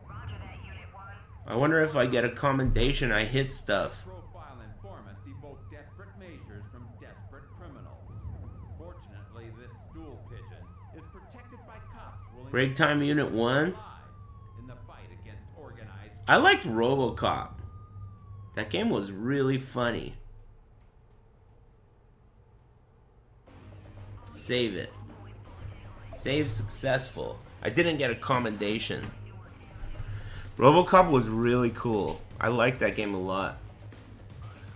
Roger that, Unit 1. I wonder if I get a commendation I hit stuff. Break time unit 1. in the fight against organized I liked RoboCop. That game was really funny. Save it. Save successful. I didn't get a commendation. RoboCop was really cool. I liked that game a lot.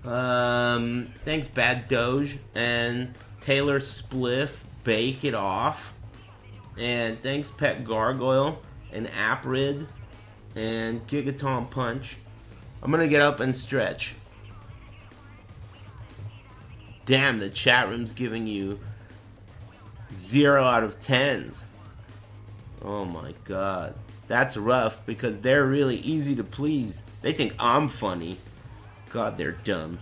Um, thanks Bad Doge and Taylor Spliff. Bake it off. And thanks Pet Gargoyle and Aprid and Gigaton Punch. I'm gonna get up and stretch. Damn, the chat room's giving you zero out of tens. Oh my god. That's rough because they're really easy to please. They think I'm funny. God, they're dumb.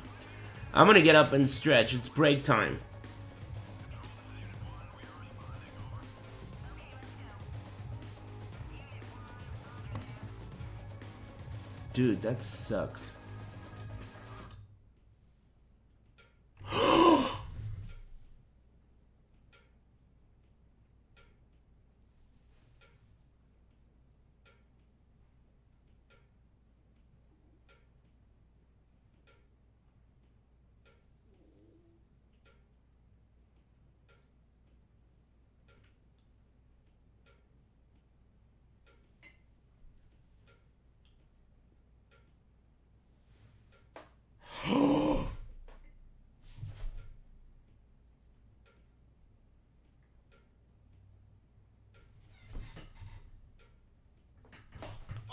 I'm gonna get up and stretch. It's break time. Dude, that sucks. [gasps] [gasps]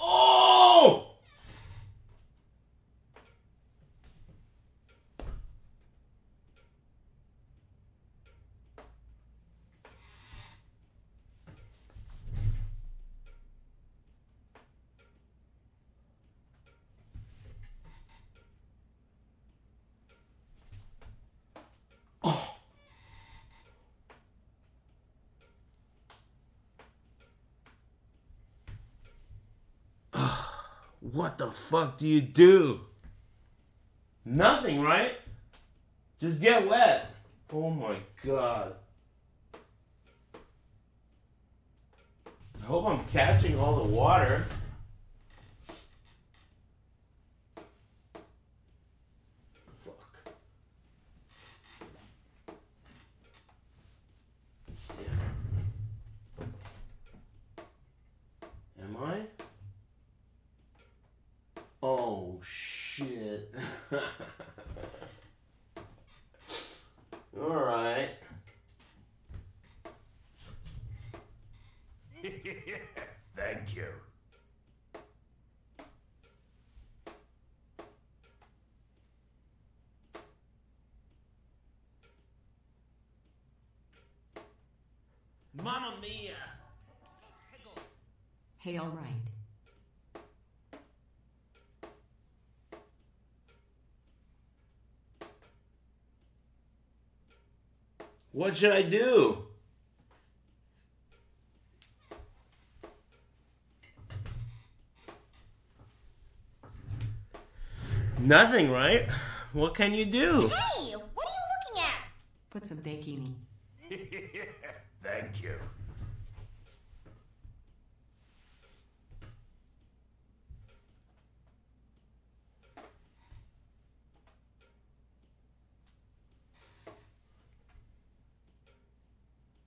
Oh! What the fuck do you do? Nothing, right? Just get wet. Oh my god. I hope I'm catching all the water. Alright. Thank you. Mamma mia! Hey, alright. What should I do? Nothing, right? What can you do? Hey, what are you looking at? Put some bacon Thank you.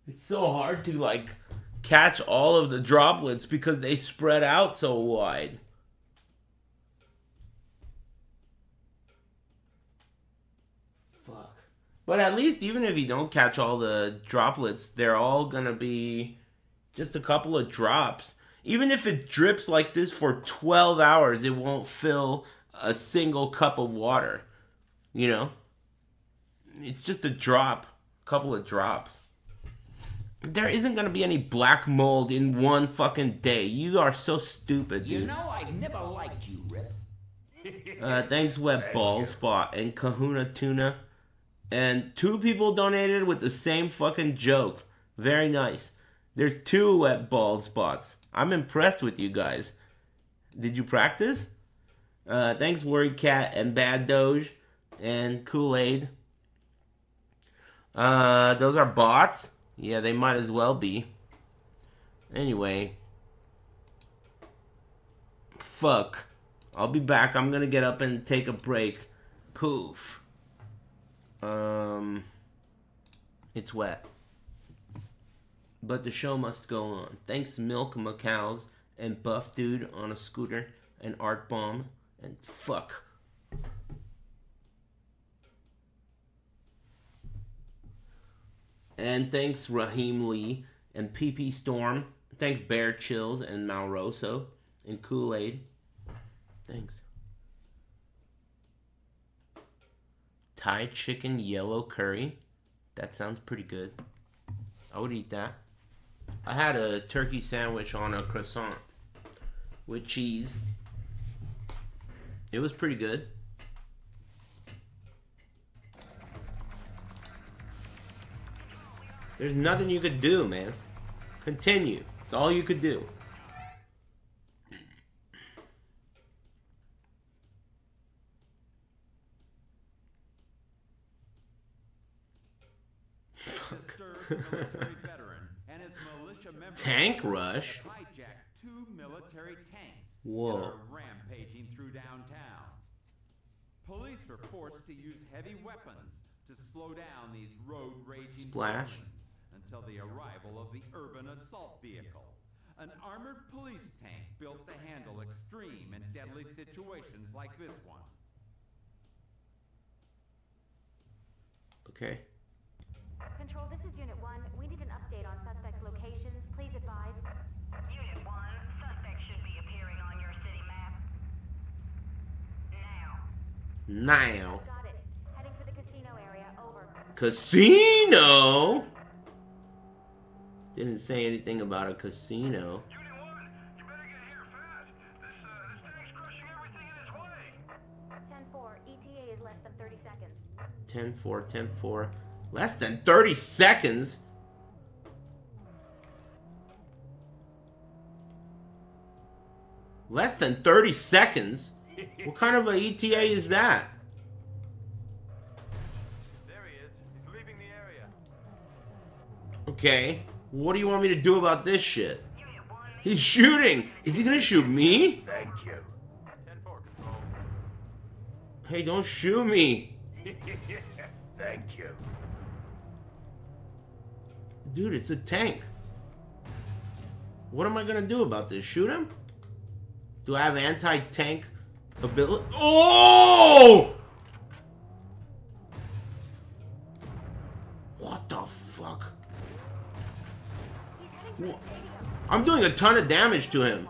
It's so hard to like catch all of the droplets because they spread out so wide. Fuck. But at least even if you don't catch all the droplets, they're all gonna be just a couple of drops. Even if it drips like this for 12 hours, it won't fill a single cup of water. You know? It's just a drop, a couple of drops. There isn't gonna be any black mold in one fucking day. You are so stupid, dude. You know I've never liked you, Rip. Uh, thanks, Web Bald Spot and Kahuna Tuna. And two people donated with the same fucking joke. Very nice. There's two Web Bald Spots. I'm impressed with you guys. Did you practice? Uh, thanks, Worried Cat and Bad Doge and Kool Aid. Uh, those are bots? Yeah, they might as well be. Anyway. Fuck. I'll be back. I'm gonna get up and take a break. Poof. Um. It's wet. But the show must go on. Thanks, Milk Macaws and Buff Dude on a scooter and Art Bomb and fuck. And thanks Raheem Lee and PP Storm. Thanks Bear Chills and Malroso and Kool Aid. Thanks. Thai chicken yellow curry. That sounds pretty good. I would eat that. I had a turkey sandwich on a croissant with cheese. It was pretty good. There's nothing you could do, man. Continue. It's all you could do. [laughs] Tank rush? hijacked two military tanks Whoa. rampaging through downtown. Police were forced to use heavy weapons to slow down these road raging Splash. citizens until the arrival of the urban assault vehicle. An armored police tank built to handle extreme and deadly situations like this one. Okay. Control, this is Unit 1. We need an update on suspect locations. Please advise. Unit 1, suspect should be appearing on your city map. Now. Now. Got it. Heading for the casino area. Over. Casino? Didn't say anything about a casino. 10-4. Less than 30 seconds. 10 4, 10 4. Less than 30 seconds? Less than 30 seconds? [laughs] What kind of a ETA is that? There he is. He's leaving the area. Okay. What do you want me to do about this shit? He's shooting! Is he gonna shoot me? Thank you. Hey, don't shoot me! [laughs] Thank you. Dude, it's a tank. What am I gonna do about this? Shoot him? Do I have anti-tank ability? Oh! I'm doing a ton of damage to him.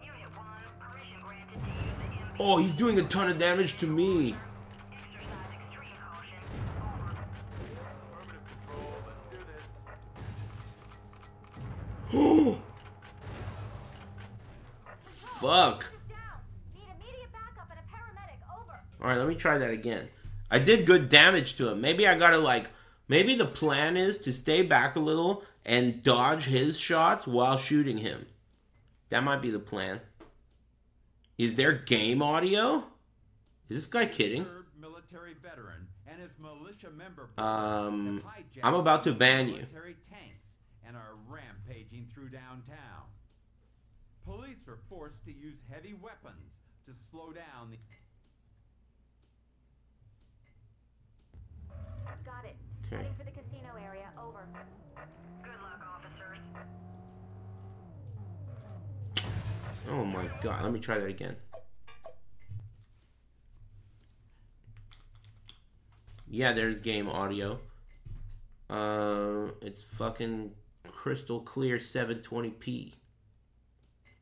Unit 1, permission granted to use the MB Oh, he's doing a ton of damage to me. [gasps] Fuck. Down. Need immediate backup and a paramedic. Over. All right, let me try that again. I did good damage to him. Maybe I gotta like. Maybe the plan is to stay back a little and dodge his shots while shooting him. That might be the plan. Is there game audio? Is this guy kidding? Military veteran and his militia member Um, I'm about to ban you. military tanks and are rampaging through downtown. Police are forced to use heavy weapons to slow down the Got it. Okay. Heading for the casino area. Over. Good luck, officers. Oh my god, let me try that again. Yeah, there's game audio. Uh, it's fucking crystal clear 720p.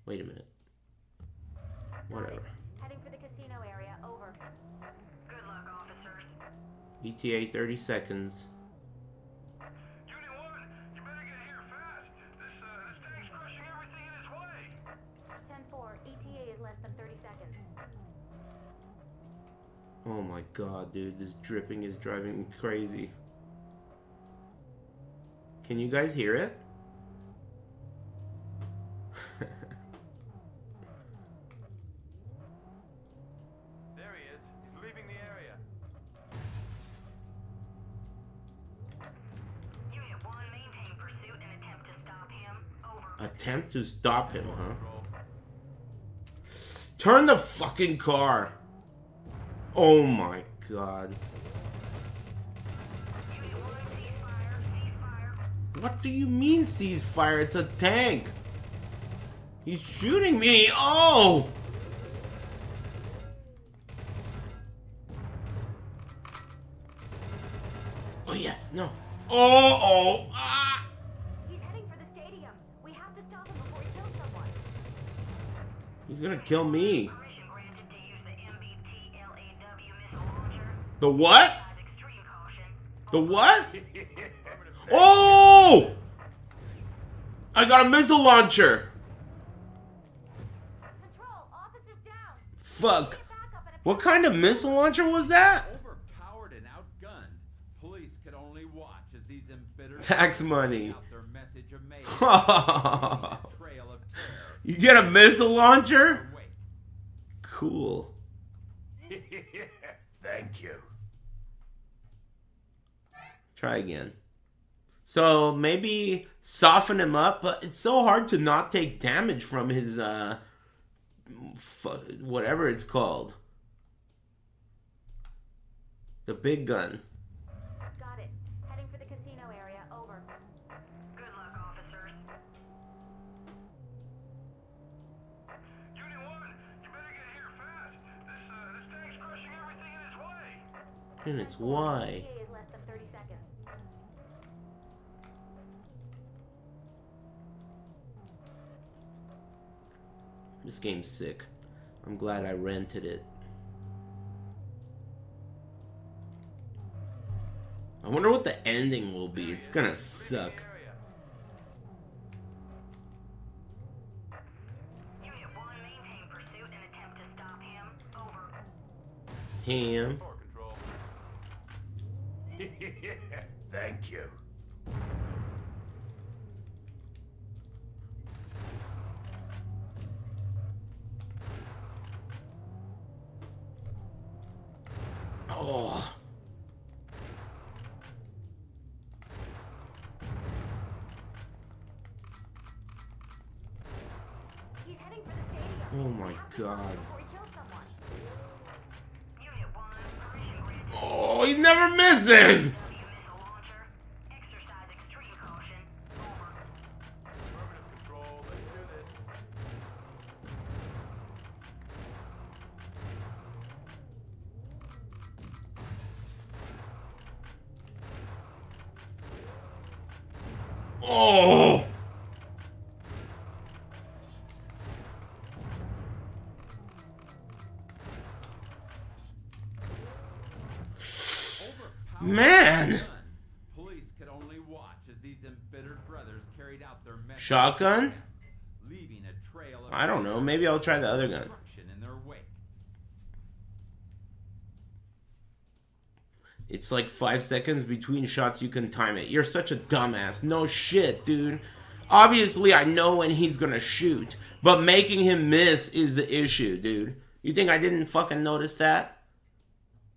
Wait a minute. Whatever. Heading for the casino area. Over. Good luck, officers. ETA 30 seconds. Unit 1, you better get here fast. This, uh, this tank's crushing everything in its way. 10-4. ETA E is less than 30 seconds. Oh my god, dude, this dripping is driving me crazy. Can you guys hear it? There he is. He's leaving the area. Unit 1, maintain pursuit and attempt to stop him. Over. Attempt to stop him, huh? Turn the fucking car! Oh my god. Unit 1, ceasefire. Ceasefire. What do you mean ceasefire? It's a tank! He's shooting me! Oh! Oh yeah, no. Oh, oh, ah! He's heading for the stadium. We have to stop him before he kills someone. He's gonna kill me. The what? Exercise extreme caution. The what? [laughs] Oh! I got a missile launcher! Control. Officers down. Fuck. Backup and a What kind of missile launcher was that? overpowered and outgunned. Police could only watch as these embittered Tax money. out their message of May. you [laughs] trail of terror. get a missile launcher? Cool. Thank you. Try again. So maybe soften him up, but it's so hard to not take damage from his uh fu- whatever it's called. The big gun. Got it. Heading for the casino area. Over. Good luck, officers. Unit 1, you better get here fast. This, uh, this tank's crushing everything in its way. And it's why. ETA is less than 30 seconds. This game's sick. I'm glad I rented it. I wonder what the ending will be. It's gonna suck. Area. Unit 1, maintain pursuit and attempt to stop him. Over. Ham. Power control. Thank you. Oh. He's heading for the stadium. Oh my We have to stop him god. Before he kills someone. Unit 1, permission granted. Oh, he never misses! W missile launcher. Exercise extreme caution. Over. Affirmative control, let's do this. Oh! Man! Police could only watch as these embittered brothers carried out their message, Shotgun? leaving a trail of I don't know. Maybe I'll try the other gun. in their wake. It's like five seconds between shots. You can time it. You're such a dumbass. No shit, dude. Obviously, I know when he's gonna shoot, but making him miss is the issue, dude. You think I didn't fucking notice that?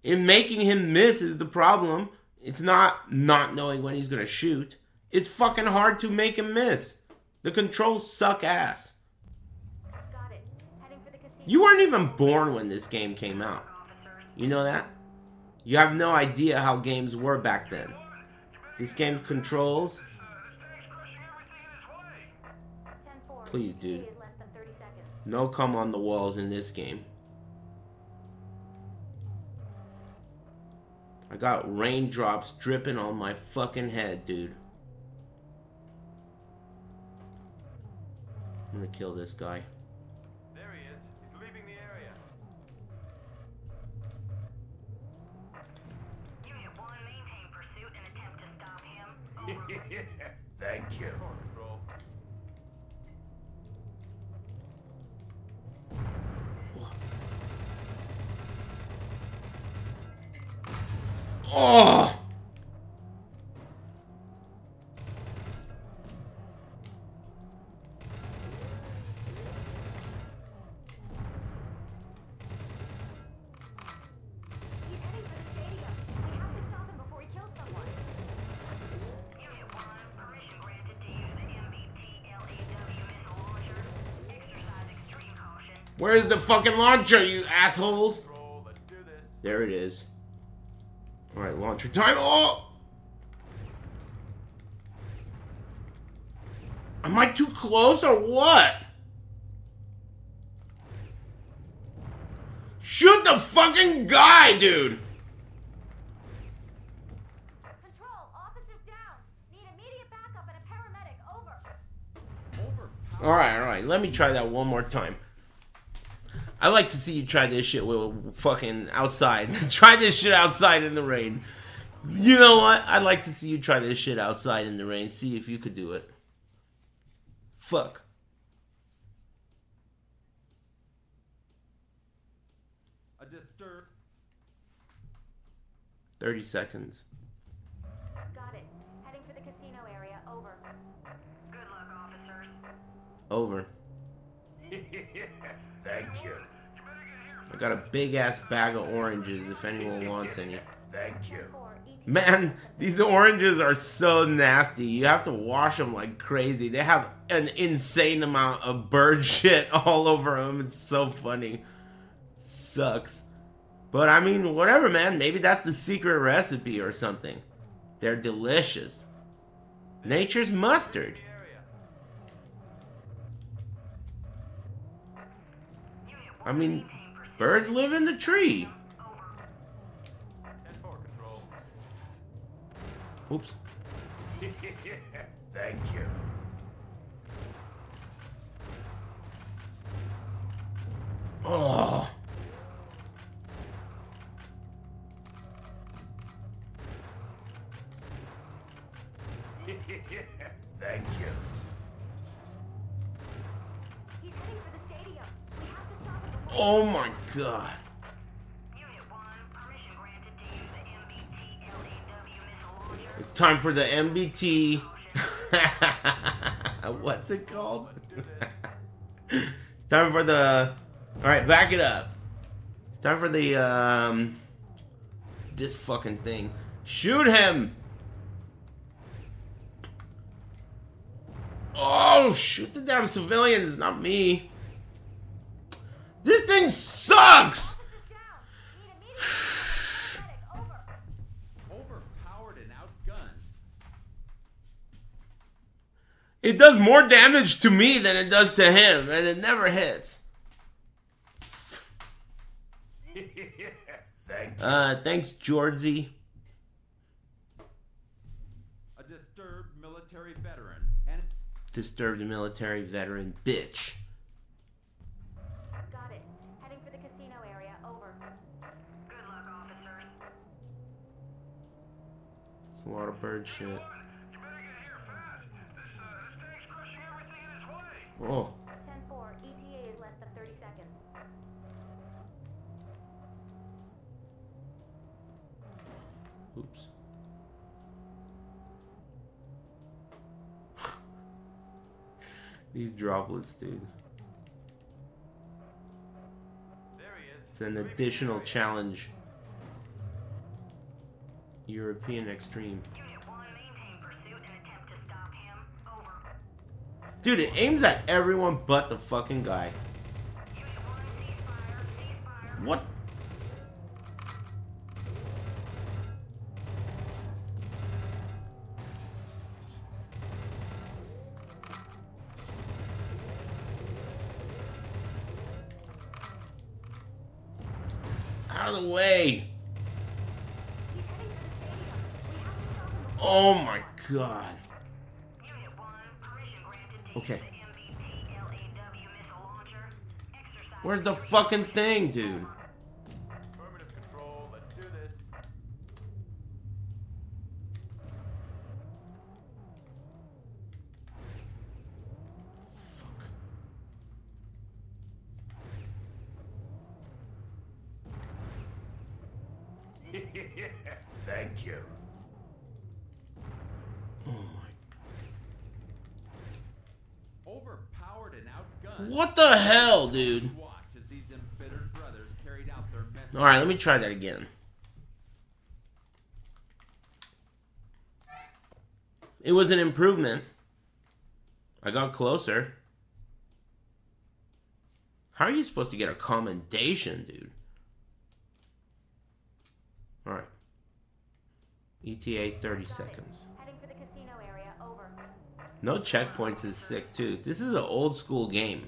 In making him miss is the problem. It's not not knowing when he's gonna shoot. It's fucking hard to make him miss. The controls suck ass. Got it. Heading for the casino. You weren't even born when this game came out. You know that? You have no idea how games were back then. This game controls. This tank's crushing everything in its way. 10-4. Please, dude. Is less than 30 seconds. No come on the walls in this game. I got raindrops dripping on my fucking head, dude. I'm gonna kill this guy. There he is. He's leaving the area. Unit 1, maintain pursuit and attempt to stop him. [laughs] Thank you. Oh! Where's the fucking launcher, you assholes? There it is. Alright, launcher time. Oh! Am I too close or what? Shoot the fucking guy, dude! Alright, alright. Let me try that one more time. I like to see you try this shit with fucking outside. [laughs] try this shit outside in the rain. You know what? I'd like to see you try this shit outside in the rain. See if you could do it. Fuck. A disturbed 30 seconds. Got it. Heading for the casino area. Over. Good luck, officers. Over. [laughs] Thank you. I got a big ass bag of oranges if anyone wants any. Thank you. Man, these oranges are so nasty. You have to wash them like crazy. They have an insane amount of bird [laughs] shit all over them. It's so funny. Sucks. But I mean, whatever, man. Maybe that's the secret recipe or something. They're delicious. Nature's mustard. The area. Unit 1, I mean. Birds live in the tree. Over. 10-4 control. Oops. [laughs] Thank you. Oh. [laughs] Thank you. He's heading for the stadium. We have to stop him before. Oh my god. Unit 1, permission granted to use the MBT LAW missile launcher. It's time for the MBT. [laughs] What's it called? it's [laughs] time for the. All right, back it up. It's time for the um. This fucking thing. Shoot him! Oh, shoot the damn civilians, not me. This thing sucks. Officers down. Need immediate backup and a paramedic. Over. overpowered and outgunned. It does more damage to me than it does to him, and it never hits. [laughs] Uh, thanks, Georgie. A disturbed military veteran and Disturbed military veteran bitch. Got it. Heading for the casino area. Over. Good luck, officers. It's a lot of bird shit. Oh, 10-4, ETA is less than 30 seconds. oops. [laughs] These droplets, dude. It's an additional challenge. European Extreme. Unit 1, maintain pursuit and attempt to stop him. Extreme. Dude, it aims at everyone but the fucking guy. Unit 1, ceasefire. Ceasefire. What? Where's the fucking thing, dude? Affirmative control. Let's do this. [laughs] Thank you. Oh Overpowered and outgunned. What the hell, dude? Watch as these embittered brothers carried out their message. Alright, let me try that again. It was an improvement. I got closer. How are you supposed to get a commendation, dude? Alright. ETA 30 seconds. No checkpoints is sick, too. This is an old school game.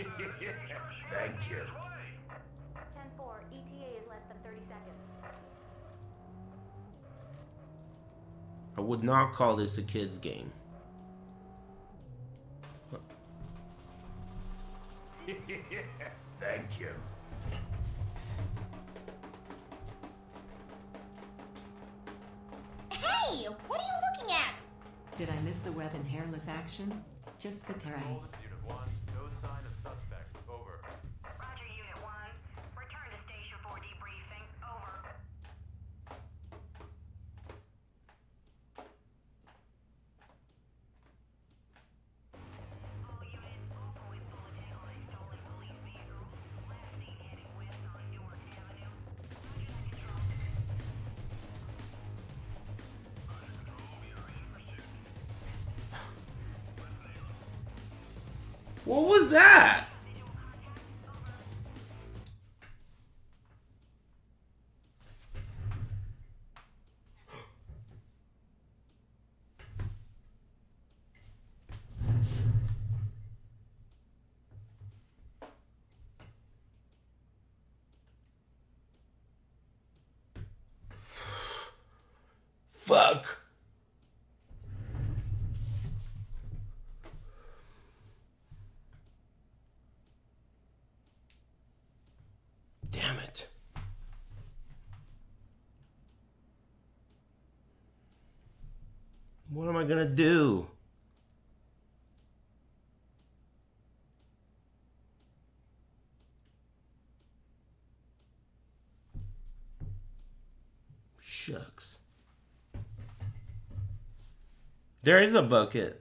[laughs] Thank you. in its way. 10-4, ETA is less than 30 seconds. I would not call this a kid's game. [laughs] Thank you. Hey, what are you looking at? Did I miss the wet and hairless action? Just the tray. I gonna do? Shucks. There is a bucket.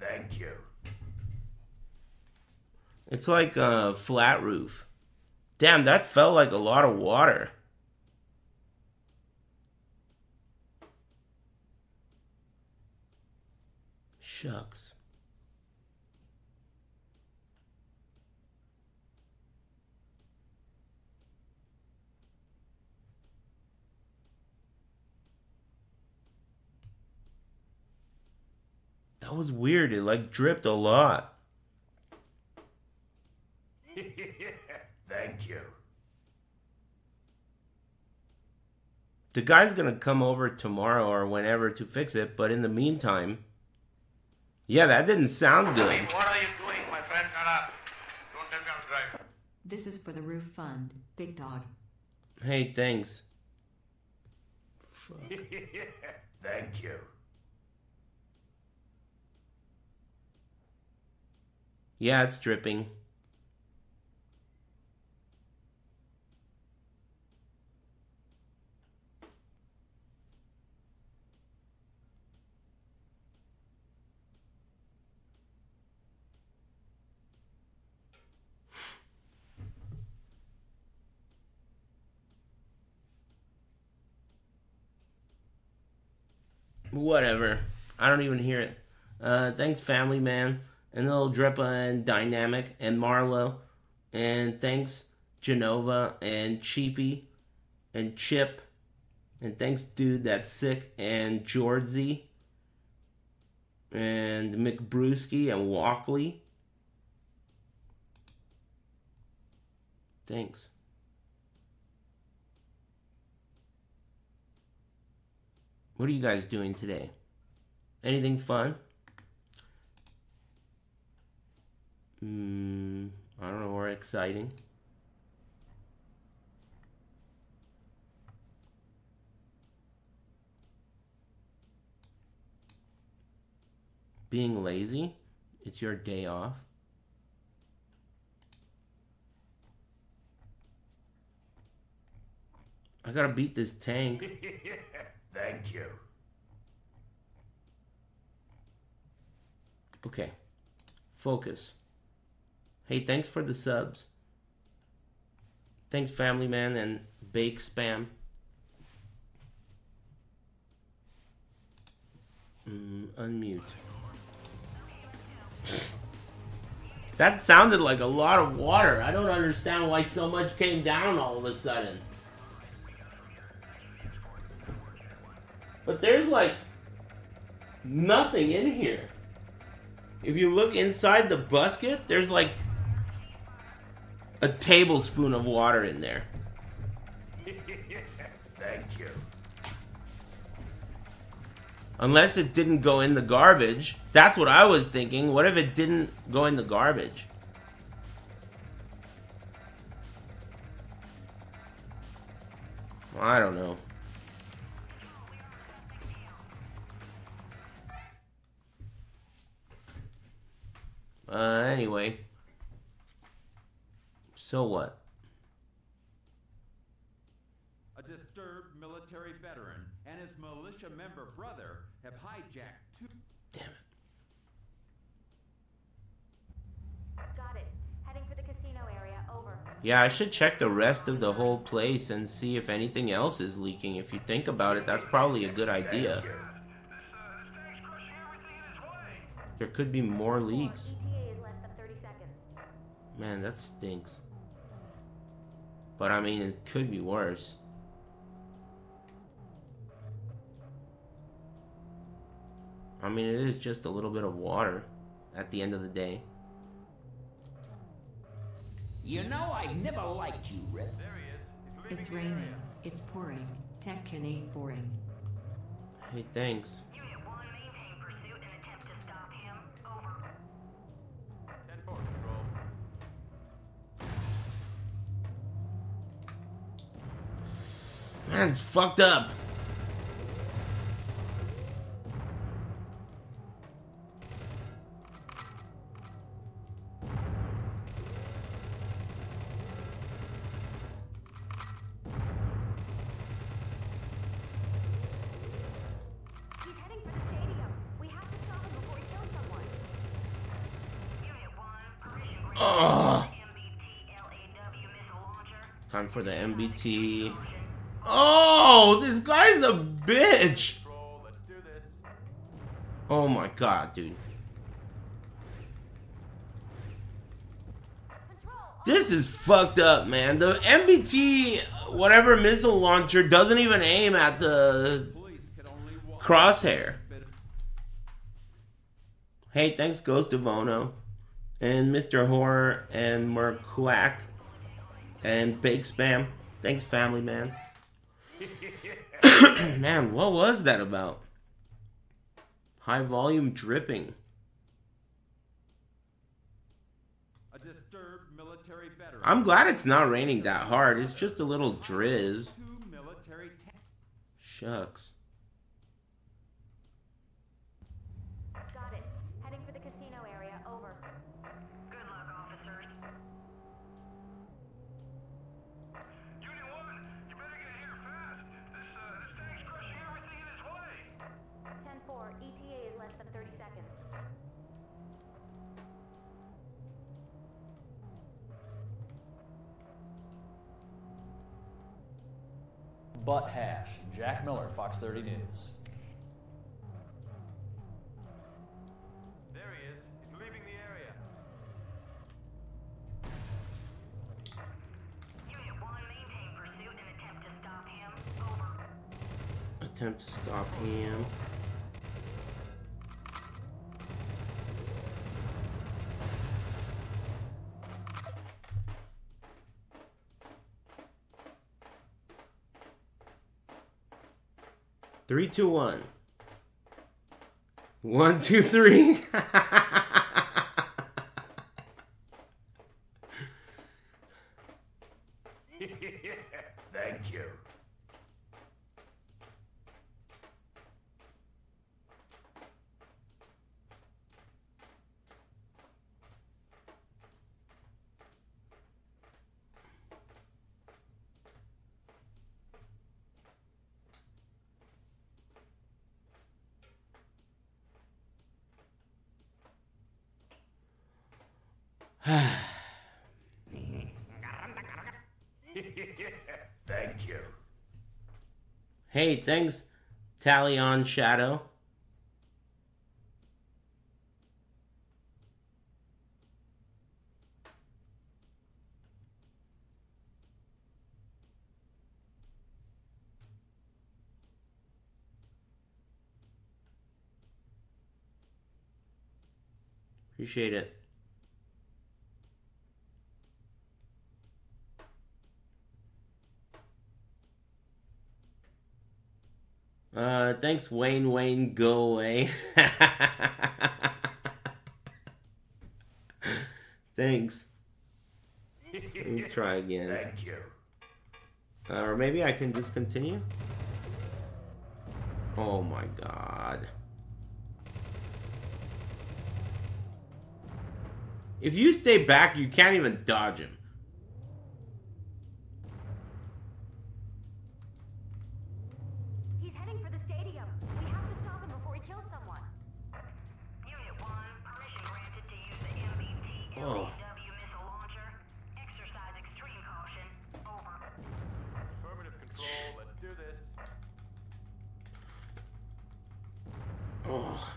Thank you. It's like a flat roof. Damn, that felt like a lot of water. Shucks. That was weird. It like dripped a lot. [laughs] Thank you. The guy's gonna come over tomorrow or whenever to fix it, but in the meantime, yeah, that didn't sound good. Hey, What are you doing, my friend? Shut up. Don't tell me how to drive. This is for the roof fund. Big dog. Hey, thanks. [laughs] Thank you. Yeah, it's dripping. Whatever. I don't even hear it. Uh, thanks, Family Man, and little Drippa and Dynamic and Marlo, and thanks Genova and Cheapy and Chip, and thanks Dude That's Sick and Georgie and McBrewski and Walkley. Thanks. What are you guys doing today? Anything fun? Hmm, I don't know, or exciting. Being lazy? It's your day off. I gotta beat this tank. [laughs] Thank you. Okay. Focus. Hey, thanks for the subs. Thanks, Family Man and Bake Spam. Mm, unmute. That sounded like a lot of water. I don't understand why so much came down all of a sudden. But there's like nothing in here. If you look inside the basket, there's like a tablespoon of water in there. [laughs] Thank you. Unless it didn't go in the garbage. That's what I was thinking. What if it didn't go in the garbage? I don't know. Uh, anyway. So what? A disturbed military veteran and his militia member brother have hijacked two. Got it. Heading for the casino area. Over. Yeah, I should check the rest of the whole place and see if anything else is leaking. If you think about it, that's probably a good idea. There could be more leaks. ETA is less than 30 seconds. Man, that stinks. But I mean, it could be worse. I mean, it is just a little bit of water at the end of the day. You know I've never liked you, Rip. It's raining. It's pouring. Tech can ain't boring. Hey, thanks. It's fucked up. He's heading for the stadium. We have to stop him before he kills someone. Unit 1, permission granted. Ugh. MBT Oh, this guy's a bitch. Oh my god, dude. This is fucked up, man. The MBT, whatever missile launcher, doesn't even aim at the crosshair. Hey, thanks, Ghost of Ono, and Mr. Horror, and Merquack, and Bake Spam. Thanks, Family Man. [clears throat] Man, what was that about? High volume dripping. A disturbed military veteran. I'm glad it's not raining that hard. It's just a little drizz. Two military ta- Shucks. Got it. Heading for the casino area. Over. Good luck, officers. Unit 1, you better get here fast. This, uh, this tank's crushing everything in its way. 10-4. ETA is less than 30 seconds. Butt hash. Jack Miller, Fox 30 News. There he is. He's leaving the area. Unit 1, maintain pursuit and attempt to stop him. Over. Attempt to stop him. Three, two, one. One, two, three. [laughs] Thank you. Thank you. Hey, thanks, Talion Shadow. Appreciate it. Uh, thanks, Wayne. Wayne, go away. [laughs] thanks. Let me try again. Thank you. Uh, or maybe I can just continue. Oh my god. If you stay back, you can't even dodge him. He's heading for the stadium. We have to stop him before he kills someone. Unit 1, permission granted to use the MBT Oh. LBW missile launcher. Exercise extreme caution. Over. Affirmative control. Let's do this. Oh.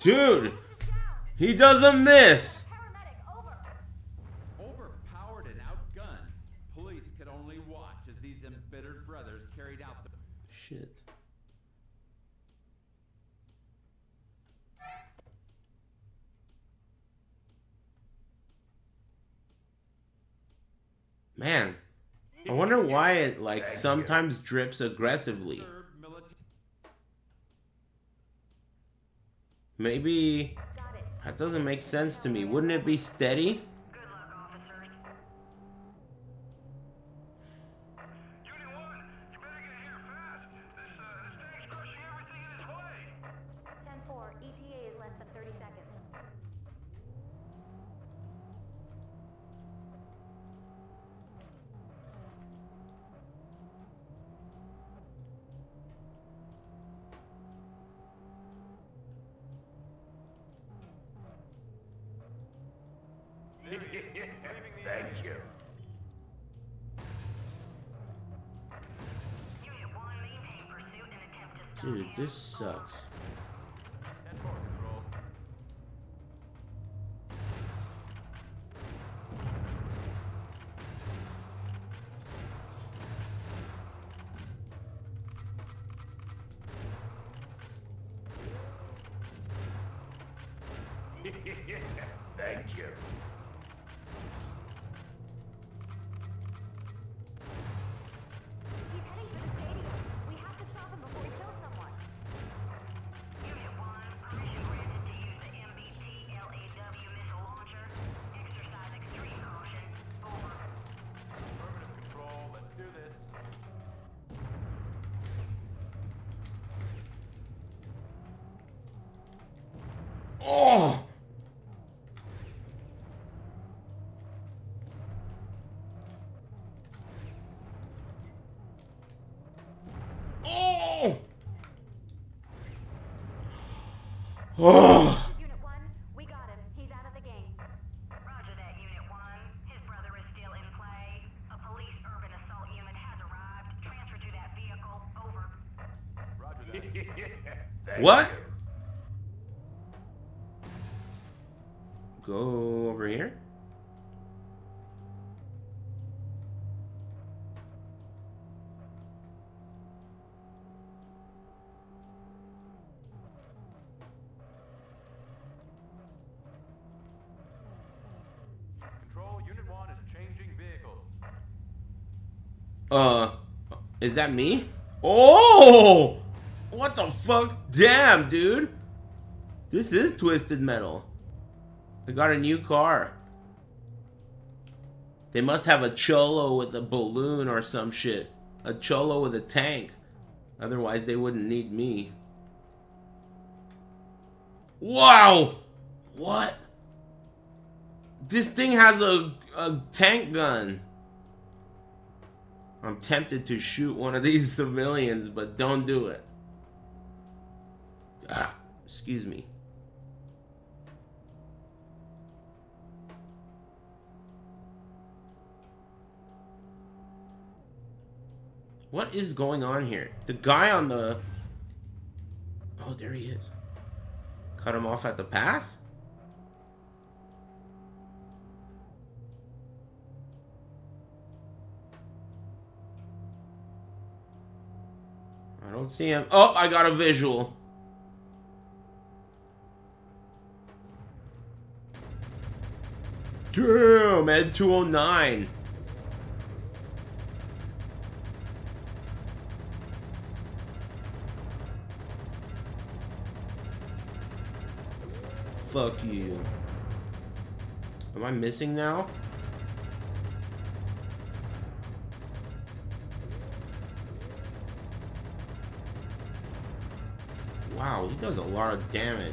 Dude, he doesn't miss. Overpowered and outgunned, police could only watch as these embittered brothers carried out the Shit. Man, I wonder why it like sometimes drips aggressively. Maybe Got it. That doesn't make sense to me. Wouldn't it be steady? What? Go over here. Control, Unit 1 is changing vehicles. Uh, is that me? Oh! What the fuck? Damn, dude. This is Twisted Metal. I got a new car. They must have a cholo with a balloon or some shit. A cholo with a tank. Otherwise, they wouldn't need me. Wow! What? This thing has a, a tank gun. I'm tempted to shoot one of these [laughs] civilians, but don't do it. Ah, excuse me. What is going on here? The guy on the... Oh, there he is. Cut him off at the pass? I don't see him. Oh, I got a visual. Damn, Ed 209. Fuck you. Am I missing now? Wow, he does a lot of damage.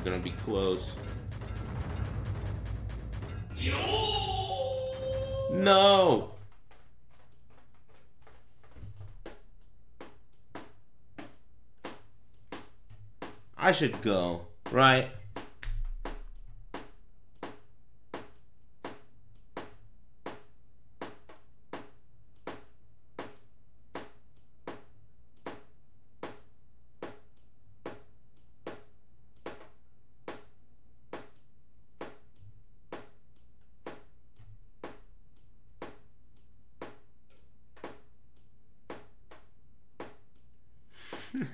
Is gonna be close. No! I should go, right?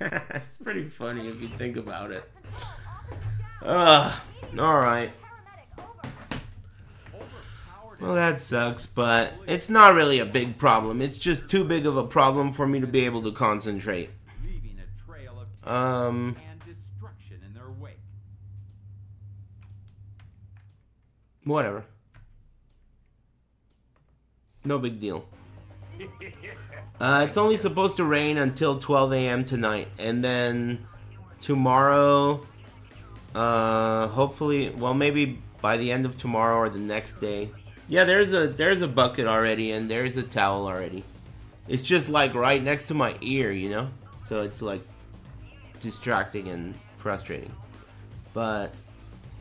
it's pretty funny if you think about it. Ugh. Alright. Well, that sucks, but it's not really a big problem. It's just too big of a problem for me to be able to concentrate. Um, whatever. No big deal. [laughs] Uh, it's only supposed to rain until 12 a.m. tonight, and then tomorrow, uh, hopefully, well, maybe by the end of tomorrow or the next day. Yeah, there's a there's a bucket already, and there's a towel already. It's just like right next to my ear, you know, so it's like distracting and frustrating. But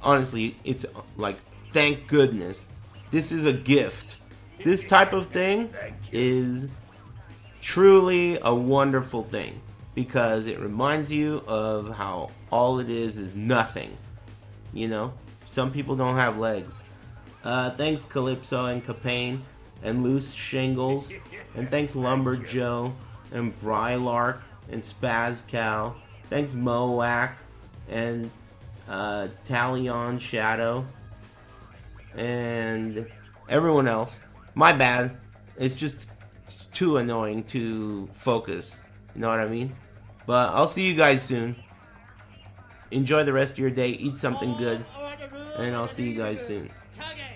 honestly, it's like thank goodness this is a gift. This type of thing is truly a wonderful thing because it reminds you of how all it is is nothing. You know, some people don't have legs. Uh, thanks, Calypso and Capane. and Loose Shingles. And thanks Lumber Joe and Brylark and Spaz Cal. Thanks Moac and uh, Talion Shadow and everyone else. My bad. It's just too annoying to focus. You know what I mean? But I'll see you guys soon. Enjoy the rest of your day. Eat something good. And I'll see you guys soon.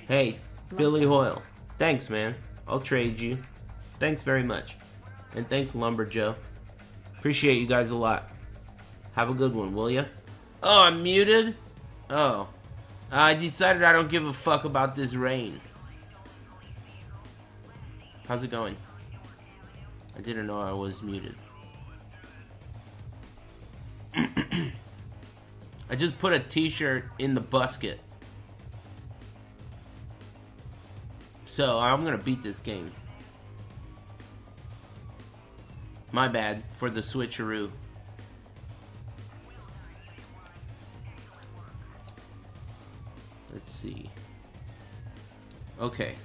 Hey, Billy Hoyle. Thanks, man. I'll trade you. Thanks very much. And thanks, Lumber Joe. Appreciate you guys a lot. Have a good one, will ya? Oh, I'm muted? Oh. I decided I don't give a fuck about this rain. How's it going? I didn't know I was muted. [clears throat] I just put a t-shirt in the basket. So I'm gonna beat this game. My bad for the switcheroo. Let's see. Okay.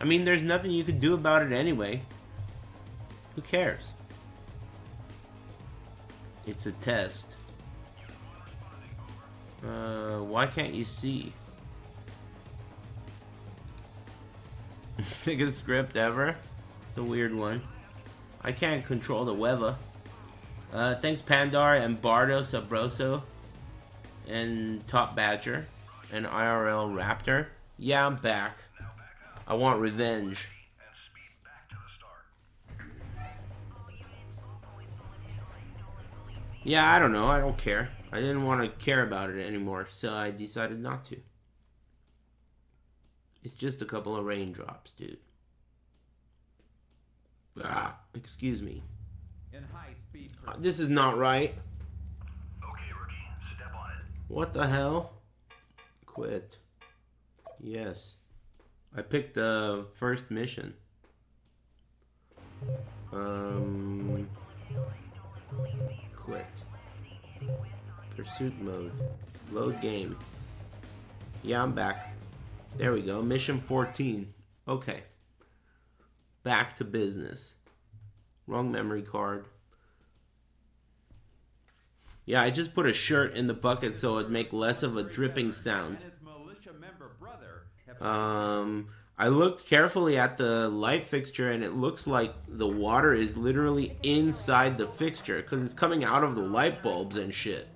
I mean, there's nothing you can do about it anyway. Who cares? It's a test. Uh, why can't you see? [laughs] Sickest script ever? It's a weird one. I can't control the weather. Uh, thanks Pandar and Bardo Sabroso and Top Badger and IRL Raptor. Yeah, I'm back. I want revenge. Yeah, I don't know. I don't care. I didn't want to care about it anymore, so I decided not to. It's just a couple of raindrops, dude. Ah, excuse me. In high speed Uh, This is not right. What the hell? Quit. Yes. I picked the first mission. Um. Quit. Pursuit mode. Load game. Yeah, I'm back. There we go. Mission 14. Okay. Back to business. Wrong memory card. Yeah, I just put a shirt in the bucket so it'd make less of a dripping sound. Um, I looked carefully at the light fixture and it looks like the water is literally inside the fixture because it's coming out of the light bulbs and shit.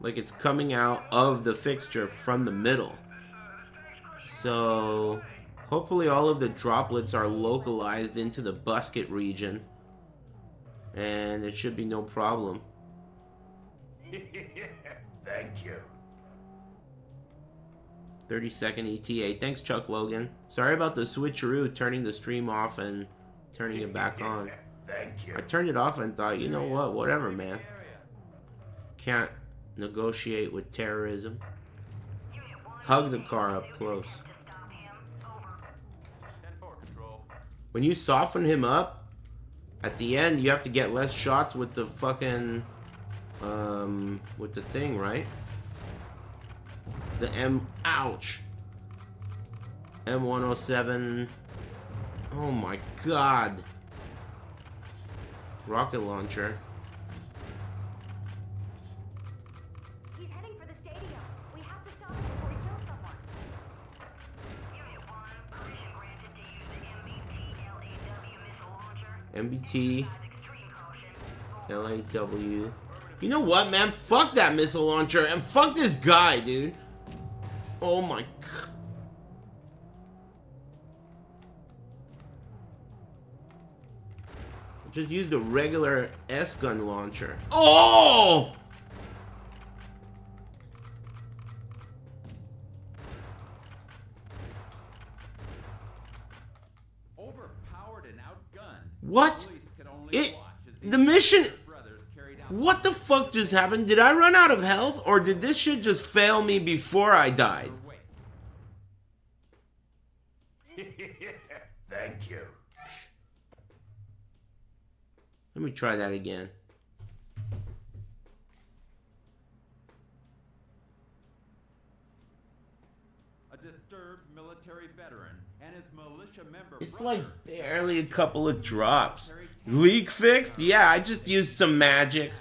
Like it's coming out of the fixture from the middle. So, hopefully all of the droplets are localized into the busket region. And it should be no problem. [laughs] Thank you. 30 second ETA. Thanks, Chuck Logan. Sorry about the switcheroo, turning the stream off and turning it back on. Thank you. I turned it off and thought, you know what, whatever, man. Can't negotiate with terrorism. Hug the car up close. When you soften him up, at the end, you have to get less shots with the fucking, um, with the thing, right? The M, ouch. M107. Oh my god. Rocket launcher. He's heading for the stadium. We have to stop him before he kills someone. MBT. LAW. You know what, man? Fuck that missile launcher and fuck this guy, dude. Oh my god. Just use the regular S gun launcher. Oh! Overpowered and outgunned. What? Police could only It the mission brothers carried out what the fuck just happened? Did I run out of health or did this shit just fail me before I died? [laughs] Thank you. Let me try that again. A disturbed military veteran and his militia member. It's like barely a couple of drops. Leak fixed? Yeah, I just used some magic.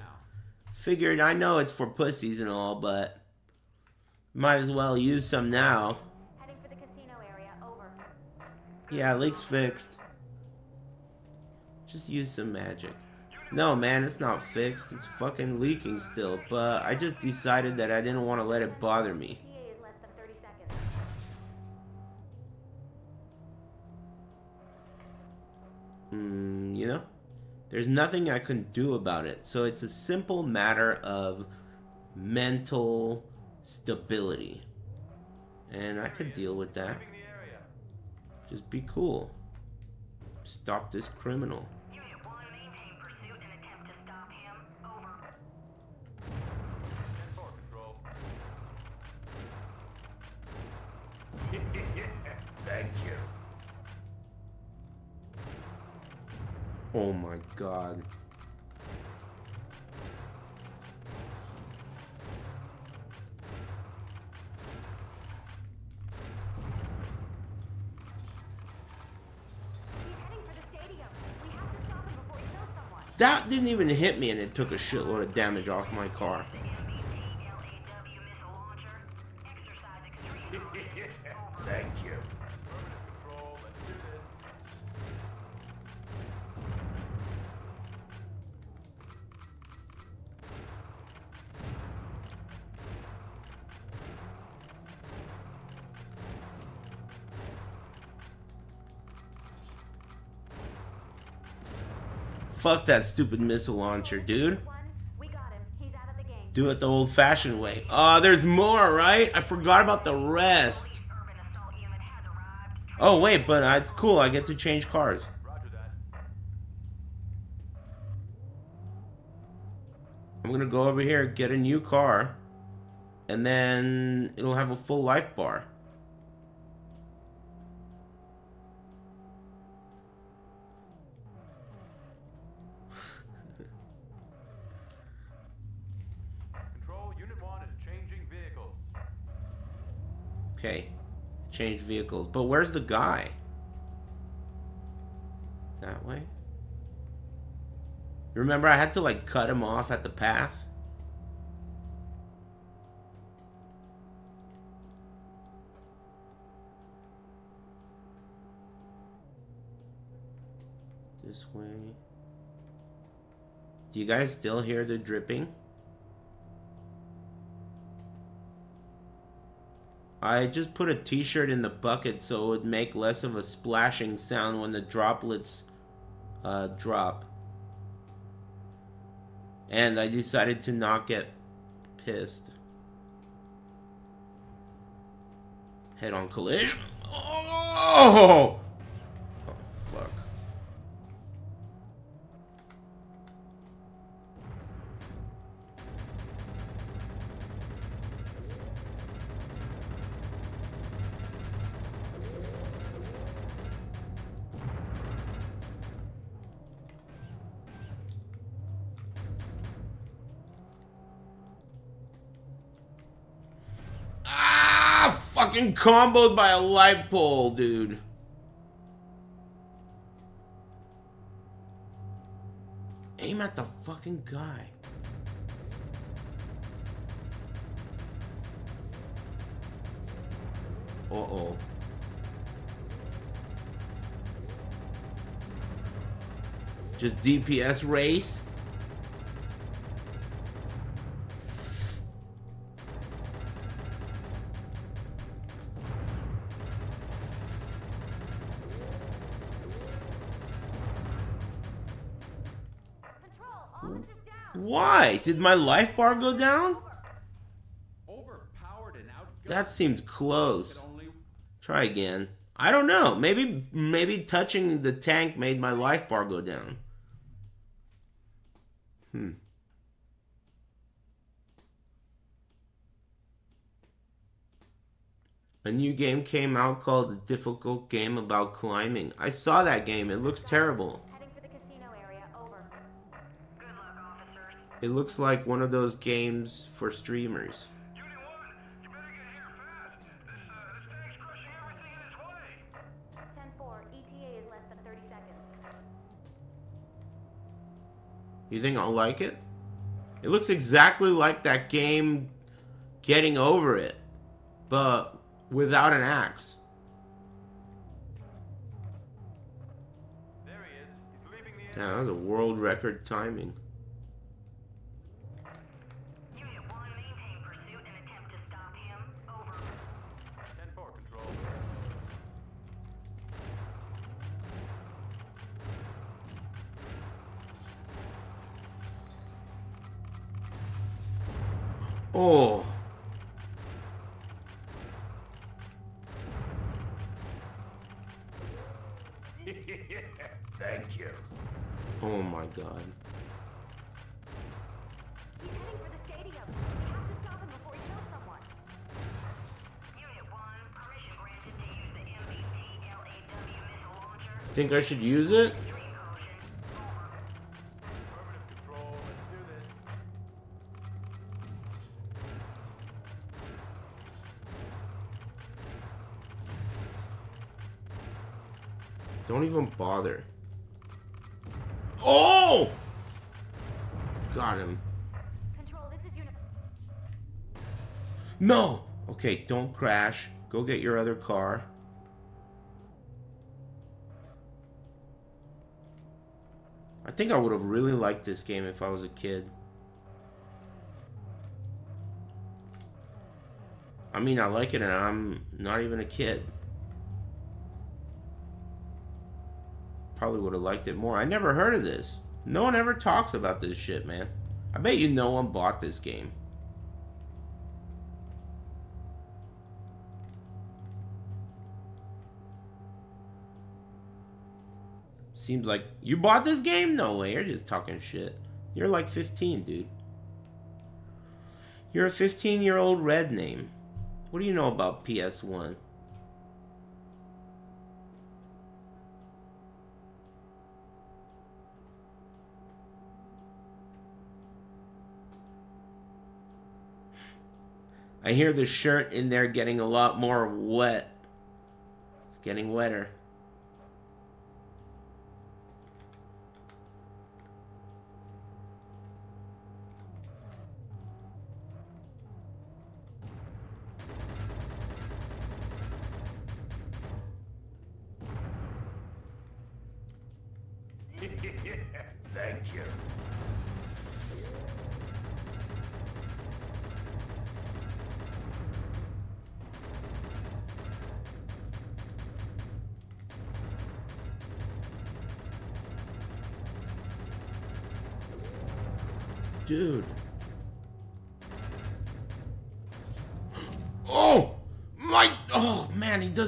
Figured I know it's for pussies and all, but might as well use some now. Heading for the casino area. Over. Yeah, leak's fixed. Just use some magic. No, man, it's not fixed. It's fucking leaking still. But I just decided that I didn't want to let it bother me. TA is less than 30 seconds. Mm, you know? There's nothing I can do about it. So it's a simple matter of mental stability. And I could deal with that. Just be cool. Stop this criminal. [laughs] Unit 1, maintain pursuit and attempt to stop him. Over. 10-4, control. Thank you. Oh my god. He's heading for the stadium. We have to stop him before he my god. That didn't even hit me and it took a shitload of damage off my car. Fuck that stupid missile launcher, dude. Do it the old fashioned way. Oh, there's more, right? I forgot about the rest. Oh, wait, but uh, it's cool. I get to change cars. I'm gonna go over here, get a new car, and then it'll have a full life bar. Control, Unit 1 is changing vehicles. Okay, change vehicles. But where's the guy? That way? Remember, I had to like cut him off at the pass? This way. Do you guys still hear the dripping? I just put a t-shirt in the bucket so it would make less of a splashing sound when the droplets uh, drop. And I decided to not get pissed. Head-on collision. Oh! Oh, Fucking comboed by a light pole, dude. Aim at the fucking guy. Uh-oh. Just DPS race? Why? Did my life bar go down? overpowered and. That seemed close. Try again. I don't know. Maybe maybe touching the tank made my life bar go down. Hmm. A new game came out called A Difficult Game About Climbing. I saw that game. It looks terrible. It looks like one of those games for streamers. You think I'll like it? It looks exactly like that game Getting Over It, but without an axe. There he is. He's leaving the yeah, that was a world record timing. Oh. [laughs] Oh use the MBT LAW missile launcher. Think I should use it? Bother. Oh! Got him. Control, this is unit. No! Okay, don't crash. Go get your other car. I think I would have really liked this game if I was a kid. I mean, I like it and I'm not even a kid. Probably would have liked it more. I never heard of this. No one ever talks about this shit, man. I bet you no one bought this game. Seems like you bought this game? No way. You're just talking shit. You're like 15, dude. You're a 15 year old red name. What do you know about PS1? I hear the shirt in there getting a lot more wet. It's getting wetter.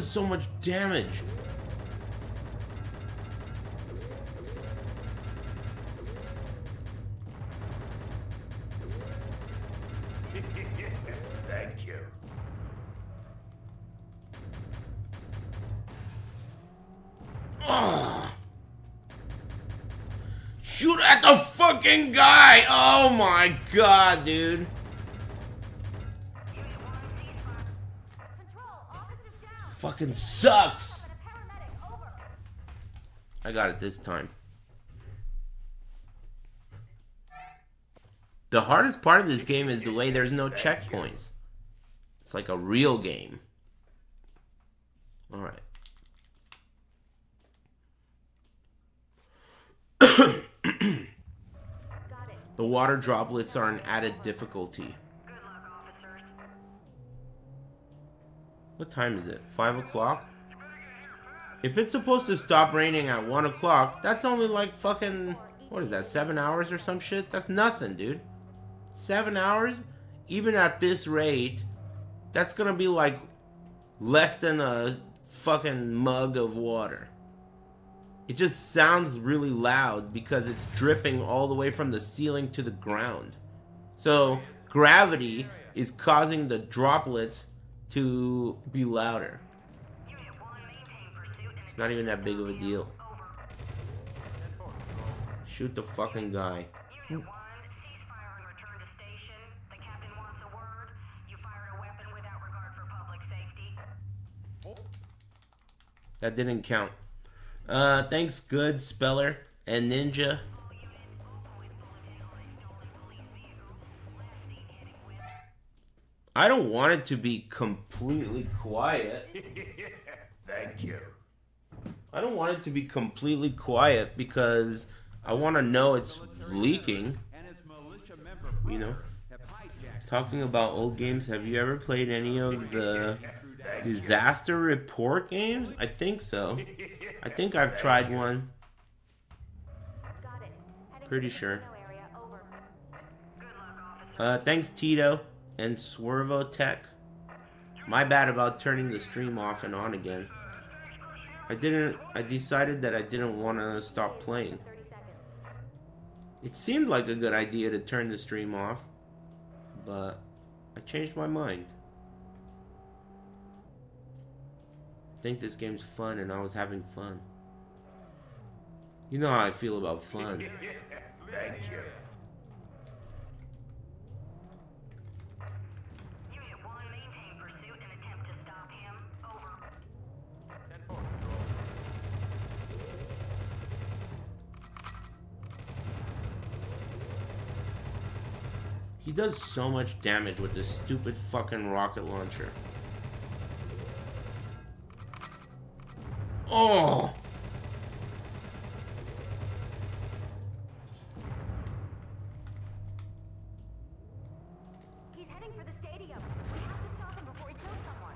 So much damage. This time. The hardest part of this game is the way there's no checkpoints. It's like a real game. Alright. [coughs] The water droplets are an added difficulty. What time is it? 5 o'clock? If it's supposed to stop raining at 1 o'clock, that's only like fucking. What is that? 7 hours or some shit? That's nothing, dude. 7 hours? Even at this rate, that's gonna be like less than a fucking mug of water. It just sounds really loud because it's dripping all the way from the ceiling to the ground. So, gravity is causing the droplets to be louder not even that big of a deal. Shoot the fucking guy. That didn't count. Uh, thanks, good speller and ninja. I don't want it to be completely quiet. [laughs] Thank you. I don't want it to be completely quiet because I want to know it's leaking. You know? Talking about old games, have you ever played any of the disaster report games? I think so. I think I've tried one. Pretty sure. Uh, thanks Tito and Swervo Tech. My bad about turning the stream off and on again. I didn't, I decided that I didn't want to stop playing. It seemed like a good idea to turn the stream off, but I changed my mind. I think this game's fun and I was having fun. You know how I feel about fun. [laughs] Thank you. Unit 1, maintain pursuit and attempt to stop him. Over. Ten four control. He does so much damage with this stupid fucking rocket launcher. Oh! He's heading for the stadium. We have to stop him before he kills someone.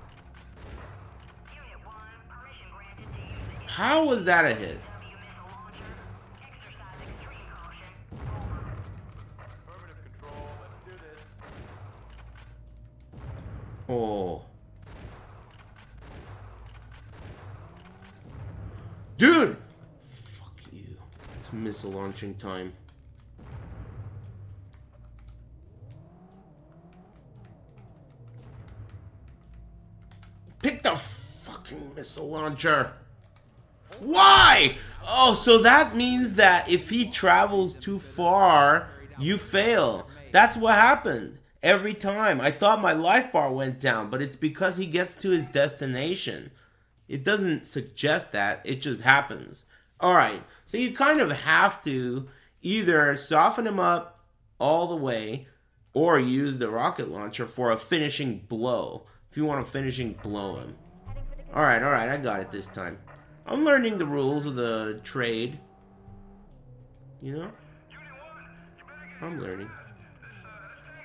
Unit 1, permission granted to use How was that a hit? W missile launcher. Exercise extreme caution. Over. Affirmative control. Let's do this. Oh. Dude! Fuck you. Missile launching time. Pick the fucking missile launcher. Why? Oh, so that means that if he travels too far, you fail. That's what happened every time. I thought my life bar went down, but it's because he gets to his destination. It doesn't suggest that, it just happens. Alright, so you kind of have to either soften him up all the way or use the rocket launcher for a finishing blow. If you want to finishing blow him. Alright, alright, I got it this time. I'm learning the rules of the trade. You know? I'm learning.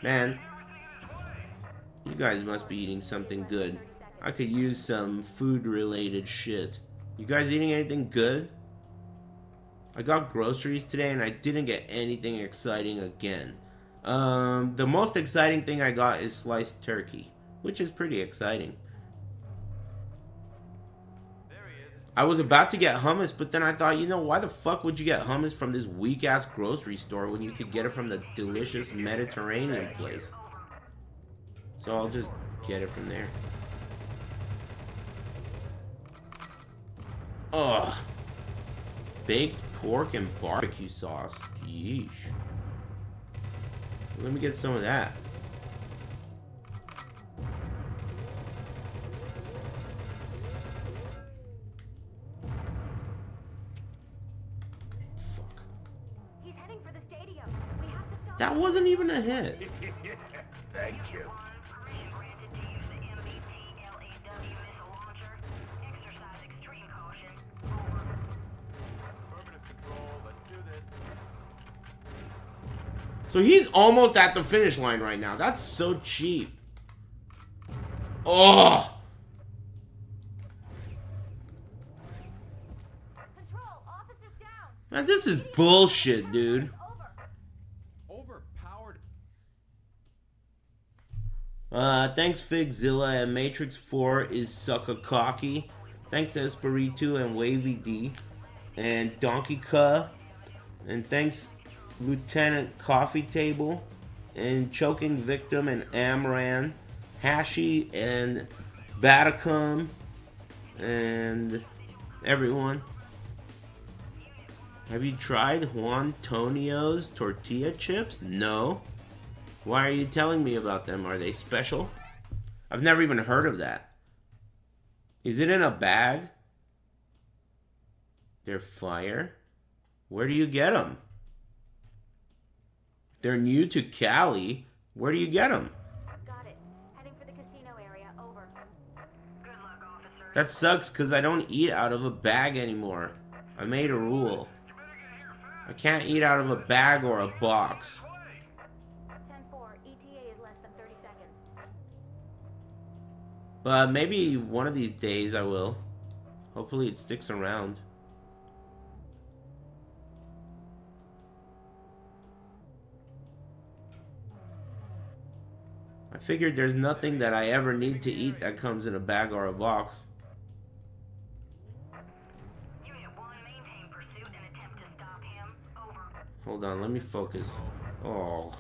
Man, you guys must be eating something good. I could use some food related shit. You guys eating anything good? I got groceries today and I didn't get anything exciting again. Um, the most exciting thing I got is sliced turkey, which is pretty exciting. I was about to get hummus, but then I thought, you know, why the fuck would you get hummus from this weak ass grocery store when you could get it from the delicious Mediterranean place? So I'll just get it from there. Ugh. Baked pork and barbecue sauce. Yeesh. Let me get some of that. Fuck. He's heading for the stadium. We have to stop That wasn't even a hit. So he's almost at the finish line right now. That's so cheap. Oh, man, this is bullshit, dude. Overpowered. Uh, thanks Figzilla and Matrix 4 is sucka cocky. Thanks Espiritu and Wavy D. And Donkey Cuh. And thanks Lieutenant Coffee Table. And Choking Victim and Amran. Hashi and Batacum. And everyone. Have you tried Juan Tonio's tortilla chips? No. Why are you telling me about them? Are they special? I've never even heard of that. Is it in a bag? They're fire. Where do you get them? They're new to Cali. Where do you get them? Got it. Heading for The casino area luck, that sucks because I don't eat out of a bag anymore. I made a rule. I can't eat out of a bag or a box. But maybe one of these days I will. Hopefully it sticks around. I figured there's nothing that I ever need to eat that comes in a bag or a box. Unit 1, maintain pursuit and attempt to stop him. Over. Hold on, let me focus. Oh.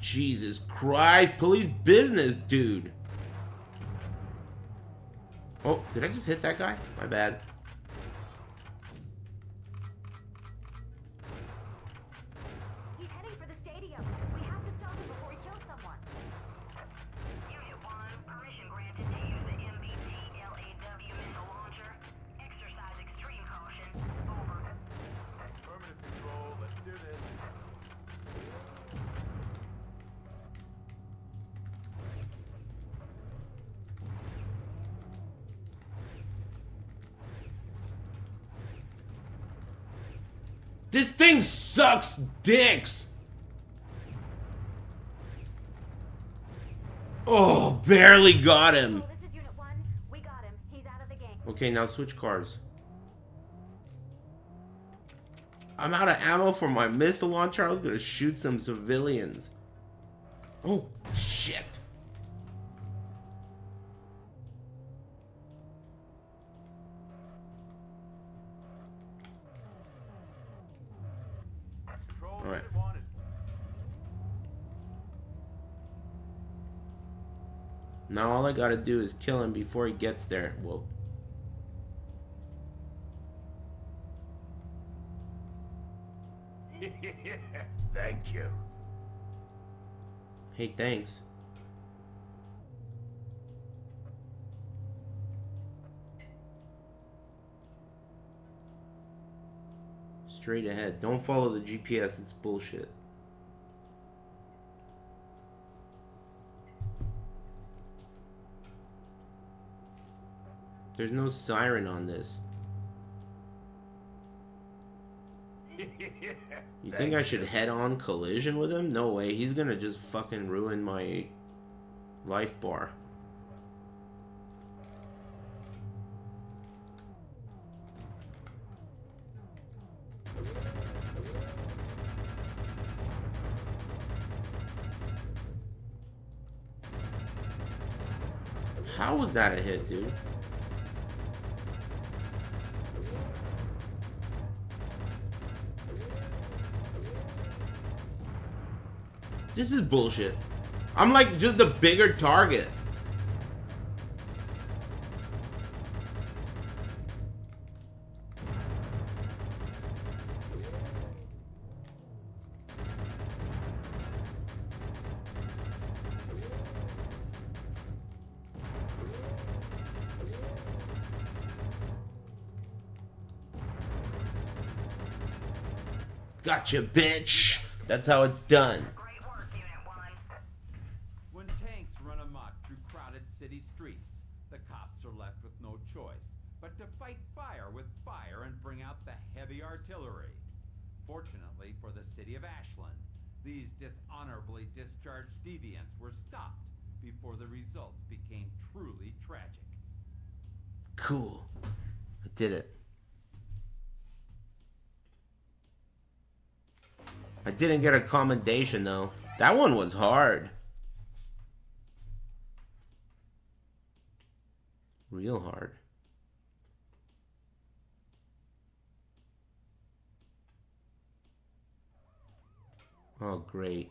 Jesus Christ, police business, dude. Oh, did I just hit that guy? My bad. Sucks dicks. Oh, barely got him. This is Unit 1. We got him. He's out of the game. Okay, now switch cars. I'm out of ammo for my missile launcher. I was gonna shoot some civilians. Oh, shit. Control All right. unit one is Now all I gotta do is kill him before he gets there. Whoa. [laughs] Thank you. Hey, thanks. Straight ahead. Don't follow the GPS, it's bullshit. There's no siren on this. You think I should head on collision with him? No way. He's gonna just fucking ruin my life bar. How was that a hit, dude? This is bullshit. I'm like just a bigger target. Gotcha, bitch. That's how it's done. Great work, Unit 1. When tanks run amok through crowded city streets, the cops are left with no choice but to fight fire with fire and bring out the heavy artillery. Fortunately for the city of Ashland, these dishonorably discharged deviants were stopped before the results became truly tragic. Cool. I did it. I didn't get a commendation though. That one was hard. Real hard. Oh, great.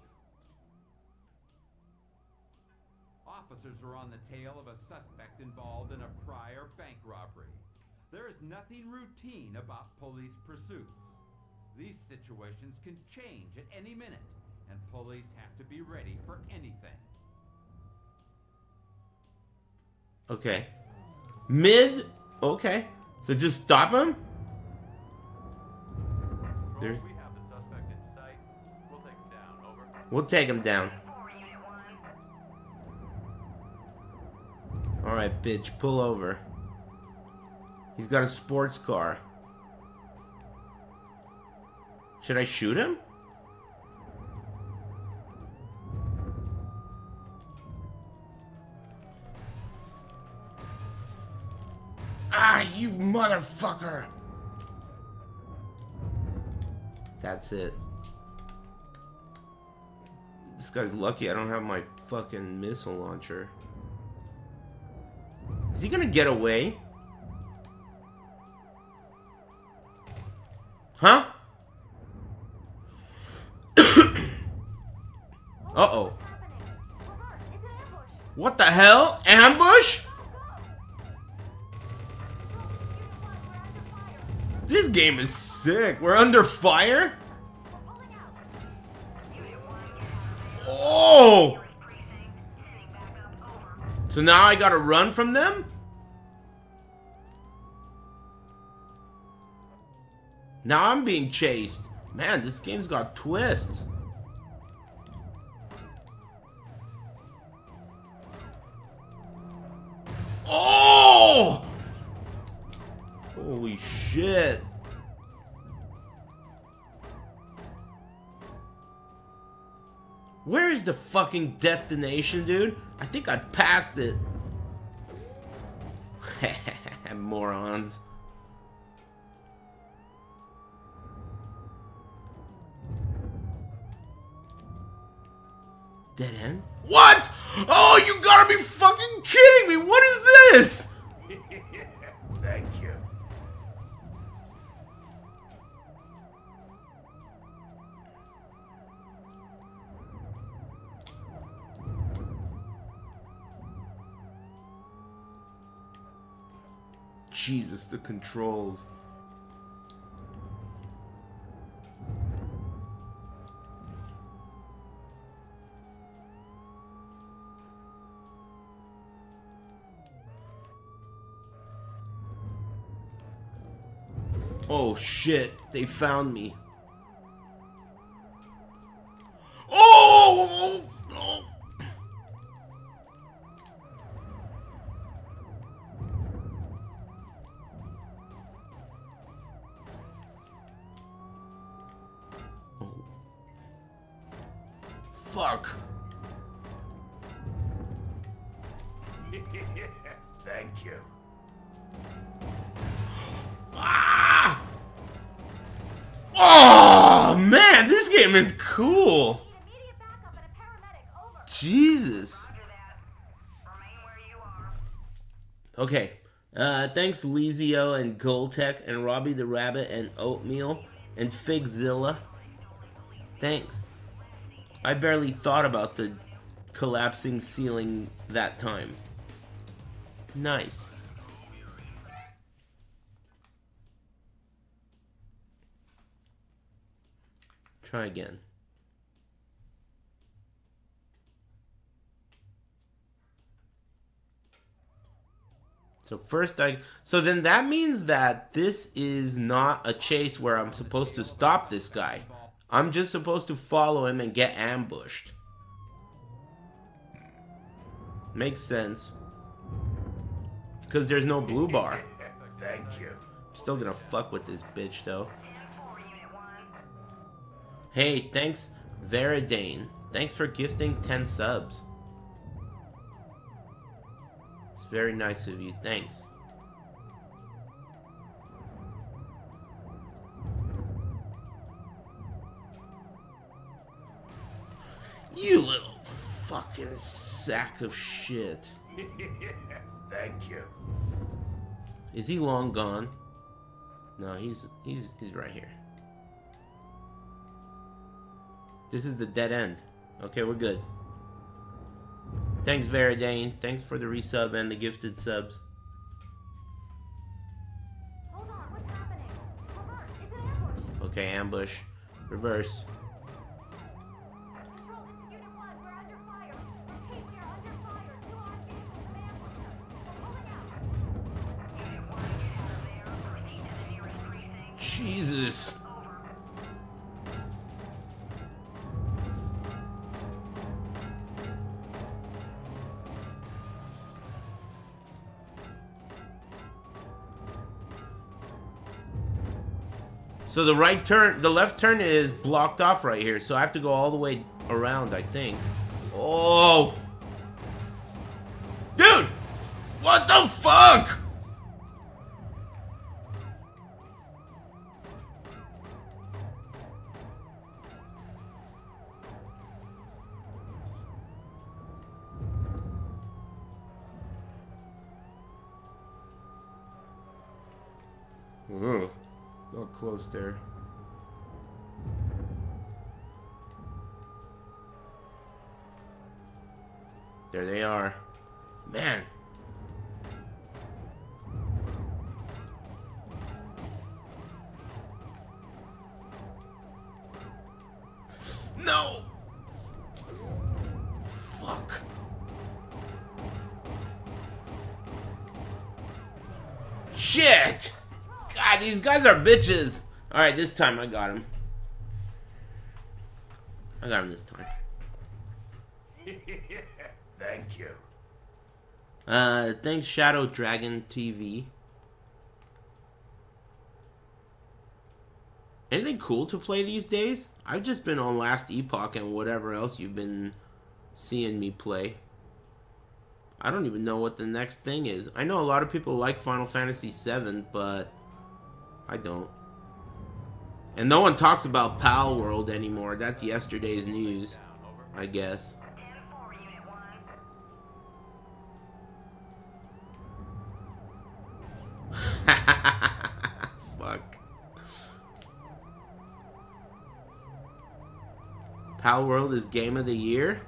Officers are on the tail of a suspect involved in a prior bank robbery. There is nothing routine about police pursuits. These situations can change at any minute, and police have to be ready for anything. Okay. Mid. Okay. So just stop him? Control, There- we have the We'll take him down. Alright, bitch, pull over. He's got a sports car. Should I shoot him? Ah, you motherfucker! That's it. This guy's lucky I don't have my fucking missile launcher. Is he gonna get away? Huh? Uh-oh. What the hell? Ambush? This game is sick. We're under fire? Oh! So now I gotta run from them? Now I'm being chased. Man, this game's got twists. The fucking destination, dude? I think I passed it. [laughs] Morons. Dead end? What? Oh, you gotta be fucking kidding me! What is this? Thank you. Jesus, the controls. Oh shit, they found me. Thanks Lizio and Goltech and Robbie the Rabbit and Oatmeal and Figzilla. Thanks. I barely thought about the collapsing ceiling that time. Nice. Try again. So first I so then that means that this is not a chase where I'm supposed to stop this guy. I'm just supposed to follow him and get ambushed. Makes sense. Because there's no blue bar. [laughs] Thank you. Still gonna fuck with this bitch though. Hey, thanks Veridane. Thanks for gifting 10 subs. It's very nice of you. Thanks. You little fucking sack of shit. [laughs] Thank you. Is he long gone? No, he's he's he's right here. This is the dead end. Okay, we're good. Thanks, Veridane. Thanks for the resub and the gifted subs. Okay, ambush. Reverse. Jesus. So the right turn, the left turn is blocked off right here, so I have to go all the way around, I think. Oh! Dude! What the fuck? Ugh. Got close there. There they are. Man. No! Fuck. Shit! God, these guys are bitches. Alright, this time I got him. I got him this time. [laughs] Thank you. Uh, thanks Shadow Dragon TV. Anything cool to play these days? I've just been on Last Epoch and whatever else you've been seeing me play. I don't even know what the next thing is. I know a lot of people like Final Fantasy VII, but I don't. And no one talks about Palworld anymore. That's yesterday's news, I guess. [laughs] Fuck. Palworld is game of the year?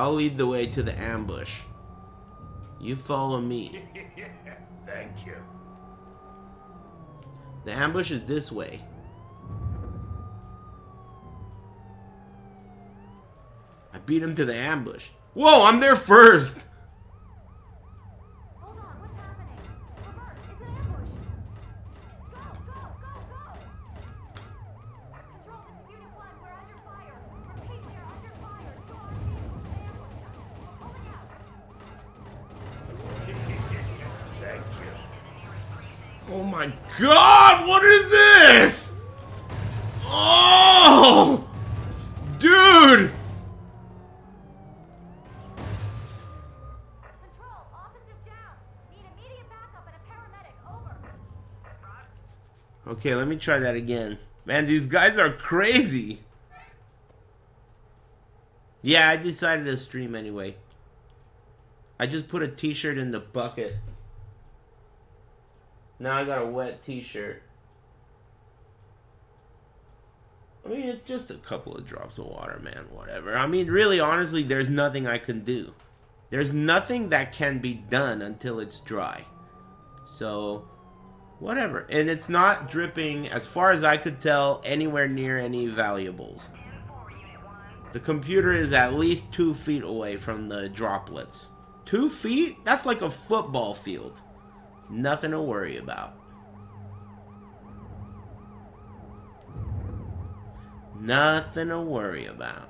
I'll lead the way to the ambush. You follow me. [laughs] Thank you. The ambush is this way. I beat him to the ambush. Whoa, I'm there first! Okay, let me try that again. Man, these guys are crazy. Yeah, I decided to stream anyway. I just put a t-shirt in the bucket. Now I got a wet t-shirt. I mean, it's just a couple of drops of water, man. Whatever. I mean, really, honestly, there's nothing I can do. There's nothing that can be done until it's dry. So, whatever. And it's not dripping, as far as I could tell, anywhere near any valuables. The computer is at least two feet away from the droplets. Two feet? That's like a football field. Nothing to worry about. Nothing to worry about.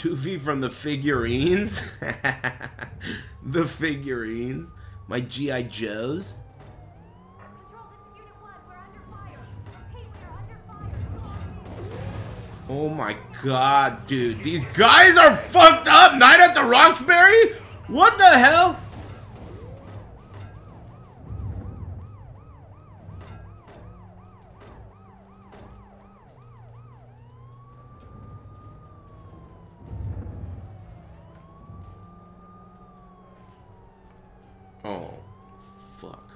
Feet from the figurines? [laughs] the figurines? My G.I. Joes? Oh my god, dude. These guys are fucked up! Night at the Roxbury? What the hell? Oh, fuck.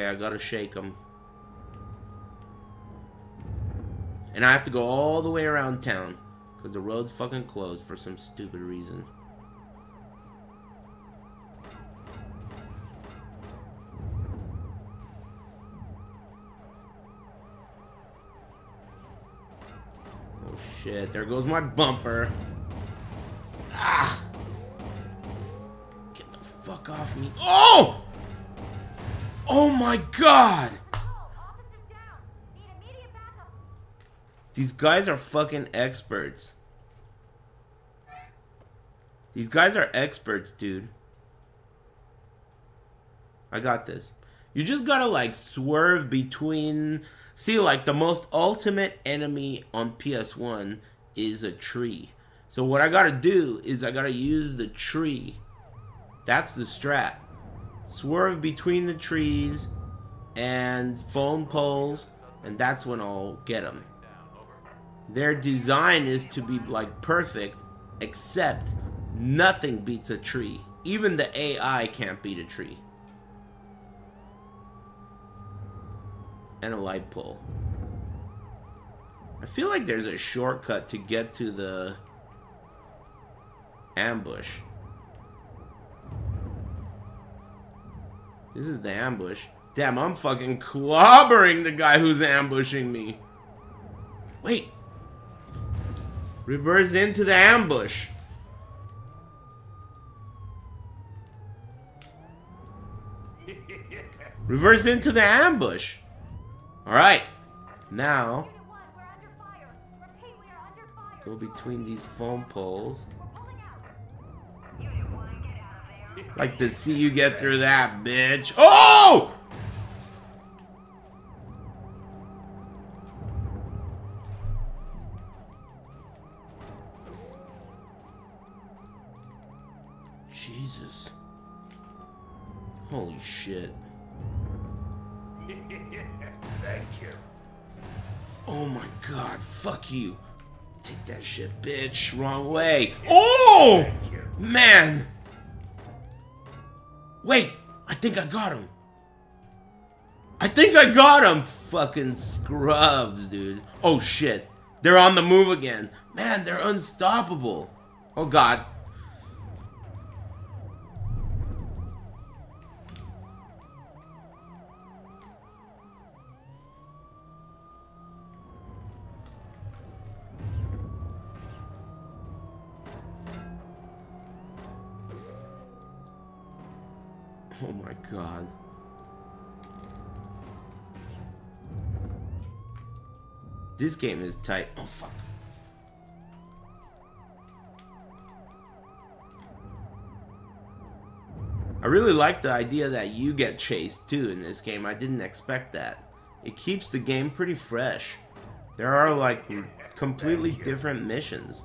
Okay, I gotta shake them. And I have to go all the way around town. Because the road's fucking closed for some stupid reason. Oh shit, there goes my bumper. Ah! Get the fuck off me. Oh! Oh my god! These guys are fucking experts. These guys are experts, dude. I got this. You just gotta like swerve between. See, like the most ultimate enemy on PS1 is a tree. So what I gotta do is I gotta use the tree. That's the strat. Swerve between the trees and phone poles, and that's when I'll get them. Their design is to be like perfect, except nothing beats a tree. Even the AI can't beat a tree. And a light pole. I feel like there's a shortcut to get to the ambush. This is the ambush. Damn, I'm fucking clobbering the guy who's ambushing me. Wait. Reverse into the ambush. Reverse into the ambush. Alright. Now. Go between these foam poles. Like to see you get through that, bitch. Oh! Jesus. Holy shit. [laughs] Thank you. Oh my god, fuck you. Take that shit, bitch. Wrong way. Oh! Man! Wait, I think I got him. I think I got him. Fucking scrubs, dude. Oh shit. They're on the move again. Man, they're unstoppable. Oh god. Oh my god. This game is tight. Oh fuck. I really like the idea that you get chased too in this game. I didn't expect that. It keeps the game pretty fresh. There are like completely different missions.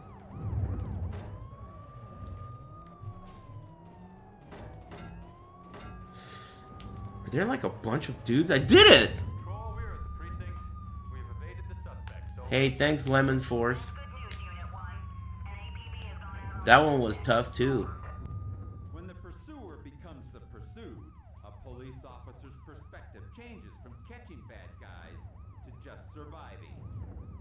There like a bunch of dudes? I did it! Hey, thanks Lemon Force. That one was tough too. When the pursuer becomes the pursued, a police officer's perspective changes from catching bad guys to just surviving.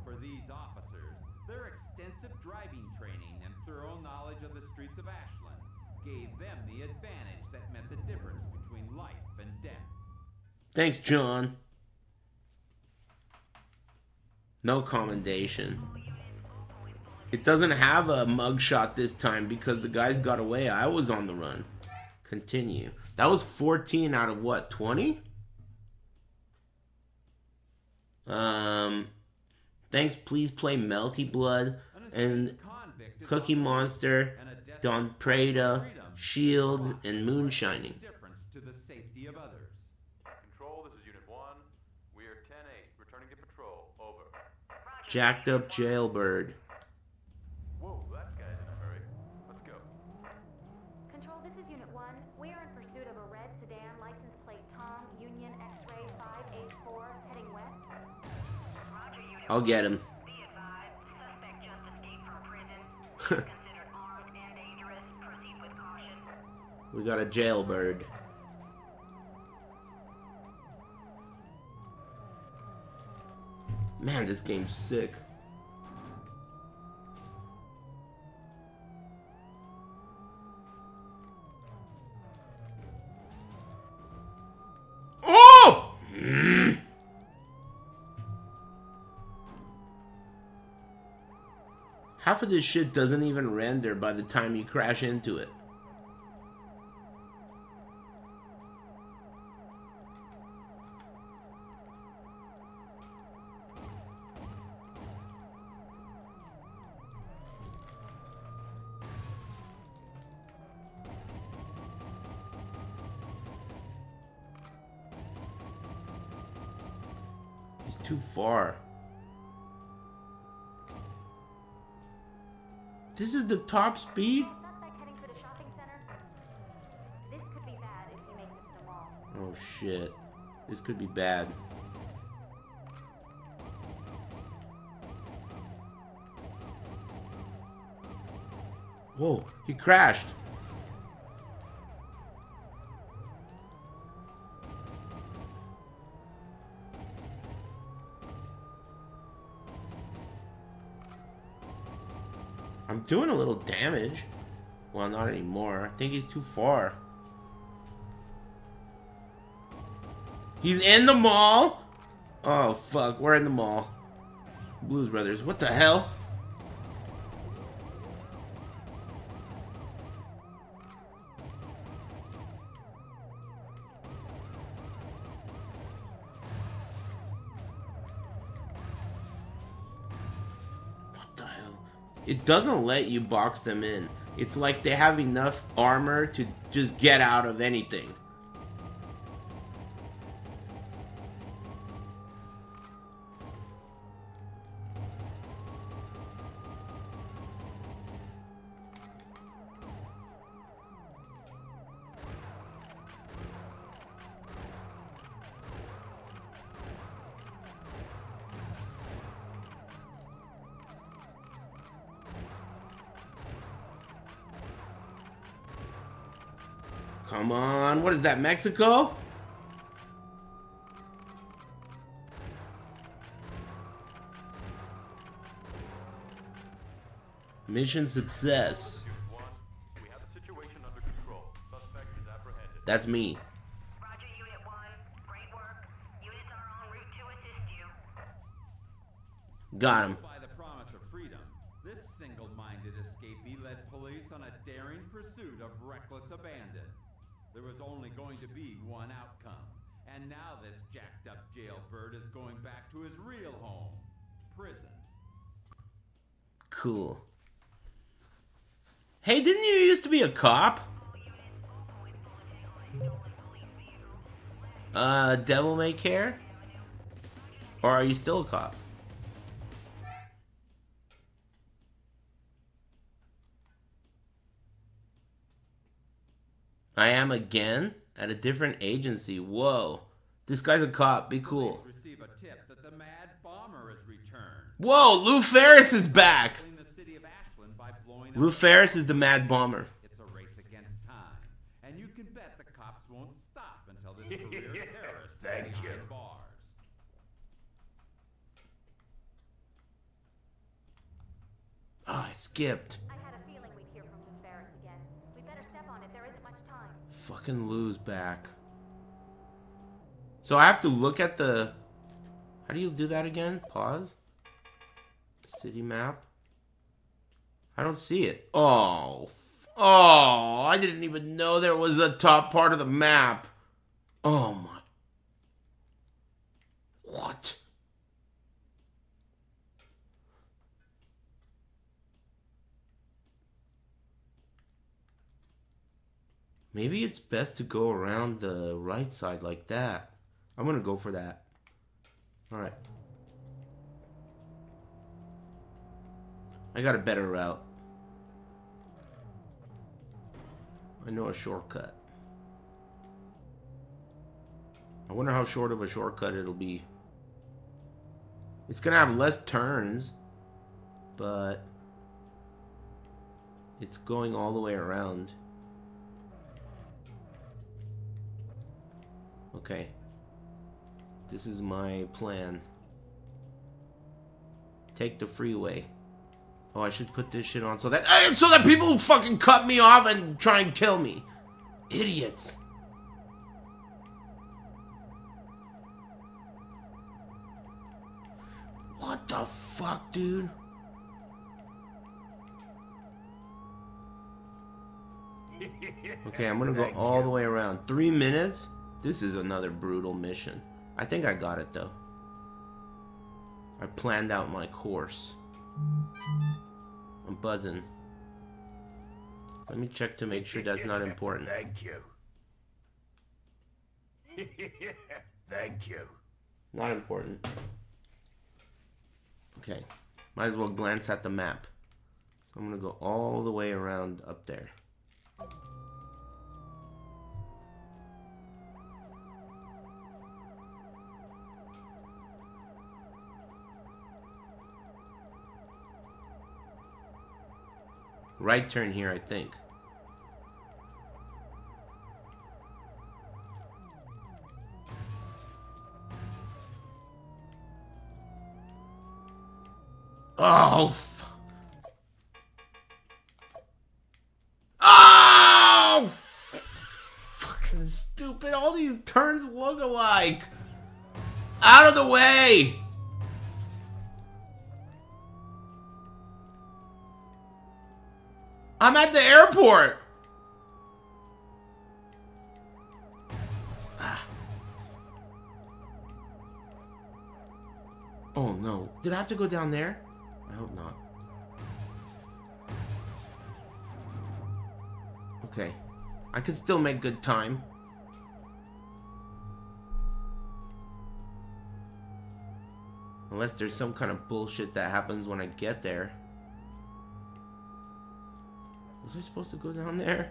For these officers, their extensive driving training and thorough knowledge of the streets of Ashland gave them the advantage that meant the difference between life and death. Thanks, John. No commendation. It doesn't have a mugshot this time because the guys got away. I was on the run. Continue. That was 14 out of what, 20? Um, thanks, please play Melty Blood and Cookie Monster, Don Prada, Shields, and Moonshining. Difference to the safety of others. Control, this is Unit 1. We are 10-8, returning to patrol. Over. Jacked up Jailbird. Whoa, that guy's in a hurry. Let's go. Control, this is Unit 1. We are in pursuit of a red sedan license plate Tom Union X-ray 584 heading west. I'll get him. [laughs] we got a jailbird. Man, this game's sick. Oh! Mm. Half of this shit doesn't even render by the time you crash into it. He's too far. This is the top speed? Oh shit. This could be bad. Whoa, he crashed. Doing a little damage. Well, not anymore. I think he's too far. He's in the mall? Oh, fuck. We're in the mall. Blues Brothers. What the hell? What the hell? It doesn't let you box them in. It's like they have enough armor to just get out of anything. That, Mexico? Mission success. We have the situation under control. Suspect is apprehended. That's me. Roger, Unit 1. Great work. Units are en route to assist you. Got him. By the promise of freedom, this single-minded escapee led police on a daring pursuit of reckless abandon. There was only going to be one outcome, and now this jacked-up jailbird is going back to his real home, prison. Cool. Hey, didn't you used to be a cop? Uh, Devil May Care? Or are you still a cop? I am again at a different agency. Whoa. This guy's a cop. Be cool. Police receive a tip that the Mad Bomber has returned. Whoa, Lou Ferris is back. Killing the city of Ashland by blowing up Lou Ferris is the Mad Bomber. It's a race against time, and you can bet the cops won't stop until this [laughs] career terrorist Thank you. behind bars. Oh, I skipped. I had a feeling we'd hear from Lou Ferris again. We better step on it. There isn't much time. Fucking Lou's back. So I have to look at the. How do you do that again? Pause. City map. I don't see it. Oh. Oh, I didn't even know there was a top part of the map. Oh my. What? Maybe it's best to go around the right side like that. I'm gonna go for that. Alright. I got a better route. I know a shortcut. I wonder how short of a shortcut it'll be. It's gonna have less turns, but it's going all the way around. Okay. This is my plan. Take the freeway. Oh, I should put this shit on so that- and so that people fucking cut me off and try and kill me. Idiots. What the fuck, dude? Okay, I'm gonna go all the way around. Three minutes? This is another brutal mission. I think I got it, though. I planned out my course. I'm buzzing. Let me check to make sure that's not important. Thank you. [laughs] Thank you. Not important. Okay. Might as well glance at the map. So I'm gonna go all the way around up there. Right turn here, I think. Oh, Oh! Fucking stupid. All these turns look alike. Out of the way! I'm at the airport. Ah. Oh no. Did I have to go down there? I hope not. Okay. I could still make good time. Unless there's some kind of bullshit that happens when I get there. Was I supposed to go down there?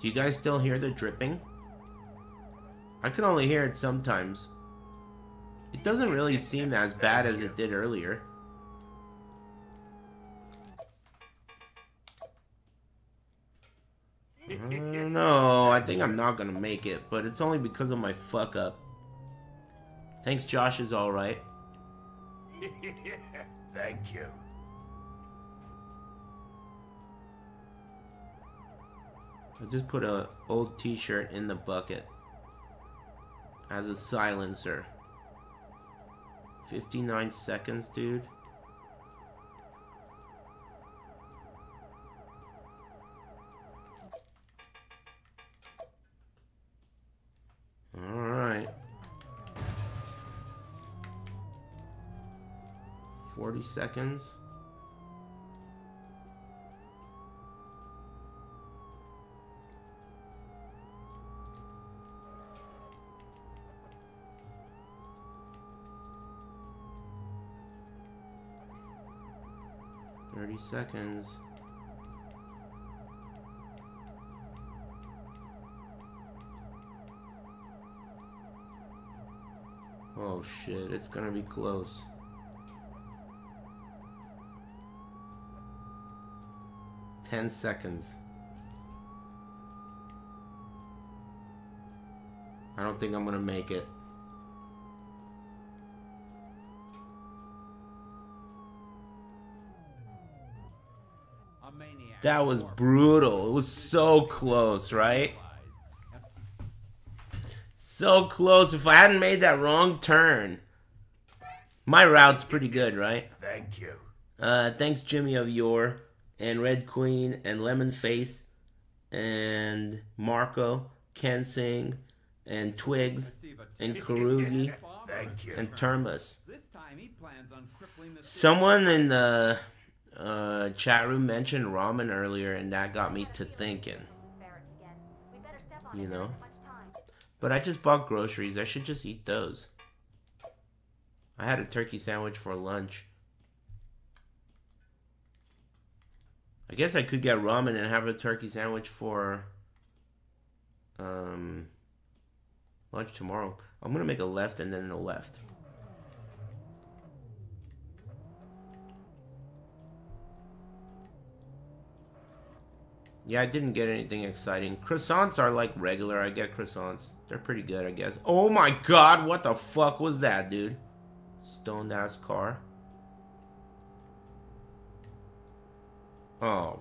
Do you guys still hear the dripping? I can only hear it sometimes. It doesn't really seem as bad as it did earlier. [laughs] No. I think I'm not gonna make it, but it's only because of my fuck up. Thanks, Josh is alright. [laughs] Thank you. I just put a old t-shirt in the bucket as a silencer. 59 seconds, dude. Alright. 40 seconds. Thirty seconds. Oh shit, it's gonna be close. Ten seconds. I don't think I'm gonna make it. A maniac. That was brutal. It was so close, right? So close. If I hadn't made that wrong turn. My route's pretty good, right? Thank you. Uh, thanks, Jimmy of Yore, and Red Queen, and Lemon Face, and Marco, Ken Singh, and Twigs, and Karugi, and Termus. This time he plans on crippling the Someone in the uh, chat room mentioned ramen earlier, and that got me to thinking. You know? But I just bought groceries. I should just eat those. I had a turkey sandwich for lunch. I guess I could get ramen and have a turkey sandwich for um lunch tomorrow. I'm gonna make a left and then a left. Yeah, I didn't get anything exciting. Croissants are like regular. I get croissants. They're pretty good, I guess. Oh my god, what the fuck was that, dude? Stoned ass car. Oh.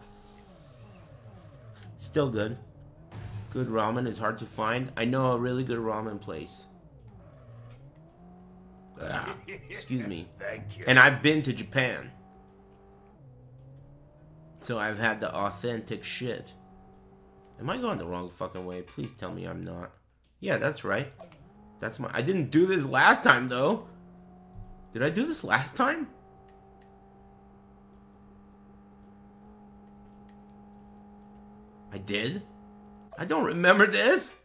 Still good. Good ramen is hard to find. I know a really good ramen place. Ah, [laughs] excuse me. Thank you. And I've been to Japan. So I've had the authentic shit. Am I going the wrong fucking way? Please tell me I'm not. Yeah, that's right. That's my... I didn't do this last time, though. Did I do this last time? I did? I don't remember this.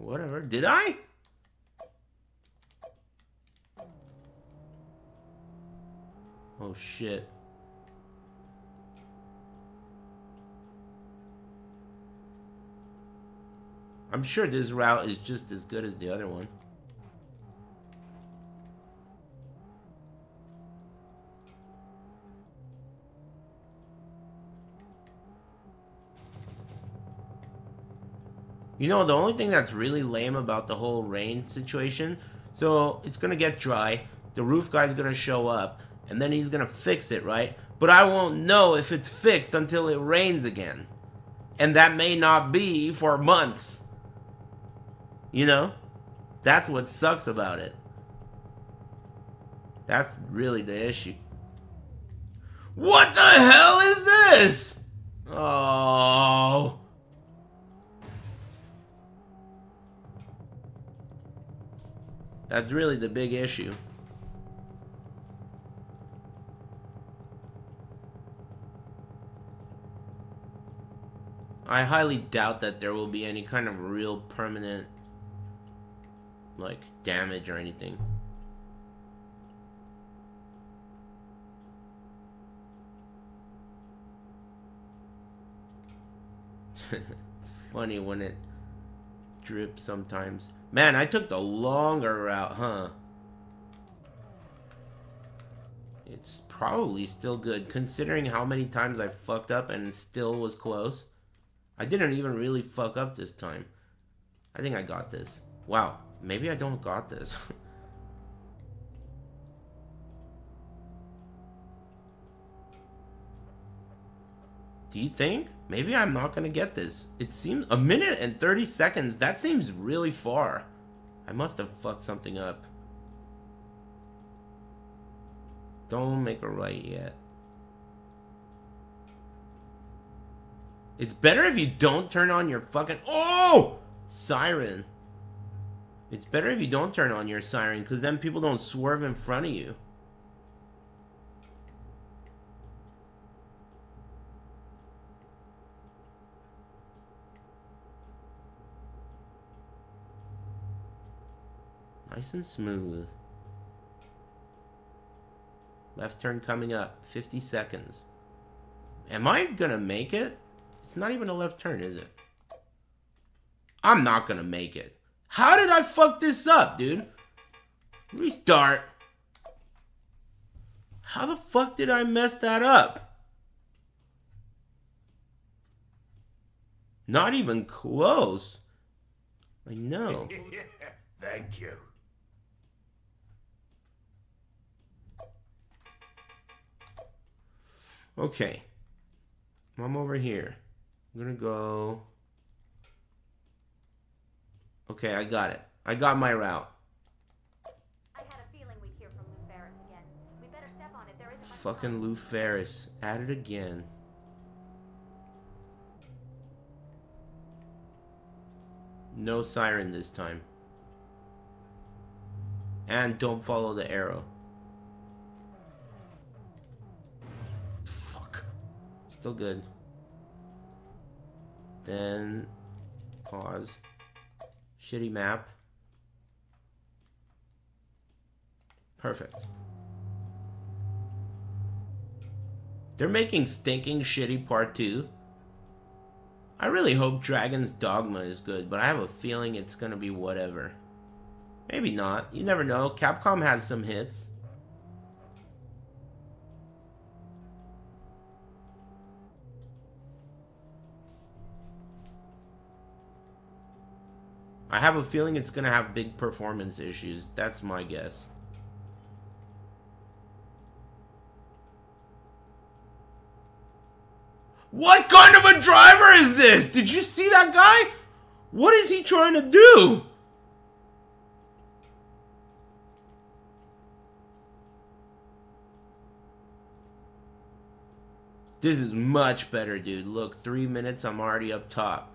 Whatever. Did I? Oh shit. I'm sure this route is just as good as the other one. You know, the only thing that's really lame about the whole rain situation, so it's gonna get dry, the roof guy's gonna show up, and then he's gonna fix it, right? But I won't know if it's fixed until it rains again. And that may not be for months. You know? That's what sucks about it. That's really the issue. What the hell is this? Oh. That's really the big issue. I highly doubt that there will be any kind of real permanent like damage or anything. [laughs] it's funny when it drips sometimes. Man, I took the longer route, huh? It's probably still good, considering how many times I fucked up and still was close. I didn't even really fuck up this time. I think I got this. Wow, maybe I don't got this. [laughs] Do you think? Maybe I'm not gonna get this. It seems a minute and 30 seconds. That seems really far. I must have fucked something up. Don't make a right yet. It's better if you don't turn on your fucking... Oh! Siren. It's better if you don't turn on your siren, because then people don't swerve in front of you. Nice and smooth. Left turn coming up. 50 seconds. Am I gonna make it? It's not even a left turn, is it? I'm not gonna make it. How did I fuck this up, dude? Restart. How the fuck did I mess that up? Not even close. I know. [laughs] Thank you. Okay. I'm over here. I'm gonna go. Okay, I got it. I got my route. I had a feeling we'd hear from Lou Ferris again. We better step on it. There isn't much Fucking Lou Ferris. At it again. No siren this time. And don't follow the arrow. Fuck. Still good. Then pause. Shitty map. Perfect. They're making Stinking Shitty Part 2. I really hope Dragon's Dogma is good, but I have a feeling it's gonna be whatever. Maybe not. You never know. Capcom has some hits. I have a feeling it's going to have big performance issues. That's my guess. What kind of a driver is this? Did you see that guy? What is he trying to do? This is much better, dude. Look, three minutes, I'm already up top.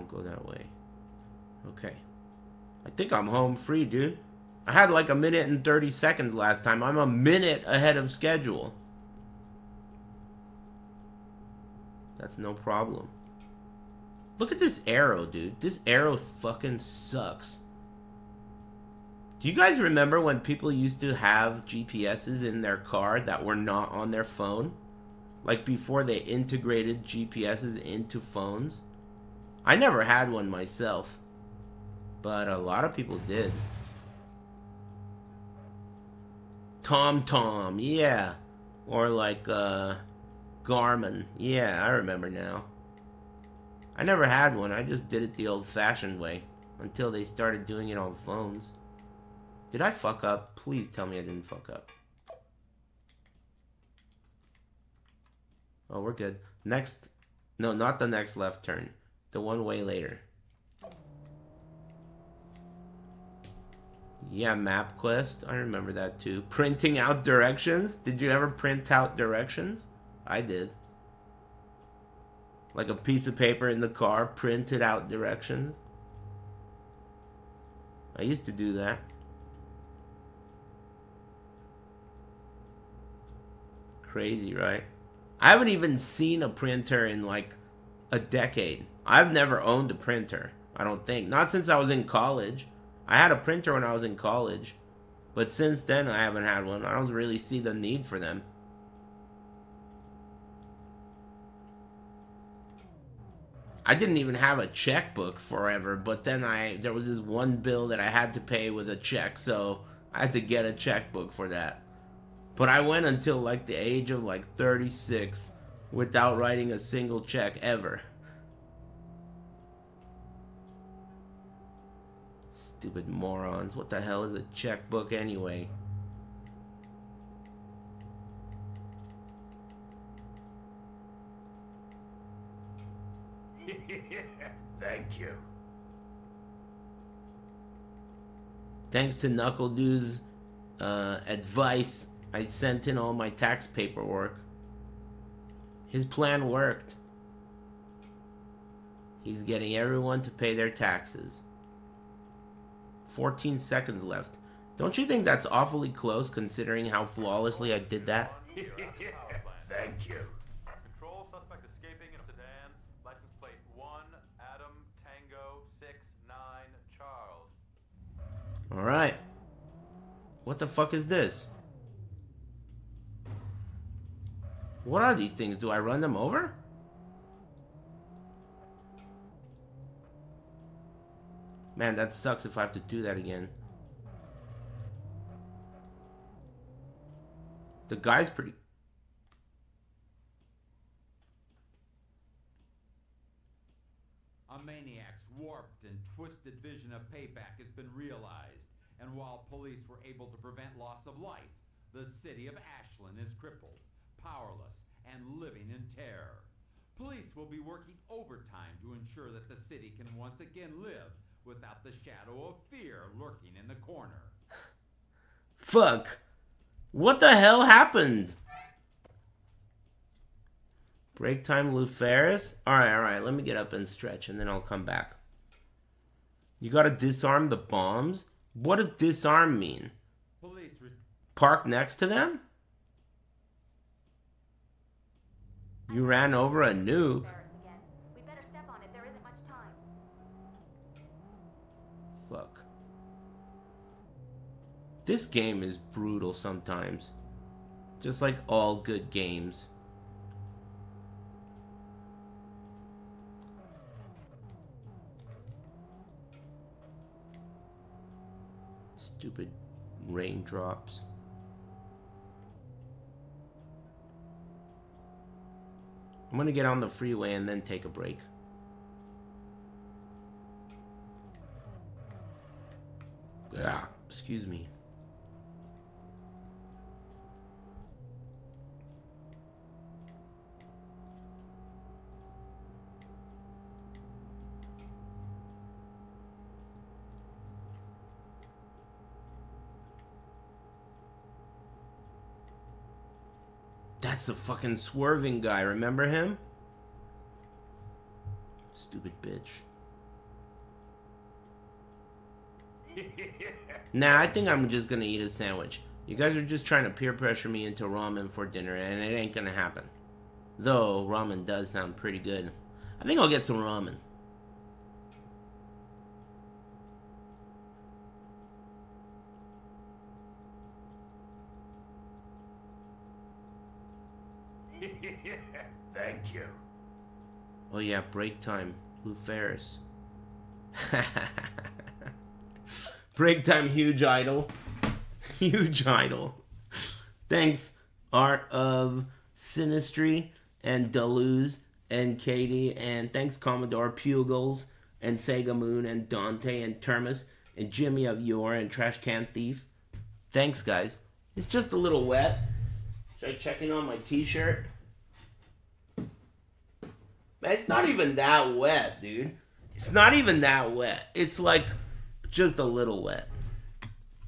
Don't go that way. Okay. I think I'm home free, dude. I had like a minute and 30 seconds last time. I'm a minute ahead of schedule. That's no problem. Look at this arrow, dude. This arrow fucking sucks. Do you guys remember when people used to have GPSs in their car that were not on their phone? Like before they integrated GPSs into phones? I never had one myself. But a lot of people did. TomTom, yeah. Or like uh Garmin. Yeah, I remember now. I never had one. I just did it the old-fashioned way until they started doing it on phones. Did I fuck up? Please tell me I didn't fuck up. Oh, we're good. Next. No, not the next left turn. The one way later. Yeah, MapQuest. I remember that too. Printing out directions. Did you ever print out directions? I did. Like a piece of paper in the car, printed out directions. I used to do that. Crazy, right? I haven't even seen a printer in like a decade. I've never owned a printer, I don't think. Not since I was in college. I had a printer when I was in college, but since then I haven't had one. I don't really see the need for them. I didn't even have a checkbook forever, but then I there was this one bill that I had to pay with a check, so I had to get a checkbook for that. But I went until like the age of like 36 without writing a single check ever. Stupid morons. What the hell is a checkbook anyway? [laughs] Thank you. Thanks to Knuckle Dude's uh, advice, I sent in all my tax paperwork. His plan worked. He's getting everyone to pay their taxes. 14 seconds left. Don't you think that's awfully close considering how flawlessly I did that? [laughs] Thank you. Control suspect escaping in a sedan. License plate 1 Adam Tango 69 Charles. Alright. What the fuck is this? What are these things? Do I run them over? Man, that sucks if I have to do that again. The guy's pretty... A maniac's warped and twisted vision of payback has been realized, and while police were able to prevent loss of life, the city of Ashland is crippled, powerless, and living in terror. Police will be working overtime to ensure that the city can once again live without the shadow of fear lurking in the corner. Fuck. What the hell happened? Break time, Lou Ferris? Alright, alright. Let me get up and stretch and then I'll come back. You gotta disarm the bombs? What does disarm mean? Police Park next to them? You ran over a nuke. This game is brutal sometimes. Just like all good games. Stupid raindrops. I'm gonna get on the freeway and then take a break. Ah, excuse me. That's the fucking swerving guy. Remember him? Stupid bitch. [laughs] Nah, I think I'm just gonna eat a sandwich. You guys are just trying to peer pressure me into ramen for dinner, and it ain't gonna happen. Though, ramen does sound pretty good. I think I'll get some ramen. Thank you. Oh yeah, break time. Lou Ferris. [laughs] break time, huge idol. [laughs] Huge idol. Thanks, Art of Sinistry and Deleuze and Katie. And thanks, Commodore Pugles and Sega Moon and Dante and Termus and Jimmy of Yore and Trash Can Thief. Thanks, guys. It's just a little wet. Should I check in on my t shirt? Man, it's not even that wet, dude. It's not even that wet. It's like just a little wet.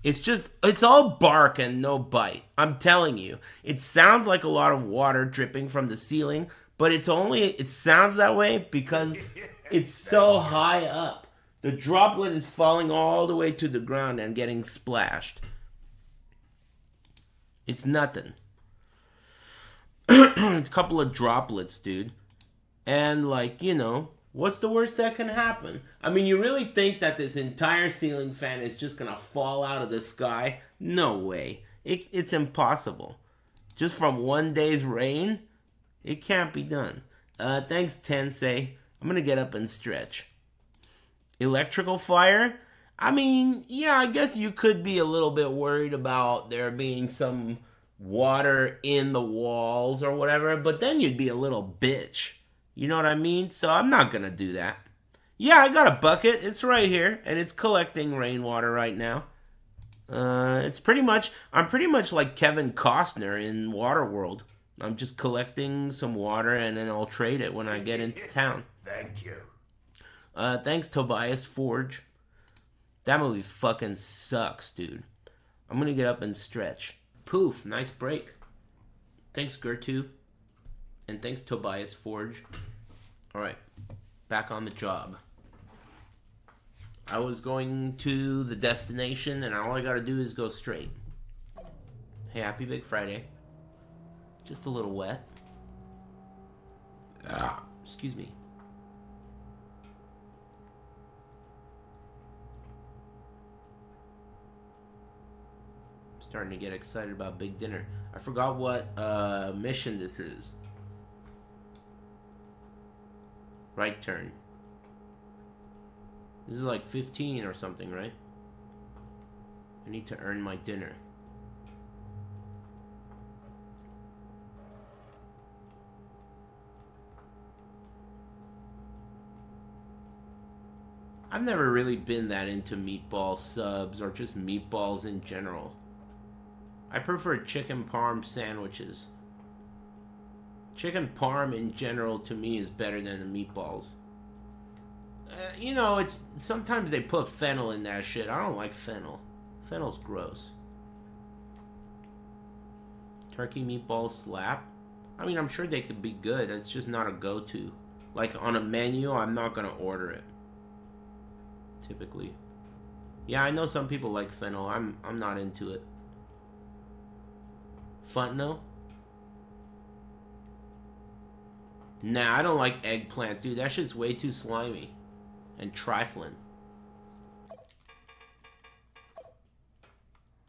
It's just, it's all bark and no bite. I'm telling you. It sounds like a lot of water dripping from the ceiling, but it's only, it sounds that way because [laughs] it's so high up. The droplet is falling all the way to the ground and getting splashed. It's nothing. [clears throat] a couple of droplets, dude. And like, you know, what's the worst that can happen? I mean, you really think that this entire ceiling fan is just gonna fall out of the sky? No way. It, it's impossible. Just from one day's rain? It can't be done. Uh, thanks, Tensei. I'm gonna get up and stretch. Electrical fire? I mean, yeah, I guess you could be a little bit worried about there being some water in the walls or whatever, but then you'd be a little bitch. You know what I mean? So I'm not gonna do that. Yeah, I got a bucket. It's right here, and it's collecting rainwater right now. Uh, it's pretty much, I'm pretty much like Kevin Costner in Waterworld. I'm just collecting some water, and then I'll trade it when I get into town. Thank you. Uh, thanks, Tobias Forge. That movie fucking sucks, dude. I'm gonna get up and stretch. Poof, nice break. Thanks, Gertu. And thanks, Tobias Forge. Alright, back on the job. I was going to the destination, and all I gotta do is go straight. Hey, happy Big Friday. Just a little wet. Ah, excuse me. starting to get excited about big dinner. I forgot what uh, mission this is. Right turn. This is like 15 or something, right? I need to earn my dinner. I've never really been that into meatball subs or just meatballs in general. I prefer chicken parm sandwiches. Chicken parm in general to me is better than the meatballs. Uh, you know, it's sometimes they put fennel in that shit. I don't like fennel. Fennel's gross. Turkey meatballs slap. I mean, I'm sure they could be good. It's just not a go-to. Like on a menu, I'm not gonna order it. Typically. Yeah, I know some people like fennel. I'm I'm not into it. Funtno? Nah, I don't like eggplant, dude. That shit's way too slimy. And trifling.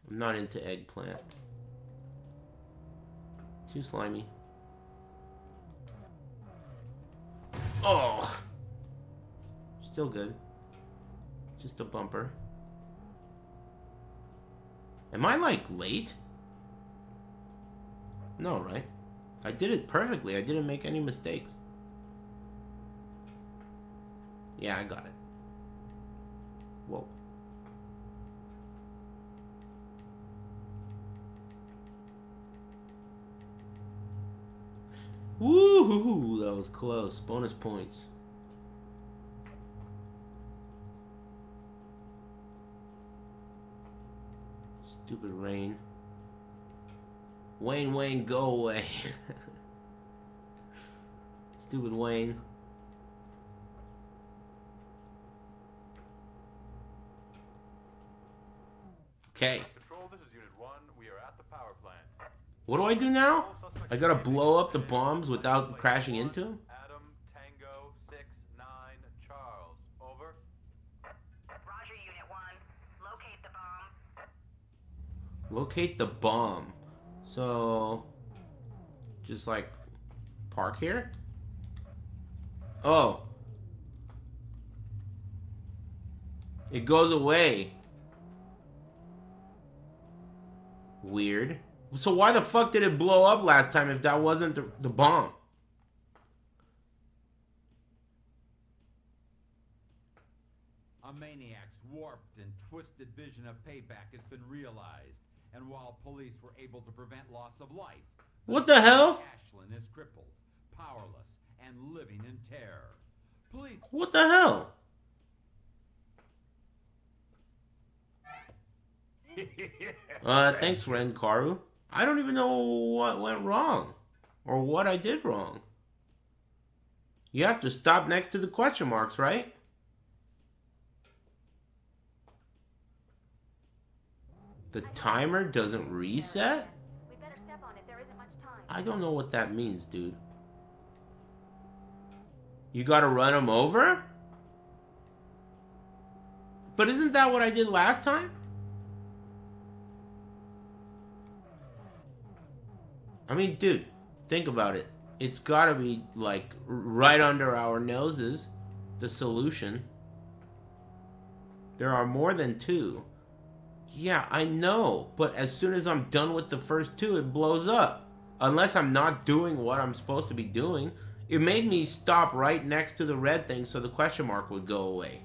I'm not into eggplant. Too slimy. Oh! Still good. Just a bumper. Am I, like, late? No, right? I did it perfectly. I didn't make any mistakes. Yeah, I got it. Whoa. Woohoo! That was close. Bonus points. Stupid rain. Wayne, Wayne, go away. [laughs] Stupid Wayne. Okay. Control, this is Unit 1. We are at the power plant. What do I do now? I gotta blow up the bombs without crashing into them? Adam Tango 69 Charles. Over. Roger, Unit 1. Locate the bomb. Locate the bomb. So, just like park here? Oh. It goes away. Weird. So why the fuck did it blow up last time if that wasn't the, the bomb? A maniac's warped and twisted vision of payback has been realized. And while police were able to prevent loss of life, What the hell? Ashlyn is crippled, powerless, and living in terror. Police What the hell? [laughs] Uh, thanks, Renkaru. I don't even know what went wrong. Or what I did wrong. You have to stop next to the question marks, right? The timer doesn't reset? We better step on it. There isn't much time. I don't know what that means, dude. You gotta run him over? But isn't that what I did last time? I mean, dude, think about it. It's gotta be, like, right under our noses, the solution. There are more than two. Yeah, I know, but as soon as I'm done with the first two, it blows up. Unless I'm not doing what I'm supposed to be doing. It made me stop right next to the red thing so the question mark would go away.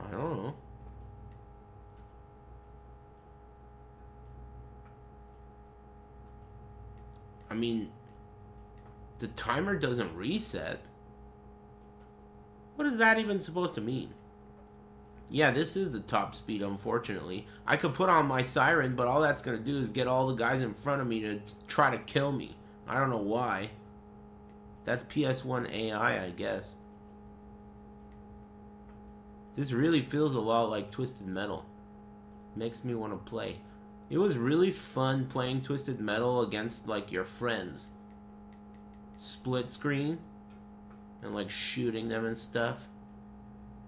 I don't know. I mean, the timer doesn't reset. What is that even supposed to mean? Yeah, this is the top speed, unfortunately. I could put on my siren, but all that's going to do is get all the guys in front of me to try to kill me. I don't know why. That's PS1 AI, I guess. This really feels a lot like Twisted Metal. Makes me want to play. It was really fun playing Twisted Metal against, like, your friends. Split screen. And, like, shooting them and stuff.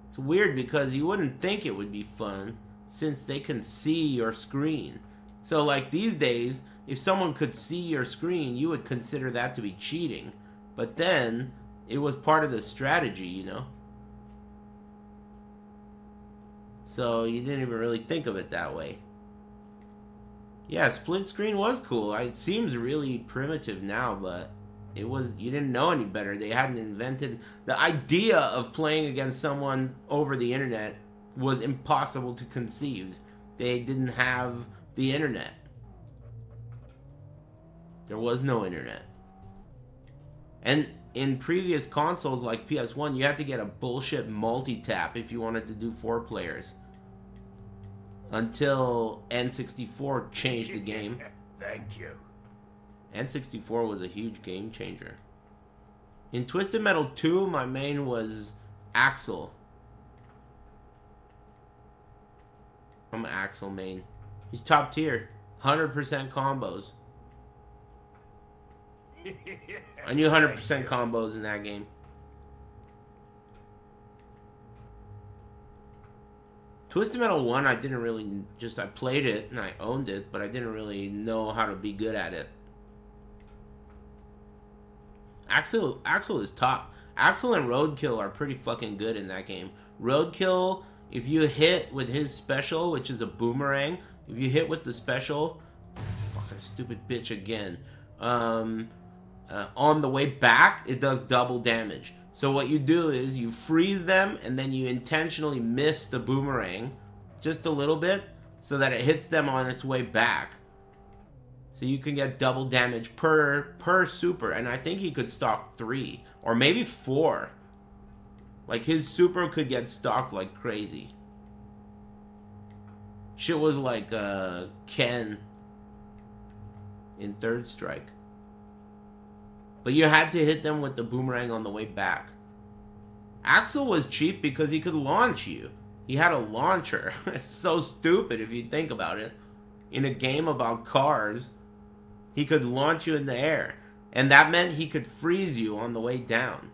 It's weird because you wouldn't think it would be fun since they can see your screen. So, like, these days, if someone could see your screen, you would consider that to be cheating. But then, it was part of the strategy, you know? So, you didn't even really think of it that way. Yeah, split screen was cool. It seems really primitive now, but it was you didn't know any better. They hadn't invented the idea of playing against someone over the internet was impossible to conceive. They didn't have the internet. There was no internet. And in previous consoles like PS1, you had to get a bullshit multi-tap if you wanted to do four players. Until N64 changed the game. [laughs] Thank you. N64 was a huge game changer. In Twisted Metal 2, my main was Axel. I'm an Axel main. He's top tier. 100% combos. [laughs] I knew 100% combos in that game. Twisted Metal 1, I didn't really just, I played it and I owned it, but I didn't really know how to be good at it. Axel Axel is top. Axel and Roadkill are pretty fucking good in that game. Roadkill if you hit with his special, which is a boomerang, if you hit with the special, fucking stupid bitch again. Um, uh, on the way back, it does double damage. So what you do is you freeze them and then you intentionally miss the boomerang just a little bit so that it hits them on its way back. So you can get double damage per per super and I think he could stock 3 or maybe 4. Like his super could get stocked like crazy. Shit was like uh Ken in Third Strike. But you had to hit them with the boomerang on the way back. Axel was cheap because he could launch you. He had a launcher. [laughs] it's so stupid if you think about it. In a game about cars, he could launch you in the air. And that meant he could freeze you on the way down.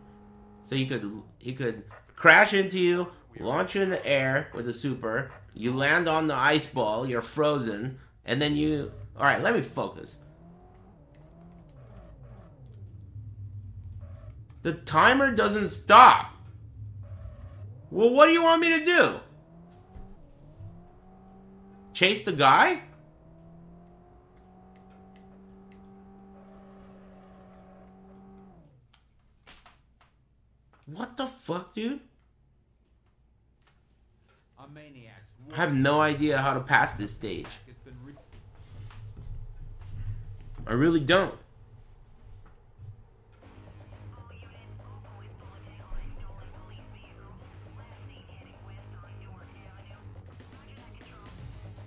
So he could he could crash into you, launch you in the air with a super, you land on the ice ball, you're frozen, and then you Alright, let me focus. The timer doesn't stop. Well, what do you want me to do? Chase the guy? What the fuck, dude? I have no idea how to pass this stage. has been re- I really don't.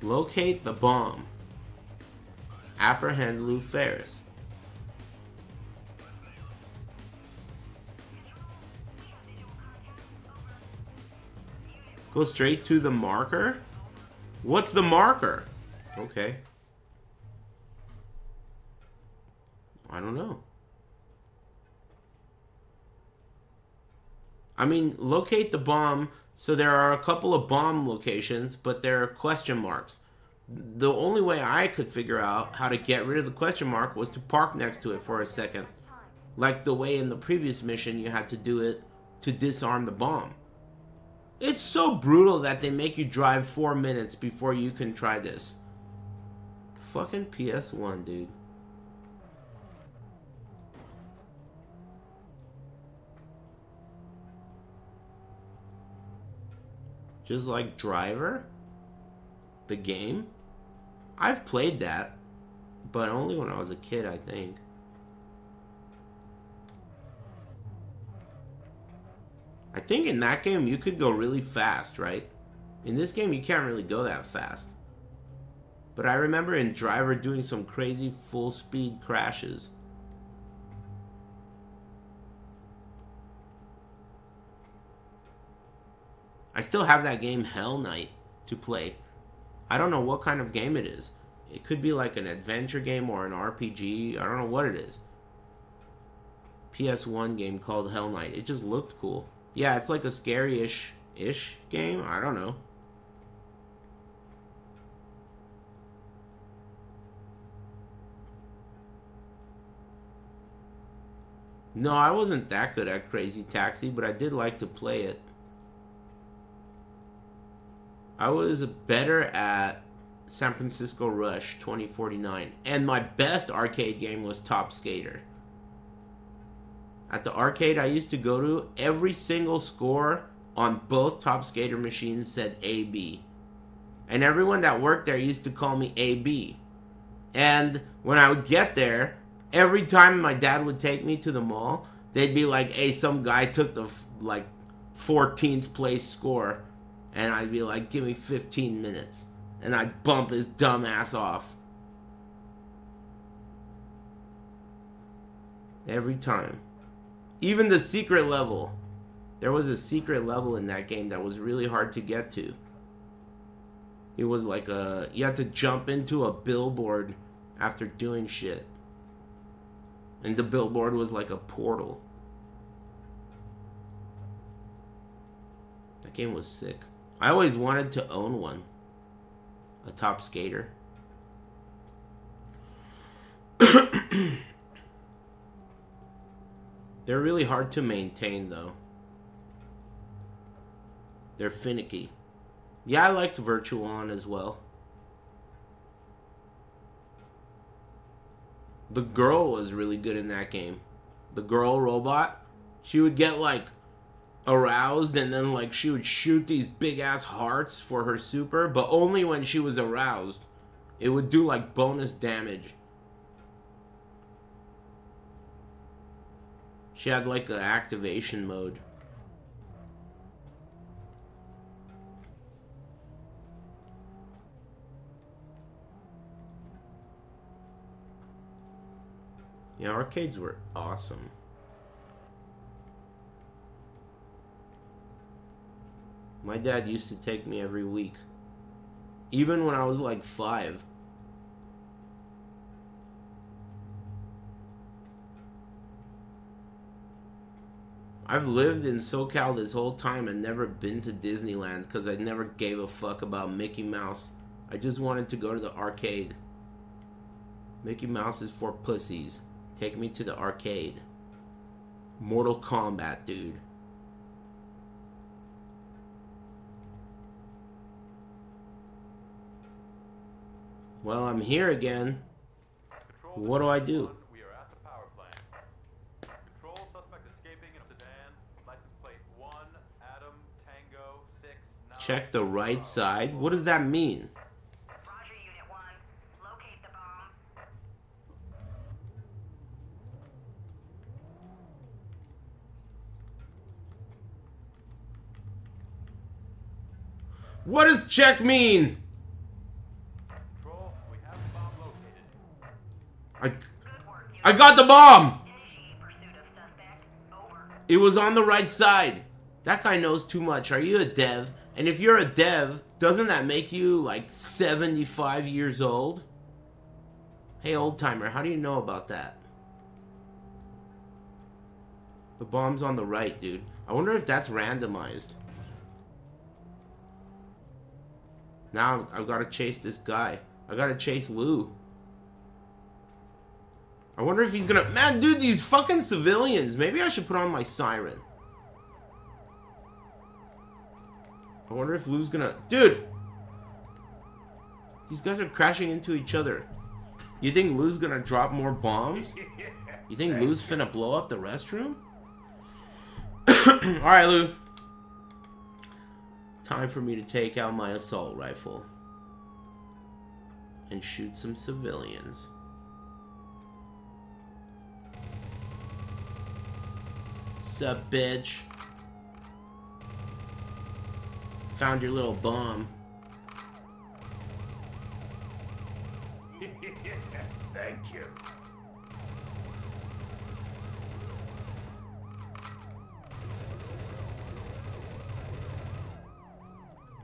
Locate the bomb. Apprehend Lou Ferris. Go straight to the marker? What's the marker? Okay. I don't know. I mean, locate the bomb. So there are a couple of bomb locations, but there are question marks. The only way I could figure out how to get rid of the question mark was to park next to it for a second. Like the way in the previous mission you had to do it to disarm the bomb. It's so brutal that they make you drive four minutes before you can try this. Fucking PS1, dude. Just like Driver? The game? I've played that, but only when I was a kid, I think. I think in that game you could go really fast, right? In this game you can't really go that fast. But I remember in Driver doing some crazy full speed crashes. I still have that game Hellnight to play. I don't know what kind of game it is. It could be like an adventure game or an RPG. I don't know what it is. PS1 game called Hellnight. It just looked cool. Yeah, it's like a scary-ish ish game. I don't know. No, I wasn't that good at Crazy Taxi, but I did like to play it. I was better at San Francisco Rush 2049. And my best arcade game was Top Skater. At the arcade I used to go to, every single score on both Top Skater machines said AB. And everyone that worked there used to call me AB. And when I would get there, every time my dad would take me to the mall, they'd be like, hey, some guy took the like 14th place score. And I'd be like, give me 15 minutes. And I'd bump his dumb ass off. Every time. Even the secret level. There was a secret level in that game that was really hard to get to. It was like a... You had to jump into a billboard after doing shit. And the billboard was like a portal. That game was sick. I always wanted to own one. A top skater. [clears throat] They're really hard to maintain though. They're finicky. Yeah, I liked Virtual On as well. The girl was really good in that game. The girl robot, she would get like aroused and then like she would shoot these big ass hearts for her super, but only when she was aroused. It would do like bonus damage. She had like an activation mode. Yeah, arcades were awesome. My dad used to take me every week. Even when I was like five. I've lived in SoCal this whole time and never been to Disneyland because I never gave a fuck about Mickey Mouse. I just wanted to go to the arcade. Mickey Mouse is for pussies. Take me to the arcade. Mortal Kombat, dude. Well, I'm here again. What do I do? We are at the power plant. Control suspect escaping in a sedan. License plate 1, Adam, Tango, 6, 9. Check the right side. What does that mean? Roger, Unit 1. Locate the bomb. What does check mean? Control. I I got the bomb. It was on the right side. That guy knows too much. Are you a dev? And if you're a dev, doesn't that make you like 75 years old? Hey, old timer, how do you know about that? The bomb's on the right, dude. I wonder if that's randomized. Now I've got to chase this guy. I got to chase Lou. I wonder if he's gonna. Man, dude, these fucking civilians. Maybe I should put on my siren. I wonder if Lou's gonna. Dude! These guys are crashing into each other. You think Lou's gonna drop more bombs? You think Lou's finna blow up the restroom? [clears throat] Alright, Lou. Time for me to take out my assault rifle. And shoot some civilians. Sup, bitch? Found your little bomb. [laughs] Thank you.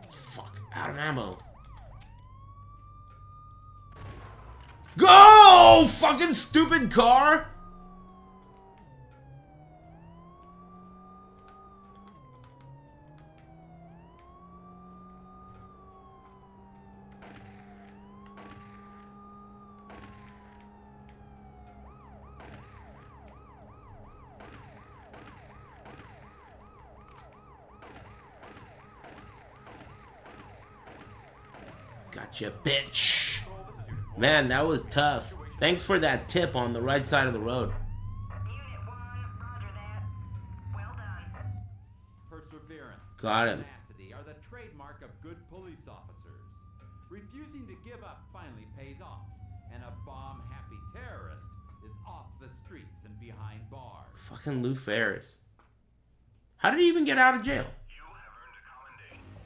Fuck, out of ammo. Go! Fucking stupid car! Gotcha, bitch. Man, that was tough. Thanks for that tip on the right side of the road. Unit 1. Roger that. Well done. Perseverance Got him. are the trademark of good police officers. Refusing to give up finally pays off, and a bomb-happy terrorist is off the streets and behind bars. Fucking Lou Ferris. How did he even get out of jail?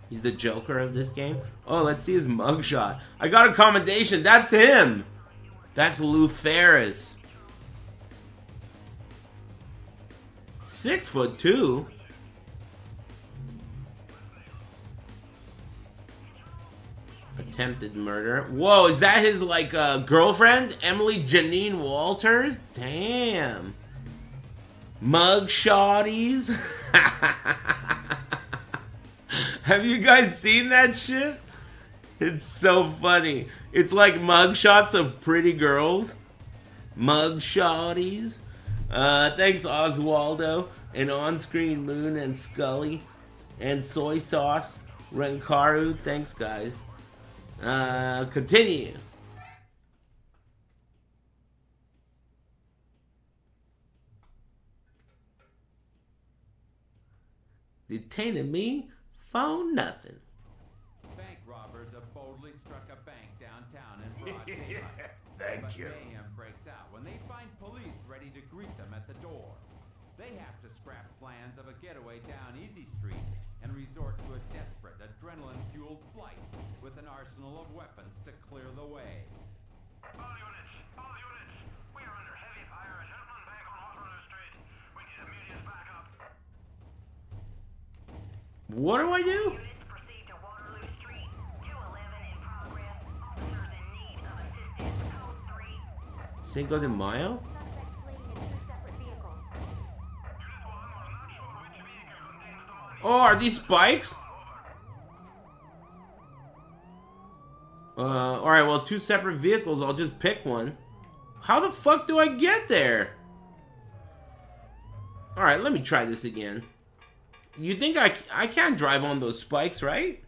He's the Joker of this game. Oh, let's see his mugshot. I got a commendation. That's him. That's Lou Ferris. Six foot two. Attempted murder. Whoa, is that his like uh, girlfriend, Emily Janine Walters? Damn. Mug shotties. [laughs] Have you guys seen that shit? It's so funny. It's like mugshots of pretty girls. Mug shotties. Uh, thanks, Oswaldo. And on screen Moon and Scully. And soy sauce. Renkaru, thanks guys. Uh, continue. Detaining me for nothing. What do I do? Units proceed to Waterloo Street. 211 in progress. Officers in need of assistance. Code 3. Cinco de Mayo? Suspects fleeing in two separate vehicles. Oh, are these spikes? Uh, alright, well, two separate vehicles. I'll just pick one. How the fuck do I get there? Alright, let me try this again. You think I, I can't drive on those spikes, right?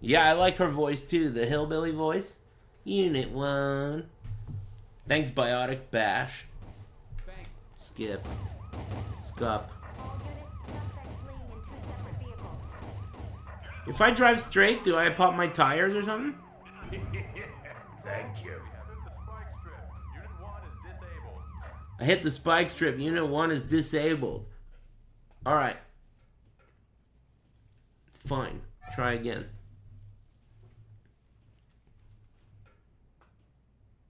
Yeah, I like her voice too, the hillbilly voice. Unit 1. Thanks, Biotic Bash. Skip. Scup. If I drive straight, do I pop my tires or something? [laughs] Thank you. We have hit the spike strip. Unit 1 is disabled. I hit the spike strip. Unit 1 is disabled. Alright. Fine. Try again.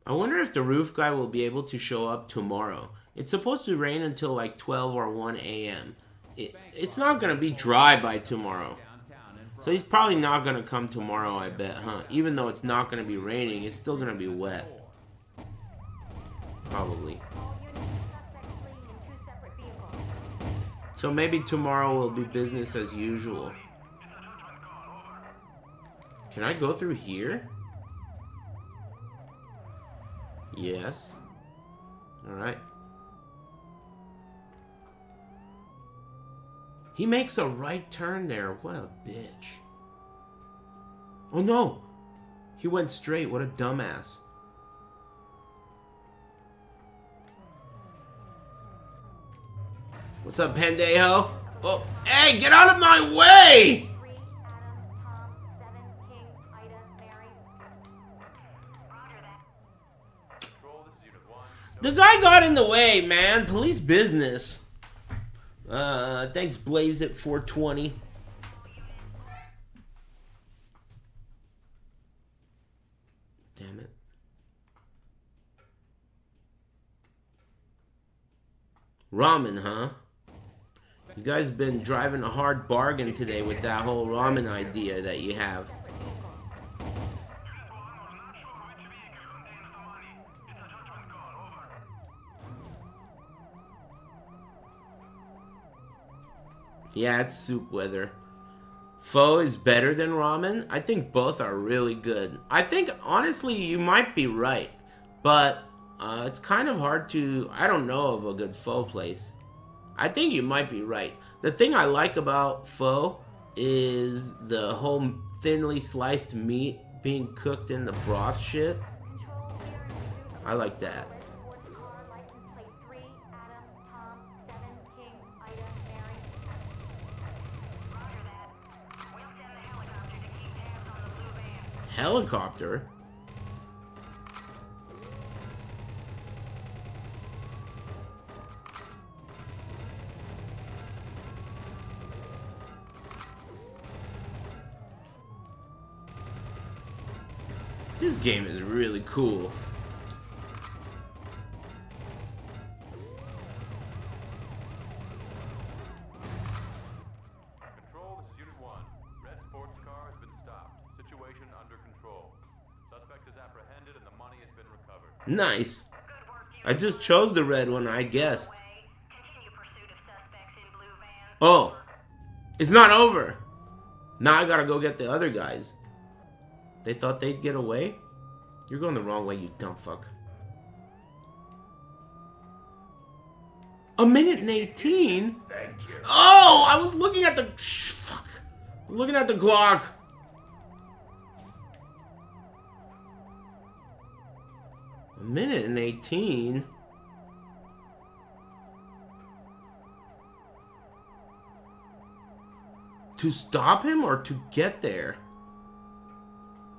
I wonder if the roof guy will be able to show up tomorrow. It's supposed to rain until like 12 or 1 a.m. It, it's not going to be dry by tomorrow. So he's probably not going to come tomorrow, I bet, huh? Even though it's not going to be raining, it's still going to be wet. Probably. So maybe tomorrow will be business as usual. Can I go through here? Yes. Alright. He makes a right turn there. What a bitch. Oh no! He went straight. What a dumbass. What's up, Pendejo? Oh, hey, get out of my way! Three, Adam, Tom, seven, King, Ida, Mary. Roger that. Control, this is Unit 1. The guy got in the way, man. Police business. Uh, thanks, Blaze at 420. Damn it. Ramen, huh? You guys been driving a hard bargain today with that whole ramen idea that you have. Yeah, it's soup weather. Pho is better than ramen. I think both are really good. I think honestly you might be right, but uh, it's kind of hard to. I don't know of a good pho place. I think you might be right. The thing I like about pho is the whole thinly sliced meat being cooked in the broth shit. I like that. Ford the game is really cool. Nice. Good work, you I just chose the red one, I guessed. way. Continue pursuit of suspects in blue van. Oh, it's not over. Now I gotta go get the other guys. They thought they'd get away? You're going the wrong way, you dumb fuck. A minute and 18? Thank you. Oh, I was looking at the... Shh, fuck. I'm looking at the clock. A minute and 18? To stop him or to get there?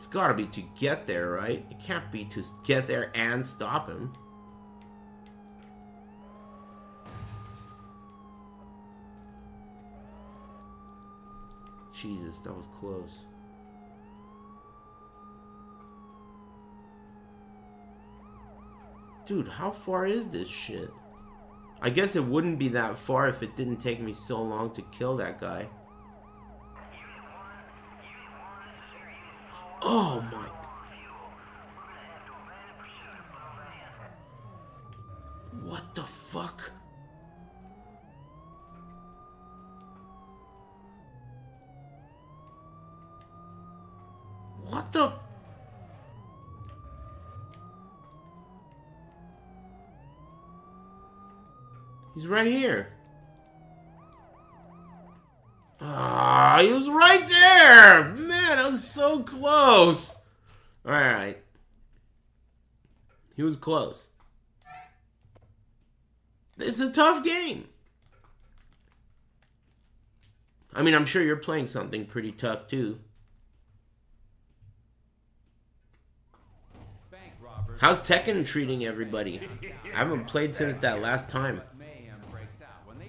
It's gotta be to get there, right? It can't be to get there and stop him. Jesus, that was close. Dude, how far is this shit? I guess it wouldn't be that far if it didn't take me so long to kill that guy. Oh my. What the fuck? What the? He's right here. Ah, he was right there! Man, I was so close. Alright. He was close. It's a tough game. I mean, I'm sure you're playing something pretty tough too. How's Tekken treating everybody? I haven't played since that last time.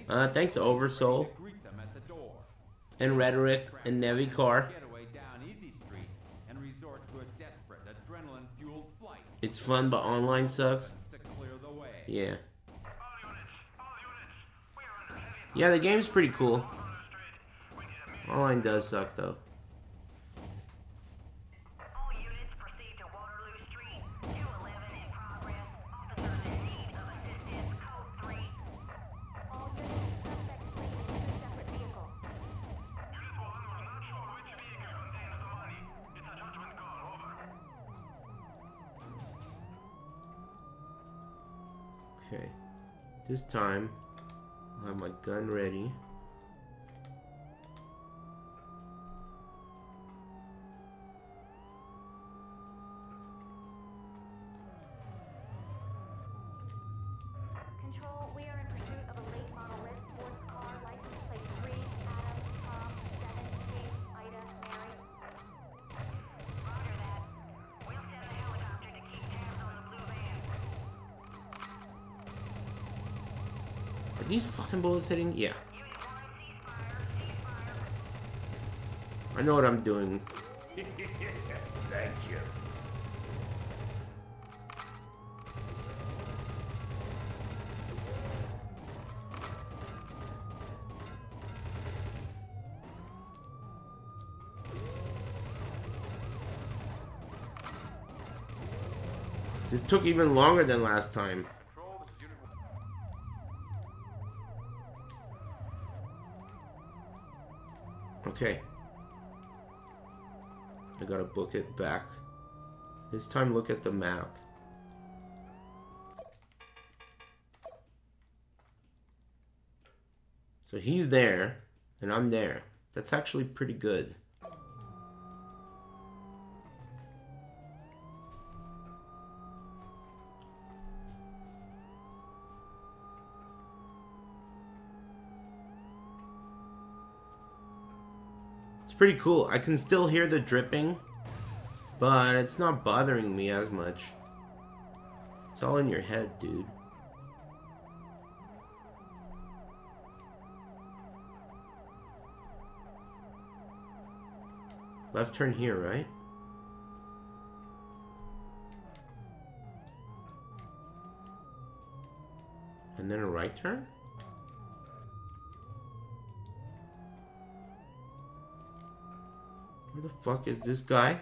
Uh, thanks, Oversoul. And Rhetoric and Nevi Nevicar. It's fun, but online sucks. Yeah. Yeah, the game's pretty cool. Online does suck, though. This time, I'll have my gun ready. Control, we are in pursuit of a late model red sports car, license plate 3, Adam, Tom, 7, Kate, Ida, Mary. Roger that. We'll send a helicopter to keep tabs on the blue van. Are these fucking bullets hitting? Yeah. I know what I'm doing. [laughs] Thank you. This took even longer than last time. Okay. I gotta book it back. This time look at the map. So he's there, and I'm there. That's actually pretty good. It's pretty cool. I can still hear the dripping, but it's not bothering me as much. It's all in your head, dude. Left turn here, right? And then a right turn? Where the fuck is this guy?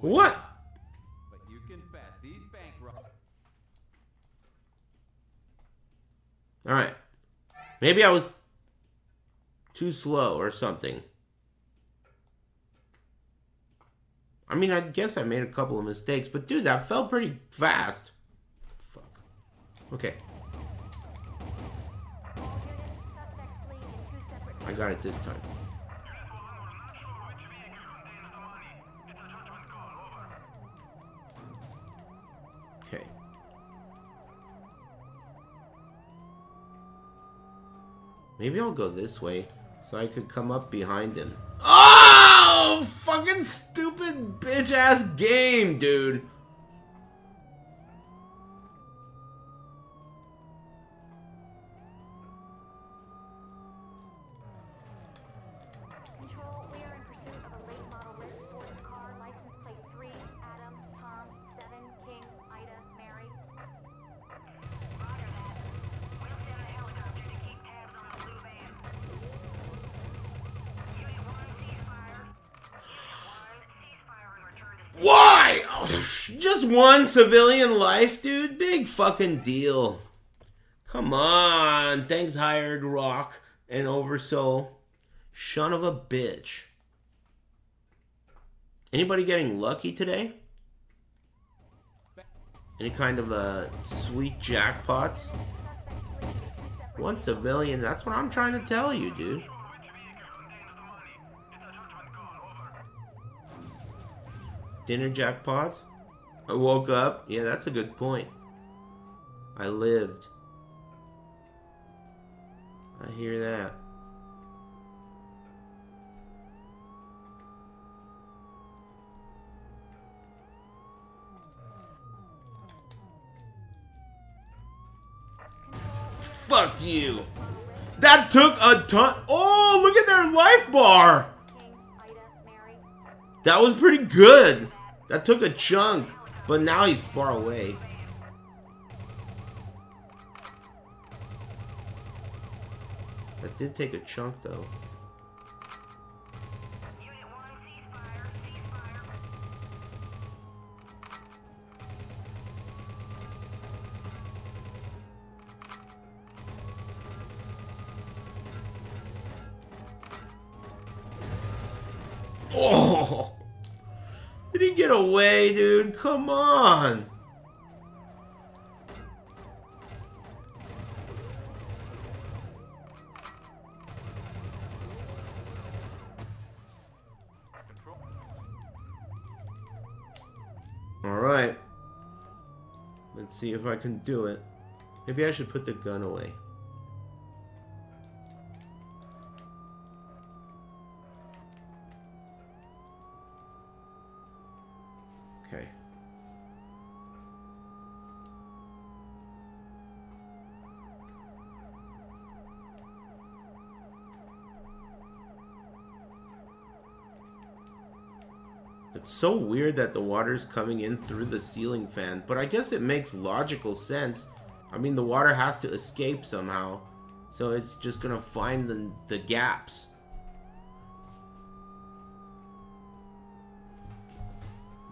What? But you can bet these bank. Alright. Maybe I was too slow or something. I mean, I guess I made a couple of mistakes, but dude, that felt pretty fast. Fuck. Okay. I got it this time. Okay. Maybe I'll go this way so I could come up behind him. Oh! Fucking stupid bitch ass game, dude. Control, we are in pursuit of a late model Liz sports car, license plate 3, Adam, Tom, 7, King, Ida, Mary. Roger that. We'll send a helicopter to keep tabs on the blue van. Unit 1, ceasefire. Unit 1, ceasefire and return to Why? Oh, just one civilian life, dude? Big fucking deal. Come on. Thanks, Hired Rock and Oversoul. Son of a bitch. Anybody getting lucky today? Any kind of uh, sweet jackpots? One civilian, that's what I'm trying to tell you, dude. Dinner jackpots? I woke up. Yeah, that's a good point. I lived. I hear that. Fuck you. That took a ton. Oh, look at their life bar. That was pretty good. That took a chunk, but now he's far away. That did take a chunk though. Oh! [laughs] Did he get away, dude? Come on! Alright. Let's see if I can do it. Maybe I should put the gun away. Okay. It's so weird that the water's coming in through the ceiling fan, but I guess it makes logical sense. I mean, the water has to escape somehow, so it's just gonna find the, the gaps.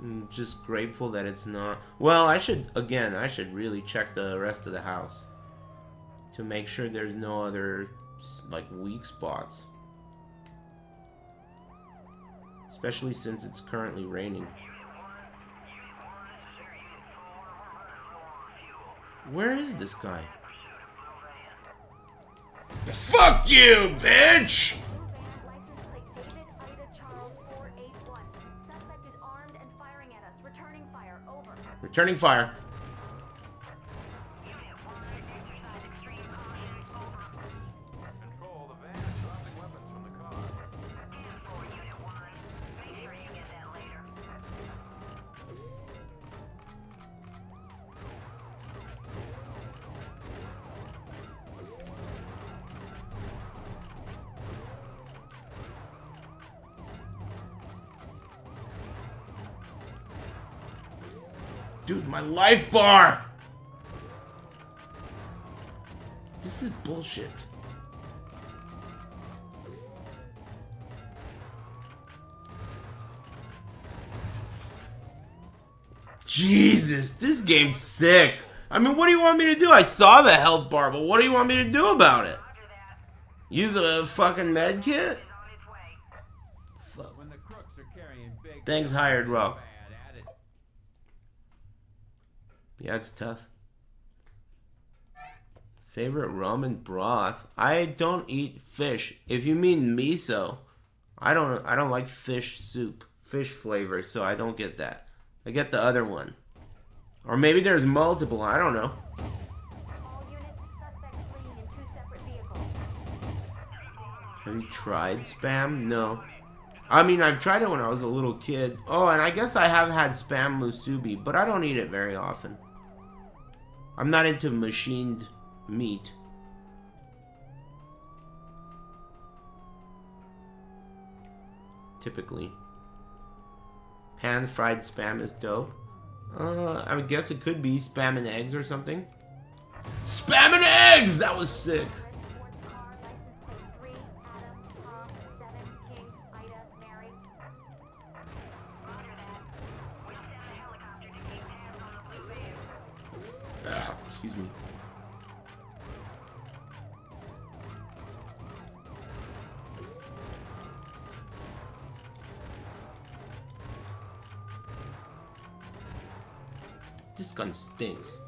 I'm just grateful that it's not. Well, I should, again, I should really check the rest of the house to make sure there's no other, like, weak spots. Especially since it's currently raining. Where is this guy? Fuck you, bitch! Returning fire. Life bar! This is bullshit. Jesus, this game's sick. I mean, what do you want me to do? I saw the health bar, but what do you want me to do about it? Use a fucking med kit? Fuck. Thanks, hired rock. bad at it. Yeah, it's tough. Favorite ramen broth? I don't eat fish. If you mean miso, I don't. I don't like fish soup, fish flavor, so I don't get that. I get the other one, or maybe there's multiple. I don't know. Have you tried spam? No. I mean, I've tried it when I was a little kid. Oh, and I guess I have had spam musubi, but I don't eat it very often. I'm not into machined meat. Typically. Pan fried spam is dope. Uh, I would guess it could be spam and eggs or something. Spam and eggs! That was sick. Excuse me. This gun stinks.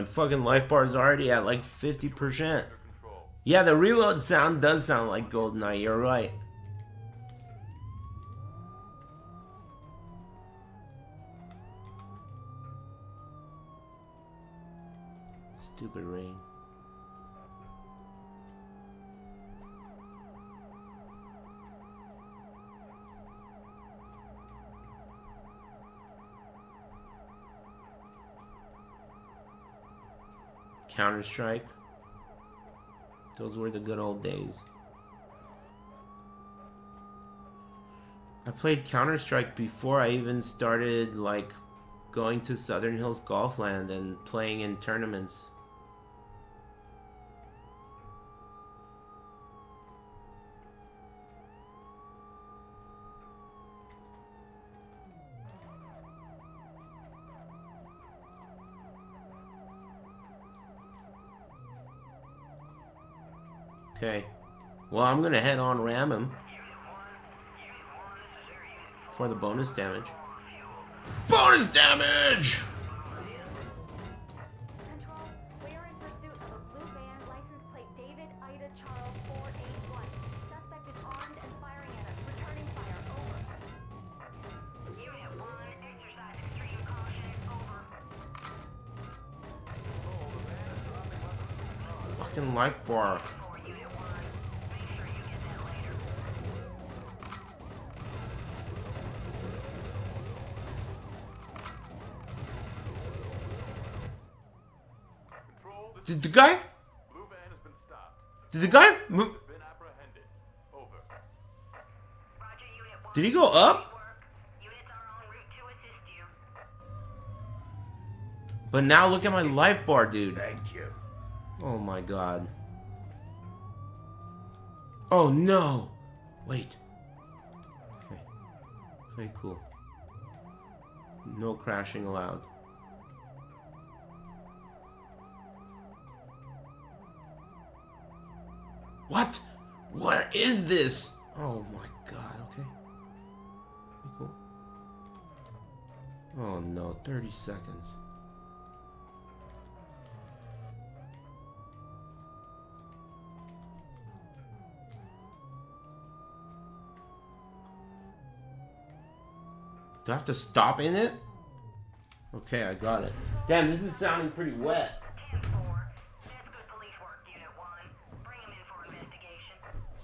My fucking life bar is already at like 50%. Yeah, the reload sound does sound like GoldenEye, you're right. Stupid rain. Counter Strike. Those were the good old days. I played Counter Strike before I even started like going to Southern Hills Golfland and playing in tournaments. Okay. Well, I'm gonna head on ram him for the bonus damage. Bonus damage! Control, we Did the guy? blue van has been stopped. Did the guy move? Been apprehended. Over. Roger, Unit 1. Did he go up? Work. Units are en route to assist you. But now look at my life bar, dude. Thank you. Oh my god. Oh no! Wait. Okay. Very cool. No crashing allowed. What? What is this? Oh my god, okay. Cool. Oh no, 30 seconds. Do I have to stop in it? Okay, I got it. Damn, this is sounding pretty wet.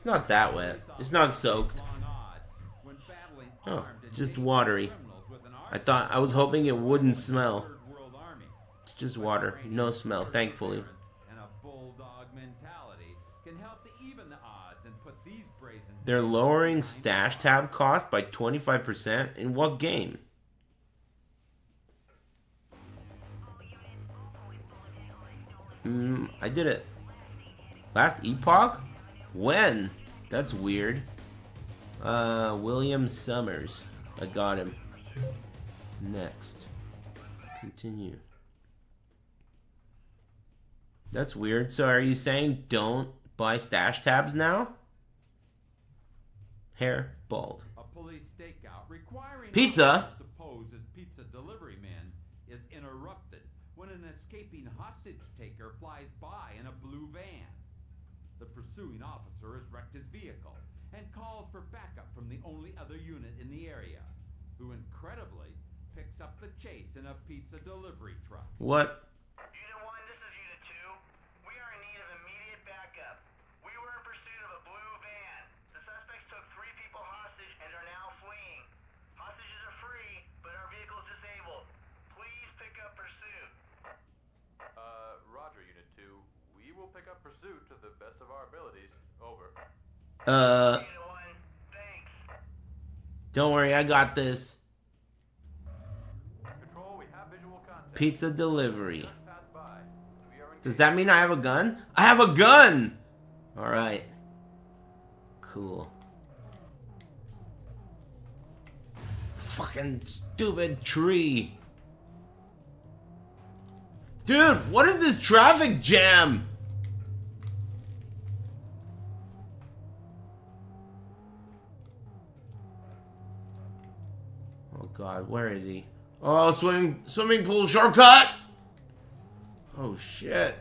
It's not that wet. It's not soaked. Oh, just watery. I thought I was hoping it wouldn't smell. It's just water, no smell, thankfully. They're lowering stash tab cost by 25%? In what game? Hmm, I did it. Last epoch? When? That's weird. Uh, William Summers. I got him. Next. Continue. That's weird. So are you saying don't buy stash tabs now? Hair bald. A police stakeout requiring Pizza? officers to pose as pizza delivery men is interrupted when an escaping hostage taker flies by in a blue van. The pursuing officer has wrecked his vehicle and calls for backup from the only other unit in the area, who incredibly picks up the chase in a pizza delivery truck. What? Unit 1, this is Unit 2. We are in need of immediate backup. We were in pursuit of a blue van. The suspects took three people hostage and are now fleeing. Hostages are free, but our vehicle is disabled. Please pick up pursuit. Uh, Roger, Unit 2. We will pick up pursuit to the best of our abilities. Over. Uh, Unit 1, thanks. don't worry, I got this. Control, we have visual. Pizza delivery. Just passed by. We are Does that mean I have a gun? I have a gun! Alright. Cool. Fucking stupid tree. Dude, what is this traffic jam? God, where is he? Oh, swimming swimming pool shortcut! Oh shit.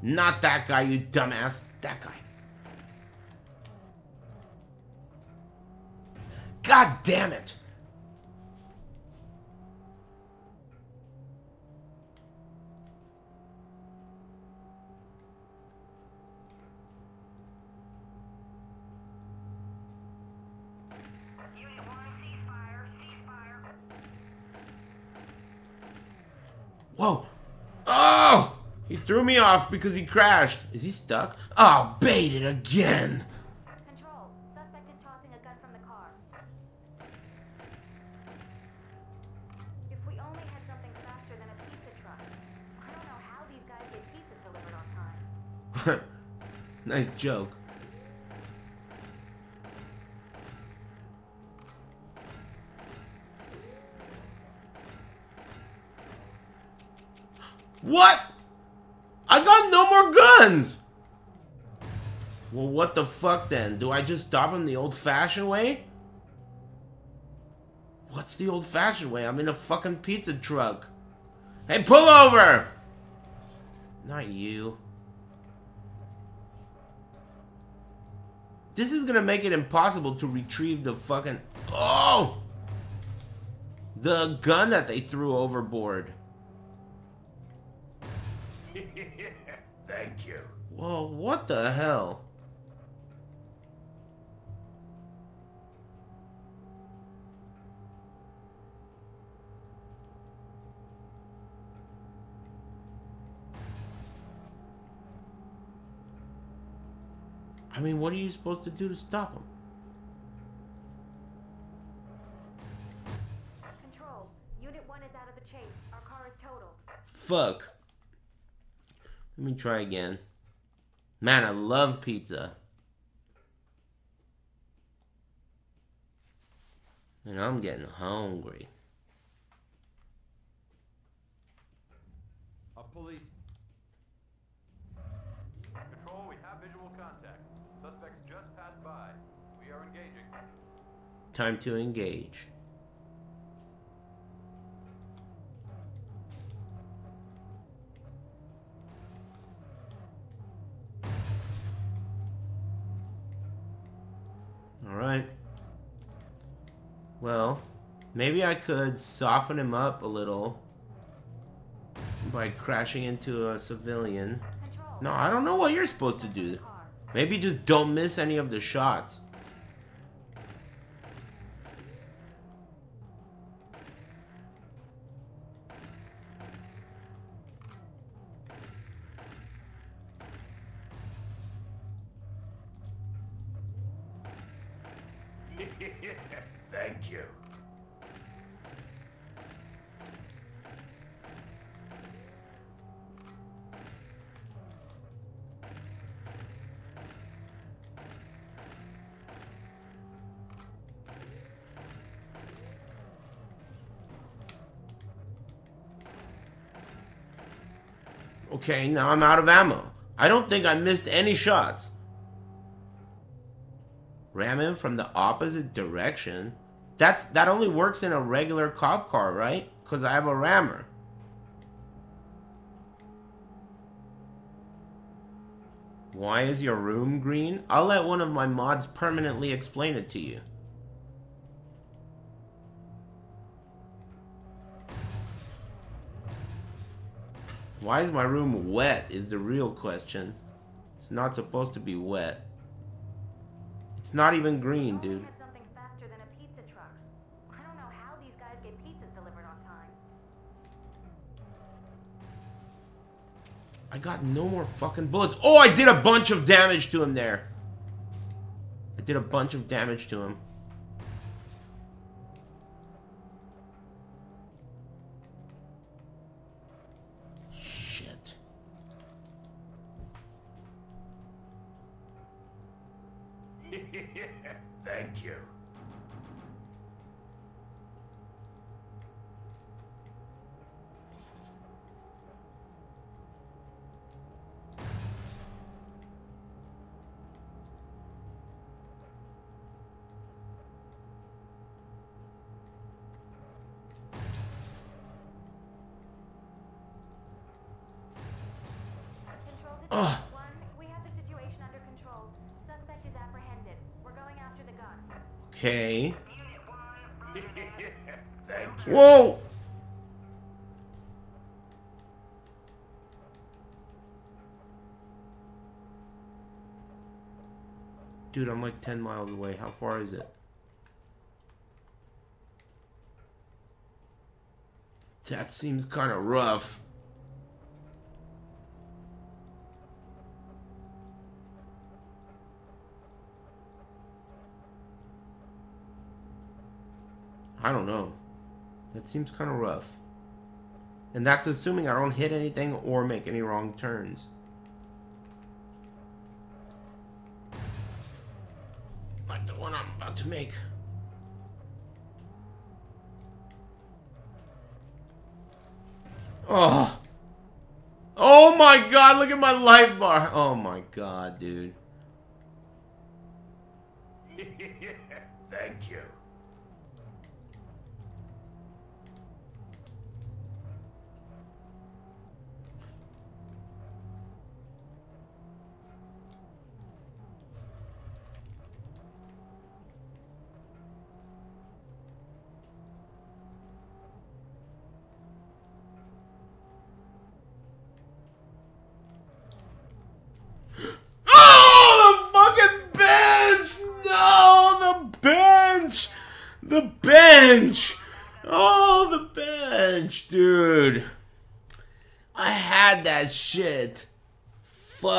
Not that guy, you dumbass. That guy. God damn it. Unit 1, ceasefire, ceasefire. Whoa. Oh! He threw me off because he crashed. Is he stuck? Oh, baited again. Control. Suspect is tossing a gun from the car. If we only had something faster than a pizza truck. I don't know how these guys get pizzas delivered on time. [laughs] nice joke. What? I got no more guns! Well, what the fuck then? Do I just stop him the old-fashioned way? What's the old-fashioned way? I'm in a fucking pizza truck. Hey, pull over! Not you. This is gonna make it impossible to retrieve the fucking... Oh! The gun that they threw overboard. [laughs] Thank you. Whoa, what the hell? I mean, what are you supposed to do to stop him? Control. Unit 1 is out of the chase. Our car is totaled. Fuck. Let me try again. Man, I love pizza. And I'm getting hungry. A police Control, we have visual contact. Suspects just passed by. We are engaging. Time to engage. Alright. Well, Maybe I could soften him up a little by crashing into a civilian. No, I don't know what you're supposed to do. Maybe just don't miss any of the shots. Okay, now I'm out of ammo. I don't think I missed any shots. Ram him from the opposite direction. That's that only works in a regular cop car, right? Because I have a rammer. Why is your room green? I'll let one of my mods permanently explain it to you. Why is my room wet is the real question. It's not supposed to be wet. It's not even green, dude. Had something faster than a pizza truck. I don't know how these guys get pizzas delivered on time. I got no more fucking bullets. Oh, I did a bunch of damage to him there. I did a bunch of damage to him. Dude, I'm like 10 miles away. How far is it? That seems kind of rough. I don't know. That seems kind of rough. And that's assuming I don't hit anything or make any wrong turns. To make. Oh. Oh my god, look at my life bar. Oh my god, dude. Thank you. Oh, the fucking bench! No, the bench! The bench! Oh, the bench, dude. I had that shit.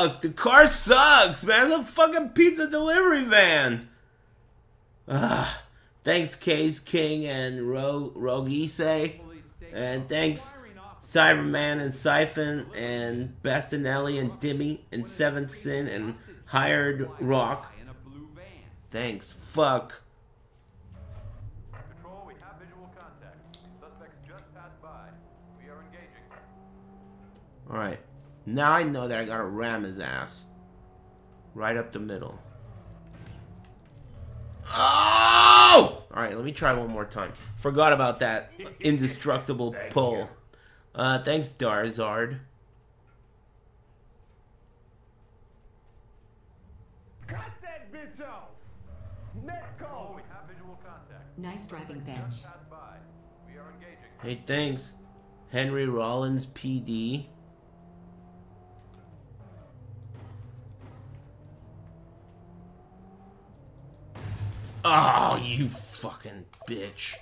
Fuck, the car sucks, man. It's a fucking pizza delivery van. Ah, thanks, Case King and Ro- Rogise. And thanks, Cyberman and Siphon and Bastinelli and Dimmy and Seventh Sin and Hired Rock. Thanks. Fuck. Control, we have visual contact. Suspects just passed by. We are engaging. Alright. Now I know that I gotta ram his ass. Right up the middle. Oh! Alright, let me try one more time. Forgot about that indestructible Thank pull. you. Uh, thanks, Darzard. Cut that bitch off. Let's Control, go. we have visual contact. Nice driving bench. Just passed by. Hey, thanks. Henry Rollins, PD. Oh, you fucking bitch.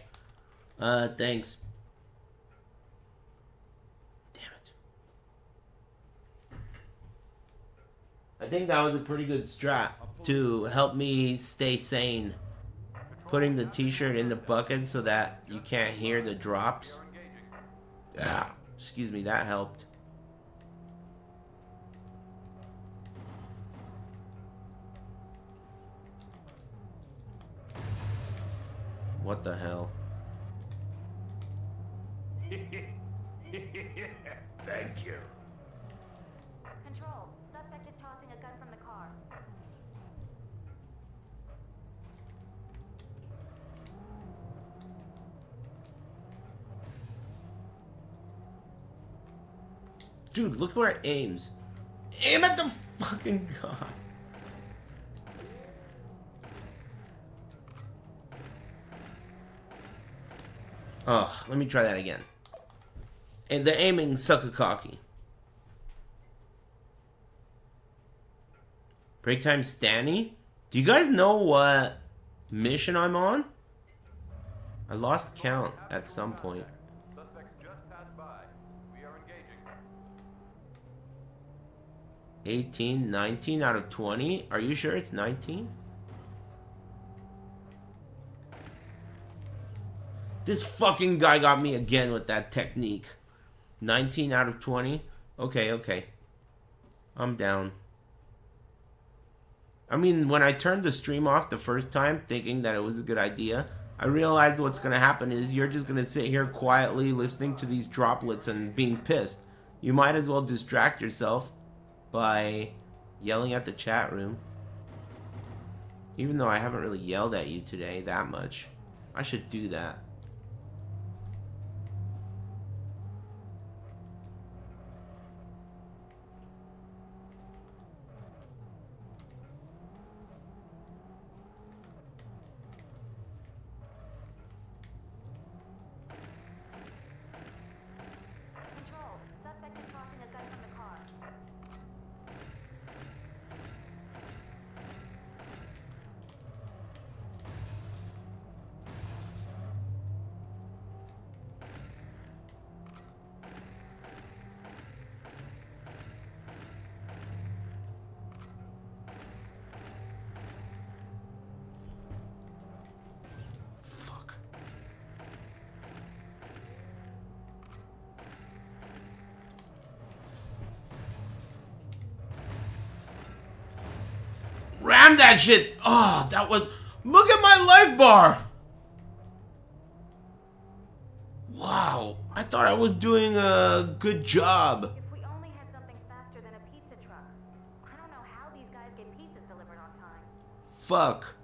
Uh, thanks. Damn it. I think that was a pretty good strat to help me stay sane. Putting the t-shirt in the bucket so that you can't hear the drops. Ah, excuse me, that helped. What the hell? [laughs] Thank you. Control. Suspect is tossing a gun from the car. Dude, look where it aims. Aim at the fucking guy. Oh, let me try that again. And the aiming cocky. Break time Stanny? Do you guys know what mission I'm on? I lost count at some point. 18, 19 out of 20? Are you sure it's 19? This fucking guy got me again with that technique. 19 out of 20? Okay, okay. I'm down. I mean, when I turned the stream off the first time, thinking that it was a good idea, I realized what's going to happen is you're just going to sit here quietly listening to these droplets and being pissed. You might as well distract yourself by yelling at the chat room. Even though I haven't really yelled at you today that much. I should do that. Ram that shit! Oh, that was. Look at my life bar! Wow, I thought I was doing a good job. If we only had something faster than a pizza truck. I don't know how these guys get pizzas delivered on time. Fuck.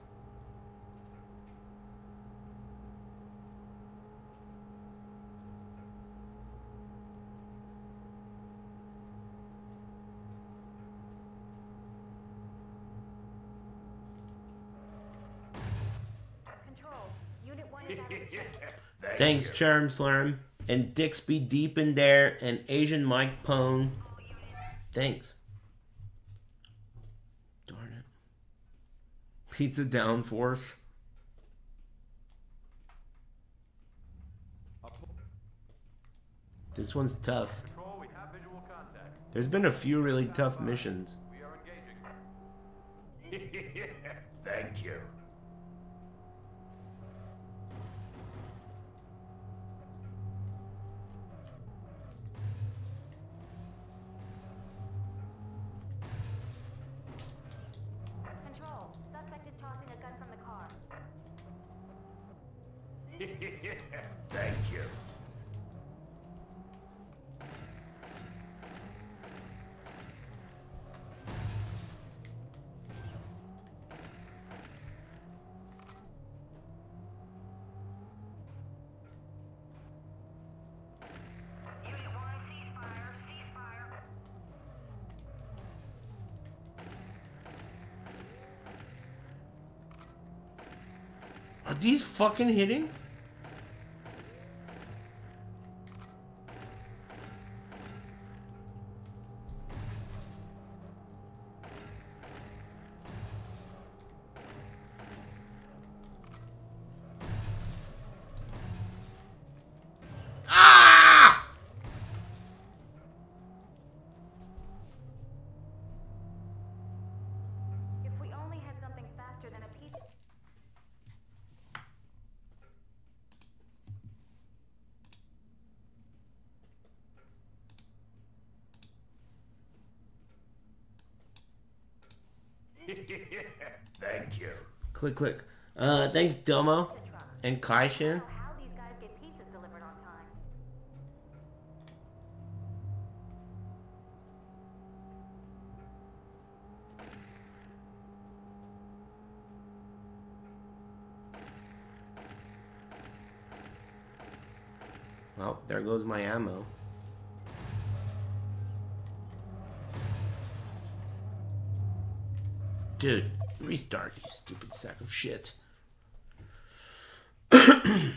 Control. Unit 1 is out of check. Thank Thanks. Charm Slurm. And Dixby Deep in there, and Asian Mike Pone. Thanks. Darn it. Pizza Downforce. This one's tough. Control, we have visual contact. There's been a few really tough missions. [laughs] these fucking hitting? [laughs] Thank you. Click, click. Uh, thanks, Domo and Kaishin. Shit. Control,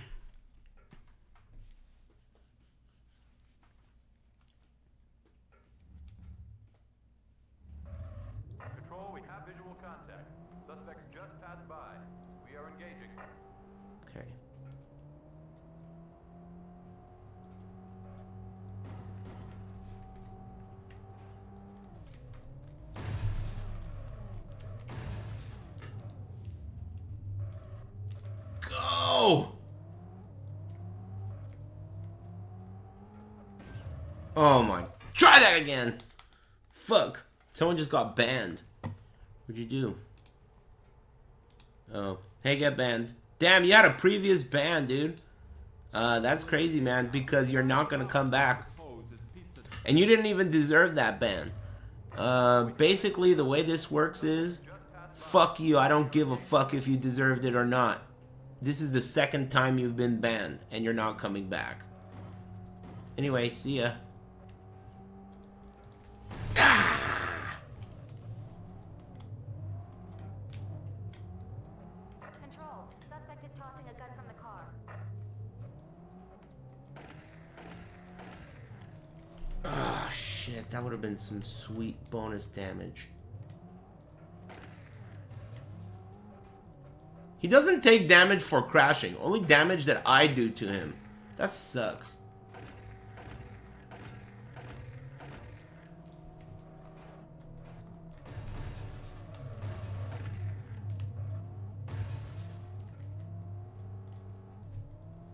we have visual contact. Suspects just passed by. We are engaging. Okay. Go! Oh my. Try that again! Fuck. Someone just got banned. What'd you do? Oh. Hey, get banned. Damn, you had a previous ban, dude. Uh, that's crazy, man, because you're not gonna come back. And you didn't even deserve that ban. Uh, basically, the way this works is, fuck you, I don't give a fuck if you deserved it or not. This is the second time you've been banned, and you're not coming back. Anyway, see ya. Control. Suspect is tossing a gun from the car. Ah, shit, that would have been some sweet bonus damage. He doesn't take damage for crashing, only damage that I do to him. That sucks.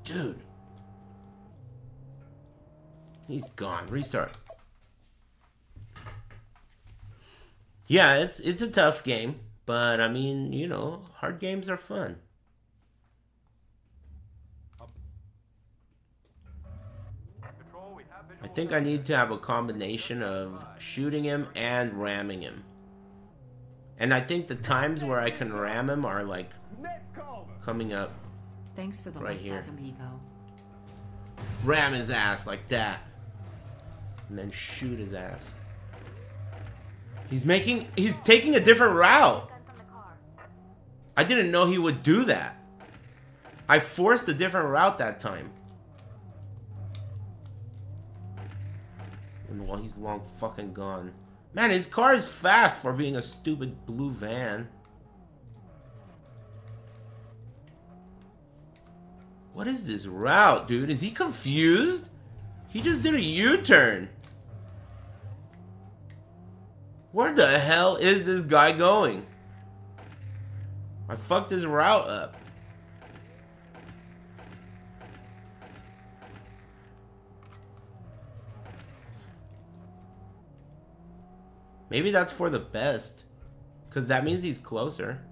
Dude. He's gone. Restart. Yeah, it's it's a tough game, but I mean, you know, hard games are fun. Control, we have I think I need to have a combination of shooting him and ramming him. And I think the times where I can ram him are like coming up. Thanks for the Right here. amigo. Ram his ass like that. And then shoot his ass. He's making he's taking a different route. I didn't know he would do that. I forced a different route that time. And while he's long fucking gone. Man, his car is fast for being a stupid blue van. What is this route, dude? Is he confused? He just did a U-turn. Where the hell is this guy going? I fucked his route up. Maybe that's for the best. Because that means he's closer.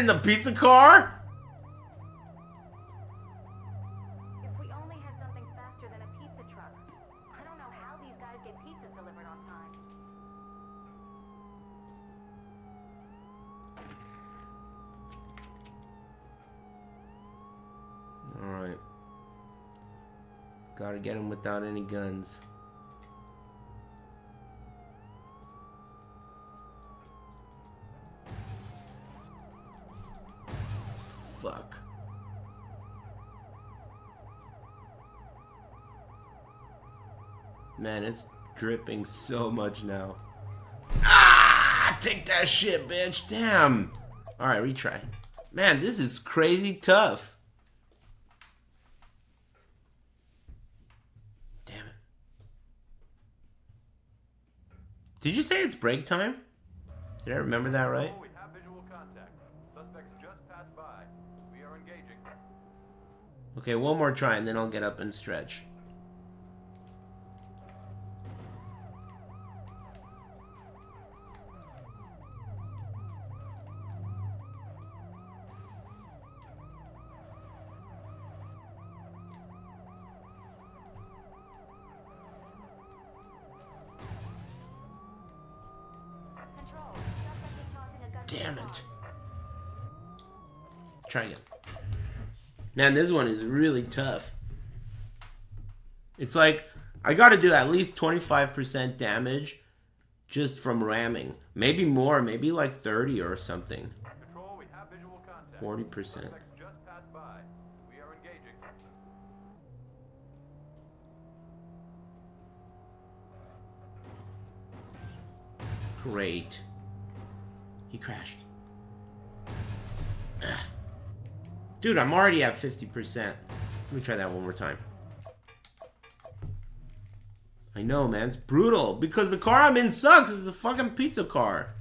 Pizzas the pizza car? Alright. Gotta get him without any guns. Fuck. Man, it's dripping so much now. Ah! Take that shit, bitch. Damn. Alright, retry. Man, this is crazy tough. Damn it. Did you say it's break time? Did I remember that right? We have visual contact. Suspects just passed by. We are engaging. Okay, one more try and then I'll get up and stretch. Control. Suspect is tossing a gun from the Damn car. it. Try again. Man, this one is really tough. It's like I gotta do at least 25% damage just from ramming. Maybe more, maybe like 30 or something. Control, we have visual contact. 40%. Suspects just passed by. We are engaging. Great. He crashed. Ugh. Dude, I'm already at 50%. Let me try that one more time. I know, man. It's brutal. Because the car I'm in sucks. It's a fucking pizza car.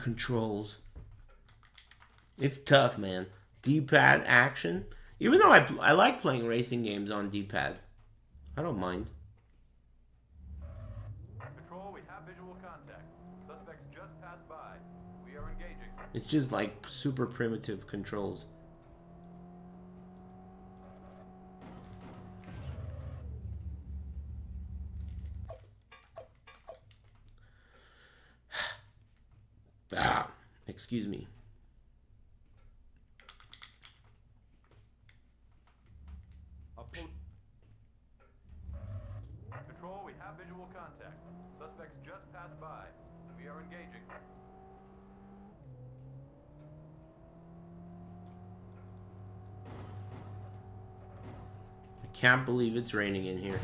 Controls. It's tough, man. D-pad action. Even though I, I like playing racing games on D-pad. I don't mind. Control, we have visual contact. Suspects just passed by. We are engaging. It's just like super primitive controls. ah, excuse me. Control, we have visual contact. Suspects just passed by. We are engaging. I can't believe it's raining in here.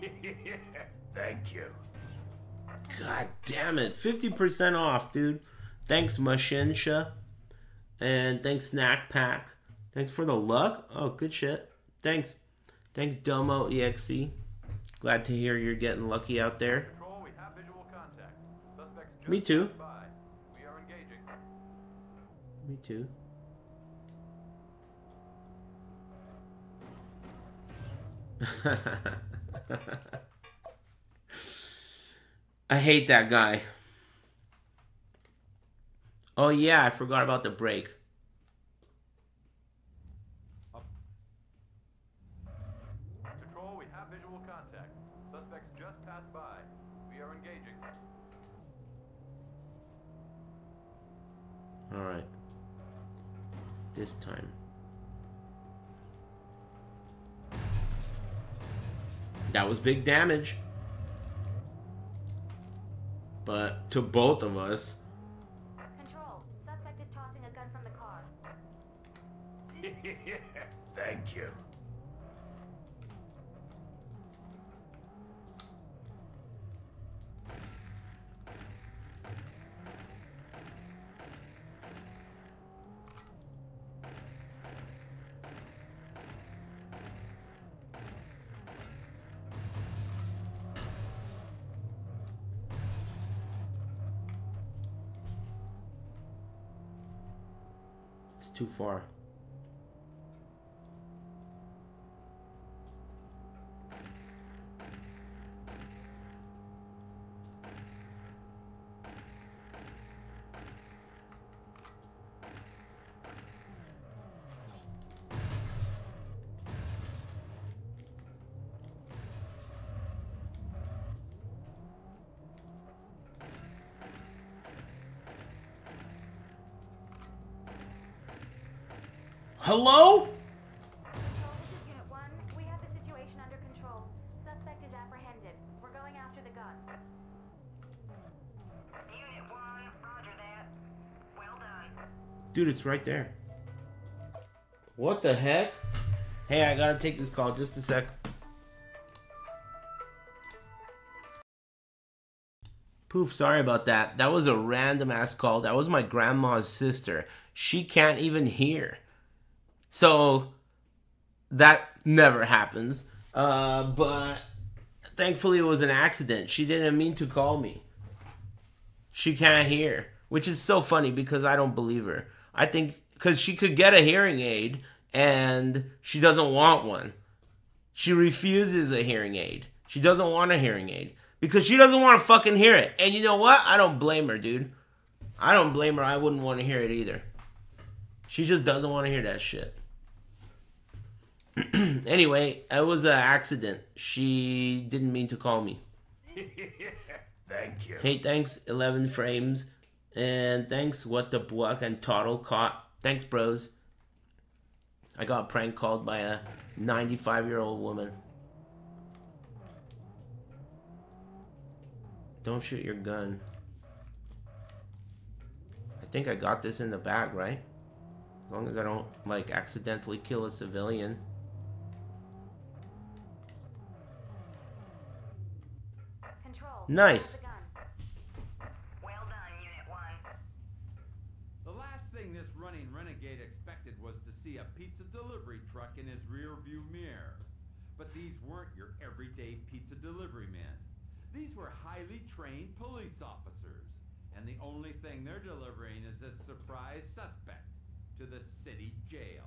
[laughs] Thank you. God damn it. 50% off, dude. Thanks, Mashinsha. And thanks, Snack Pack. Thanks for the luck. Oh, good shit. Thanks. Thanks, Domo EXE. Glad to hear you're getting lucky out there. Me too. Me too. [laughs] I hate that guy. Oh yeah, I forgot about the break. Control, we have visual contact. Suspects just passed by. We are engaging. All right. This time. That was big damage. But to both of us, far. Done. Dude, it's right there. What the heck? Hey, I gotta take this call just a sec. Poof, sorry about that. That was a random ass call. That was my grandma's sister. She can't even hear. So that never happens. Uh, but thankfully it was an accident. She didn't mean to call me. She can't hear, which is so funny because I don't believe her. I think because she could get a hearing aid and she doesn't want one. She refuses a hearing aid. She doesn't want a hearing aid because she doesn't want to fucking hear it. And you know what? I don't blame her, dude. I don't blame her. I wouldn't want to hear it either. She just doesn't want to hear that shit. [clears throat] anyway, it was an accident. She didn't mean to call me. [laughs] Thank you. Hey, thanks, 11 frames. And thanks, What the Buck and Toddle caught. Thanks, bros. I got prank called by a 95 year old woman. Don't shoot your gun. I think I got this in the bag, right? As long as I don't, like, accidentally kill a civilian. Nice. the. Well done, Unit 1. The last thing this running renegade expected was to see a pizza delivery truck in his rear view mirror. But these weren't your everyday pizza delivery men. These were highly trained police officers. And the only thing they're delivering is a surprise suspect to the city jail.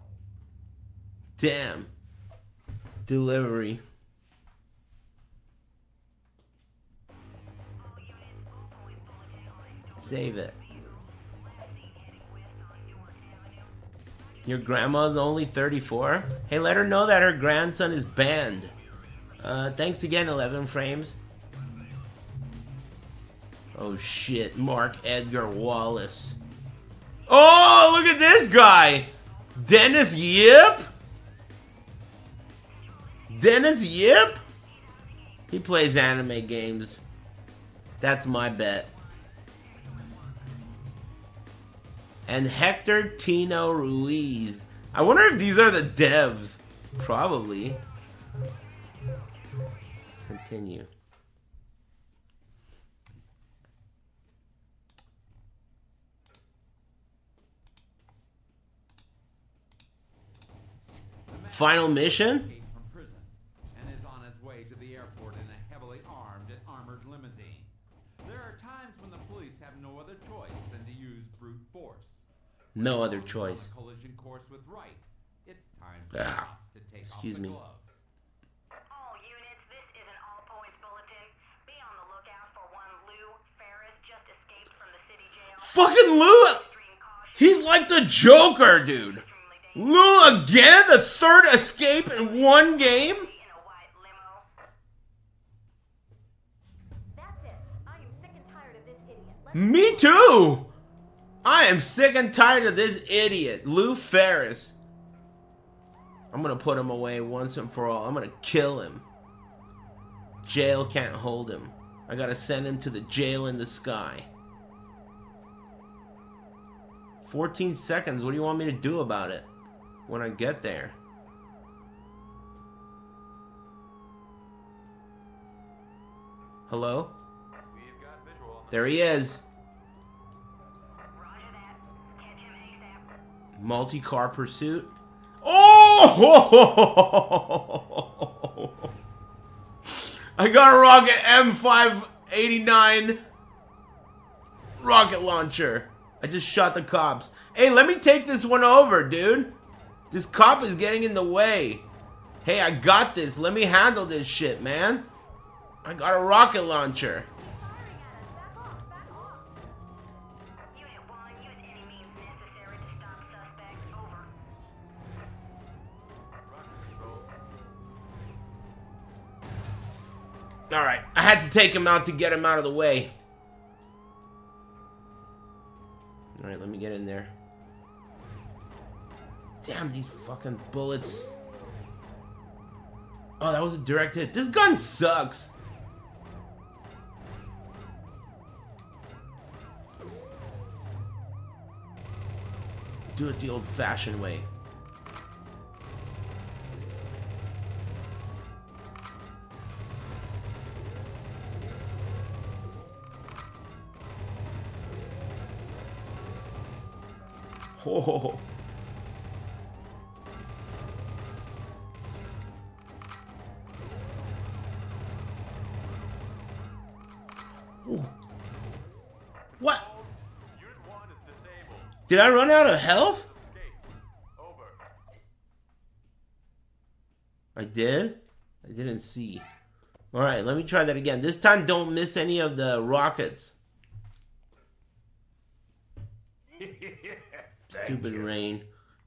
Damn. Delivery. Save it. Your grandma's only 34? Hey, let her know that her grandson is banned. Uh, thanks again, 11 frames. Oh shit, Mark Edgar Wallace. Oh, look at this guy! Dennis Yip? Dennis Yip? He plays anime games. That's my bet. And Hector Tino Ruiz. I wonder if these are the devs. Probably. Continue. Final mission? Just escaped from the city jail. Fucking Lou! He's like the Joker, dude. Lou again? The third escape in one game? That's it. I am sick and tired of this idiot. Let's Me too! I am sick and tired of this idiot, Lou Ferris. I'm gonna put him away once and for all. I'm gonna kill him. Jail can't hold him. I gotta send him to the jail in the sky. 14 seconds. What do you want me to do about it when I get there? Hello? We've got visual on the There he is. Multi-car pursuit. Oh! [laughs] I got a rocket M589 rocket launcher. I just shot the cops. Hey, let me take this one over, dude. This cop is getting in the way. Hey, I got this. Let me handle this shit, man. I got a rocket launcher. Alright, I had to take him out to get him out of the way. Alright, let me get in there. Damn, these fucking bullets. Oh, that was a direct hit. This gun sucks. Do it the old-fashioned way. Oh. Ooh. What? Unit 1 is disabled. Did I run out of health? I did? I didn't see. Alright, let me try that again. This time don't miss any of the rockets. [laughs] Thank Stupid you. rain.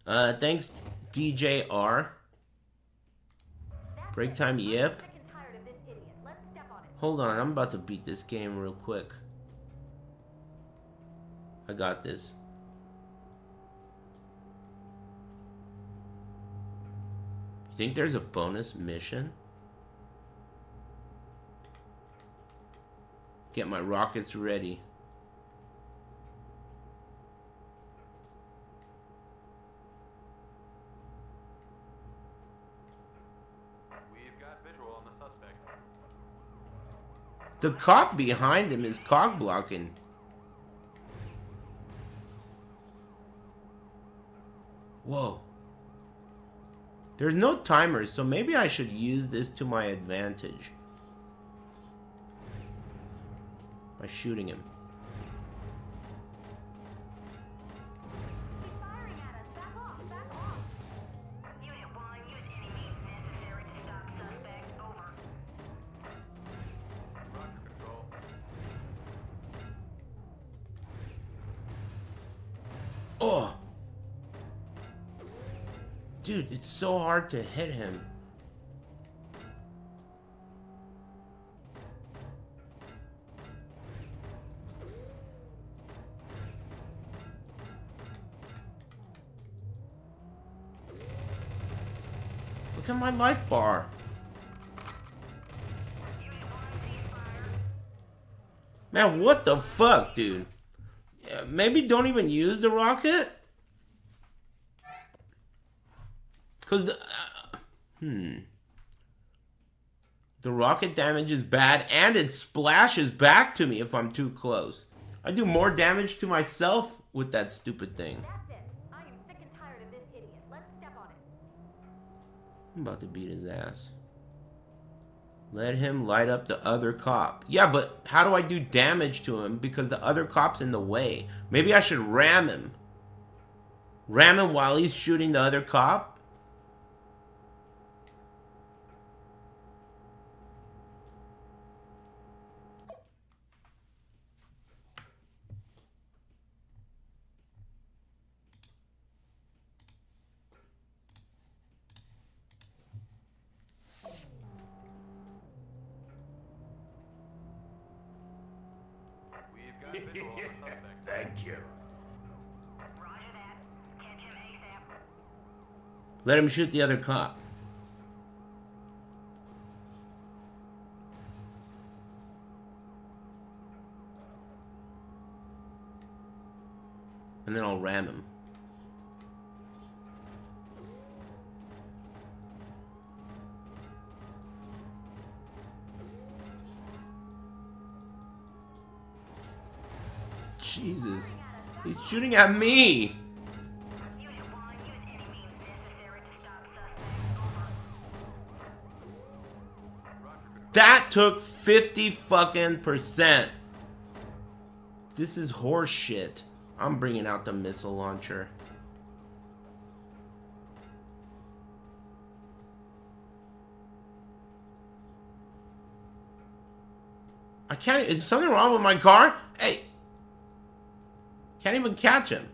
Uh, thanks, DJR. Break time, yep. Sick and tired of this idiot. Let's step on it. Hold on, I'm about to beat this game real quick. I got this. You think there's a bonus mission? Get my rockets ready. We've got visual on the suspect. The cop behind him is cock blocking. Whoa. There's no timer, so maybe I should use this to my advantage. By shooting him. It's so hard to hit him. Look at my life bar. Man, what the fuck, dude? Maybe don't even use the rocket? Because the... uh, hmm. The rocket damage is bad, and it splashes back to me if I'm too close. I do more damage to myself with that stupid thing. That's it. I am sick and tired of this idiot. Let's step on it. I'm about to beat his ass. Let him light up the other cop. Yeah, but how do I do damage to him because the other cop's in the way? Maybe I should ram him. Ram him while he's shooting the other cop? We've got visual on the suspect. Thank you. Roger that. Catch him ASAP. Let him shoot the other cop. And then I'll ram him. Jesus. He's shooting at me. That took 50 fucking percent. This is horse shit. I'm bringing out the missile launcher. I can't. Is something wrong with my car? Hey. Can't even catch him.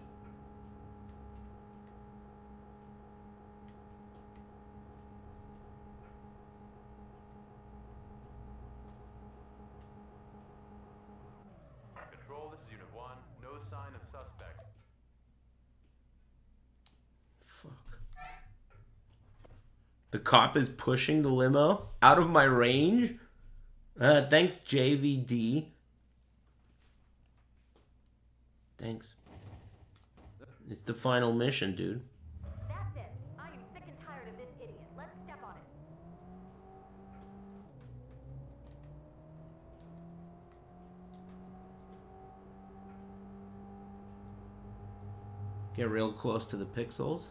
Control, this is Unit 1. No sign of suspect. Fuck. The cop is pushing the limo out of my range? Uh, thanks, JVD. Thanks. It's the final mission, dude. That's it. I am sick and tired of this idiot. Let's step on it. Get real close to the pixels.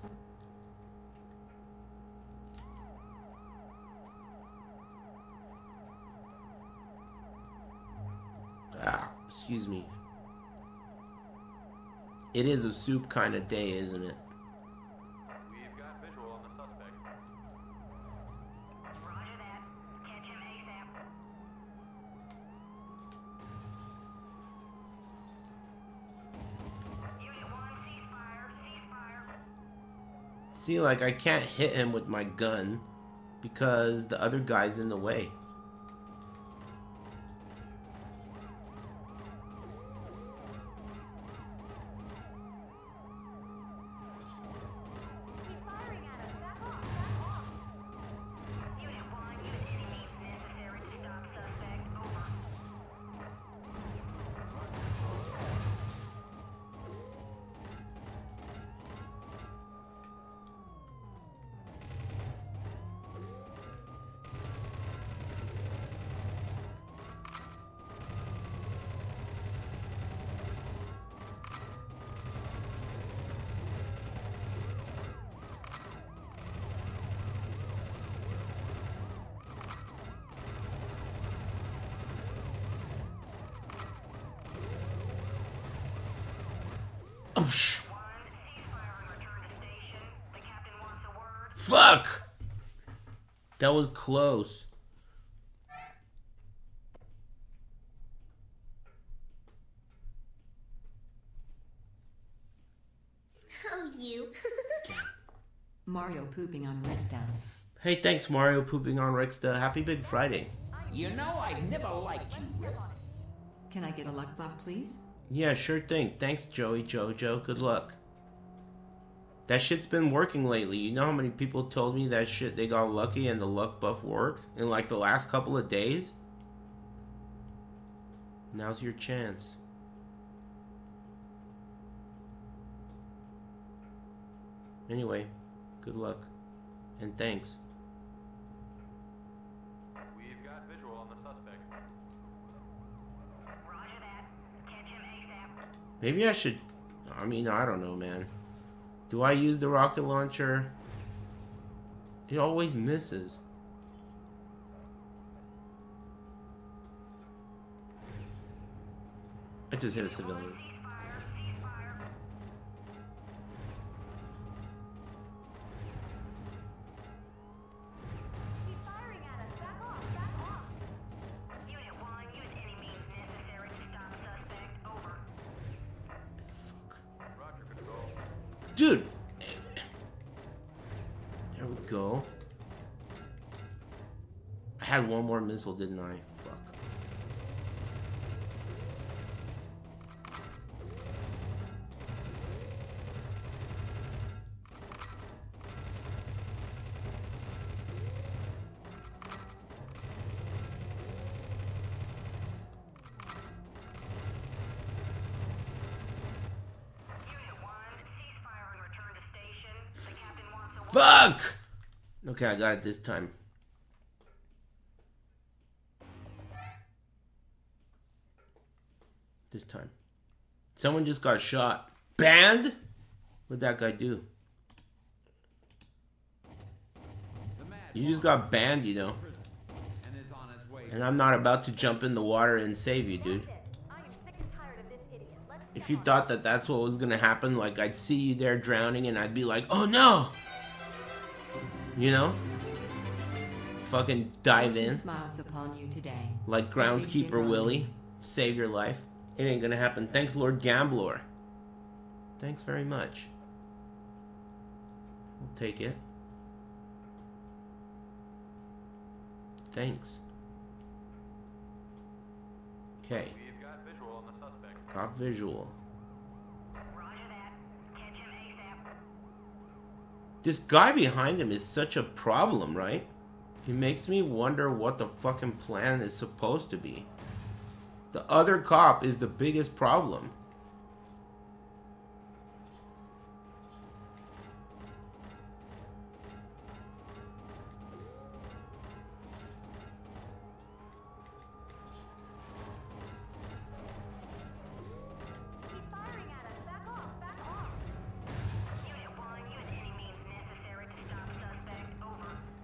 Ah, excuse me. It is a soup kind of day, isn't it? We've got visual on the suspect. Roger that. Catch him ASAP. Unit 1, ceasefire, ceasefire. See, like, I can't hit him with my gun because the other guy's in the way. Close. Oh, you. [laughs] Mario pooping on Rickstown. Hey, thanks, Mario pooping on Ricksta. Happy Big Friday. You know I've never liked you, Rick. Can I get a luck buff, please? Yeah, sure thing. Thanks, Joey Jojo. Good luck. That shit's been working lately. You know how many people told me that shit they got lucky and the luck buff worked in like the last couple of days? Now's your chance. Anyway, good luck. And thanks. We've got visual on the suspect. Roger that. Catch him ASAP. Maybe I should. I mean, I don't know, man. Do I use the rocket launcher? It always misses. I just hit a civilian. Missile, didn't I? Fuck. Unit 1, ceasefire and return to station. The captain wants a word. Fuck! Okay, I got it this time. Someone just got shot. Banned? What'd that guy do? You just got banned, you know. and is on his way And I'm not about to jump in the water and save you, dude. That's it. I am sick and tired of this idiot. Let's If you thought that that's what was gonna happen, like I'd see you there drowning and I'd be like, oh no! You know? Fucking dive in. Upon you today. Like groundskeeper Willie. Save your life. It ain't gonna happen. Thanks, Lord Gambler. Thanks very much. We'll take it. Thanks. Okay. We've got visual on the suspect. Got visual. This guy behind him is such a problem, right? He makes me wonder what the fucking plan is supposed to be. The other cop is the biggest problem.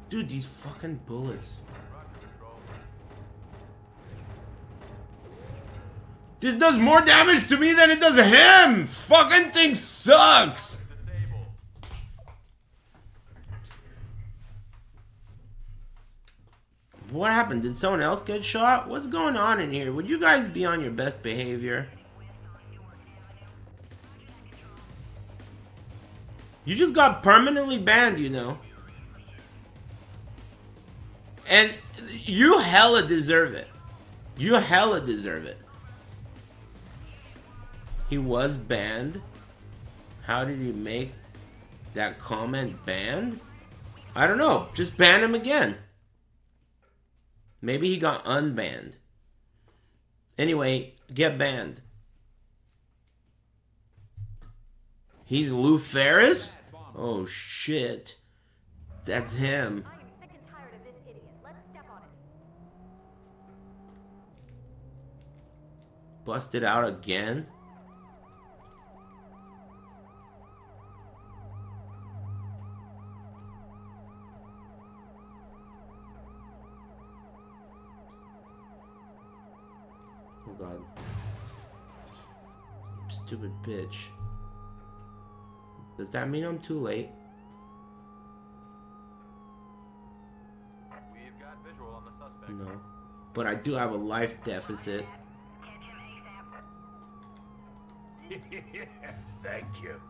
Dude, these fucking bullets. This does more damage to me than it does him! Fucking thing sucks! What happened? Did someone else get shot? What's going on in here? Would you guys be on your best behavior? You just got permanently banned, you know. And you hella deserve it. You hella deserve it. He was banned. How did he make that comment banned? I don't know. Just ban him again. Maybe he got unbanned. Anyway, get banned. He's Lou Ferris? Oh shit. That's him. Busted out again? Oh god. Stupid bitch. Does that mean I'm too late? We've got visual on the suspect. No. But I do have a life deficit. [laughs] Thank you.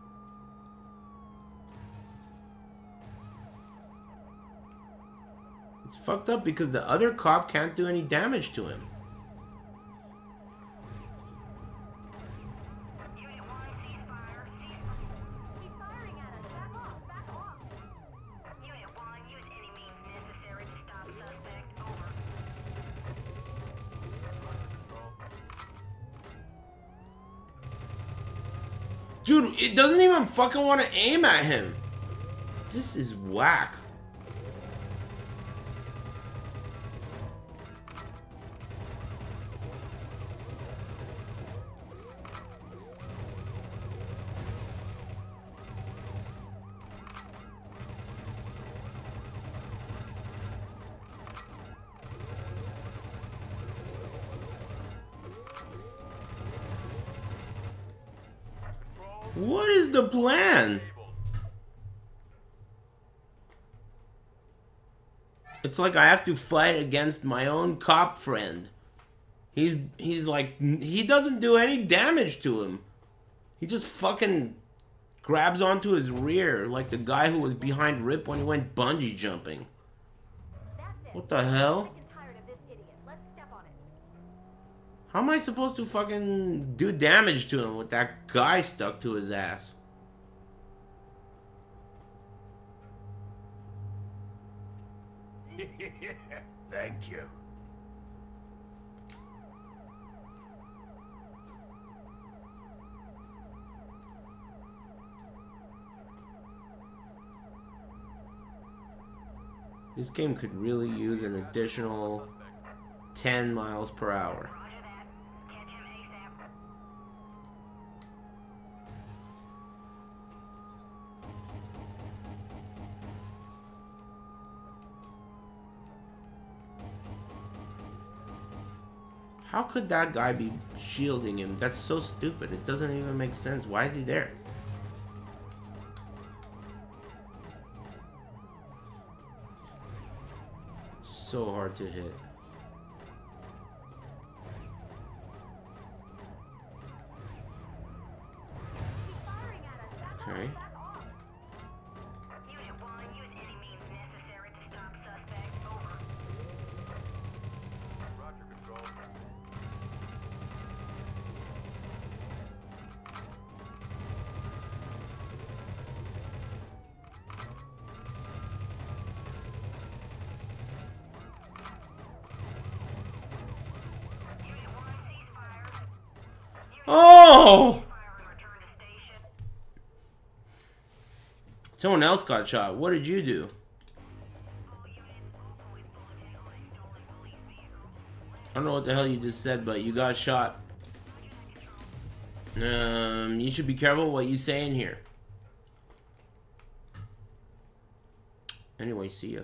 It's fucked up because the other cop can't do any damage to him. Fucking want to aim at him. This is whack. It's like I have to fight against my own cop friend. He's he's like he doesn't do any damage to him. He just fucking grabs onto his rear like the guy who was behind Rip when he went bungee jumping. What the hell? How am I supposed to fucking do damage to him with that guy stuck to his ass? Thank you. This game could really use an additional 10 miles per hour. How could that guy be shielding him? That's so stupid. It doesn't even make sense. Why is he there? So hard to hit. Someone else got shot. What did you do? I don't know what the hell you just said, but you got shot. Um, you should be careful what you say in here. Anyway, see ya.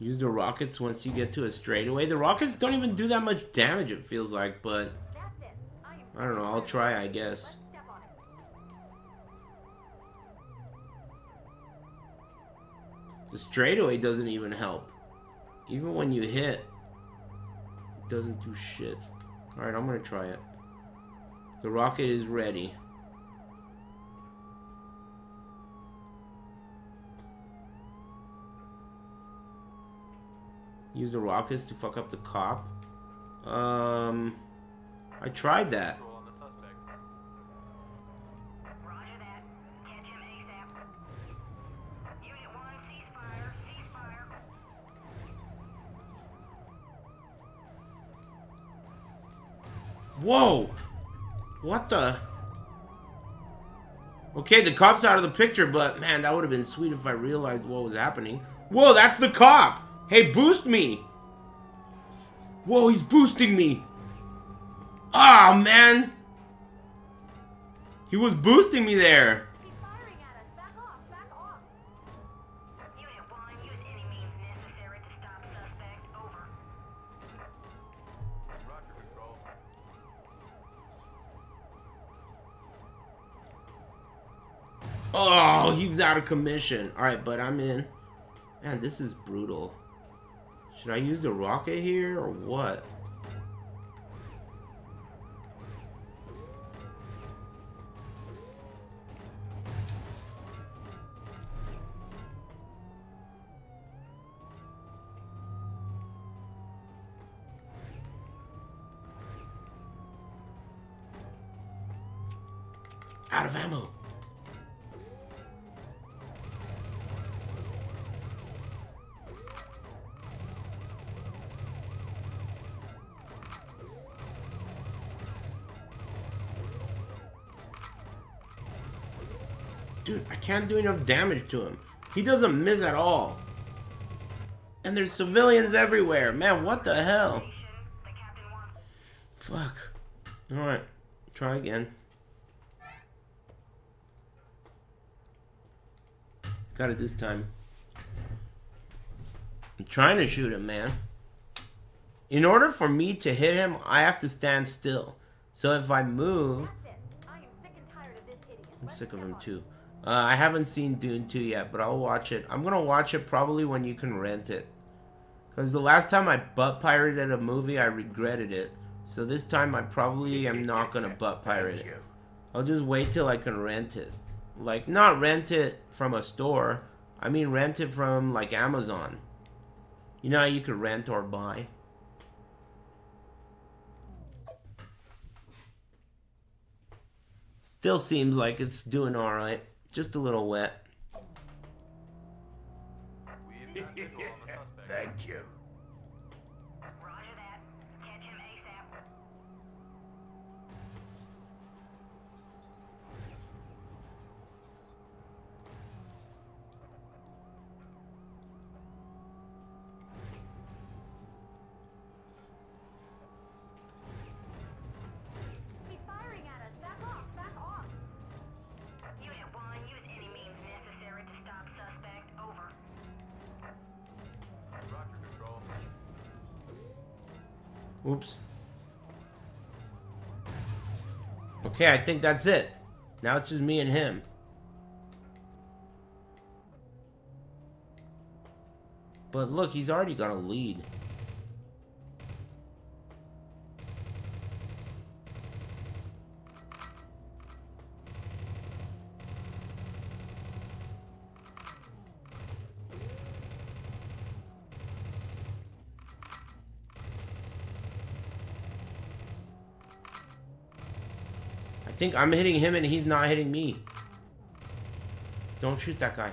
Use the rockets once you get to a straightaway. The rockets don't even do that much damage, it feels like, but That's it. I am I don't know. I'll try, I guess. Let's step on it. The straightaway doesn't even help. Even when you hit, it doesn't do shit. Alright, I'm gonna try it. The rocket is ready. Use the rockets to fuck up the cop. Um, I tried that. Control on the suspect. Roger that. Catch him ASAP. Unit 1, cease fire. Cease fire. Whoa! What the? Okay, the cop's out of the picture, but man, that would have been sweet if I realized what was happening. Whoa, that's the cop! Hey, boost me! Whoa, he's boosting me! Ah, man! He was boosting me there! Oh, he's out of commission. Alright, but I'm in. Man, this is brutal. Should I use the rocket here or what? Can't do enough damage to him. He doesn't miss at all. And there's civilians everywhere. Man, what the hell? Fuck. Alright. Try again. Got it this time. I'm trying to shoot him, man. In order for me to hit him, I have to stand still. So if I move... I'm sick of him too. Uh, I haven't seen Dune 2 yet, but I'll watch it. I'm gonna watch it probably when you can rent it. Because the last time I butt pirated a movie, I regretted it. So this time I probably [laughs] am not gonna butt pirate it. I'll just wait till I can rent it. Like, not rent it from a store. I mean rent it from, like, Amazon. You know how you could rent or buy? Still seems like it's doing alright. Just a little wet. Okay, I think that's it. Now it's just me and him. But look, he's already got a lead. Think I'm hitting him and he's not hitting me. Don't shoot that guy.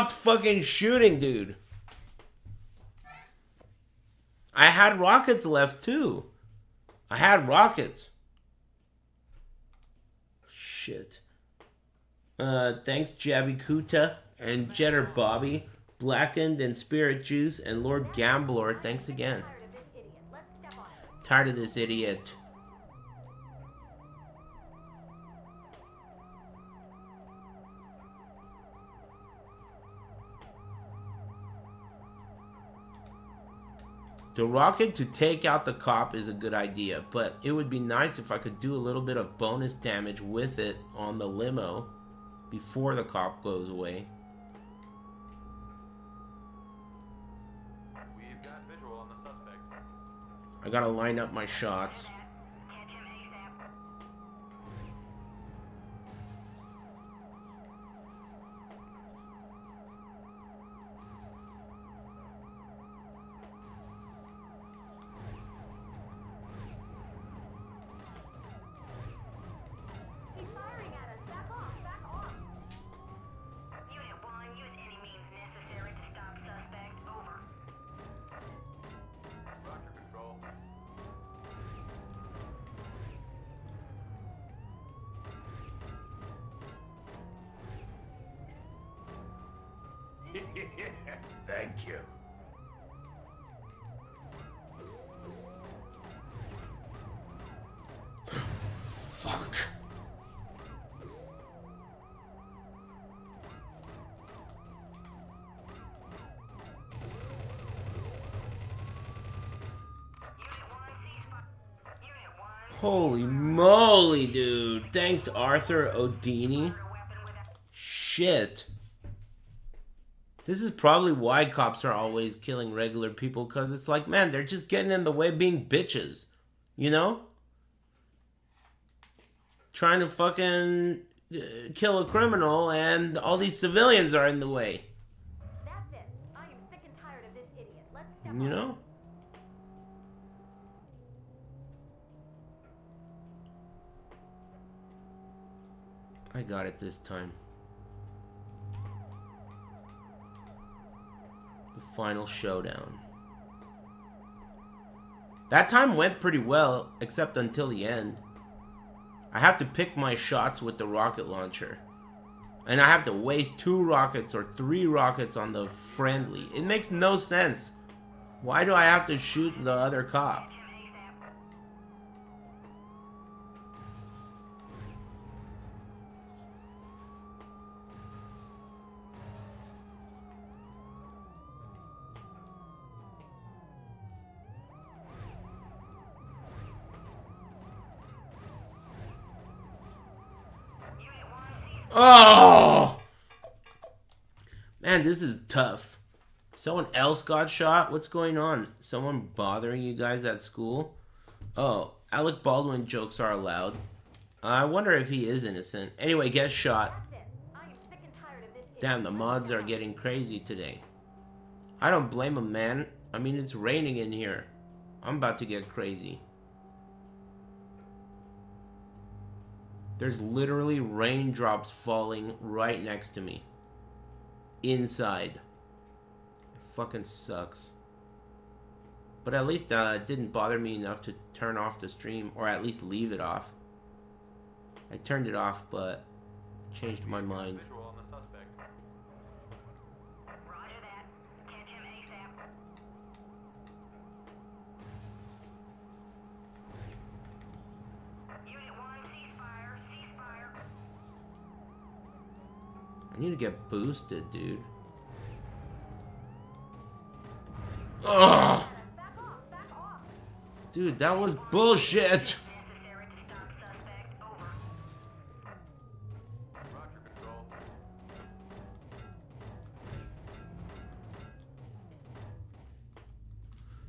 I stopped fucking shooting, dude. I had rockets left too. I had rockets. Shit. Uh, thanks Jabby Kuta and Jetter Bobby, Blackened and Spirit Juice, and Lord Gambler. Thanks again. Tired of this idiot. The rocket to take out the cop is a good idea, but it would be nice if I could do a little bit of bonus damage with it on the limo before the cop goes away. We've got visual on the suspect. I gotta line up my shots. Thanks, Arthur Odini. Shit. This is probably why cops are always killing regular people, because it's like, man, they're just getting in the way being bitches. You know? Trying to fucking uh, kill a criminal, and all these civilians are in the way. That's it. I am sick and tired of this idiot. Let's step You know? I got it this time. The final showdown. That time went pretty well, except until the end. I have to pick my shots with the rocket launcher. And I have to waste two rockets or three rockets on the friendly. It makes no sense. Why do I have to shoot the other cop? Oh! Man, this is tough. Someone else got shot? What's going on? Someone bothering you guys at school? Oh, Alec Baldwin jokes are allowed. I wonder if he is innocent. Anyway, get shot. Damn, the mods are getting crazy today. I don't blame them, man. I mean, it's raining in here. I'm about to get crazy. There's literally raindrops falling right next to me. Inside. It fucking sucks. But at least uh, it didn't bother me enough to turn off the stream, or at least leave it off. I turned it off, but changed my mind. Visual on the suspect. Roger that. Catch him ASAP. Unit 1, ceasefire, ceasefire. Need to get boosted, dude. Ugh! Dude, that was bullshit!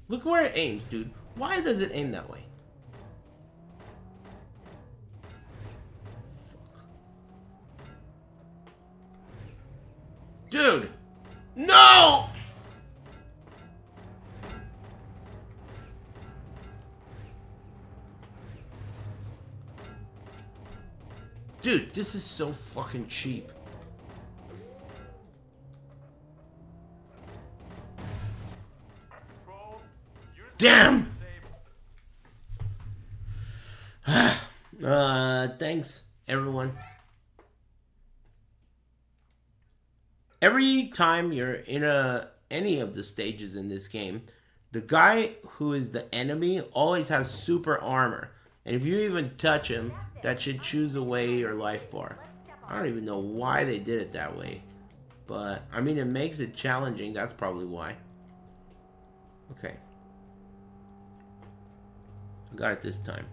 Look where it aims, dude. Why does it aim that way? Dude! No! Dude, this is so fucking cheap. Damn! [sighs] Uh, thanks, everyone. Every time you're in a any of the stages in this game, the guy who is the enemy always has super armor. And if you even touch him, that should choose away your life bar. I don't even know why they did it that way. But, I mean, it makes it challenging. That's probably why. Okay. I got it this time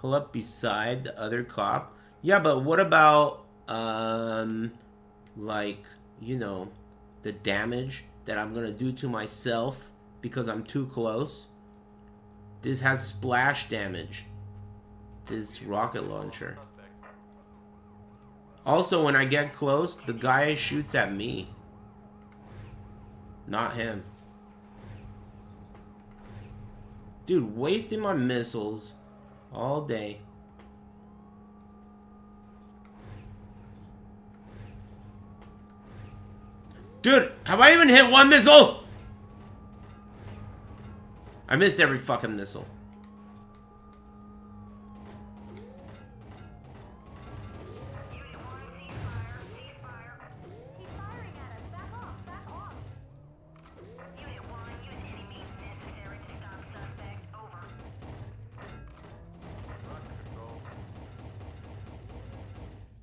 pull up beside the other cop. Yeah, but what about um like, you know, the damage that I'm going to do to myself because I'm too close? This has splash damage. This rocket launcher. Also, when I get close, the guy shoots at me. Not him. Dude, wasting my missiles all day. Dude, have I even hit one missile? I missed every fucking missile. Unit 1, ceasefire, ceasefire.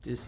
He's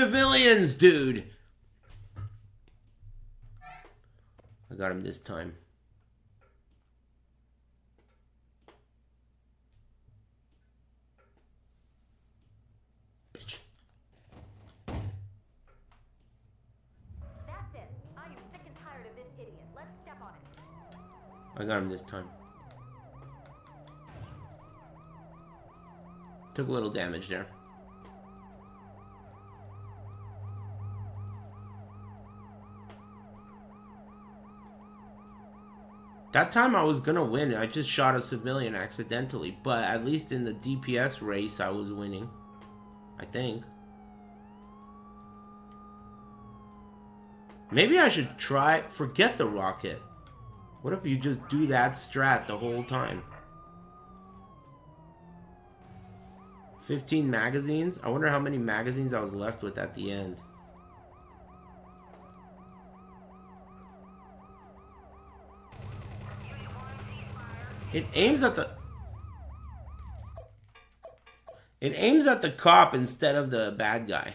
civilians, dude. I got him this time. Bitch. That's it. Ah, I am sick and tired of this idiot. Let's step on it. I got him this time. Took a little damage there. That time I was gonna win. I just shot a civilian accidentally, but at least in the DPS race I was winning. I think. Maybe I should try forget the rocket. What if you just do that strat the whole time? 15 magazines? I wonder how many magazines I was left with at the end. It aims at the... It aims at the cop instead of the bad guy.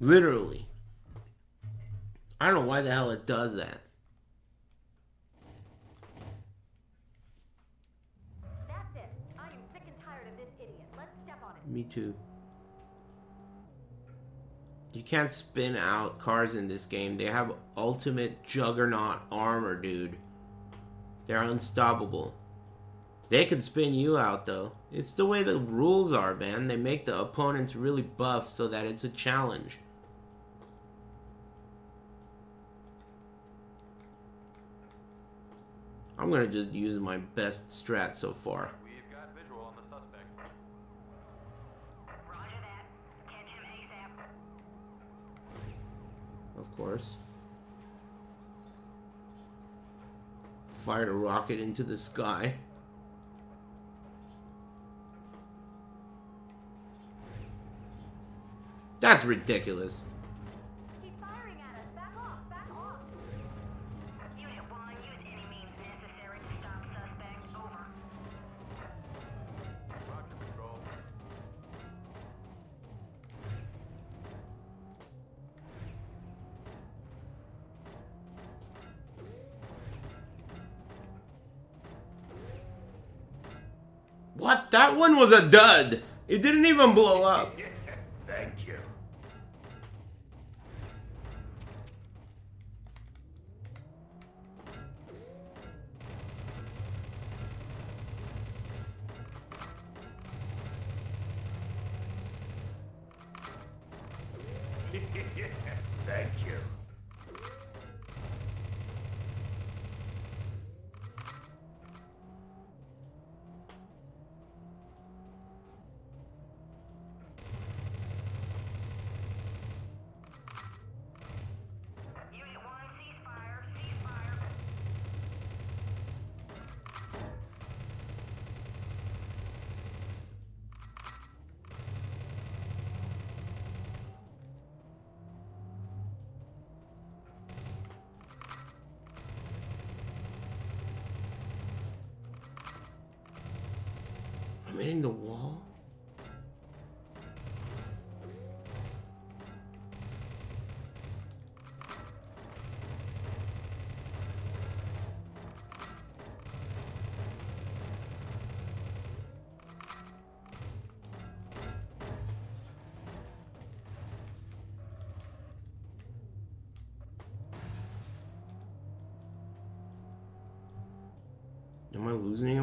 Literally. I don't know why the hell it does that. That's it. I am sick and tired of this idiot. Let's step on it. Me too. You can't spin out cars in this game. They have ultimate juggernaut armor, dude. They're unstoppable. They can spin you out, though. It's the way the rules are, man. They make the opponents really buff so that it's a challenge. I'm gonna just use my best strat so far. We've got visual on the suspect. Roger that. Catch him ASAP. Of course. Fired a rocket into the sky. That's ridiculous. That one was a dud. It didn't even blow up.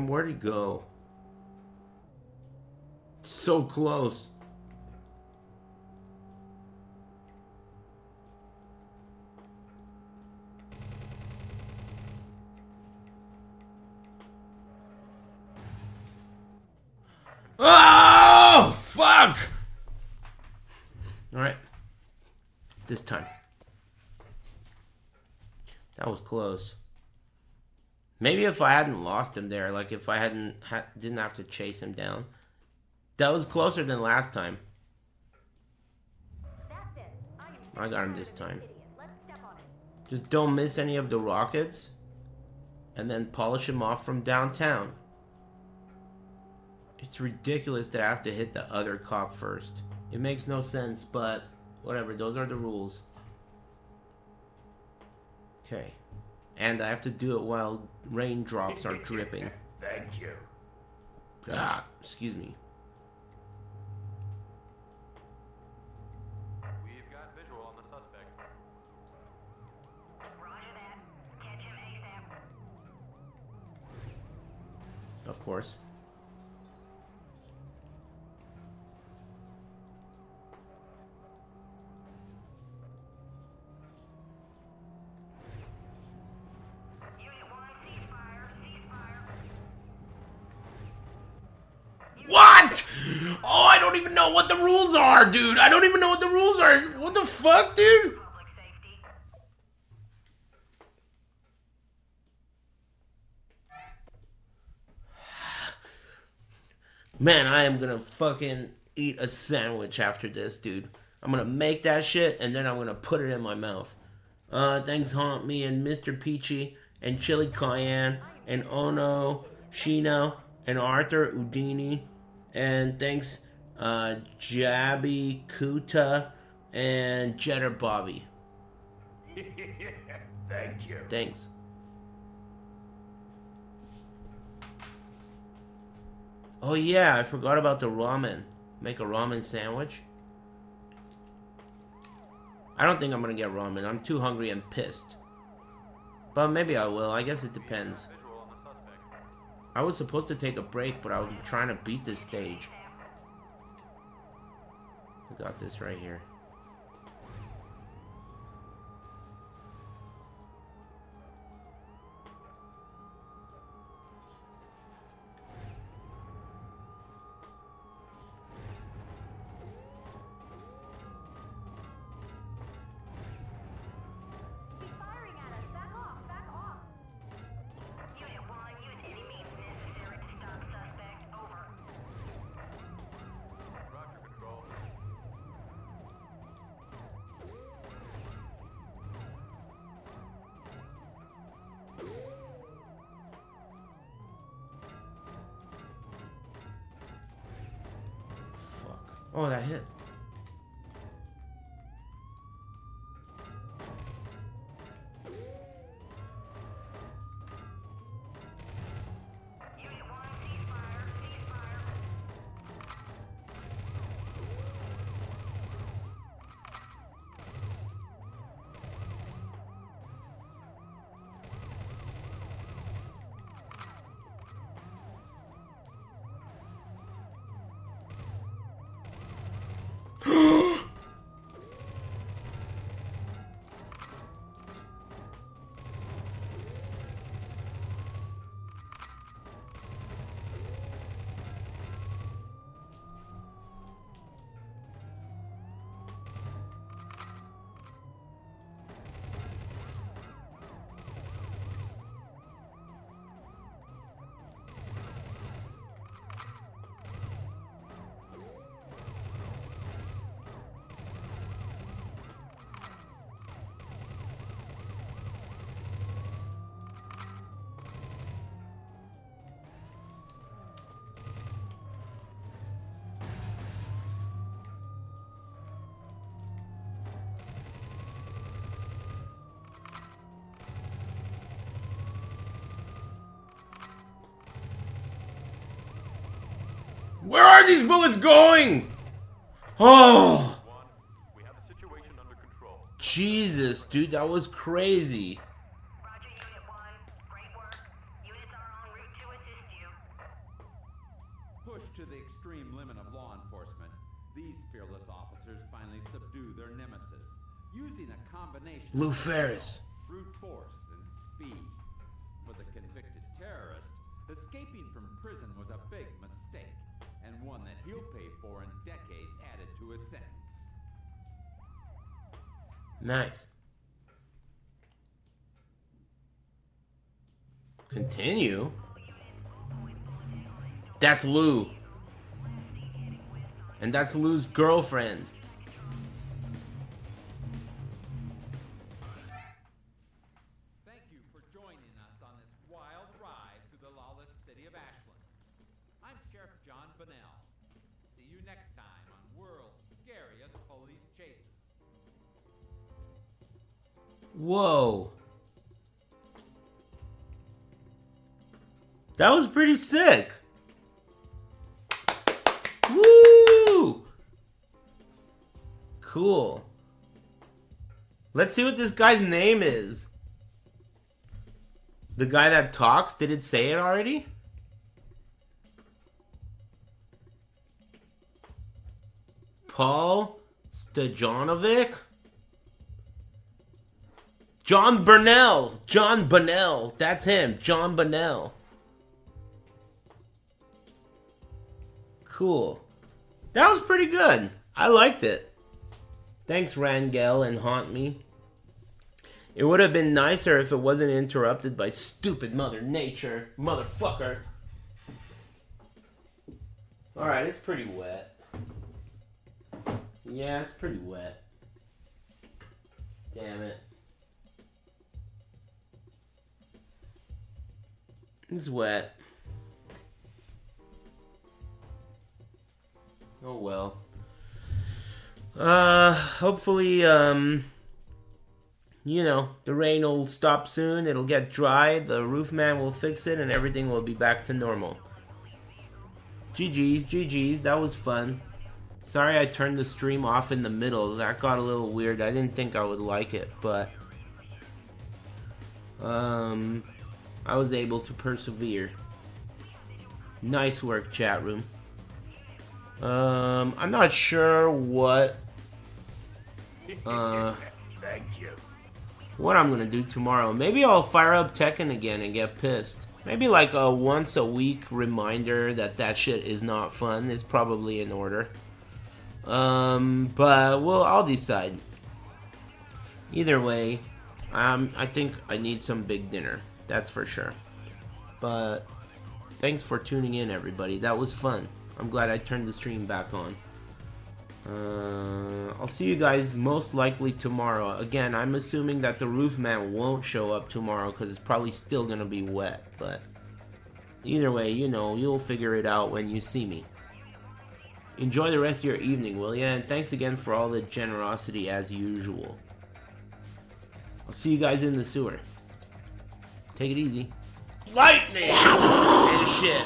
Where'd he go? So close. Oh, fuck! Alright. This time. That was close. Maybe if I hadn't lost him there, like if I hadn't ha- didn't have to chase him down, that was closer than last time. I got him this time. Just don't miss any of the rockets, and then polish him off from downtown. It's ridiculous that I have to hit the other cop first. It makes no sense, but whatever. Those are the rules. Okay. And I have to do it while raindrops are dripping. [laughs] Thank you. Ah, excuse me. We've got visual on the suspect. Roger that. Catch him ASAP. Of course. Are, dude. I don't even know what the rules are. What the fuck, dude? Man, I am gonna fucking eat a sandwich after this, dude. I'm gonna make that shit and then I'm gonna put it in my mouth. Uh, thanks, Haunt Me and Mr. Peachy and Chili Cayenne and Ono, Shino and Arthur Udini. And thanks, uh, Jabby Kuta and Jetter Bobby. [laughs] Thank you. Thanks. Oh yeah, I forgot about the ramen. Make a ramen sandwich. I don't think I'm gonna get ramen. I'm too hungry and pissed. But maybe I will. I guess it depends. I was supposed to take a break, but I was trying to beat this stage. Got this right here. Are these bullets going? Oh, One, we have the situation under control. Jesus, dude, that was crazy. Roger, Unit 1. Great work. Units are en route to assist you. Pushed to the extreme limit of law enforcement, these fearless officers finally subdue their nemesis, using a combination Lou of Ferris. brute force and speed. For the convicted terrorist, escaping from prison was a big mistake, and one that he'll pay for in decades added to his sentence. Nice. Continue. That's Lou. And that's Lou's girlfriend. Thank you for joining us on this wild ride through the lawless city of Ashland. I'm Sheriff John. See you next time on World's Scariest Police Chases. Whoa. That was pretty sick. See what this guy's name is. The guy that talks, did it say it already? Paul Stajanovic? John Burnell. John Bunnell. That's him. John Bunnell. Cool. That was pretty good. I liked it. Thanks, Rangel and Haunt Me. It would have been nicer if it wasn't interrupted by stupid Mother Nature. Motherfucker. Alright, it's pretty wet. Yeah, it's pretty wet. Damn it. It's wet. Oh well. Uh, hopefully, um, you know, the rain will stop soon. It'll get dry. The roof man will fix it, and everything will be back to normal. GG's, GG's. That was fun. Sorry I turned the stream off in the middle. That got a little weird. I didn't think I would like it, but um, I was able to persevere. Nice work, chat room. Um, I'm not sure what uh Thank you. What I'm gonna do tomorrow. Maybe I'll fire up Tekken again and get pissed. Maybe like a once a week reminder that that shit is not fun is probably in order. Um, but well, I'll decide. Either way, um, I think I need some big dinner. That's for sure. But thanks for tuning in, everybody. That was fun. I'm glad I turned the stream back on. Uh, I'll see you guys most likely tomorrow. Again, I'm assuming that the roof man won't show up tomorrow because it's probably still gonna be wet. But either way, you know, you'll figure it out when you see me. Enjoy the rest of your evening, will ya? And thanks again for all the generosity as usual. I'll see you guys in the sewer. Take it easy. Lightning and shit.